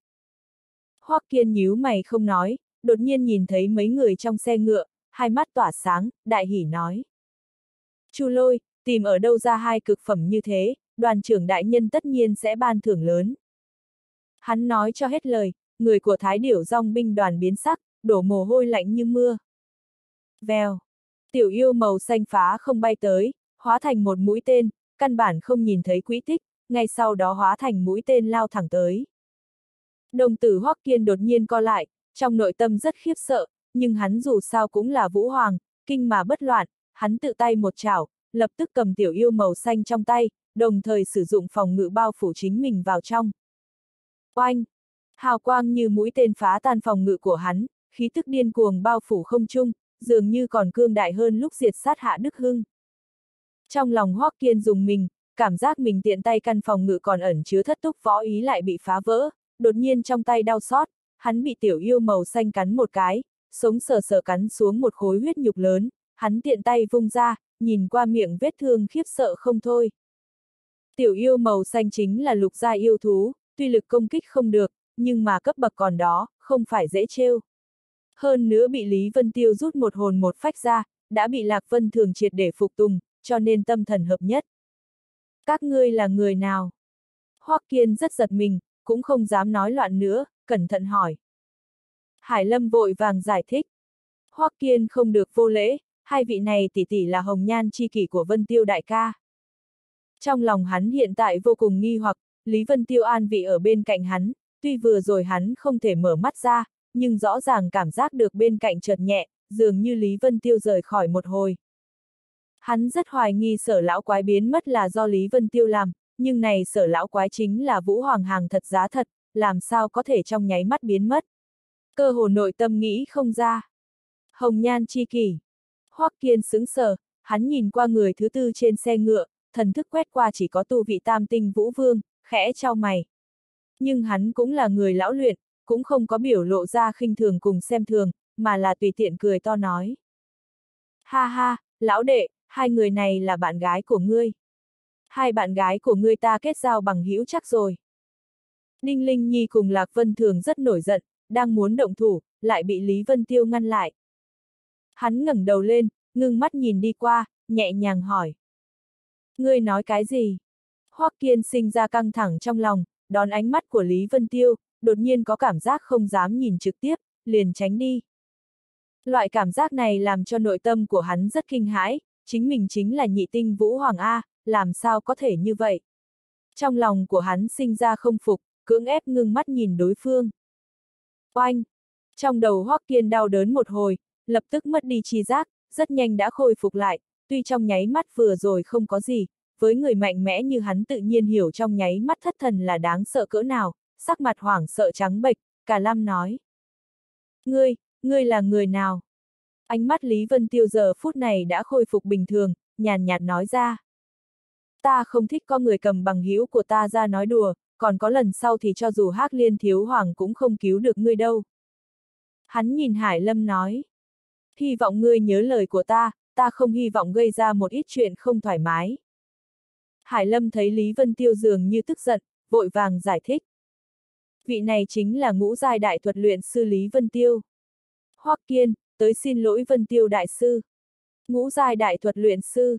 Hoắc Kiên nhíu mày không nói, đột nhiên nhìn thấy mấy người trong xe ngựa, hai mắt tỏa sáng, đại hỉ nói. Chu lôi, tìm ở đâu ra hai cực phẩm như thế, đoàn trưởng đại nhân tất nhiên sẽ ban thưởng lớn. Hắn nói cho hết lời, người của Thái Điểu Dòng binh đoàn biến sắc, đổ mồ hôi lạnh như mưa. Vèo. Tiểu yêu màu xanh phá không bay tới, hóa thành một mũi tên, căn bản không nhìn thấy quỹ tích, ngay sau đó hóa thành mũi tên lao thẳng tới. Đồng tử Hoắc Kiên đột nhiên co lại, trong nội tâm rất khiếp sợ, nhưng hắn dù sao cũng là vũ hoàng, kinh mà bất loạn, hắn tự tay một chảo, lập tức cầm tiểu yêu màu xanh trong tay, đồng thời sử dụng phòng ngự bao phủ chính mình vào trong. Oanh! Hào quang như mũi tên phá tan phòng ngự của hắn, khí tức điên cuồng bao phủ không trung, dường như còn cương đại hơn lúc diệt sát hạ Đức Hưng. Trong lòng Hoắc Kiên dùng mình, cảm giác mình tiện tay căn phòng ngự còn ẩn chứa thất túc võ ý lại bị phá vỡ, đột nhiên trong tay đau xót, hắn bị tiểu yêu màu xanh cắn một cái, sống sờ sờ cắn xuống một khối huyết nhục lớn, hắn tiện tay vung ra, nhìn qua miệng vết thương khiếp sợ không thôi. Tiểu yêu màu xanh chính là lục gia yêu thú, tuy lực công kích không được, nhưng mà cấp bậc còn đó, không phải dễ trêu. Hơn nữa bị Lý Vân Tiêu rút một hồn một phách ra, đã bị Lạc Vân thường triệt để phục tùng, cho nên tâm thần hợp nhất. Các ngươi là người nào? Hoắc Kiên rất giật mình, cũng không dám nói loạn nữa, cẩn thận hỏi. Hải Lâm vội vàng giải thích. Hoắc Kiên không được vô lễ, hai vị này tỷ tỷ là hồng nhan chi kỷ của Vân Tiêu đại ca. Trong lòng hắn hiện tại vô cùng nghi hoặc, Lý Vân Tiêu an vị ở bên cạnh hắn, tuy vừa rồi hắn không thể mở mắt ra, nhưng rõ ràng cảm giác được bên cạnh chợt nhẹ, dường như Lý Vân Tiêu rời khỏi một hồi. Hắn rất hoài nghi sở lão quái biến mất là do Lý Vân Tiêu làm, nhưng này sở lão quái chính là Vũ Hoàng hàng thật giá thật, làm sao có thể trong nháy mắt biến mất. Cơ hồ nội tâm nghĩ không ra. Hồng nhan chi kỷ. Hoắc Kiên sững sờ, hắn nhìn qua người thứ tư trên xe ngựa, thần thức quét qua chỉ có tu vị tam tinh vũ vương, khẽ trao mày. Nhưng hắn cũng là người lão luyện, cũng không có biểu lộ ra khinh thường cùng xem thường, mà là tùy tiện cười to nói. Ha ha, lão đệ, hai người này là bạn gái của ngươi. Hai bạn gái của ngươi ta kết giao bằng hữu chắc rồi. Ninh Linh Nhi cùng Lạc Vân Thường rất nổi giận, đang muốn động thủ, lại bị Lý Vân Tiêu ngăn lại. Hắn ngẩng đầu lên, ngưng mắt nhìn đi qua, nhẹ nhàng hỏi. Ngươi nói cái gì? Hoắc Kiên sinh ra căng thẳng trong lòng, đón ánh mắt của Lý Vân Tiêu, đột nhiên có cảm giác không dám nhìn trực tiếp, liền tránh đi. Loại cảm giác này làm cho nội tâm của hắn rất kinh hãi, chính mình chính là nhị tinh Vũ Hoàng A, làm sao có thể như vậy? Trong lòng của hắn sinh ra không phục, cưỡng ép ngưng mắt nhìn đối phương. Oanh! Trong đầu Hoắc Kiên đau đớn một hồi, lập tức mất đi chi giác, rất nhanh đã khôi phục lại, tuy trong nháy mắt vừa rồi không có gì, với người mạnh mẽ như hắn tự nhiên hiểu trong nháy mắt thất thần là đáng sợ cỡ nào, sắc mặt hoảng sợ trắng bệch, cả Lam nói. Ngươi, ngươi là người nào? Ánh mắt Lý Vân Tiêu giờ phút này đã khôi phục bình thường, nhàn nhạt nói ra. Ta không thích có người cầm bằng hữu của ta ra nói đùa, còn có lần sau thì cho dù Hắc Liên Thiếu Hoàng cũng không cứu được ngươi đâu. Hắn nhìn Hải Lâm nói. Hy vọng ngươi nhớ lời của ta, ta không hy vọng gây ra một ít chuyện không thoải mái. Hải Lâm thấy Lý Vân Tiêu dường như tức giận, vội vàng giải thích. Vị này chính là ngũ giai đại thuật luyện sư Lý Vân Tiêu. Hoắc Kiên, tới xin lỗi Vân Tiêu đại sư. Ngũ giai đại thuật luyện sư.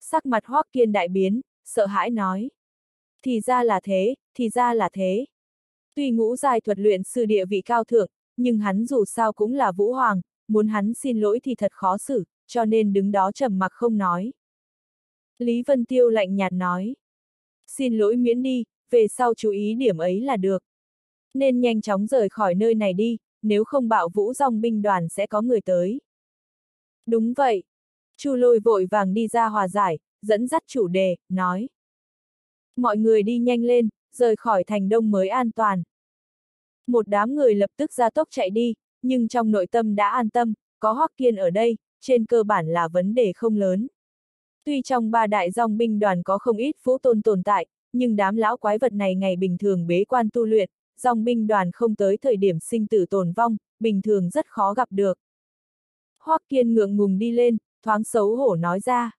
Sắc mặt Hoắc Kiên đại biến, sợ hãi nói. Thì ra là thế, thì ra là thế. Tuy ngũ giai thuật luyện sư địa vị cao thượng, nhưng hắn dù sao cũng là Vũ Hoàng, muốn hắn xin lỗi thì thật khó xử, cho nên đứng đó trầm mặc không nói. Lý Vân Tiêu lạnh nhạt nói. Xin lỗi miễn đi, về sau chú ý điểm ấy là được. Nên nhanh chóng rời khỏi nơi này đi, nếu không bạo vũ dòng binh đoàn sẽ có người tới. Đúng vậy. Chu lôi vội vàng đi ra hòa giải, dẫn dắt chủ đề, nói. Mọi người đi nhanh lên, rời khỏi thành đông mới an toàn. Một đám người lập tức ra tốc chạy đi, nhưng trong nội tâm đã an tâm, có Hoắc Kiên ở đây, trên cơ bản là vấn đề không lớn. Tuy trong ba đại dòng binh đoàn có không ít phú tôn tồn tại, nhưng đám lão quái vật này ngày bình thường bế quan tu luyện, dòng binh đoàn không tới thời điểm sinh tử tồn vong, bình thường rất khó gặp được. Hoắc Kiên ngượng ngùng đi lên, thoáng xấu hổ nói ra.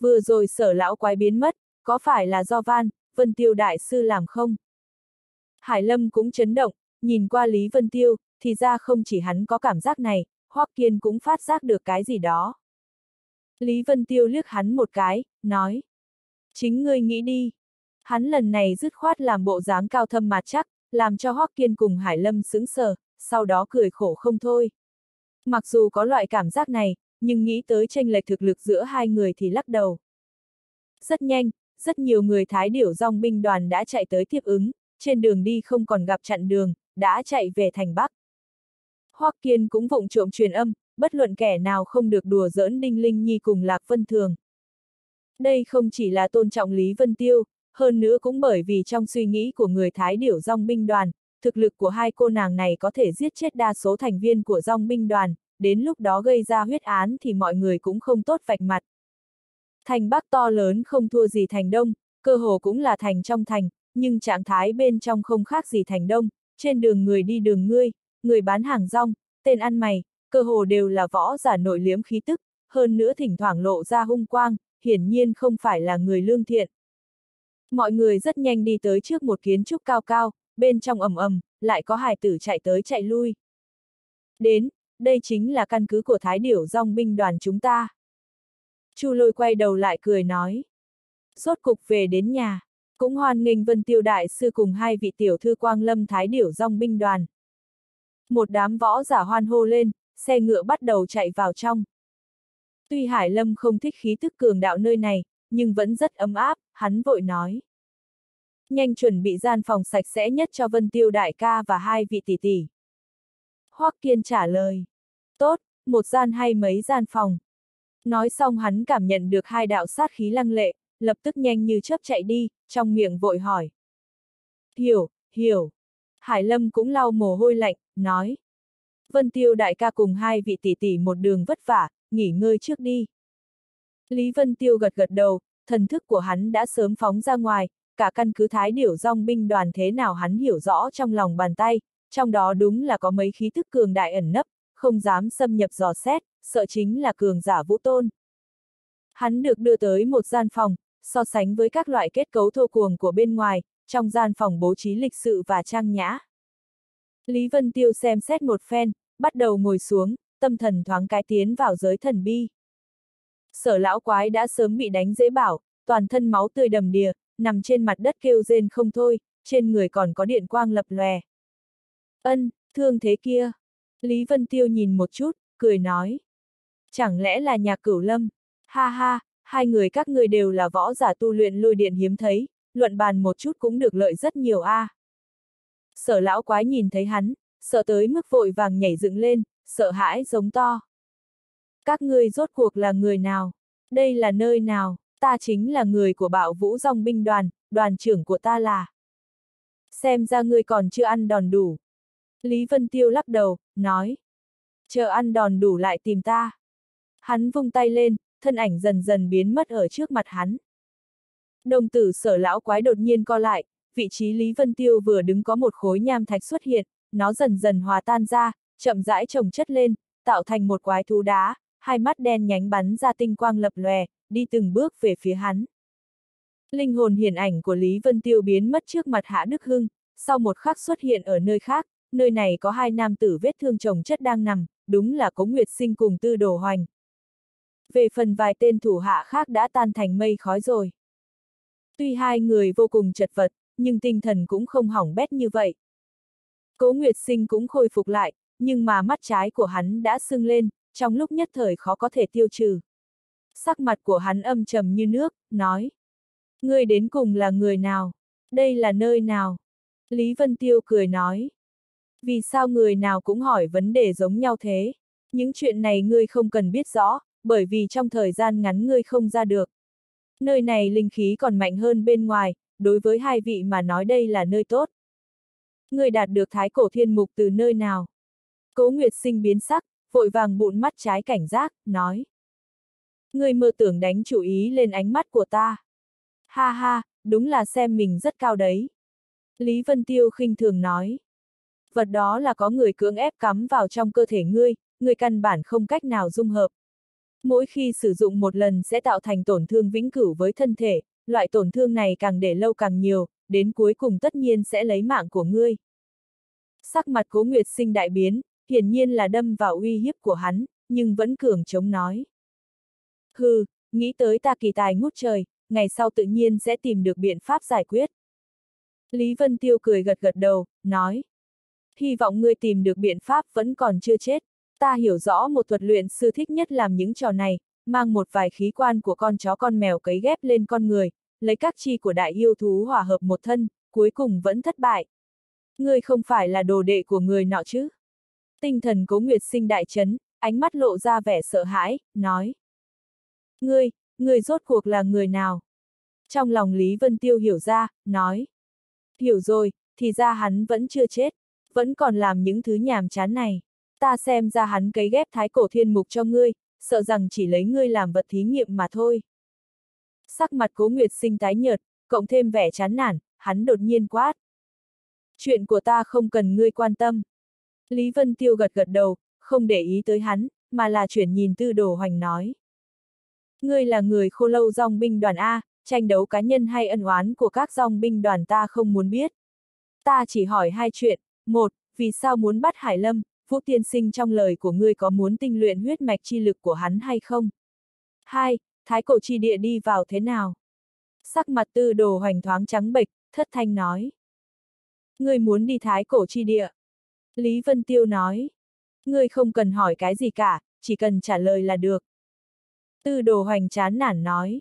Vừa rồi sở lão quái biến mất, có phải là do Van, Vân Tiêu Đại Sư làm không? Hải Lâm cũng chấn động, nhìn qua Lý Vân Tiêu, thì ra không chỉ hắn có cảm giác này, Hoắc Kiên cũng phát giác được cái gì đó. Lý Vân Tiêu liếc hắn một cái, nói. Chính ngươi nghĩ đi. Hắn lần này dứt khoát làm bộ dáng cao thâm mà chắc, làm cho Hoắc Kiên cùng Hải Lâm sững sờ, sau đó cười khổ không thôi. Mặc dù có loại cảm giác này, nhưng nghĩ tới tranh lệch thực lực giữa hai người thì lắc đầu. Rất nhanh, rất nhiều người Thái Điểu dòng binh đoàn đã chạy tới tiếp ứng, trên đường đi không còn gặp chặn đường, đã chạy về thành Bắc. Hoắc Kiên cũng vụng trộm truyền âm, bất luận kẻ nào không được đùa giỡn Đinh Linh Nhi cùng Lạc Vân Thường. Đây không chỉ là tôn trọng Lý Vân Tiêu, hơn nữa cũng bởi vì trong suy nghĩ của người Thái Điểu dòng binh đoàn, thực lực của hai cô nàng này có thể giết chết đa số thành viên của dòng binh đoàn, đến lúc đó gây ra huyết án thì mọi người cũng không tốt vạch mặt. Thành Bắc to lớn không thua gì thành Đông, cơ hồ cũng là thành trong thành, nhưng trạng thái bên trong không khác gì thành Đông, trên đường người đi đường ngươi, người bán hàng rong, tên ăn mày, cơ hồ đều là võ giả nội liếm khí tức, hơn nữa thỉnh thoảng lộ ra hung quang, hiển nhiên không phải là người lương thiện. Mọi người rất nhanh đi tới trước một kiến trúc cao cao, bên trong ầm ầm, lại có hài tử chạy tới chạy lui. Đến, đây chính là căn cứ của Thái Điểu dòng binh đoàn chúng ta. Chu lôi quay đầu lại cười nói. Rốt cục về đến nhà, cũng hoan nghênh Vân Tiêu Đại Sư cùng hai vị tiểu thư Quang Lâm Thái Điểu dòng binh đoàn. Một đám võ giả hoan hô lên, xe ngựa bắt đầu chạy vào trong. Tuy Hải Lâm không thích khí tức cường đạo nơi này, nhưng vẫn rất ấm áp, hắn vội nói. Nhanh chuẩn bị gian phòng sạch sẽ nhất cho Vân Tiêu đại ca và hai vị tỷ tỷ. Hoắc Kiên trả lời. Tốt, một gian hay mấy gian phòng. Nói xong hắn cảm nhận được hai đạo sát khí lăng lệ, lập tức nhanh như chớp chạy đi, trong miệng vội hỏi. Hiểu, hiểu. Hải Lâm cũng lau mồ hôi lạnh, nói. Vân Tiêu đại ca cùng hai vị tỷ tỷ một đường vất vả, nghỉ ngơi trước đi. Lý Vân Tiêu gật gật đầu, thần thức của hắn đã sớm phóng ra ngoài, cả căn cứ thái điểu dòng binh đoàn thế nào hắn hiểu rõ trong lòng bàn tay, trong đó đúng là có mấy khí thức cường đại ẩn nấp, không dám xâm nhập dò xét, sợ chính là cường giả vũ tôn. Hắn được đưa tới một gian phòng, so sánh với các loại kết cấu thô cuồng của bên ngoài, trong gian phòng bố trí lịch sự và trang nhã. Lý Vân Tiêu xem xét một phen, bắt đầu ngồi xuống, tâm thần thoáng cái tiến vào giới thần bi. Sở lão quái đã sớm bị đánh dễ bảo, toàn thân máu tươi đầm đìa, nằm trên mặt đất kêu rên không thôi, trên người còn có điện quang lập lòe. Ân, thương thế kia. Lý Vân Tiêu nhìn một chút, cười nói. Chẳng lẽ là nhà cửu lâm? Ha ha, hai người các ngươi đều là võ giả tu luyện lôi điện hiếm thấy, luận bàn một chút cũng được lợi rất nhiều a. À. Sở lão quái nhìn thấy hắn, sợ tới mức vội vàng nhảy dựng lên, sợ hãi giống to. Các ngươi rốt cuộc là người nào? Đây là nơi nào? Ta chính là người của bạo vũ dòng binh đoàn, đoàn trưởng của ta là. Xem ra ngươi còn chưa ăn đòn đủ. Lý Vân Tiêu lắc đầu, nói. Chờ ăn đòn đủ lại tìm ta. Hắn vung tay lên, thân ảnh dần dần biến mất ở trước mặt hắn. Đồng tử sở lão quái đột nhiên co lại, vị trí Lý Vân Tiêu vừa đứng có một khối nham thạch xuất hiện, nó dần dần hòa tan ra, chậm rãi trồng chất lên, tạo thành một quái thú đá, hai mắt đen nhánh bắn ra tinh quang lập lòe, đi từng bước về phía hắn. Linh hồn hiển ảnh của Lý Vân Tiêu biến mất trước mặt Hạ Đức Hưng, sau một khắc xuất hiện ở nơi khác, nơi này có hai nam tử vết thương chồng chất đang nằm, đúng là Cố Nguyệt Sinh cùng Tư Đồ Hoành. Về phần vài tên thủ hạ khác đã tan thành mây khói rồi. Tuy hai người vô cùng chật vật, nhưng tinh thần cũng không hỏng bét như vậy. Cố Nguyệt Sinh cũng khôi phục lại, nhưng mà mắt trái của hắn đã sưng lên, trong lúc nhất thời khó có thể tiêu trừ. Sắc mặt của hắn âm trầm như nước, nói. Ngươi đến cùng là người nào? Đây là nơi nào? Lý Vân Tiêu cười nói. Vì sao người nào cũng hỏi vấn đề giống nhau thế? Những chuyện này ngươi không cần biết rõ, bởi vì trong thời gian ngắn ngươi không ra được. Nơi này linh khí còn mạnh hơn bên ngoài, đối với hai vị mà nói đây là nơi tốt. Ngươi đạt được thái cổ thiên mục từ nơi nào? Cố Nguyệt sinh biến sắc, vội vàng bụn mắt trái cảnh giác, nói. người mơ tưởng đánh chủ ý lên ánh mắt của ta. Ha ha, đúng là xem mình rất cao đấy. Lý Vân Tiêu khinh thường nói. Vật đó là có người cưỡng ép cắm vào trong cơ thể ngươi, ngươi căn bản không cách nào dung hợp. Mỗi khi sử dụng một lần sẽ tạo thành tổn thương vĩnh cửu với thân thể, loại tổn thương này càng để lâu càng nhiều, đến cuối cùng tất nhiên sẽ lấy mạng của ngươi. Sắc mặt cố nguyệt sinh đại biến, hiển nhiên là đâm vào uy hiếp của hắn, nhưng vẫn cường chống nói. Hừ, nghĩ tới ta kỳ tài ngút trời, ngày sau tự nhiên sẽ tìm được biện pháp giải quyết. Lý Vân Tiêu cười gật gật đầu, nói. Hy vọng ngươi tìm được biện pháp vẫn còn chưa chết. Ta hiểu rõ một thuật luyện sư thích nhất làm những trò này, mang một vài khí quan của con chó con mèo cấy ghép lên con người, lấy các chi của đại yêu thú hòa hợp một thân, cuối cùng vẫn thất bại. Ngươi không phải là đồ đệ của người nọ chứ? Tinh thần cố nguyệt sinh đại chấn, ánh mắt lộ ra vẻ sợ hãi, nói. Ngươi, ngươi rốt cuộc là người nào? Trong lòng Lý Vân Tiêu hiểu ra, nói. Hiểu rồi, thì ra hắn vẫn chưa chết, vẫn còn làm những thứ nhàm chán này. Ta xem ra hắn cấy ghép thái cổ thiên mục cho ngươi, sợ rằng chỉ lấy ngươi làm vật thí nghiệm mà thôi. Sắc mặt cố nguyệt sinh tái nhợt, cộng thêm vẻ chán nản, hắn đột nhiên quát. Chuyện của ta không cần ngươi quan tâm. Lý Vân Tiêu gật gật đầu, không để ý tới hắn, mà là chuyển nhìn tư đồ hoành nói. Ngươi là người khô lâu dòng binh đoàn A, tranh đấu cá nhân hay ân oán của các dòng binh đoàn ta không muốn biết. Ta chỉ hỏi hai chuyện, một, vì sao muốn bắt Hải Lâm, Vũ Tiên Sinh trong lời của ngươi có muốn tinh luyện huyết mạch chi lực của hắn hay không? Hai, Thái cổ chi địa đi vào thế nào? Sắc mặt tư đồ hoành thoáng trắng bệch, thất thanh nói. Ngươi muốn đi thái cổ chi địa. Lý Vân Tiêu nói. Ngươi không cần hỏi cái gì cả, chỉ cần trả lời là được. Tư đồ hoành chán nản nói.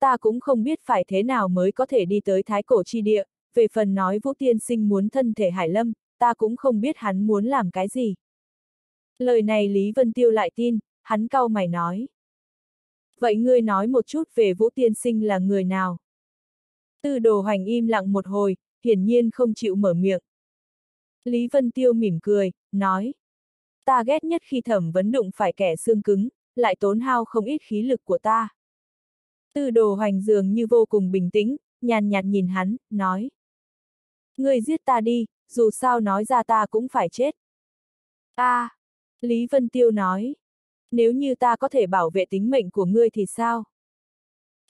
Ta cũng không biết phải thế nào mới có thể đi tới thái cổ chi địa, về phần nói Vũ Tiên Sinh muốn thân thể Hải Lâm, ta cũng không biết hắn muốn làm cái gì. Lời này Lý Vân Tiêu lại tin, hắn cau mày nói. Vậy ngươi nói một chút về Vũ Tiên Sinh là người nào? Tư đồ hoành im lặng một hồi, hiển nhiên không chịu mở miệng. Lý Vân Tiêu mỉm cười, nói. Ta ghét nhất khi thẩm vấn đụng phải kẻ xương cứng, lại tốn hao không ít khí lực của ta. Tư đồ hoành dường như vô cùng bình tĩnh, nhàn nhạt nhìn hắn, nói. Ngươi giết ta đi, dù sao nói ra ta cũng phải chết. a à, Lý Vân Tiêu nói. Nếu như ta có thể bảo vệ tính mệnh của ngươi thì sao?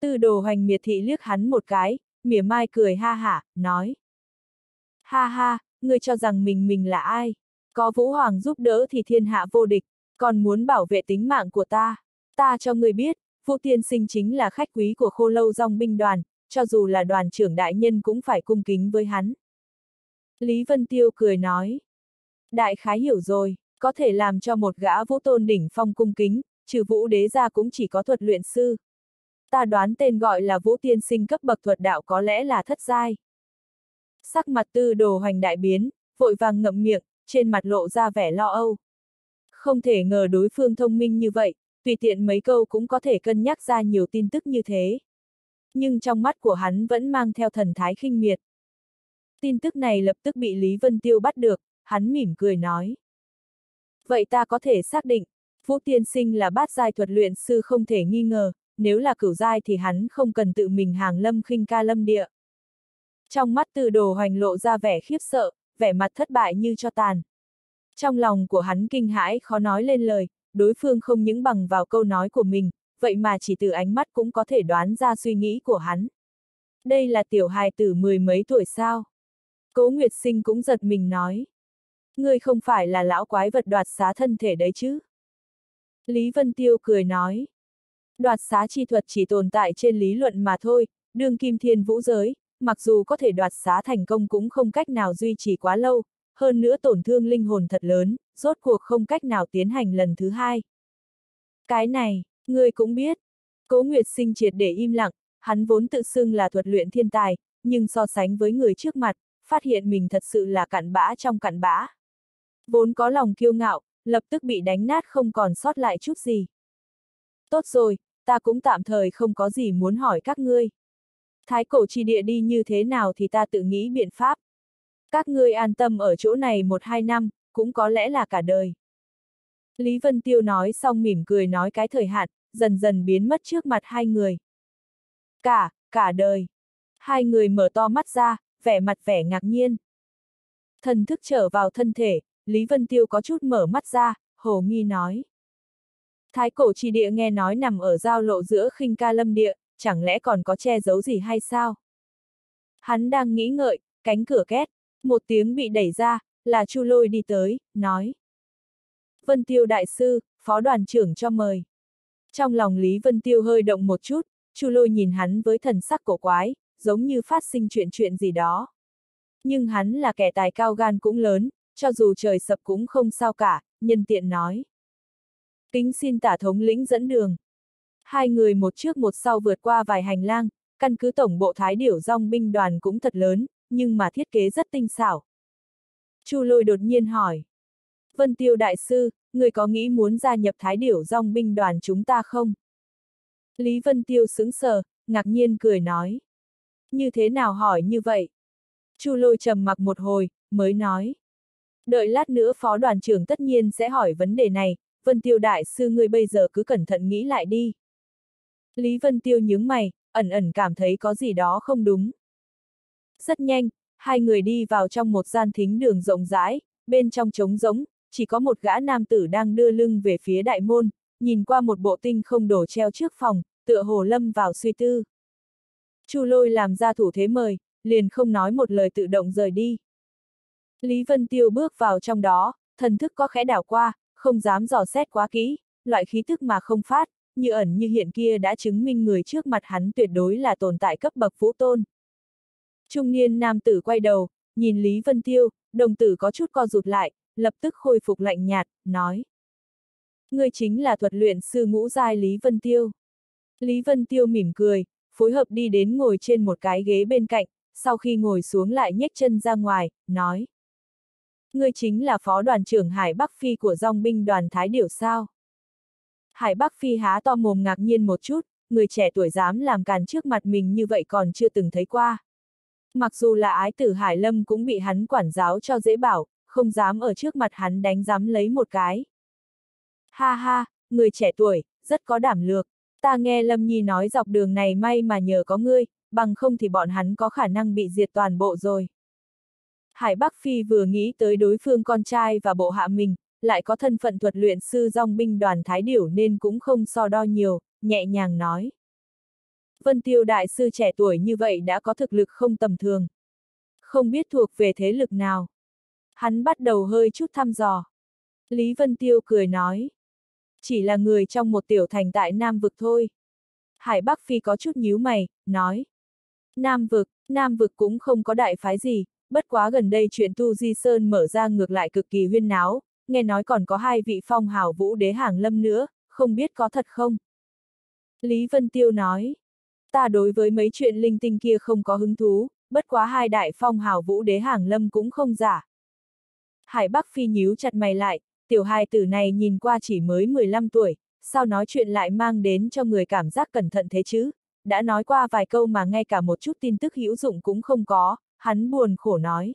Tư đồ hoành miệt thị liếc hắn một cái, mỉa mai cười ha hả, nói. Ha ha, ngươi cho rằng mình mình là ai? Có Vũ Hoàng giúp đỡ thì thiên hạ vô địch, còn muốn bảo vệ tính mạng của ta. Ta cho ngươi biết, Vũ Tiên Sinh chính là khách quý của khô lâu dòng binh đoàn, cho dù là đoàn trưởng đại nhân cũng phải cung kính với hắn. Lý Vân Tiêu cười nói. Đại khái hiểu rồi, có thể làm cho một gã vũ tôn đỉnh phong cung kính, trừ vũ đế ra cũng chỉ có thuật luyện sư. Ta đoán tên gọi là vũ tiên sinh cấp bậc thuật đạo có lẽ là thất giai. Sắc mặt tư đồ hoành đại biến, vội vàng ngậm miệng, trên mặt lộ ra vẻ lo âu. Không thể ngờ đối phương thông minh như vậy, tùy tiện mấy câu cũng có thể cân nhắc ra nhiều tin tức như thế. Nhưng trong mắt của hắn vẫn mang theo thần thái khinh miệt. Tin tức này lập tức bị Lý Vân Tiêu bắt được, hắn mỉm cười nói. Vậy ta có thể xác định, Vũ Tiên Sinh là bát giai thuật luyện sư không thể nghi ngờ, nếu là cửu giai thì hắn không cần tự mình hàng lâm khinh ca lâm địa. Trong mắt từ đồ hoành lộ ra vẻ khiếp sợ, vẻ mặt thất bại như cho tàn. Trong lòng của hắn kinh hãi khó nói lên lời, đối phương không những bằng vào câu nói của mình, vậy mà chỉ từ ánh mắt cũng có thể đoán ra suy nghĩ của hắn. Đây là tiểu hài tử mười mấy tuổi sao? Cố Nguyệt Sinh cũng giật mình nói. Ngươi không phải là lão quái vật đoạt xá thân thể đấy chứ? Lý Vân Tiêu cười nói. Đoạt xá chi thuật chỉ tồn tại trên lý luận mà thôi, đương kim thiên vũ giới, mặc dù có thể đoạt xá thành công cũng không cách nào duy trì quá lâu, hơn nữa tổn thương linh hồn thật lớn, rốt cuộc không cách nào tiến hành lần thứ hai. Cái này, ngươi cũng biết. Cố Nguyệt sinh triệt để im lặng, hắn vốn tự xưng là thuật luyện thiên tài, nhưng so sánh với người trước mặt, phát hiện mình thật sự là cặn bã trong cặn bã. Vốn có lòng kiêu ngạo, lập tức bị đánh nát không còn sót lại chút gì. Tốt rồi, ta cũng tạm thời không có gì muốn hỏi các ngươi. Thái cổ chi địa đi như thế nào thì ta tự nghĩ biện pháp. Các ngươi an tâm ở chỗ này một hai năm, cũng có lẽ là cả đời. Lý Vân Tiêu nói xong mỉm cười nói cái thời hạn, dần dần biến mất trước mặt hai người. Cả, cả đời. Hai người mở to mắt ra, vẻ mặt vẻ ngạc nhiên. Thần thức trở vào thân thể, Lý Vân Tiêu có chút mở mắt ra, hồ nghi nói. Thái cổ trì địa nghe nói nằm ở giao lộ giữa khinh ca lâm địa, chẳng lẽ còn có che giấu gì hay sao? Hắn đang nghĩ ngợi, cánh cửa két, một tiếng bị đẩy ra, là Chu Lôi đi tới, nói. Vân Tiêu đại sư, phó đoàn trưởng cho mời. Trong lòng Lý Vân Tiêu hơi động một chút, Chu Lôi nhìn hắn với thần sắc cổ quái, giống như phát sinh chuyện chuyện gì đó. Nhưng hắn là kẻ tài cao gan cũng lớn, cho dù trời sập cũng không sao cả, nhân tiện nói. Kính xin tả thống lĩnh dẫn đường. Hai người một trước một sau vượt qua vài hành lang, căn cứ tổng bộ thái điểu rong binh đoàn cũng thật lớn, nhưng mà thiết kế rất tinh xảo. Chu lôi đột nhiên hỏi. Vân Tiêu Đại Sư, người có nghĩ muốn gia nhập thái điểu rong binh đoàn chúng ta không? Lý Vân Tiêu sững sờ, ngạc nhiên cười nói. Như thế nào hỏi như vậy? Chu lôi trầm mặc một hồi, mới nói. Đợi lát nữa phó đoàn trưởng tất nhiên sẽ hỏi vấn đề này, Vân Tiêu Đại Sư ngươi bây giờ cứ cẩn thận nghĩ lại đi. Lý Vân Tiêu nhướng mày, ẩn ẩn cảm thấy có gì đó không đúng. Rất nhanh, hai người đi vào trong một gian thính đường rộng rãi, bên trong trống rỗng, chỉ có một gã nam tử đang đưa lưng về phía đại môn, nhìn qua một bộ tinh không đổ treo trước phòng, tựa hồ lâm vào suy tư. Chu lôi làm ra thủ thế mời, liền không nói một lời tự động rời đi. Lý Vân Tiêu bước vào trong đó, thần thức có khẽ đảo qua, không dám dò xét quá kỹ, loại khí thức mà không phát, như ẩn như hiện kia đã chứng minh người trước mặt hắn tuyệt đối là tồn tại cấp bậc vũ tôn. Trung niên nam tử quay đầu, nhìn Lý Vân Tiêu, đồng tử có chút co rụt lại, lập tức khôi phục lạnh nhạt, nói. Người chính là thuật luyện sư ngũ giai Lý Vân Tiêu. Lý Vân Tiêu mỉm cười, phối hợp đi đến ngồi trên một cái ghế bên cạnh, sau khi ngồi xuống lại nhếch chân ra ngoài, nói. Ngươi chính là phó đoàn trưởng Hải Bắc Phi của dòng binh đoàn Thái Điểu sao? Hải Bắc Phi há to mồm ngạc nhiên một chút, người trẻ tuổi dám làm càn trước mặt mình như vậy còn chưa từng thấy qua. Mặc dù là ái tử Hải Lâm cũng bị hắn quản giáo cho dễ bảo, không dám ở trước mặt hắn đánh dám lấy một cái. Ha ha, người trẻ tuổi, rất có đảm lược. Ta nghe Lâm Nhi nói dọc đường này may mà nhờ có ngươi, bằng không thì bọn hắn có khả năng bị diệt toàn bộ rồi. Hải Bắc Phi vừa nghĩ tới đối phương con trai và bộ hạ mình, lại có thân phận thuật luyện sư dòng binh đoàn Thái Điểu nên cũng không so đo nhiều, nhẹ nhàng nói. Vân Tiêu Đại sư trẻ tuổi như vậy đã có thực lực không tầm thường. Không biết thuộc về thế lực nào. Hắn bắt đầu hơi chút thăm dò. Lý Vân Tiêu cười nói. Chỉ là người trong một tiểu thành tại Nam Vực thôi. Hải Bắc Phi có chút nhíu mày, nói. Nam vực, Nam vực cũng không có đại phái gì, bất quá gần đây chuyện Tu Di Sơn mở ra ngược lại cực kỳ huyên náo, nghe nói còn có hai vị phong hào vũ đế hàng lâm nữa, không biết có thật không? Lý Vân Tiêu nói, ta đối với mấy chuyện linh tinh kia không có hứng thú, bất quá hai đại phong hào vũ đế hàng lâm cũng không giả. Hải Bắc Phi nhíu chặt mày lại, tiểu hài tử này nhìn qua chỉ mới 15 tuổi, sao nói chuyện lại mang đến cho người cảm giác cẩn thận thế chứ? Đã nói qua vài câu mà ngay cả một chút tin tức hữu dụng cũng không có, hắn buồn khổ nói.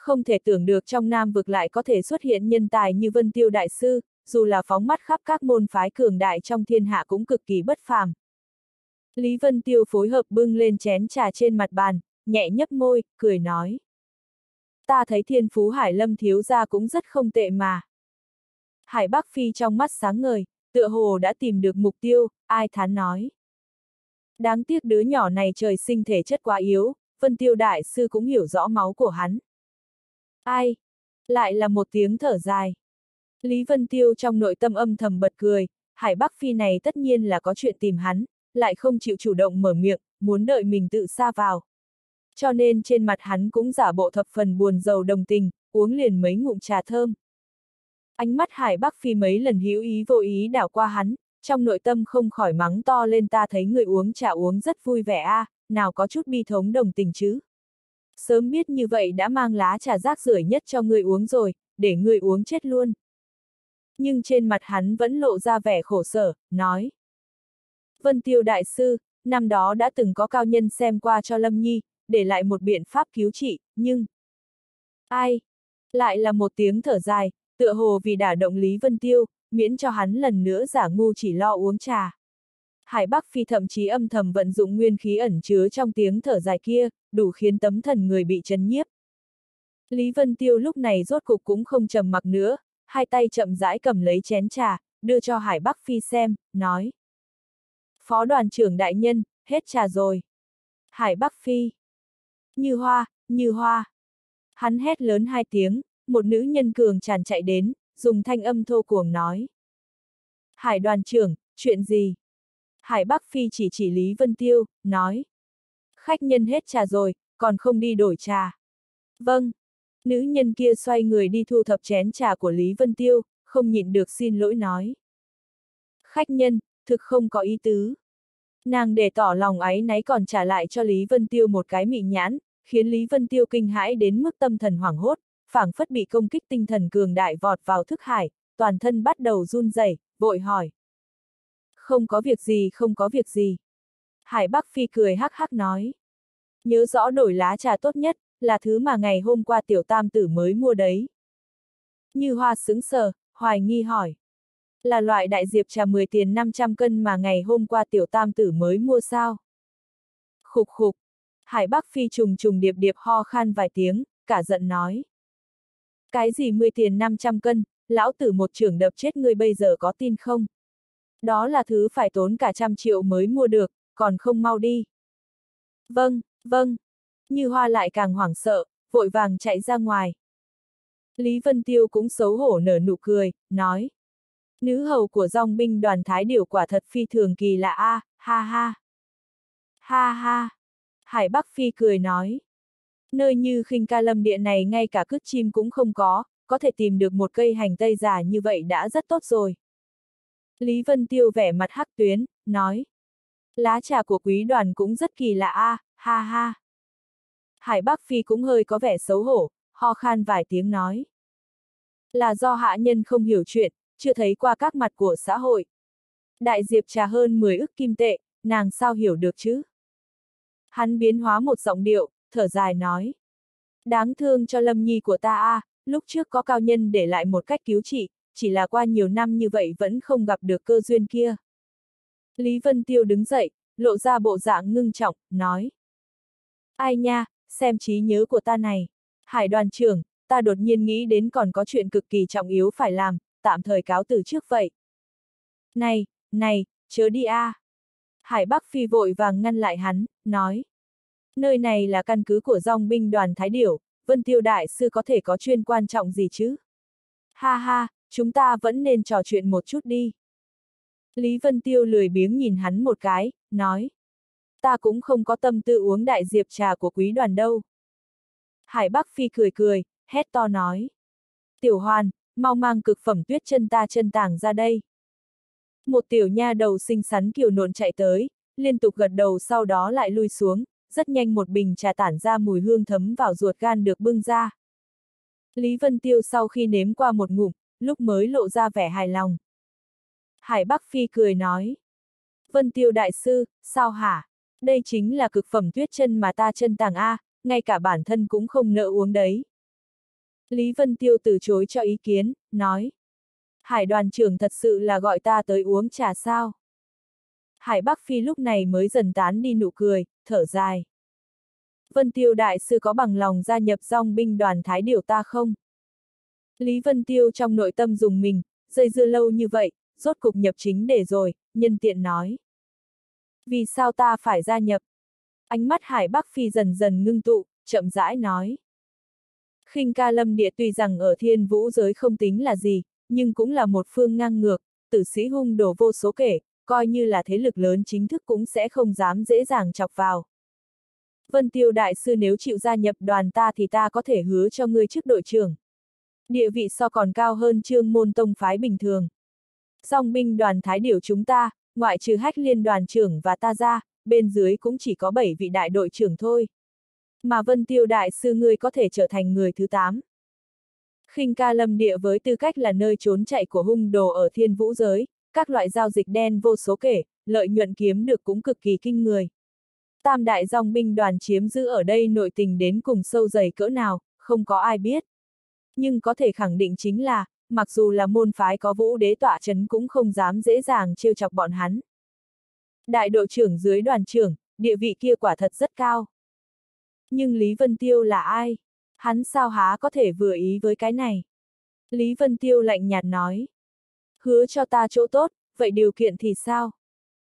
Không thể tưởng được trong Nam vực lại có thể xuất hiện nhân tài như Vân Tiêu Đại Sư, dù là phóng mắt khắp các môn phái cường đại trong thiên hạ cũng cực kỳ bất phàm. Lý Vân Tiêu phối hợp bưng lên chén trà trên mặt bàn, nhẹ nhấp môi, cười nói. Ta thấy thiên phú Hải Lâm thiếu gia cũng rất không tệ mà. Hải Bắc Phi trong mắt sáng ngời, tựa hồ đã tìm được mục tiêu, ai thán nói. Đáng tiếc đứa nhỏ này trời sinh thể chất quá yếu, Vân Tiêu Đại Sư cũng hiểu rõ máu của hắn. Ai? Lại là một tiếng thở dài. Lý Vân Tiêu trong nội tâm âm thầm bật cười, Hải Bắc Phi này tất nhiên là có chuyện tìm hắn, lại không chịu chủ động mở miệng, muốn đợi mình tự xa vào. Cho nên trên mặt hắn cũng giả bộ thập phần buồn giàu đồng tình, uống liền mấy ngụm trà thơm. Ánh mắt Hải Bắc Phi mấy lần hữu ý vô ý đảo qua hắn, trong nội tâm không khỏi mắng to lên ta thấy người uống trà uống rất vui vẻ a, à, nào có chút bi thống đồng tình chứ. Sớm biết như vậy đã mang lá trà rác rưởi nhất cho người uống rồi, để người uống chết luôn. Nhưng trên mặt hắn vẫn lộ ra vẻ khổ sở, nói. Vân Tiêu Đại Sư, năm đó đã từng có cao nhân xem qua cho Lâm Nhi, để lại một biện pháp cứu trị, nhưng... Ai? Lại là một tiếng thở dài, tựa hồ vì đả động Lý Vân Tiêu, miễn cho hắn lần nữa giả ngu chỉ lo uống trà. Hải Bắc Phi thậm chí âm thầm vận dụng nguyên khí ẩn chứa trong tiếng thở dài kia, đủ khiến tấm thần người bị chấn nhiếp. Lý Vân Tiêu lúc này rốt cục cũng không trầm mặc nữa, hai tay chậm rãi cầm lấy chén trà, đưa cho Hải Bắc Phi xem, nói. Phó đoàn trưởng đại nhân, hết trà rồi. Hải Bắc Phi. Như hoa, như hoa. Hắn hét lớn hai tiếng, một nữ nhân cường tràn chạy đến, dùng thanh âm thô cuồng nói. Hải đoàn trưởng, chuyện gì? Hải Bắc Phi chỉ chỉ Lý Vân Tiêu, nói. Khách nhân hết trà rồi, còn không đi đổi trà. Vâng. Nữ nhân kia xoay người đi thu thập chén trà của Lý Vân Tiêu, không nhịn được xin lỗi nói. Khách nhân, thực không có ý tứ. Nàng để tỏ lòng ấy náy còn trả lại cho Lý Vân Tiêu một cái mị nhãn, khiến Lý Vân Tiêu kinh hãi đến mức tâm thần hoảng hốt, phảng phất bị công kích tinh thần cường đại vọt vào thức hải, toàn thân bắt đầu run rẩy, vội hỏi. Không có việc gì không có việc gì. Hải Bắc Phi cười hắc hắc nói. Nhớ rõ đổi lá trà tốt nhất, là thứ mà ngày hôm qua tiểu tam tử mới mua đấy. Như hoa sững sờ, hoài nghi hỏi. Là loại đại diệp trà 10 tiền 500 cân mà ngày hôm qua tiểu tam tử mới mua sao? Khục khục. Hải Bắc Phi trùng trùng điệp điệp ho khan vài tiếng, cả giận nói. Cái gì 10 tiền 500 cân, lão tử một trưởng đập chết ngươi bây giờ có tin không? Đó là thứ phải tốn cả trăm triệu mới mua được, còn không mau đi. Vâng, vâng. Như hoa lại càng hoảng sợ, vội vàng chạy ra ngoài. Lý Vân Tiêu cũng xấu hổ nở nụ cười, nói. Nữ hầu của dòng binh đoàn thái điều quả thật phi thường kỳ lạ a, ha ha. Ha ha. Hải Bắc Phi cười nói. Nơi như khinh ca lâm địa này ngay cả cứt chim cũng không có, có thể tìm được một cây hành tây giả như vậy đã rất tốt rồi. Lý Vân Tiêu vẻ mặt hắc tuyến, nói. Lá trà của quý đoàn cũng rất kỳ lạ a, ha ha. Hải Bắc Phi cũng hơi có vẻ xấu hổ, ho khan vài tiếng nói. Là do hạ nhân không hiểu chuyện, chưa thấy qua các mặt của xã hội. Đại diệp trà hơn 10 ức kim tệ, nàng sao hiểu được chứ? Hắn biến hóa một giọng điệu, thở dài nói. Đáng thương cho lâm nhi của ta a, à, lúc trước có cao nhân để lại một cách cứu trị, chỉ là qua nhiều năm như vậy vẫn không gặp được cơ duyên kia. Lý Vân Tiêu đứng dậy, lộ ra bộ dạng ngưng trọng, nói. Ai nha, xem trí nhớ của ta này. Hải đoàn trưởng, ta đột nhiên nghĩ đến còn có chuyện cực kỳ trọng yếu phải làm, tạm thời cáo từ trước vậy. Này, này, chớ đi a. À. Hải Bắc Phi vội vàng ngăn lại hắn, nói. Nơi này là căn cứ của dòng binh đoàn Thái Điểu, Vân Tiêu Đại Sư có thể có chuyên quan trọng gì chứ? Ha ha, chúng ta vẫn nên trò chuyện một chút đi. Lý Vân Tiêu lười biếng nhìn hắn một cái, nói. ta cũng không có tâm tư uống đại diệp trà của quý đoàn đâu. Hải Bắc Phi cười cười, hét to nói. Tiểu hoàn, mau mang cực phẩm tuyết chân ta chân tàng ra đây. Một tiểu nha đầu xinh xắn kiều nộn chạy tới, liên tục gật đầu sau đó lại lui xuống, rất nhanh một bình trà tản ra mùi hương thấm vào ruột gan được bưng ra. Lý Vân Tiêu sau khi nếm qua một ngụm, lúc mới lộ ra vẻ hài lòng. Hải Bắc Phi cười nói. Vân Tiêu Đại Sư, sao hả? Đây chính là cực phẩm tuyết chân mà ta chân tàng A, ngay cả bản thân cũng không nợ uống đấy. Lý Vân Tiêu từ chối cho ý kiến, nói. Hải đoàn trưởng thật sự là gọi ta tới uống trà sao? Hải Bắc Phi lúc này mới dần tán đi nụ cười, thở dài. Vân Tiêu Đại Sư có bằng lòng gia nhập dòng binh đoàn Thái Điều ta không? Lý Vân Tiêu trong nội tâm dùng mình, dây dưa lâu như vậy, rốt cục nhập chính để rồi, nhân tiện nói. Vì sao ta phải gia nhập? Ánh mắt Hải Bắc Phi dần dần ngưng tụ, chậm rãi nói. khinh ca lâm địa tuy rằng ở thiên vũ giới không tính là gì, nhưng cũng là một phương ngang ngược, tử sĩ hung đổ vô số kể, coi như là thế lực lớn chính thức cũng sẽ không dám dễ dàng chọc vào. Vân Tiêu Đại Sư nếu chịu gia nhập đoàn ta thì ta có thể hứa cho ngươi trước đội trưởng. Địa vị so còn cao hơn trương môn tông phái bình thường. Song binh đoàn thái điểu chúng ta, ngoại trừ hách liên đoàn trưởng và ta ra, bên dưới cũng chỉ có 7 vị đại đội trưởng thôi. Mà Vân Tiêu Đại Sư ngươi có thể trở thành người thứ 8. khinh ca lâm địa với tư cách là nơi trốn chạy của hung đồ ở thiên vũ giới, các loại giao dịch đen vô số kể, lợi nhuận kiếm được cũng cực kỳ kinh người. Tam đại dòng binh đoàn chiếm giữ ở đây nội tình đến cùng sâu dày cỡ nào, không có ai biết. Nhưng có thể khẳng định chính là, mặc dù là môn phái có vũ đế tọa chấn cũng không dám dễ dàng trêu chọc bọn hắn. Đại đội trưởng dưới đoàn trưởng, địa vị kia quả thật rất cao. Nhưng Lý Vân Tiêu là ai? Hắn sao há có thể vừa ý với cái này? Lý Vân Tiêu lạnh nhạt nói. Hứa cho ta chỗ tốt, vậy điều kiện thì sao?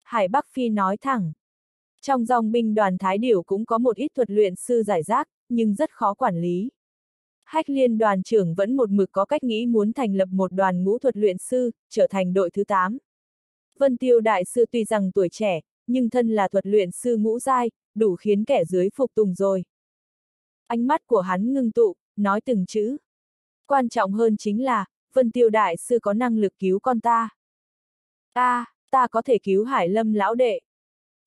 Hải Bắc Phi nói thẳng. Trong dòng binh đoàn Thái Điểu cũng có một ít thuật luyện sư giải rác, nhưng rất khó quản lý. Hách liên đoàn trưởng vẫn một mực có cách nghĩ muốn thành lập một đoàn ngũ thuật luyện sư, trở thành đội thứ 8. Vân Tiêu Đại Sư tuy rằng tuổi trẻ, nhưng thân là thuật luyện sư ngũ giai, đủ khiến kẻ dưới phục tùng rồi. Ánh mắt của hắn ngưng tụ, nói từng chữ. Quan trọng hơn chính là, Vân Tiêu Đại Sư có năng lực cứu con ta. a à, ta có thể cứu Hải Lâm lão đệ.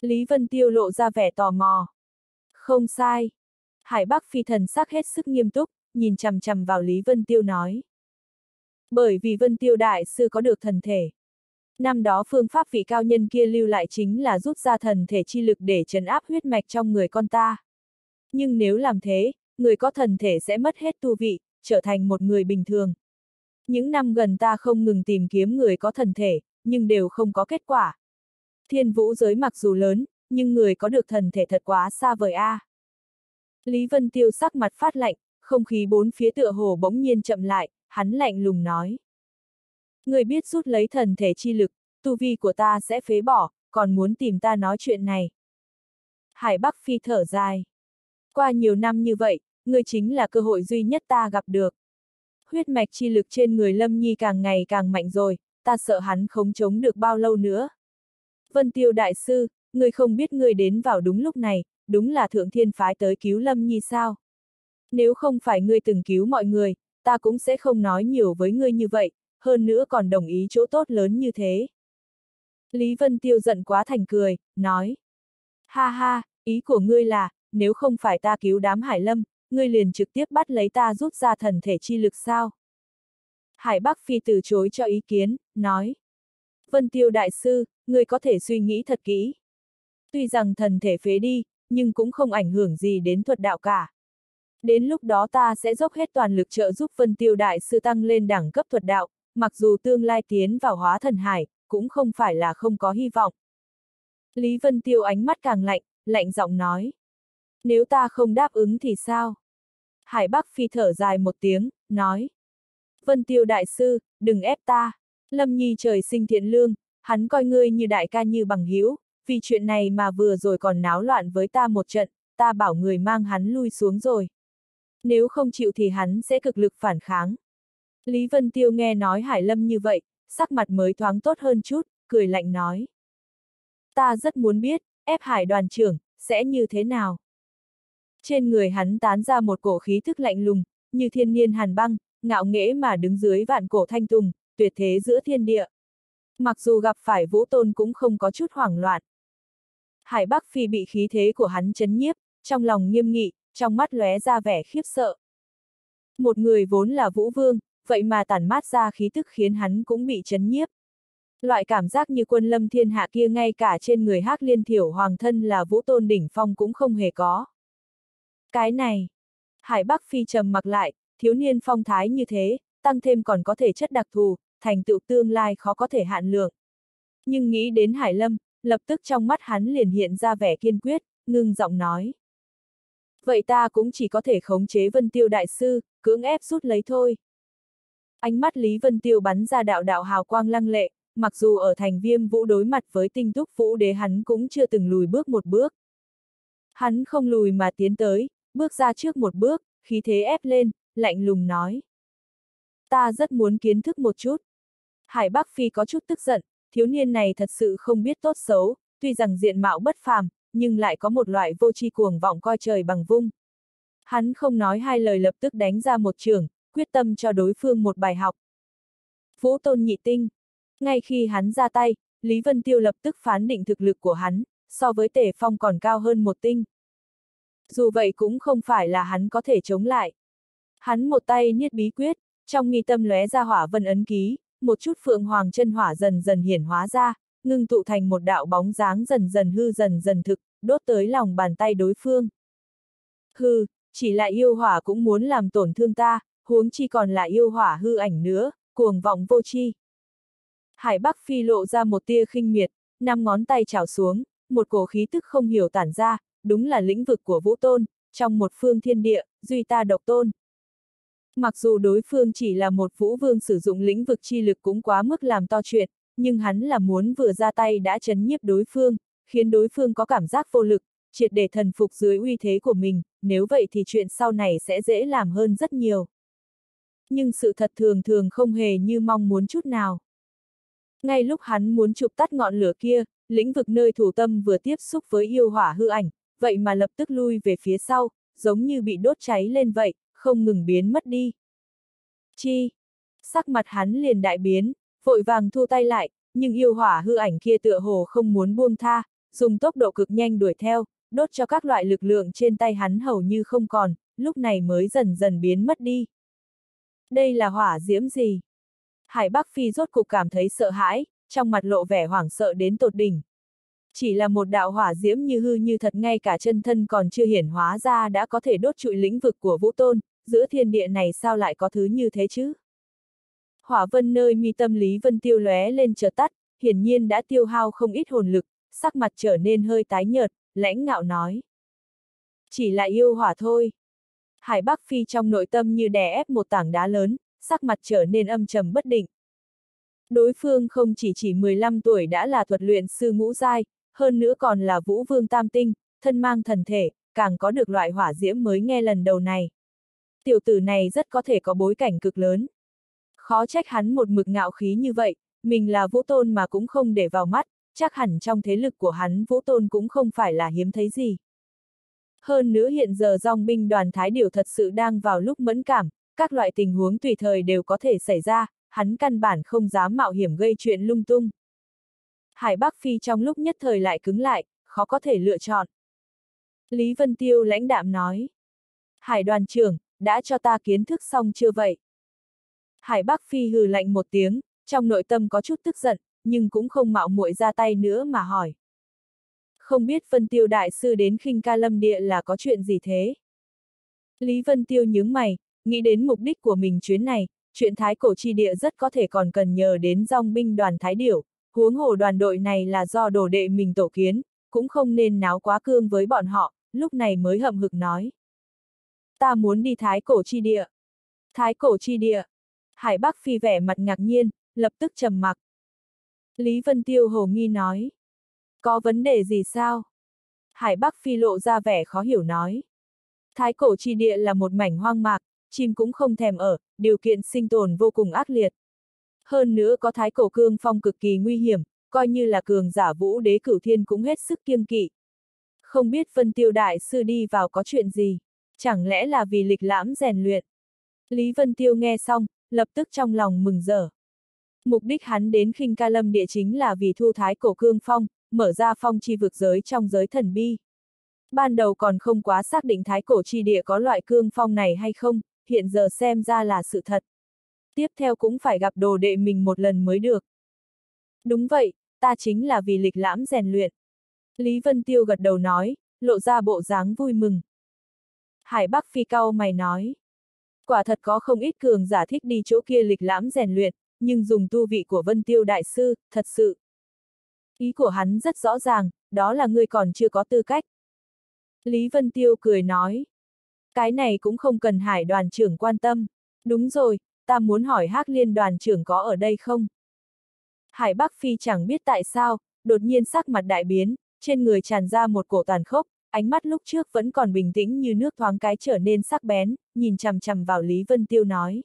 Lý Vân Tiêu lộ ra vẻ tò mò. Không sai. Hải Bắc Phi thần sắc hết sức nghiêm túc, nhìn chằm chằm vào Lý Vân Tiêu nói. Bởi vì Vân Tiêu Đại Sư có được thần thể. Năm đó phương pháp vị cao nhân kia lưu lại chính là rút ra thần thể chi lực để trấn áp huyết mạch trong người con ta. Nhưng nếu làm thế, người có thần thể sẽ mất hết tu vị, trở thành một người bình thường. Những năm gần ta không ngừng tìm kiếm người có thần thể, nhưng đều không có kết quả. Thiên vũ giới mặc dù lớn, nhưng người có được thần thể thật quá xa vời a. À. Lý Vân Tiêu sắc mặt phát lạnh, không khí bốn phía tựa hồ bỗng nhiên chậm lại, hắn lạnh lùng nói. Người biết rút lấy thần thể chi lực, tu vi của ta sẽ phế bỏ, còn muốn tìm ta nói chuyện này. Hải Bắc Phi thở dài. Qua nhiều năm như vậy, người chính là cơ hội duy nhất ta gặp được. Huyết mạch chi lực trên người Lâm Nhi càng ngày càng mạnh rồi, ta sợ hắn không chống được bao lâu nữa. Vân Tiêu Đại Sư, người không biết người đến vào đúng lúc này, đúng là Thượng Thiên Phái tới cứu Lâm Nhi sao? Nếu không phải ngươi từng cứu mọi người, ta cũng sẽ không nói nhiều với ngươi như vậy, hơn nữa còn đồng ý chỗ tốt lớn như thế. Lý Vân Tiêu giận quá thành cười, nói. Ha ha, ý của ngươi là, nếu không phải ta cứu đám Hải Lâm, ngươi liền trực tiếp bắt lấy ta rút ra thần thể chi lực sao? Hải Bắc Phi từ chối cho ý kiến, nói. Vân Tiêu Đại Sư, ngươi có thể suy nghĩ thật kỹ. Tuy rằng thần thể phế đi, nhưng cũng không ảnh hưởng gì đến thuật đạo cả. Đến lúc đó ta sẽ dốc hết toàn lực trợ giúp Vân Tiêu Đại Sư tăng lên đẳng cấp thuật đạo, mặc dù tương lai tiến vào hóa thần hải, cũng không phải là không có hy vọng. Lý Vân Tiêu ánh mắt càng lạnh, lạnh giọng nói. Nếu ta không đáp ứng thì sao? Hải Bắc Phi thở dài một tiếng, nói. Vân Tiêu Đại Sư, đừng ép ta. Lâm Nhi trời sinh thiện lương, hắn coi ngươi như đại ca như bằng hữu vì chuyện này mà vừa rồi còn náo loạn với ta một trận, ta bảo người mang hắn lui xuống rồi. Nếu không chịu thì hắn sẽ cực lực phản kháng. Lý Vân Tiêu nghe nói Hải Lâm như vậy, sắc mặt mới thoáng tốt hơn chút, cười lạnh nói. Ta rất muốn biết, ép hải đoàn trưởng, sẽ như thế nào? Trên người hắn tán ra một cổ khí thức lạnh lùng, như thiên niên hàn băng, ngạo nghễ mà đứng dưới vạn cổ thanh tùng, tuyệt thế giữa thiên địa. Mặc dù gặp phải vũ tôn cũng không có chút hoảng loạn. Hải Bắc Phi bị khí thế của hắn chấn nhiếp, trong lòng nghiêm nghị, trong mắt lóe ra vẻ khiếp sợ. Một người vốn là vũ vương, vậy mà tản mát ra khí tức khiến hắn cũng bị chấn nhiếp. Loại cảm giác như quân lâm thiên hạ kia ngay cả trên người hắc liên thiểu hoàng thân là vũ tôn đỉnh phong cũng không hề có. Cái này, Hải Bắc Phi trầm mặc lại, thiếu niên phong thái như thế, tăng thêm còn có thể chất đặc thù, thành tựu tương lai khó có thể hạn lượng. Nhưng nghĩ đến Hải Lâm, lập tức trong mắt hắn liền hiện ra vẻ kiên quyết, ngưng giọng nói. Vậy ta cũng chỉ có thể khống chế Vân Tiêu Đại Sư, cưỡng ép rút lấy thôi. Ánh mắt Lý Vân Tiêu bắn ra đạo đạo hào quang lăng lệ, mặc dù ở thành viêm vũ đối mặt với tinh túc vũ đế hắn cũng chưa từng lùi bước một bước. Hắn không lùi mà tiến tới, bước ra trước một bước, khí thế ép lên, lạnh lùng nói. Ta rất muốn kiến thức một chút. Hải Bắc Phi có chút tức giận, thiếu niên này thật sự không biết tốt xấu, tuy rằng diện mạo bất phàm, nhưng lại có một loại vô tri cuồng vọng coi trời bằng vung. Hắn không nói hai lời lập tức đánh ra một trường, quyết tâm cho đối phương một bài học. Vũ tôn nhị tinh. Ngay khi hắn ra tay, Lý Vân Tiêu lập tức phán định thực lực của hắn, so với tể phong còn cao hơn một tinh. Dù vậy cũng không phải là hắn có thể chống lại. Hắn một tay niết bí quyết, trong nghi tâm lóe ra hỏa vân ấn ký, một chút phượng hoàng chân hỏa dần dần hiển hóa ra, ngưng tụ thành một đạo bóng dáng dần dần hư dần dần thực, đốt tới lòng bàn tay đối phương. Hư, chỉ là yêu hỏa cũng muốn làm tổn thương ta, huống chi còn là yêu hỏa hư ảnh nữa, cuồng vọng vô chi. Hải Bắc Phi lộ ra một tia khinh miệt, năm ngón tay chảo xuống, một cổ khí tức không hiểu tản ra, đúng là lĩnh vực của vũ tôn, trong một phương thiên địa, duy ta độc tôn. Mặc dù đối phương chỉ là một vũ vương sử dụng lĩnh vực chi lực cũng quá mức làm to chuyện, nhưng hắn là muốn vừa ra tay đã chấn nhiếp đối phương, khiến đối phương có cảm giác vô lực, triệt để thần phục dưới uy thế của mình, nếu vậy thì chuyện sau này sẽ dễ làm hơn rất nhiều. Nhưng sự thật thường thường không hề như mong muốn chút nào. Ngay lúc hắn muốn chụp tắt ngọn lửa kia, lĩnh vực nơi thủ tâm vừa tiếp xúc với yêu hỏa hư ảnh, vậy mà lập tức lui về phía sau, giống như bị đốt cháy lên vậy, không ngừng biến mất đi. Chi? Sắc mặt hắn liền đại biến, vội vàng thu tay lại, nhưng yêu hỏa hư ảnh kia tựa hồ không muốn buông tha, dùng tốc độ cực nhanh đuổi theo, đốt cho các loại lực lượng trên tay hắn hầu như không còn, lúc này mới dần dần biến mất đi. Đây là hỏa diễm gì? Hải Bắc Phi rốt cục cảm thấy sợ hãi, trong mặt lộ vẻ hoảng sợ đến tột đỉnh. Chỉ là một đạo hỏa diễm như hư như thật ngay cả chân thân còn chưa hiển hóa ra đã có thể đốt trụi lĩnh vực của vũ tôn, giữa thiên địa này sao lại có thứ như thế chứ? Hỏa vân nơi mi tâm Lý Vân tiêu lóe lên chợt tắt, hiển nhiên đã tiêu hao không ít hồn lực, sắc mặt trở nên hơi tái nhợt, lãnh ngạo nói. Chỉ là yêu hỏa thôi. Hải Bắc Phi trong nội tâm như đè ép một tảng đá lớn, sắc mặt trở nên âm trầm bất định. Đối phương không chỉ chỉ 15 tuổi đã là thuật luyện sư ngũ giai, hơn nữa còn là vũ vương tam tinh, thân mang thần thể, càng có được loại hỏa diễm mới nghe lần đầu này. Tiểu tử này rất có thể có bối cảnh cực lớn. Khó trách hắn một mực ngạo khí như vậy, mình là vũ tôn mà cũng không để vào mắt, chắc hẳn trong thế lực của hắn vũ tôn cũng không phải là hiếm thấy gì. Hơn nữa hiện giờ dòng binh đoàn Thái Điều thật sự đang vào lúc mẫn cảm, các loại tình huống tùy thời đều có thể xảy ra, hắn căn bản không dám mạo hiểm gây chuyện lung tung. Hải Bắc Phi trong lúc nhất thời lại cứng lại, khó có thể lựa chọn. Lý Vân Tiêu lãnh đạm nói. Hải đoàn trưởng, đã cho ta kiến thức xong chưa vậy? Hải Bắc Phi hừ lạnh một tiếng, trong nội tâm có chút tức giận, nhưng cũng không mạo muội ra tay nữa mà hỏi. Không biết Vân Tiêu Đại Sư đến khinh ca lâm địa là có chuyện gì thế? Lý Vân Tiêu nhướng mày, nghĩ đến mục đích của mình chuyến này, chuyện Thái Cổ Chi Địa rất có thể còn cần nhờ đến dòng binh đoàn Thái Điểu, huống hồ đoàn đội này là do đồ đệ mình tổ kiến, cũng không nên náo quá cương với bọn họ, lúc này mới hậm hực nói. Ta muốn đi Thái Cổ Chi Địa. Thái Cổ Chi Địa. Hải Bắc Phi vẻ mặt ngạc nhiên, lập tức trầm mặc. Lý Vân Tiêu hồ nghi nói. Có vấn đề gì sao? Hải Bắc Phi lộ ra vẻ khó hiểu nói. Thái cổ chi địa là một mảnh hoang mạc, chim cũng không thèm ở, điều kiện sinh tồn vô cùng ác liệt. Hơn nữa có thái cổ cương phong cực kỳ nguy hiểm, coi như là cường giả vũ đế cửu thiên cũng hết sức kiêng kỵ. Không biết Vân Tiêu Đại Sư đi vào có chuyện gì, chẳng lẽ là vì lịch lãm rèn luyện. Lý Vân Tiêu nghe xong, lập tức trong lòng mừng rỡ. Mục đích hắn đến khinh ca lâm địa chính là vì thu thái cổ cương phong, mở ra phong chi vực giới trong giới thần bi. Ban đầu còn không quá xác định thái cổ chi địa có loại cương phong này hay không, hiện giờ xem ra là sự thật. Tiếp theo cũng phải gặp đồ đệ mình một lần mới được. Đúng vậy, ta chính là vì lịch lãm rèn luyện. Lý Vân Tiêu gật đầu nói, lộ ra bộ dáng vui mừng. Hải Bắc Phi cao mày nói. Quả thật có không ít cường giả thích đi chỗ kia lịch lãm rèn luyện, nhưng dùng tu vị của Vân Tiêu Đại Sư, thật sự. Ý của hắn rất rõ ràng, đó là ngươi còn chưa có tư cách. Lý Vân Tiêu cười nói. Cái này cũng không cần hải đoàn trưởng quan tâm. Đúng rồi, ta muốn hỏi Hắc liên đoàn trưởng có ở đây không? Hải Bắc Phi chẳng biết tại sao, đột nhiên sắc mặt đại biến, trên người tràn ra một cổ tàn khốc, ánh mắt lúc trước vẫn còn bình tĩnh như nước thoáng cái trở nên sắc bén, nhìn chằm chằm vào Lý Vân Tiêu nói.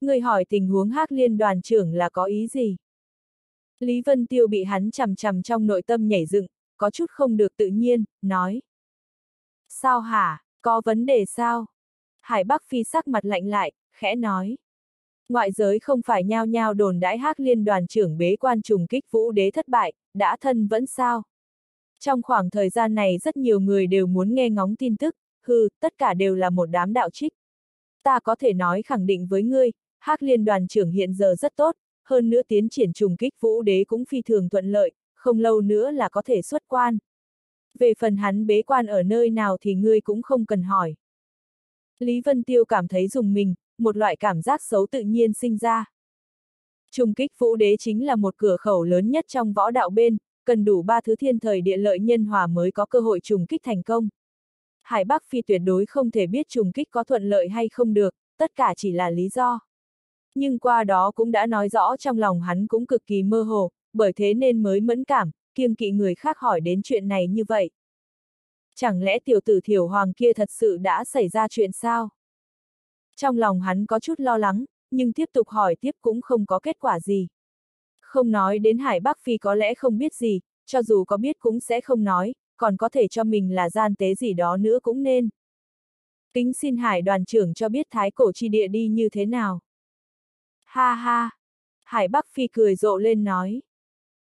Người hỏi tình huống Hắc liên đoàn trưởng là có ý gì? Lý Vân Tiêu bị hắn chằm chằm trong nội tâm nhảy dựng, có chút không được tự nhiên, nói. Sao hả, có vấn đề sao? Hải Bắc Phi sắc mặt lạnh lại, khẽ nói. Ngoại giới không phải nhao nhao đồn đãi hắc liên đoàn trưởng bế quan trùng kích vũ đế thất bại, đã thân vẫn sao? Trong khoảng thời gian này rất nhiều người đều muốn nghe ngóng tin tức, hư tất cả đều là một đám đạo trích. Ta có thể nói khẳng định với ngươi, hắc liên đoàn trưởng hiện giờ rất tốt, hơn nữa tiến triển trùng kích vũ đế cũng phi thường thuận lợi, không lâu nữa là có thể xuất quan. Về phần hắn bế quan ở nơi nào thì ngươi cũng không cần hỏi. Lý Vân Tiêu cảm thấy dùng mình, một loại cảm giác xấu tự nhiên sinh ra. Trùng kích vũ đế chính là một cửa khẩu lớn nhất trong võ đạo bên, cần đủ ba thứ thiên thời địa lợi nhân hòa mới có cơ hội trùng kích thành công. Hải Bắc Phi tuyệt đối không thể biết trùng kích có thuận lợi hay không được, tất cả chỉ là lý do. Nhưng qua đó cũng đã nói rõ trong lòng hắn cũng cực kỳ mơ hồ, bởi thế nên mới mẫn cảm, kiêng kỵ người khác hỏi đến chuyện này như vậy. Chẳng lẽ tiểu tử thiểu hoàng kia thật sự đã xảy ra chuyện sao? Trong lòng hắn có chút lo lắng, nhưng tiếp tục hỏi tiếp cũng không có kết quả gì. Không nói đến Hải Bắc Phi có lẽ không biết gì, cho dù có biết cũng sẽ không nói, còn có thể cho mình là gian tế gì đó nữa cũng nên. Kính xin Hải đoàn trưởng cho biết thái cổ chi địa đi như thế nào. Ha ha! Hải Bắc Phi cười rộ lên nói.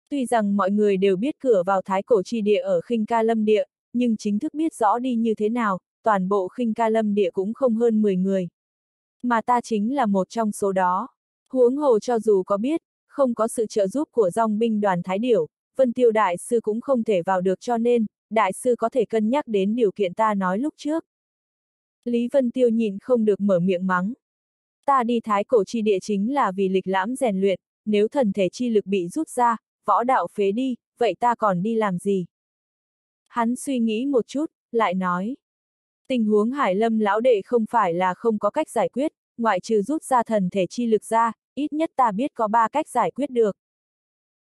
Tuy rằng mọi người đều biết cửa vào thái cổ chi địa ở khinh ca lâm địa, nhưng chính thức biết rõ đi như thế nào, toàn bộ khinh ca lâm địa cũng không hơn 10 người. Mà ta chính là một trong số đó. Huống hồ cho dù có biết, không có sự trợ giúp của dòng binh đoàn Thái Điểu, Vân Tiêu Đại Sư cũng không thể vào được cho nên, Đại Sư có thể cân nhắc đến điều kiện ta nói lúc trước. Lý Vân Tiêu nhìn không được mở miệng mắng. Ta đi thái cổ chi địa chính là vì lịch lãm rèn luyện, nếu thần thể chi lực bị rút ra, võ đạo phế đi, vậy ta còn đi làm gì? Hắn suy nghĩ một chút, lại nói. Tình huống Hải Lâm lão đệ không phải là không có cách giải quyết, ngoại trừ rút ra thần thể chi lực ra, ít nhất ta biết có ba cách giải quyết được.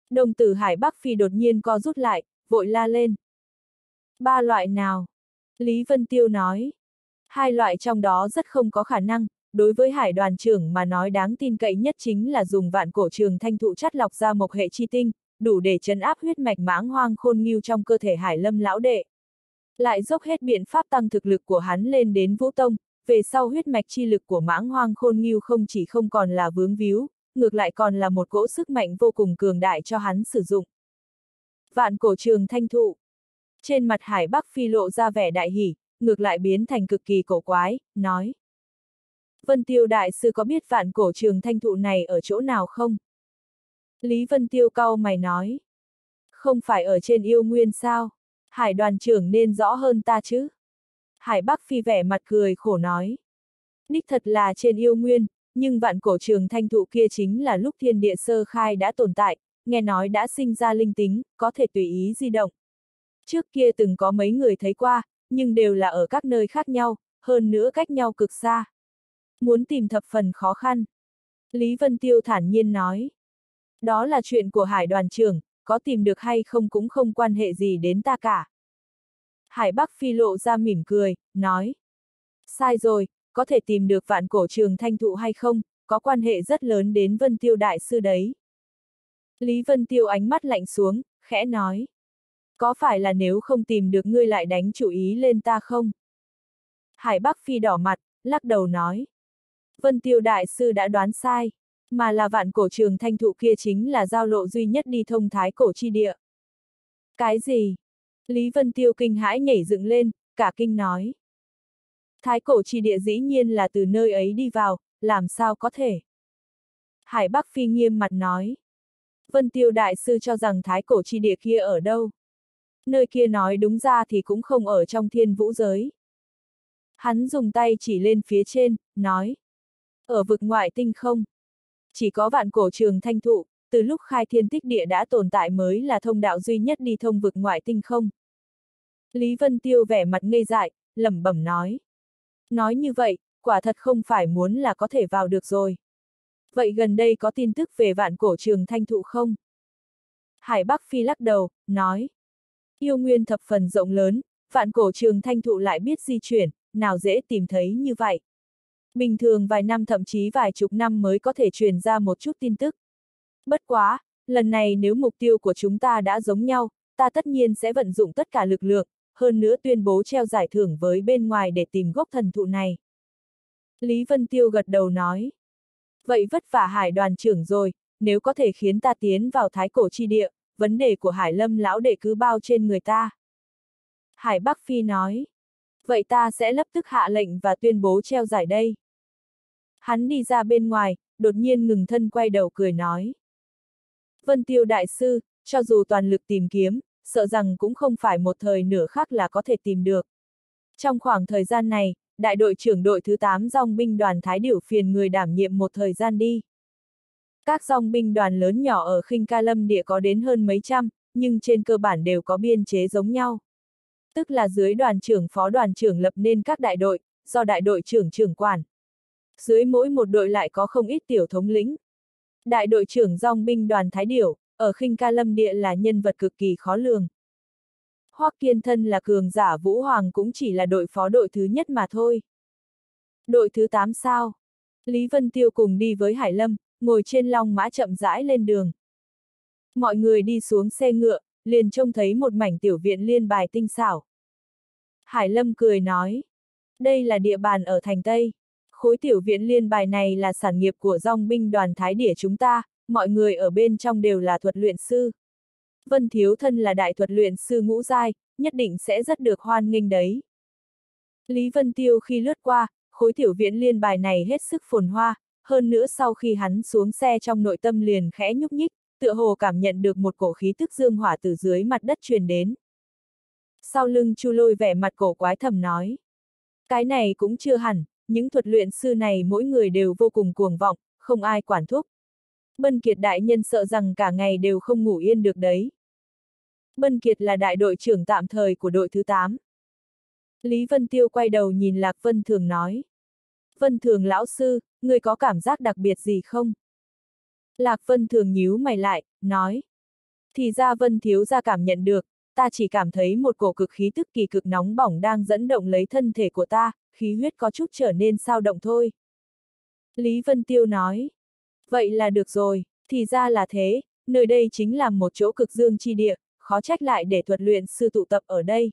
Đồng tử Hải Bắc Phi đột nhiên co rút lại, vội la lên. Ba loại nào? Lý Vân Tiêu nói. Hai loại trong đó rất không có khả năng, đối với hải đoàn trưởng mà nói đáng tin cậy nhất chính là dùng vạn cổ trường thanh thụ chắt lọc ra một hệ chi tinh, đủ để chấn áp huyết mạch mãng hoang khôn nghiêu trong cơ thể hải lâm lão đệ. Lại dốc hết biện pháp tăng thực lực của hắn lên đến vũ tông, về sau huyết mạch chi lực của mãng hoang khôn nghiêu không chỉ không còn là vướng víu, ngược lại còn là một cỗ sức mạnh vô cùng cường đại cho hắn sử dụng. Vạn cổ trường thanh thụ. Trên mặt hải bắc phi lộ ra vẻ đại hỉ, ngược lại biến thành cực kỳ cổ quái, nói. Vân Tiêu Đại Sư có biết vạn cổ trường thanh thụ này ở chỗ nào không? Lý Vân Tiêu cau mày nói. Không phải ở trên yêu nguyên sao? Hải đoàn trưởng nên rõ hơn ta chứ? Hải Bắc Phi vẻ mặt cười khổ nói. Đích thật là trên yêu nguyên, nhưng vạn cổ trường thanh thụ kia chính là lúc thiên địa sơ khai đã tồn tại, nghe nói đã sinh ra linh tính, có thể tùy ý di động. Trước kia từng có mấy người thấy qua, nhưng đều là ở các nơi khác nhau, hơn nữa cách nhau cực xa. Muốn tìm thập phần khó khăn. Lý Vân Tiêu thản nhiên nói. Đó là chuyện của hải đoàn trưởng, có tìm được hay không cũng không quan hệ gì đến ta cả. Hải Bắc Phi lộ ra mỉm cười, nói. Sai rồi, có thể tìm được vạn cổ trường thanh thụ hay không, có quan hệ rất lớn đến Vân Tiêu Đại Sư đấy. Lý Vân Tiêu ánh mắt lạnh xuống, khẽ nói. Có phải là nếu không tìm được ngươi lại đánh chủ ý lên ta không? Hải Bắc Phi đỏ mặt, lắc đầu nói. Vân Tiêu Đại Sư đã đoán sai, mà là vạn cổ trường thanh thụ kia chính là giao lộ duy nhất đi thông thái cổ chi địa. Cái gì? Lý Vân Tiêu kinh hãi nhảy dựng lên, cả kinh nói. Thái cổ chi địa dĩ nhiên là từ nơi ấy đi vào, làm sao có thể? Hải Bắc Phi nghiêm mặt nói. Vân Tiêu Đại Sư cho rằng thái cổ chi địa kia ở đâu? Nơi kia nói đúng ra thì cũng không ở trong thiên vũ giới. Hắn dùng tay chỉ lên phía trên, nói. Ở vực ngoại tinh không? Chỉ có vạn cổ trường thanh thụ, từ lúc khai thiên tích địa đã tồn tại mới là thông đạo duy nhất đi thông vực ngoại tinh không. Lý Vân Tiêu vẻ mặt ngây dại, lẩm bẩm nói. Nói như vậy, quả thật không phải muốn là có thể vào được rồi. Vậy gần đây có tin tức về vạn cổ trường thanh thụ không? Hải Bắc Phi lắc đầu, nói. Yêu nguyên thập phần rộng lớn, vạn cổ trường thanh thụ lại biết di chuyển, nào dễ tìm thấy như vậy. Bình thường vài năm thậm chí vài chục năm mới có thể truyền ra một chút tin tức. Bất quá, lần này nếu mục tiêu của chúng ta đã giống nhau, ta tất nhiên sẽ vận dụng tất cả lực lượng, hơn nữa tuyên bố treo giải thưởng với bên ngoài để tìm gốc thần thụ này. Lý Vân Tiêu gật đầu nói. Vậy vất vả hải đoàn trưởng rồi, nếu có thể khiến ta tiến vào thái cổ chi địa, vấn đề của hải lâm lão đệ cứ bao trên người ta. Hải Bắc Phi nói. Vậy ta sẽ lập tức hạ lệnh và tuyên bố treo giải đây. Hắn đi ra bên ngoài, đột nhiên ngừng thân quay đầu cười nói. Vân Tiêu Đại Sư, cho dù toàn lực tìm kiếm, sợ rằng cũng không phải một thời nửa khác là có thể tìm được. Trong khoảng thời gian này, đại đội trưởng đội thứ 8 dòng binh đoàn Thái Điểu phiền người đảm nhiệm một thời gian đi. Các dòng binh đoàn lớn nhỏ ở khinh ca lâm địa có đến hơn mấy trăm, nhưng trên cơ bản đều có biên chế giống nhau. Tức là dưới đoàn trưởng phó đoàn trưởng lập nên các đại đội, do đại đội trưởng trưởng quản. Dưới mỗi một đội lại có không ít tiểu thống lĩnh. Đại đội trưởng dòng binh đoàn Thái Điểu, ở khinh ca lâm địa là nhân vật cực kỳ khó lường. Hoắc Kiên Thân là cường giả Vũ Hoàng cũng chỉ là đội phó đội thứ nhất mà thôi. Đội thứ 8 sao? Lý Vân Tiêu cùng đi với Hải Lâm, ngồi trên long mã chậm rãi lên đường. Mọi người đi xuống xe ngựa, liền trông thấy một mảnh tiểu viện liên bài tinh xảo. Hải Lâm cười nói, đây là địa bàn ở thành Tây. Khối tiểu viện liên bài này là sản nghiệp của dòng binh đoàn Thái Đỉa chúng ta, mọi người ở bên trong đều là thuật luyện sư. Vân Thiếu Thân là đại thuật luyện sư ngũ giai, nhất định sẽ rất được hoan nghênh đấy. Lý Vân Tiêu khi lướt qua, khối tiểu viện liên bài này hết sức phồn hoa, hơn nữa sau khi hắn xuống xe trong nội tâm liền khẽ nhúc nhích, tựa hồ cảm nhận được một cổ khí tức dương hỏa từ dưới mặt đất truyền đến. Sau lưng chu lôi vẻ mặt cổ quái thầm nói. Cái này cũng chưa hẳn, những thuật luyện sư này mỗi người đều vô cùng cuồng vọng, không ai quản thúc. Bân Kiệt đại nhân sợ rằng cả ngày đều không ngủ yên được đấy. Bân Kiệt là đại đội trưởng tạm thời của đội thứ 8. Lý Vân Tiêu quay đầu nhìn Lạc Vân Thường nói. Vân Thường lão sư, người có cảm giác đặc biệt gì không? Lạc Vân Thường nhíu mày lại, nói. Thì ra Vân Thiếu ra cảm nhận được, ta chỉ cảm thấy một cổ cực khí tức kỳ cực nóng bỏng đang dẫn động lấy thân thể của ta, khí huyết có chút trở nên sao động thôi. Lý Vân Tiêu nói. Vậy là được rồi, thì ra là thế, nơi đây chính là một chỗ cực dương chi địa, khó trách lại để thuật luyện sư tụ tập ở đây.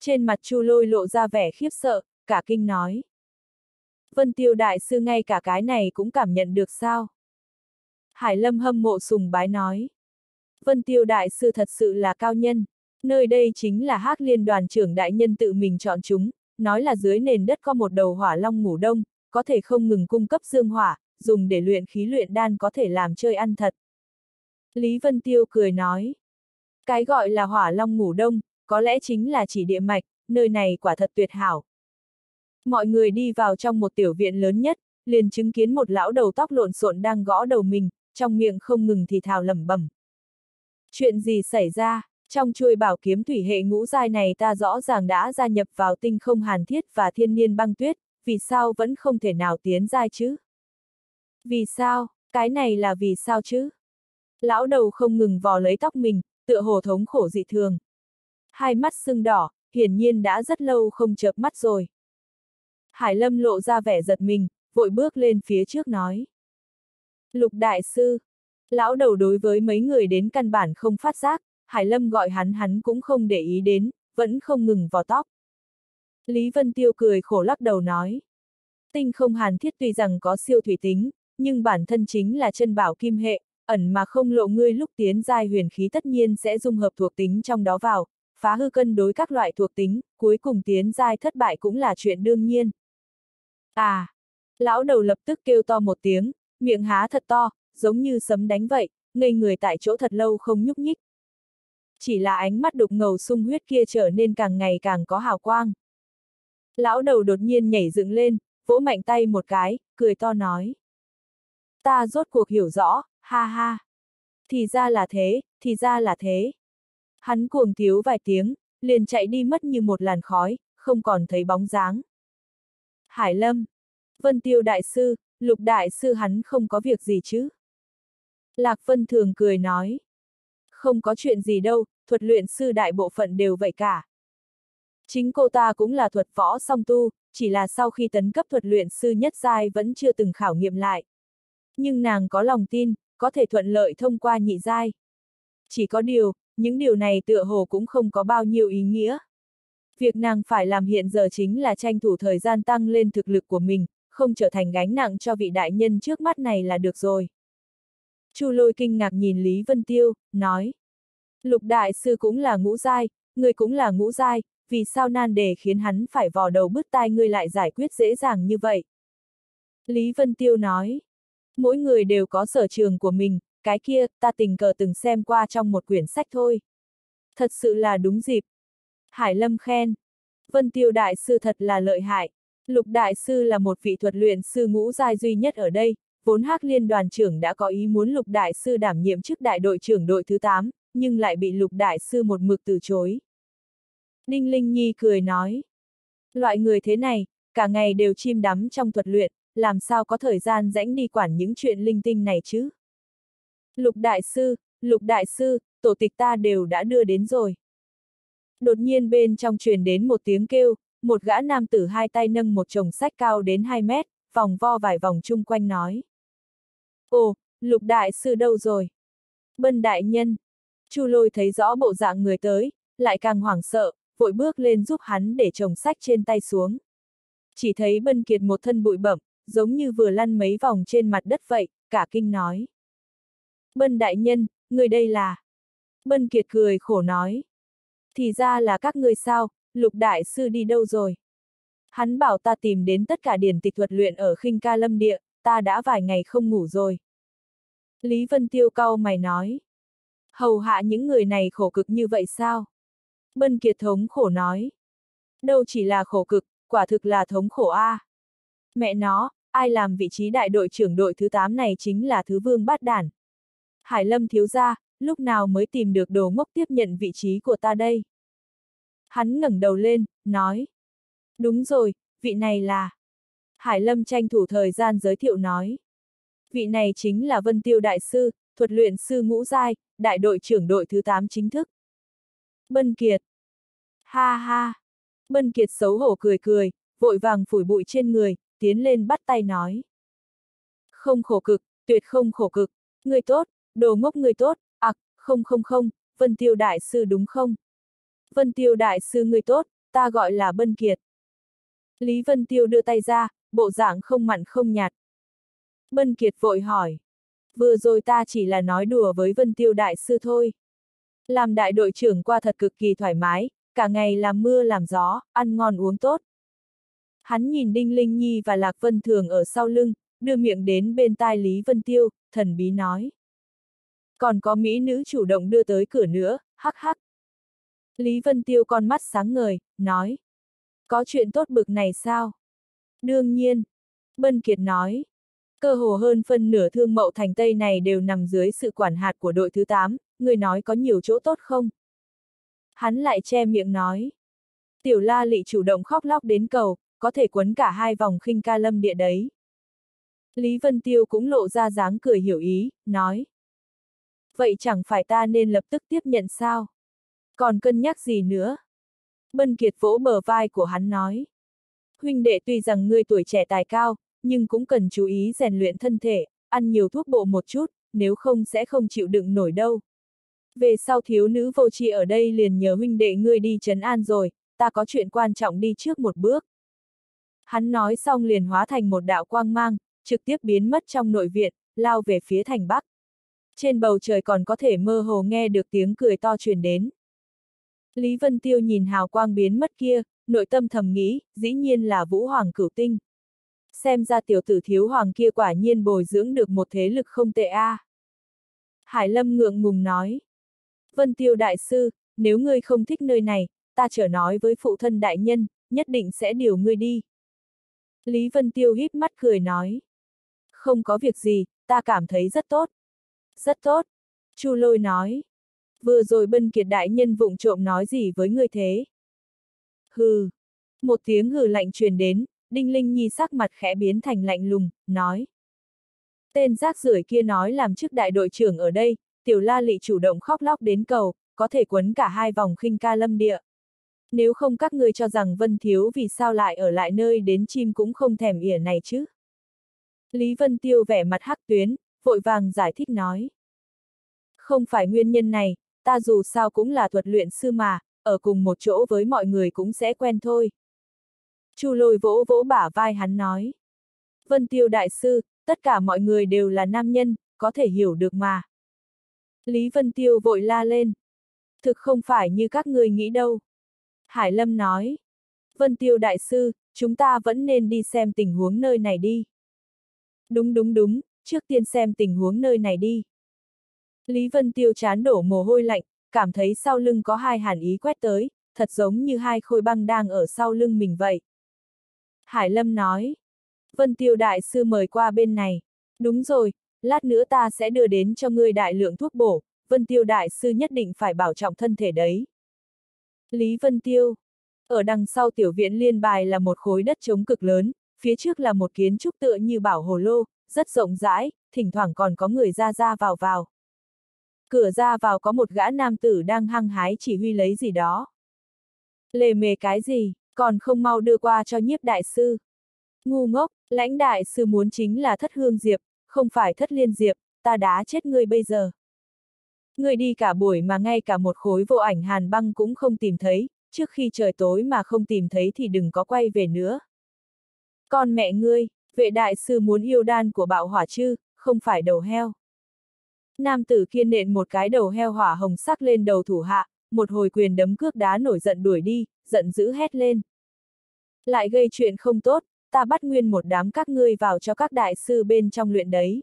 Trên mặt Chu Lôi lộ ra vẻ khiếp sợ, cả kinh nói. Vân Tiêu Đại Sư ngay cả cái này cũng cảm nhận được sao? Hải Lâm hâm mộ sùng bái nói. Vân Tiêu Đại Sư thật sự là cao nhân. Nơi đây chính là hắc liên đoàn trưởng đại nhân tự mình chọn chúng, nói là dưới nền đất có một đầu hỏa long ngủ đông, có thể không ngừng cung cấp dương hỏa, dùng để luyện khí luyện đan có thể làm chơi ăn thật. Lý Vân Tiêu cười nói. Cái gọi là hỏa long ngủ đông, có lẽ chính là chỉ địa mạch, nơi này quả thật tuyệt hảo. Mọi người đi vào trong một tiểu viện lớn nhất, liền chứng kiến một lão đầu tóc lộn xộn đang gõ đầu mình, trong miệng không ngừng thì thào lẩm bẩm. Chuyện gì xảy ra? Trong chuôi bảo kiếm thủy hệ ngũ giai này ta rõ ràng đã gia nhập vào tinh không hàn thiết và thiên niên băng tuyết, vì sao vẫn không thể nào tiến giai chứ? Vì sao? Cái này là vì sao chứ? Lão đầu không ngừng vò lấy tóc mình, tựa hồ thống khổ dị thường. Hai mắt sưng đỏ, hiển nhiên đã rất lâu không chợp mắt rồi. Hải Lâm lộ ra vẻ giật mình, vội bước lên phía trước nói. Lục Đại Sư. Lão đầu đối với mấy người đến căn bản không phát giác, Hải Lâm gọi hắn hắn cũng không để ý đến, vẫn không ngừng vò tóc. Lý Vân Tiêu cười khổ lắc đầu nói. Tinh không hàn thiết tuy rằng có siêu thủy tính, nhưng bản thân chính là chân bảo kim hệ, ẩn mà không lộ ngươi lúc tiến giai huyền khí tất nhiên sẽ dung hợp thuộc tính trong đó vào, phá hư cân đối các loại thuộc tính, cuối cùng tiến giai thất bại cũng là chuyện đương nhiên. À! Lão đầu lập tức kêu to một tiếng, miệng há thật to, giống như sấm đánh vậy, ngây người tại chỗ thật lâu không nhúc nhích. Chỉ là ánh mắt đục ngầu sung huyết kia trở nên càng ngày càng có hào quang. Lão đầu đột nhiên nhảy dựng lên, vỗ mạnh tay một cái, cười to nói. Ta rốt cuộc hiểu rõ, ha ha. Thì ra là thế, thì ra là thế. Hắn cuồng thiếu vài tiếng, liền chạy đi mất như một làn khói, không còn thấy bóng dáng. Hải Lâm, Vân Tiêu Đại Sư, Lục Đại Sư hắn không có việc gì chứ? Lạc Vân thường cười nói. Không có chuyện gì đâu, thuật luyện sư đại bộ phận đều vậy cả. Chính cô ta cũng là thuật võ song tu, chỉ là sau khi tấn cấp thuật luyện sư nhất giai vẫn chưa từng khảo nghiệm lại. Nhưng nàng có lòng tin, có thể thuận lợi thông qua nhị giai. Chỉ có điều, những điều này tựa hồ cũng không có bao nhiêu ý nghĩa. Việc nàng phải làm hiện giờ chính là tranh thủ thời gian tăng lên thực lực của mình, không trở thành gánh nặng cho vị đại nhân trước mắt này là được rồi. Chu lôi kinh ngạc nhìn Lý Vân Tiêu, nói. Lục đại sư cũng là ngũ giai, người cũng là ngũ giai, vì sao nan đề khiến hắn phải vò đầu bứt tai ngươi lại giải quyết dễ dàng như vậy? Lý Vân Tiêu nói. Mỗi người đều có sở trường của mình, cái kia, ta tình cờ từng xem qua trong một quyển sách thôi. Thật sự là đúng dịp. Hải Lâm khen. Vân Tiêu Đại Sư thật là lợi hại. Lục Đại Sư là một vị thuật luyện sư ngũ giai duy nhất ở đây, vốn Hắc Liên đoàn trưởng đã có ý muốn Lục Đại Sư đảm nhiệm chức đại đội trưởng đội thứ 8, nhưng lại bị Lục Đại Sư một mực từ chối. Ninh Linh Nhi cười nói. Loại người thế này, cả ngày đều chim đắm trong thuật luyện, làm sao có thời gian rãnh đi quản những chuyện linh tinh này chứ? Lục Đại Sư, Lục Đại Sư, tổ tịch ta đều đã đưa đến rồi. Đột nhiên bên trong truyền đến một tiếng kêu, một gã nam tử hai tay nâng một chồng sách cao đến 2 mét, vòng vo vài vòng chung quanh nói. Ồ, Lục Đại Sư đâu rồi? Bân Đại Nhân. Chu lôi thấy rõ bộ dạng người tới, lại càng hoảng sợ, vội bước lên giúp hắn để chồng sách trên tay xuống. Chỉ thấy Bân Kiệt một thân bụi bẩm, giống như vừa lăn mấy vòng trên mặt đất vậy, cả kinh nói. Bân đại nhân, người đây là... Bân Kiệt cười khổ nói. Thì ra là các người sao, lục đại sư đi đâu rồi? Hắn bảo ta tìm đến tất cả điển tịch thuật luyện ở khinh ca lâm địa, ta đã vài ngày không ngủ rồi. Lý Vân Tiêu cau mày nói. Hầu hạ những người này khổ cực như vậy sao? Bân Kiệt thống khổ nói. Đâu chỉ là khổ cực, quả thực là thống khổ a. À. Mẹ nó, ai làm vị trí đại đội trưởng đội thứ 8 này chính là thứ vương bát đản. Hải Lâm thiếu gia, lúc nào mới tìm được đồ ngốc tiếp nhận vị trí của ta đây? Hắn ngẩng đầu lên, nói. Đúng rồi, vị này là... Hải Lâm tranh thủ thời gian giới thiệu nói. Vị này chính là Vân Tiêu Đại Sư, thuật luyện sư ngũ giai, đại đội trưởng đội thứ 8 chính thức. Bân Kiệt. Ha ha. Bân Kiệt xấu hổ cười cười, vội vàng phủi bụi trên người, tiến lên bắt tay nói. Không khổ cực, tuyệt không khổ cực, người tốt, đồ ngốc người tốt, ạc, à, không không không, Vân Tiêu Đại Sư đúng không? Vân Tiêu Đại Sư người tốt, ta gọi là Bân Kiệt. Lý Vân Tiêu đưa tay ra, bộ dạng không mặn không nhạt. Bân Kiệt vội hỏi. Vừa rồi ta chỉ là nói đùa với Vân Tiêu Đại Sư thôi. Làm đại đội trưởng qua thật cực kỳ thoải mái, cả ngày làm mưa làm gió, ăn ngon uống tốt. Hắn nhìn Đinh Linh Nhi và Lạc Vân Thường ở sau lưng, đưa miệng đến bên tai Lý Vân Tiêu, thần bí nói. Còn có mỹ nữ chủ động đưa tới cửa nữa, hắc hắc. Lý Vân Tiêu con mắt sáng ngời, nói. Có chuyện tốt bực này sao? Đương nhiên. Bân Kiệt nói. Cơ hồ hơn phân nửa thương mậu thành Tây này đều nằm dưới sự quản hạt của đội thứ 8, người nói có nhiều chỗ tốt không? Hắn lại che miệng nói. Tiểu la lị chủ động khóc lóc đến cầu, có thể quấn cả hai vòng khinh ca lâm địa đấy. Lý Vân Tiêu cũng lộ ra dáng cười hiểu ý, nói. Vậy chẳng phải ta nên lập tức tiếp nhận sao? Còn cân nhắc gì nữa? Bân Kiệt vỗ bờ vai của hắn nói. Huynh đệ tuy rằng ngươi tuổi trẻ tài cao, nhưng cũng cần chú ý rèn luyện thân thể, ăn nhiều thuốc bộ một chút, nếu không sẽ không chịu đựng nổi đâu. Về sau thiếu nữ vô tri ở đây liền nhờ huynh đệ ngươi đi trấn an rồi, ta có chuyện quan trọng đi trước một bước. Hắn nói xong liền hóa thành một đạo quang mang, trực tiếp biến mất trong nội viện, lao về phía thành Bắc. Trên bầu trời còn có thể mơ hồ nghe được tiếng cười to truyền đến. Lý Vân Tiêu nhìn hào quang biến mất kia, nội tâm thầm nghĩ, dĩ nhiên là Vũ Hoàng cửu tinh. Xem ra tiểu tử thiếu hoàng kia quả nhiên bồi dưỡng được một thế lực không tệ a. À. Hải Lâm ngượng ngùng nói. Vân Tiêu đại sư, nếu ngươi không thích nơi này, ta trở nói với phụ thân đại nhân, nhất định sẽ điều ngươi đi. Lý Vân Tiêu híp mắt cười nói. Không có việc gì, ta cảm thấy rất tốt. Rất tốt. Chu lôi nói. Vừa rồi bân kiệt đại nhân vụng trộm nói gì với ngươi thế? Hừ. Một tiếng hừ lạnh truyền đến, Đinh Linh Nhi sắc mặt khẽ biến thành lạnh lùng, nói. Tên rác rưởi kia nói làm chức đại đội trưởng ở đây, tiểu la lị chủ động khóc lóc đến cầu, có thể quấn cả hai vòng khinh ca lâm địa. Nếu không các ngươi cho rằng Vân Thiếu vì sao lại ở lại nơi đến chim cũng không thèm ỉa này chứ. Lý Vân Tiêu vẻ mặt hắc tuyến, vội vàng giải thích nói. Không phải nguyên nhân này, ta dù sao cũng là thuật luyện sư mà, ở cùng một chỗ với mọi người cũng sẽ quen thôi. Chu lôi vỗ vỗ bả vai hắn nói. Vân Tiêu Đại Sư, tất cả mọi người đều là nam nhân, có thể hiểu được mà. Lý Vân Tiêu vội la lên. Thực không phải như các người nghĩ đâu. Hải Lâm nói. Vân Tiêu Đại Sư, chúng ta vẫn nên đi xem tình huống nơi này đi. Đúng đúng đúng, trước tiên xem tình huống nơi này đi. Lý Vân Tiêu chán đổ mồ hôi lạnh, cảm thấy sau lưng có hai hàn ý quét tới, thật giống như hai khối băng đang ở sau lưng mình vậy. Hải Lâm nói. Vân Tiêu Đại Sư mời qua bên này. Đúng rồi, lát nữa ta sẽ đưa đến cho ngươi đại lượng thuốc bổ, Vân Tiêu Đại Sư nhất định phải bảo trọng thân thể đấy. Lý Vân Tiêu. Ở đằng sau tiểu viện liên bài là một khối đất trống cực lớn, phía trước là một kiến trúc tựa như bảo hồ lô, rất rộng rãi, thỉnh thoảng còn có người ra ra vào vào. Cửa ra vào có một gã nam tử đang hăng hái chỉ huy lấy gì đó. Lề mề cái gì, còn không mau đưa qua cho nhiếp đại sư. Ngu ngốc, lãnh đại sư muốn chính là thất hương diệp, không phải thất liên diệp, ta đá chết ngươi bây giờ. Ngươi đi cả buổi mà ngay cả một khối vô ảnh hàn băng cũng không tìm thấy, trước khi trời tối mà không tìm thấy thì đừng có quay về nữa. Con mẹ ngươi, vệ đại sư muốn yêu đan của bạo hỏa chư, không phải đầu heo. Nam tử kiên nện một cái đầu heo hỏa hồng sắc lên đầu thủ hạ, một hồi quyền đấm cước đá nổi giận đuổi đi, giận dữ hét lên. Lại gây chuyện không tốt, ta bắt nguyên một đám các ngươi vào cho các đại sư bên trong luyện đấy.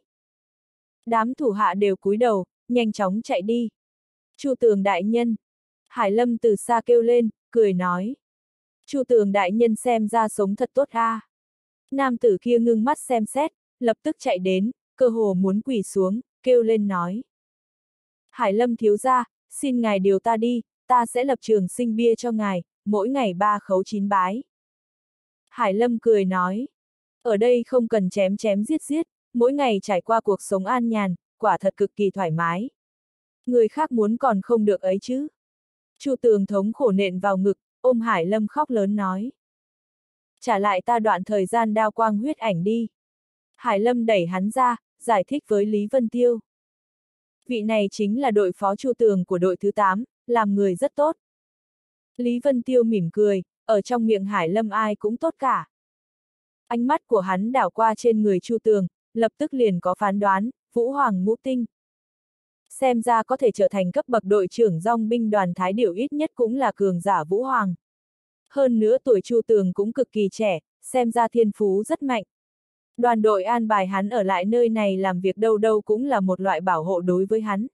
Đám thủ hạ đều cúi đầu, nhanh chóng chạy đi. Chu tường đại nhân. Hải lâm từ xa kêu lên, cười nói. Chu tường đại nhân xem ra sống thật tốt a. À. Nam tử kia ngưng mắt xem xét, lập tức chạy đến, cơ hồ muốn quỳ xuống, kêu lên nói. Hải lâm thiếu ra, xin ngài điều ta đi, ta sẽ lập trường sinh bia cho ngài, mỗi ngày ba khấu chín bái. Hải lâm cười nói. Ở đây không cần chém chém giết giết, mỗi ngày trải qua cuộc sống an nhàn, quả thật cực kỳ thoải mái. Người khác muốn còn không được ấy chứ. Chu tường thống khổ nện vào ngực, ôm Hải Lâm khóc lớn nói. Trả lại ta đoạn thời gian đao quang huyết ảnh đi. Hải Lâm đẩy hắn ra, giải thích với Lý Vân Tiêu. Vị này chính là đội phó chu tường của đội thứ 8, làm người rất tốt. Lý Vân Tiêu mỉm cười, ở trong miệng Hải Lâm ai cũng tốt cả. Ánh mắt của hắn đảo qua trên người chu tường, lập tức liền có phán đoán, Vũ Hoàng ngũ tinh. Xem ra có thể trở thành cấp bậc đội trưởng dòng binh đoàn Thái Điểu ít nhất cũng là cường giả Vũ Hoàng. Hơn nữa tuổi Chu Tường cũng cực kỳ trẻ, xem ra thiên phú rất mạnh. Đoàn đội an bài hắn ở lại nơi này làm việc đâu đâu cũng là một loại bảo hộ đối với hắn.